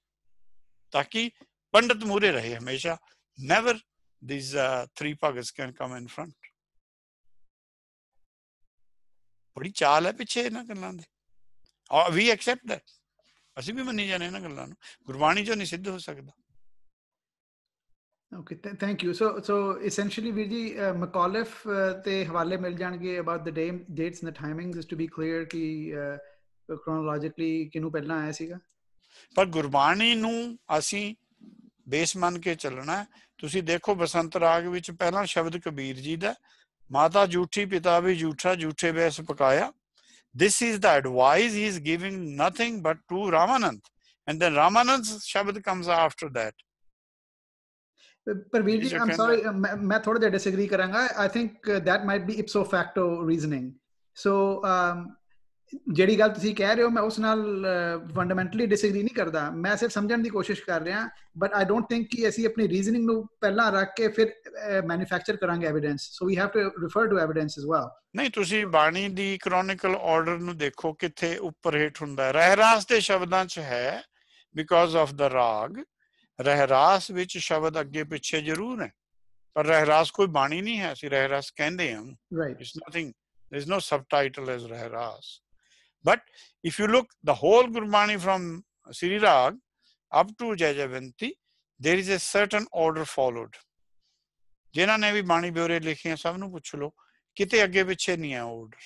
ਤਾਂ ਕਿ ਪੰਡਤ ਮੂਰੇ ਰਹੇ ਹਮੇਸ਼ਾ never these uh, three bhagats can come in front. ਬੜੀ ਚਾਲ ਹੈ ਪਿੱਛੇ ਇਹਨਾਂ ਗੱਲਾਂ ਦੇ ਔਰ we accept that ਅਸੀਂ ਵੀ ਮੰਨੀ ਜਾਂਦੇ ਇਹਨਾਂ ਗੱਲਾਂ ਨੂੰ ਗੁਰਬਾਣੀ ਚੋਂ ਨਹੀਂ ਸਿੱਧ ਹੋ ਸਕਦਾ okay thank you so so essentially ਵੀਰ ਜੀ ਮਕੌਲਫ ਤੇ ਹਵਾਲੇ ਮਿਲ ਜਾਣਗੇ about the day dates and the timings just to be clear ਕਿ ਕ੍ਰੋਨੋਲੋਜੀਕਲੀ ਕਿਨੂੰ ਪਹਿਲਾਂ ਆਇਆ ਸੀਗਾ ਪਰ ਗੁਰਬਾਣੀ ਨੂੰ ਅਸੀਂ ਬੇਸ ਮੰਨ ਕੇ ਚੱਲਣਾ ਤੁਸੀਂ ਦੇਖੋ ਬਸੰਤ ਰਾਗ ਵਿੱਚ ਪਹਿਲਾ ਸ਼ਬਦ ਕਬੀਰ ਜੀ ਦਾ ਮਾਤਾ ਝੂਠੀ ਪਿਤਾ ਵੀ ਝੂਠਾ ਝੂਠੇ ਵੇਸ ਪਕਾਇਆ this is the advice he is giving nothing but to Ramanand. And then Ramanand's Shabad comes after that. Parveer ji, I'm sorry, मैं थोड़ा जिहा disagree करूंगा. I think that might be ipso facto reasoning. So, um, ਜਿਹੜੀ ਗੱਲ ਤੁਸੀਂ ਕਹਿ ਰਹੇ ਹੋ ਮੈਂ ਉਸ ਨਾਲ ਫੰਡਾਮੈਂਟਲੀ ਡਿਸਐਗਰੀ ਨਹੀਂ ਕਰਦਾ। ਮੈਂ ਸਿਰਫ ਸਮਝਣ ਦੀ ਕੋਸ਼ਿਸ਼ ਕਰ ਰਿਹਾ ਬਟ ਆਈ ਡੋਨਟ ਥਿੰਕ ਕਿ ਅਸੀਂ ਆਪਣੀ ਰੀਜ਼ਨਿੰਗ ਨੂੰ ਪਹਿਲਾਂ ਰੱਖ ਕੇ ਫਿਰ ਮੈਨੂਫੈਕਚਰ ਕਰਾਂਗੇ evidence so we have to refer to evidence as well ਨਹੀਂ ਤੁਸੀਂ ਬਾਣੀ ਦੀ ਕ੍ਰੋਨਿਕਲ ਆਰਡਰ ਨੂੰ ਦੇਖੋ ਕਿੱਥੇ ਉੱਪਰ ਹੇਠ ਹੁੰਦਾ ਹੈ। ਰਹਿਰਾਸ ਦੇ ਸ਼ਬਦਾਂ 'ਚ ਹੈ ਬਿਕੋਜ਼ ਆਫ ਦਾ ਰਾਗ। ਰਹਿਰਾਸ ਵਿੱਚ ਸ਼ਬਦ ਅੱਗੇ ਪਿੱਛੇ ਜ਼ਰੂਰ ਹੈ। ਪਰ ਰਹਿਰਾਸ ਕੋਈ ਬਾਣੀ ਨਹੀਂ ਹੈ ਅਸੀਂ ਰਹਿਰਾਸ ਕਹਿੰਦੇ ਹਾਂ। Right it's nothing there is no subtitle as Rahras. But if you look the whole Gurbani from Sri Rag up to Jajavanti, there is a certain order followed. ਜਿਨ੍ਹਾਂ ਨੇ ਵੀ ਬਾਣੀ ਬਿਉਰੇ ਲਿਖੇ ਸਭ ਨੂੰ ਪੁੱਛ ਲਓ ਕਿਤੇ ਅੱਗੇ ਪਿੱਛੇ ਨਹੀਂ ਹੈ ਆਰਡਰ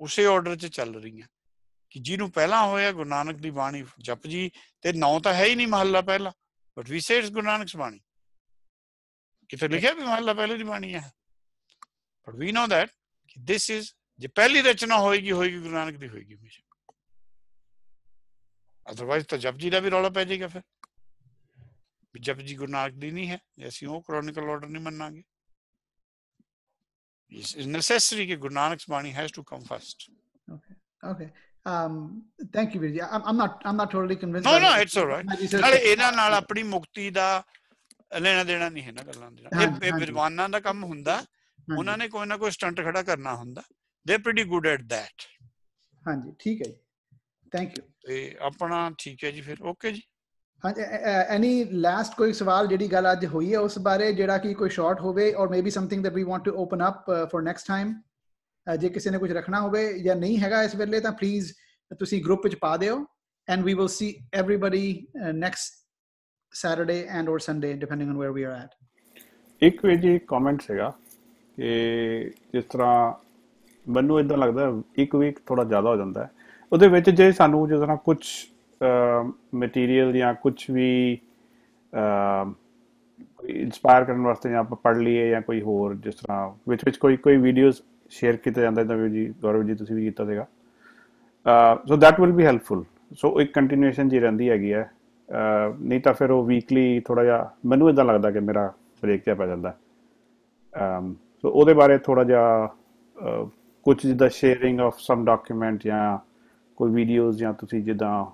ਉਸੇ ਆਰਡਰ 'ਚ ਚੱਲ ਰਹੀਆਂ ਕਿ ਜਿਹਨੂੰ ਪਹਿਲਾਂ ਹੋਇਆ ਗੁਰੂ ਨਾਨਕ ਦੀ ਬਾਣੀ ਜਪ ਜੀ ਤੇ ਨੌ ਤਾਂ ਹੈ ਹੀ ਨਹੀਂ ਮਹੱਲਾ ਪਹਿਲਾ but we say it's Guru Nanak's bani ਕਿਤੇ ਲਿਖਿਆ ਵੀ ਮਹੱਲਾ ਪਹਿਲੇ ਦੀ ਬਾਣੀ ਹੈ ਬਟ ਵੀ ਨੋ ਦੈਟ ਕਿ ਦਿਸ ਇਜ਼ ਜੇ ਪਹਿਲੀ ਰਚਨਾ ਹੋਏਗੀ ਹੋਏਗੀ ਗੁਰੂ ਨਾਨਕ ਦੀ ਹੋਏਗੀ ਹਮੇਸ਼ਾ ਅਦਰਵਾਇਜ਼ ਤਾਂ ਜਪਜੀ ਦਾ ਵੀ ਰੌਲਾ ਪੈ ਜਾਏਗਾ ਫਿਰ ਵੀ ਜਪਜੀ ਗੁਰੂ ਨਾਨਕ ਦੀ ਨਹੀਂ ਹੈ ਅਸੀਂ ਉਹ ਕ੍ਰੋਨਿਕਲ ਆਰਡਰ ਨਹੀਂ ਮੰਨਾਂਗੇ It's necessary ਕਿ ਗੁਰੂ ਨਾਨਕ's ਬਾਣੀ has to come first. Okay. Okay. Um, thank you, Virji. I'm, I'm not. I'm not totally convinced. No, no, it's all right. ਨਾਲੇ ਇਹਨਾਂ ਨਾਲ ਆਪਣੀ ਮੁਕਤੀ ਦਾ ਲੈਣਾ ਦੇਣਾ ਨਹੀਂ ਹੈ ਨਾ ਗੱਲਾਂ ਦੇ ਇਹ ਵਿਦਵਾਨਾਂ ਦਾ ਕੰਮ ਹੁੰਦਾ ਉਹਨਾਂ ਨੇ ਕੋਈ ਨਾ ਕੋਈ ਸਟੰਟ ਖੜਾ ਕਰਨਾ ਹੁੰਦਾ they're pretty good at that ਹਾਂਜੀ ਠੀਕ ਹੈ ਜੀ ਥੈਂਕ ਯੂ ਤੇ ਆਪਣਾ ਠੀਕ ਹੈ ਜੀ ਫਿਰ ਓਕੇ ਜੀ ਹਾਂਜੀ ਐਨੀ ਲਾਸਟ ਕੋਈ ਸਵਾਲ ਜਿਹੜੀ ਗੱਲ ਅੱਜ ਹੋਈ ਹੈ ਉਸ ਬਾਰੇ ਜਿਹੜਾ ਕਿ ਕੋਈ ਸ਼ਾਰਟ ਹੋਵੇ or maybe something that we want to open up for next time ਜੇ ਕਿਸੇ ਨੇ ਕੁਝ ਰੱਖਣਾ ਹੋਵੇ ਜਾਂ ਨਹੀਂ ਹੈਗਾ ਇਸ ਵੇਲੇ ਤਾਂ ਪਲੀਜ਼ ਤੁਸੀਂ ਗਰੁੱਪ ਵਿੱਚ ਪਾ ਦਿਓ and we will see everybody next Saturday and or Sunday depending on where we are at ਇੱਕ ਵੀ ਜੀ ਕਮੈਂਟ ਸੀਗਾ ਕਿ ਜਿਸ ਤਰ੍ਹਾਂ ਮੈਨੂੰ ਇਦਾਂ ਲੱਗਦਾ ਇੱਕ ਵੀਕ ਥੋੜਾ ਜ਼ਿਆਦਾ ਹੋ ਜਾਂਦਾ ਹੈ। ਉਹਦੇ ਵਿੱਚ ਜੇ ਸਾਨੂੰ ਜਿਸ ਤਰ੍ਹਾਂ ਕੁਝ ਮਟੀਰੀਅਲ ਜਾਂ ਕੁਝ ਵੀ ਇਨਸਪਾਇਰ ਕਰਨ ਵਾਸਤੇ ਜਾਂ ਆਪਾਂ ਪੜ੍ਹ ਲਈਏ ਜਾਂ ਕੋਈ ਹੋਰ ਜਿਸ ਤਰ੍ਹਾਂ ਵਿੱਚ ਵਿੱਚ ਕੋਈ ਕੋਈ ਵੀਡੀਓਜ਼ ਸ਼ੇਅਰ ਕੀਤਾ ਜਾਂਦਾ ਜਿਵੇਂ ਜੀ, ਗੌਰਵ ਜੀ ਤੁਸੀਂ ਵੀ ਕੀਤਾ ਸੀਗਾ। So that will be helpful so ਇੱਕ ਕੰਟੀਨਿਊਸ਼ਨ ਜੀ ਰਹਿੰਦੀ ਹੈਗੀ ਹੈ। ਨਹੀਂ ਤਾਂ ਫਿਰ ਉਹ ਵੀਕਲੀ ਥੋੜਾ ਜਿਹਾ, ਮੈਨੂੰ ਇਦਾਂ ਲੱਗਦਾ ਕਿ ਮੇਰਾ ਬ੍ਰੇਕ ਜਿਹਾ ਪੈ ਜਾਂਦਾ ਸੋ ਉਹਦੇ ਬਾਰੇ ਥੋੜਾ ਜਿਹਾ ਕੁਝ ਜਿੱਦਾਂ ਸ਼ੇਅਰਿੰਗ ਆਫ ਸਮ ਡਾਕੂਮੈਂਟ ਜਾਂ ਕੋਈ ਵੀਡੀਓਜ਼ ਜਾਂ ਤੁਸੀਂ ਜਿੱਦਾਂ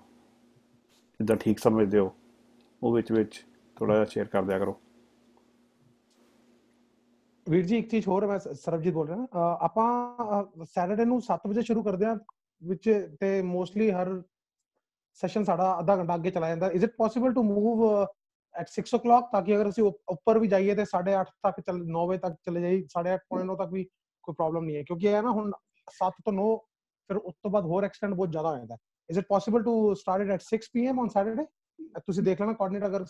ਜਿੱਦਾਂ ਠੀਕ ਸਮਝਦੇ ਹੋ, ਉਹ ਵਿੱਚ ਵਿੱਚ ਥੋੜਾ ਜਿਹਾ ਸ਼ੇਅਰ ਕਰ ਦਿਆ ਕਰੋ। ਵੀਰ ਜੀ, ਇੱਕ ਚੀਜ਼ ਹੋਰ ਮੈਂ ਸਰਬਜੀਤ ਬੋਲ ਰਿਹਾ ਆਪਾਂ ਸੈਟਰਡੇ ਨੂੰ 7 ਵਜੇ ਸ਼ੁਰੂ ਕਰਦੇ ਹਾਂ, ਵਿੱਚ ਤੇ ਮੋਸਟਲੀ ਹਰ ਸੈਸ਼ਨ ਸਾਡਾ ਅੱਧਾ ਘੰਟਾ ਅੱਗੇ ਚਲਾ ਜਾਂਦਾ। Is it possible to move at 6 o'clock ਤਾਂ ਕਿ ਅਗਰ ਅਸੀਂ ਉੱਪ- ਉੱਪਰ ਵੀ ਜਾਈਏ ਤੇ 8:30 ਤੱਕ ਚੱਲ 9 ਵਜੇ ਤੱਕ ਚਲੇ ਜਾਈਏ 8:30 ਤੱਕ ਵੀ ਕੋਈ ਪ੍ਰੋਬਲਮ ਨਹੀਂ ਹੈ ਕਿਉਂਕਿ ਇਹ ਨਾ ਹੁਣ 7 ਤੋਂ 9 ਫਿਰ ਉਸ ਤੋਂ ਬਾਅਦ ਹੋਰ ਐਕਸਟੈਂਡ ਬਹੁਤ ਜ਼ਿਆਦਾ ਹੋ ਜਾਂਦਾ is it possible to start it at 6 pm on Saturday ਤੁਸੀਂ ਦੇਖ ਲੈਣਾ ਕੋਆਰਡੀਨੇਟ ਅਗਰ